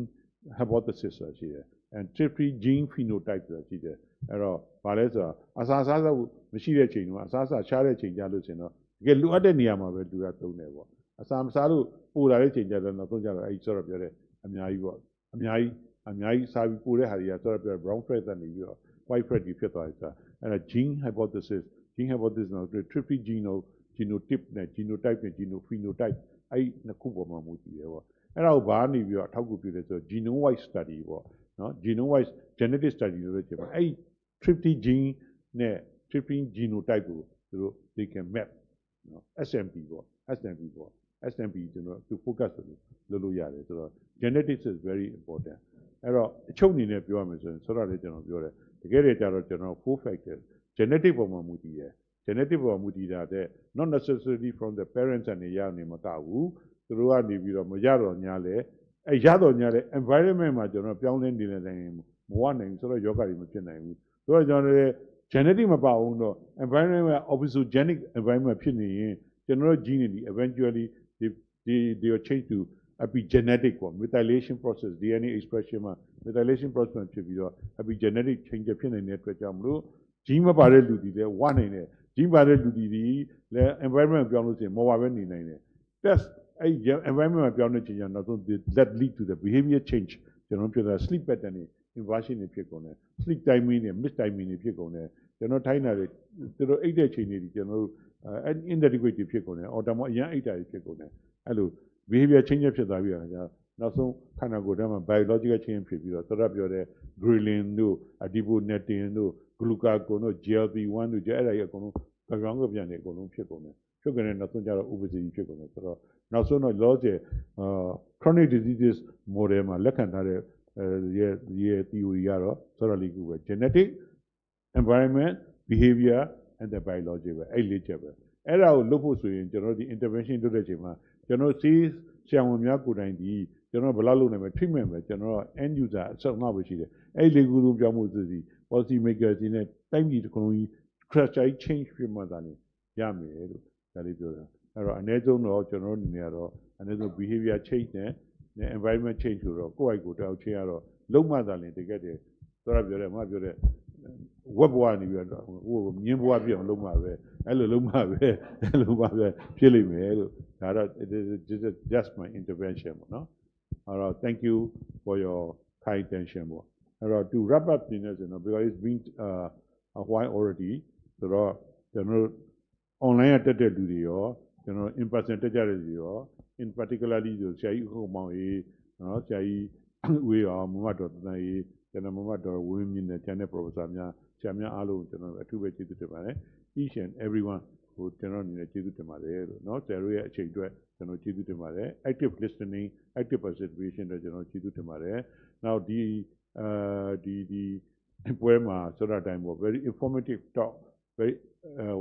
hypothesis ဆိုတာရှိတယ် and tryptophan gene phenotype ဆိုတာရှိတယ်အဲ့တော့ဘာလဲဆိုတော့အစာစားစားမရှိတဲ့ချိန်မှာအစာစားရှားတဲ့ချိန်ကြလို့ရှင်တော့တကယ်လိုအပ်တဲ့နေရာမှာပဲလူကသုံးတယ်ပေါ့ အစာမစားလို့ပိုလာတဲ့ချိန်ကြတော့နောက်ဆုံးကြတော့အဲ့ဒီဆိုတော့ပြောတဲ့အများကြီးပေါ့အများကြီးအများကြီးစားပြီးပိုတဲ့ဟာတွေကဆိုတော့ပြော brown fat ကနေပြီးတော့ white fat ကြီးဖြစ်သွားတယ်ဆိုတာအဲ့ဒါ gene hypothesis gene hypothesis မှာ tryptophan gene ကို genotype နဲ့ genotype နဲ့ genophenotype အဲ့ဒီနှစ်ခုပေါ်မှာမူတည်တယ်ပေါ့အဲ့ဒါကိုဘာနေပြီးတော့အထောက်အကူပြုတယ်ဆိုတော့ genome wide study ပေါ့နော် genome wide genetic study လို့ပြောတယ်အဲ့ tryptophan gene နဲ့ tryptophan genotype ကိုသူတို့ they can map နော် SMP ပေါ့ SMP ပေါ့ SMP ကျွန်တော်သူ focus လုပ်လို့ရတယ်ဆိုတော့ genetics is very important အဲ့တော့အချုပ်အနေနဲ့ပြောရမယ်ဆိုရင်ဆိုတော့လေကျွန်တော်ပြောတယ်တကယ်တည်းကျတော့ကျွန်တော် four factors genetic ပေါ်မှာမူတည်တယ် genetic ပေါ်မူတည်တာတဲ့ not necessarily from the parents အနေရနေမကဘူးသူတို့ကနေပြီးတော့မရတော့ညာလဲအဲရတော့ညာလဲ environment မှာကျွန်တော်ပြောင်းလဲနေတဲ့နိုင်ငံမဝနိုင်ဘူးဆိုတော့ယောဂတွေမဖြစ်နိုင်ဘူးဆိုတော့ကျွန်တော်လည်း genetic မပါဘူးတော့ environment မှာ obesogenic environment ဖြစ်နေရင်ကျွန်တော်တို့ gene တွေ eventually they they they will change to epigenetic ပေါ့ methylation process DNA expression မှာ methylation process ဖြစ်ပြီးတော့ epigenetic change ဖြစ်နေတဲ့အတွက်ကြောင့်မလို့ gene မပါတဲ့လူတွေလည်းဝနိုင်တယ် gene ပါတဲ့လူတွေဒီလည်း environment ပြောင်းလို့ရှိရင်မဝပဲနေနိုင်တယ် test အဲ့ environment မှာပြောင်းတဲ့ချိန်ကျတော့နောက်ဆုံး that lead to the behavior change ကျွန်တော်ပြောတာ sleep pattern တွေ inversion တွေဖြစ်ကုန်တယ် sleep timing တွေ miss timing တွေဖြစ်ကုန်တယ်ကျွန်တော်ထိုင်းတာတွေသူတို့အိတ်တဲ့ချိန်တွေဒီကျွန်တော်တို့ inadequate တွေဖြစ်ကုန်တယ် auto မှာအရန်အိတ်တာတွေဖြစ်ကုန်တယ်အဲ့လို behavior change ဖြစ်သွားပြီးတော့နောက်ဆုံးခန္ဓာကိုယ်ထဲမှာ biological change ဖြစ်ပြီးတော့သရပြောတဲ့ ghrelin တို့ adiponectin တို့ glucagon တို့ GLP-1 တို့အဲ့ဒါကြီးအကုန်လုံးကြောင်းကပြန်နေအကုန်လုံးဖြစ်ကုန်တယ်ဖြစ်ကုန်တဲ့နောက်ဆုံးကျတော့ obesity ဖြစ်ကုန်တယ်ဆိုတော့နောက်ဆုံးတော့ loss ရဲ့ chronic diseases model မှာလက်ခံထားတဲ့ရဲ့ရဲ့ theory ကတော့ဆိုတော့လေးခုပဲ genetic environment behavior and the biology ပဲအဲ့လေးချက်ပဲအဲ့ဒါကိုလုပ်ဖို့ဆိုရင်ကျွန်တော်ဒီ intervention လုပ်တဲ့ချိန်မှာကျွန်တော်စီးဆရာဝန်များကိုယ်တိုင်ဒီကျွန်တော်ဘယ်လောက်လုပ်နိုင်မလဲ treatment ပဲကျွန်တော် end user အဆက်အနောက်ပဲရှိတယ်အဲ့လေးခုလုံးပြောင်းမှုစီစီ policy maker စီနဲ့တိုင်းပြည်တစ်ခုလုံးကြီး structure change ဖြစ်မှသာနေရမယ်လို့ဒါလေးပြောတာအဲ့တော့အ ਨੇ ဆုံးတော့ကျွန်တော်တို့အနေနဲ့ကတော့အ ਨੇ ဆုံး behavior change နဲ့ environment change ဆိုတော့ကိုယ့်အိုက်ကိုတောက်ချင်းရတော့လုံးမသာလင်တကယ်တည်းသောရပြောတယ်မပြောတဲ့ ဝက်ဘွားနေပြီးတော့ဟိုမြင်းဘွားပြအောင်လုံးမှာပဲအဲ့လိုလုံးမှာပဲအဲ့လိုပါပဲဖြစ်လိမ့်မယ်လို့ဒါတော့ it is this is just my intervention ပေါ့နော်အဲ့တော့ thank you for your kind attention ပေါ့အဲ့တော့ to wrap up နေနေဆိုတော့ because it's been uh, a while already ဆိုတော့ကျွန်တော်တို့ online ကတက်တဲ့လူတွေရောကျွန်တော် in person တက်ကြတဲ့လူတွေရော in particularly ဆိုဆရာကြီးဥက္ကမောင်ကြီးနော်ဆရာကြီးဝေးအောင်မမတော်တန်ကြီး ကျွန်တော်မမတော်ဝင်းမြင့်နဲ့ကျန်တဲ့ professor များဆရာများအားလုံးကျွန်တော်အထူးပဲကျေးဇူးတင်ပါတယ် each and everyone ဟိုကျွန်တော်အနေနဲ့ကျေးဇူးတင်ပါတယ်လို့နော်ဆရာတို့ရဲ့အချိန်အတွက်ကျွန်တော်ကျေးဇူးတင်ပါတယ် active listening active participation တွေကျွန်တော်ကျေးဇူးတင်ပါတယ် now ဒီအဲဒီဒီပွဲမှာဆိုတဲ့အတိုင်းပေါ့ very informative talk very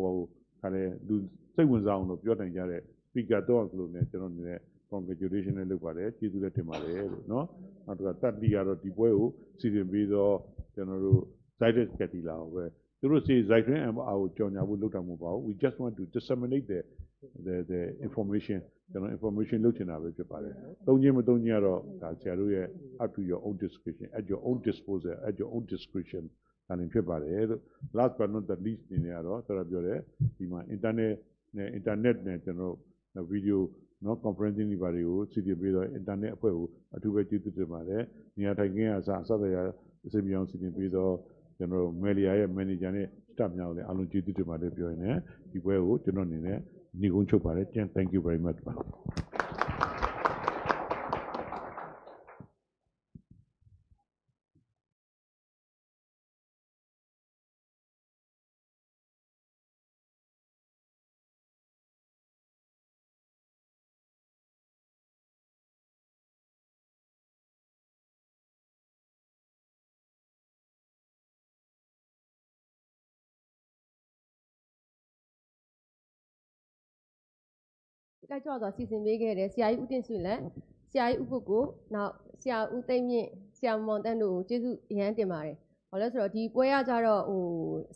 ဟိုခါလေလူစိတ်ဝင်စားအောင်လို့ပြောနိုင်ကြတဲ့ speaker တော့ကလို့ねကျွန်တော်အနေနဲ့ Congratulations လုပ်ပါတယ်ကျေးဇူးလည်းတင်ပါတယ်လို့နော်နောက်တစ်ခါတတ္တိကတော့ဒီပွဲကိုစီစဉ်ပြီးတော့ကျွန်တော်တို့ Zaitis Katila ကိုပဲသူတို့စီ Zaitin MR ကိုကြော်ညာဖို့လုပ်တာမဟုတ်ပါဘူး we just want to disseminate the the the information. ကျွန်တော် information လုပ်ချင်တာပဲဖြစ်ပါတယ်သုံးချင်းမသုံးချင်းကတော့ဒါဆရာတို့ရဲ့ up to your own discretion at your own disposal at your own discretion. အနေဖြစ်ပါတယ်လို့ last but not the least နေရတော့ဆရာပြောတယ်ဒီမှာ internet နဲ့ internet video. နော် conferencing တွေပါတွေကို စီစဉ်ပြီးတော့ internet အဖွဲ့ကိုအထူးပဲကျေးဇူးတင်ပါတယ်။နေရာထိုင်ခင်းအစားအစတွေအစီအပြောင်းစီစဉ်ပြီးတော့ကျွန်တော်မယ်လီယာရဲ့ manager နဲ့ staff များကိုလည်းအားလုံးကျေးဇူးတင်ပါတယ်ပြောရင်လည်းဒီပွဲကိုကျွန်တော်အနေနဲ့ညီကုန်းချုပ်ပါတယ်ကျန် thank you very much ပါ တက်ကြွစွာစီစဉ်ပေးခဲ့တဲ့ဆရာကြီးဦးတင်ဆွေလည်းဆရာကြီးဦးကိုကိုနောက်ဆရာဦးသိမ့်မြင့်ဆရာမောင်တန်းတို့ကိုကျေးဇူးအရမ်းတင်ပါတယ်။ဘာလို့လဲဆိုတော့ဒီပွဲကကြတော့ဟို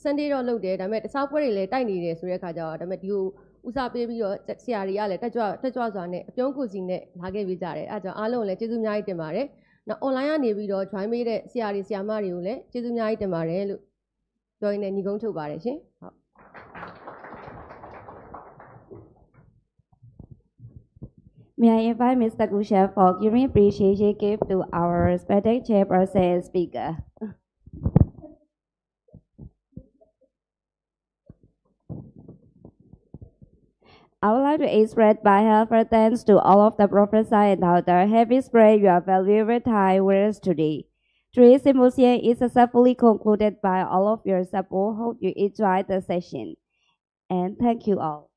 Sunday တော့လုပ်တယ်ဒါပေမဲ့တခြားပွဲတွေလည်းတိုက်နေတယ်ဆိုတဲ့အခါကျတော့ဒါပေမဲ့ဒီကိုဦးစားပေးပြီးတော့ဆရာတွေကလည်းတက်ကြွတက်ကြွစွာနဲ့အပြုံးကိုစီနဲ့လာခဲ့ပေးကြတယ်။အဲဒါကြောင့်အားလုံးကိုလည်းကျေးဇူးအများကြီးတင်ပါတယ်။နောက် online ကနေပြီးတော့ join ပေးတဲ့ဆရာတွေဆရာမတွေကိုလည်းကျေးဇူးအများကြီးတင်ပါတယ်လို့ပြောရင်းနဲ့ညီကုန်းထုတ်ပါတယ်ရှင်။ May I invite Mr. Gusha for giving appreciation gift to our respected chairperson and speaker. I would like to express my heartfelt thanks to all of the professors and doctors having spread your valuable time with us today. Today's symposium is successfully concluded by all of your support. Hope you enjoyed the session. And thank you all.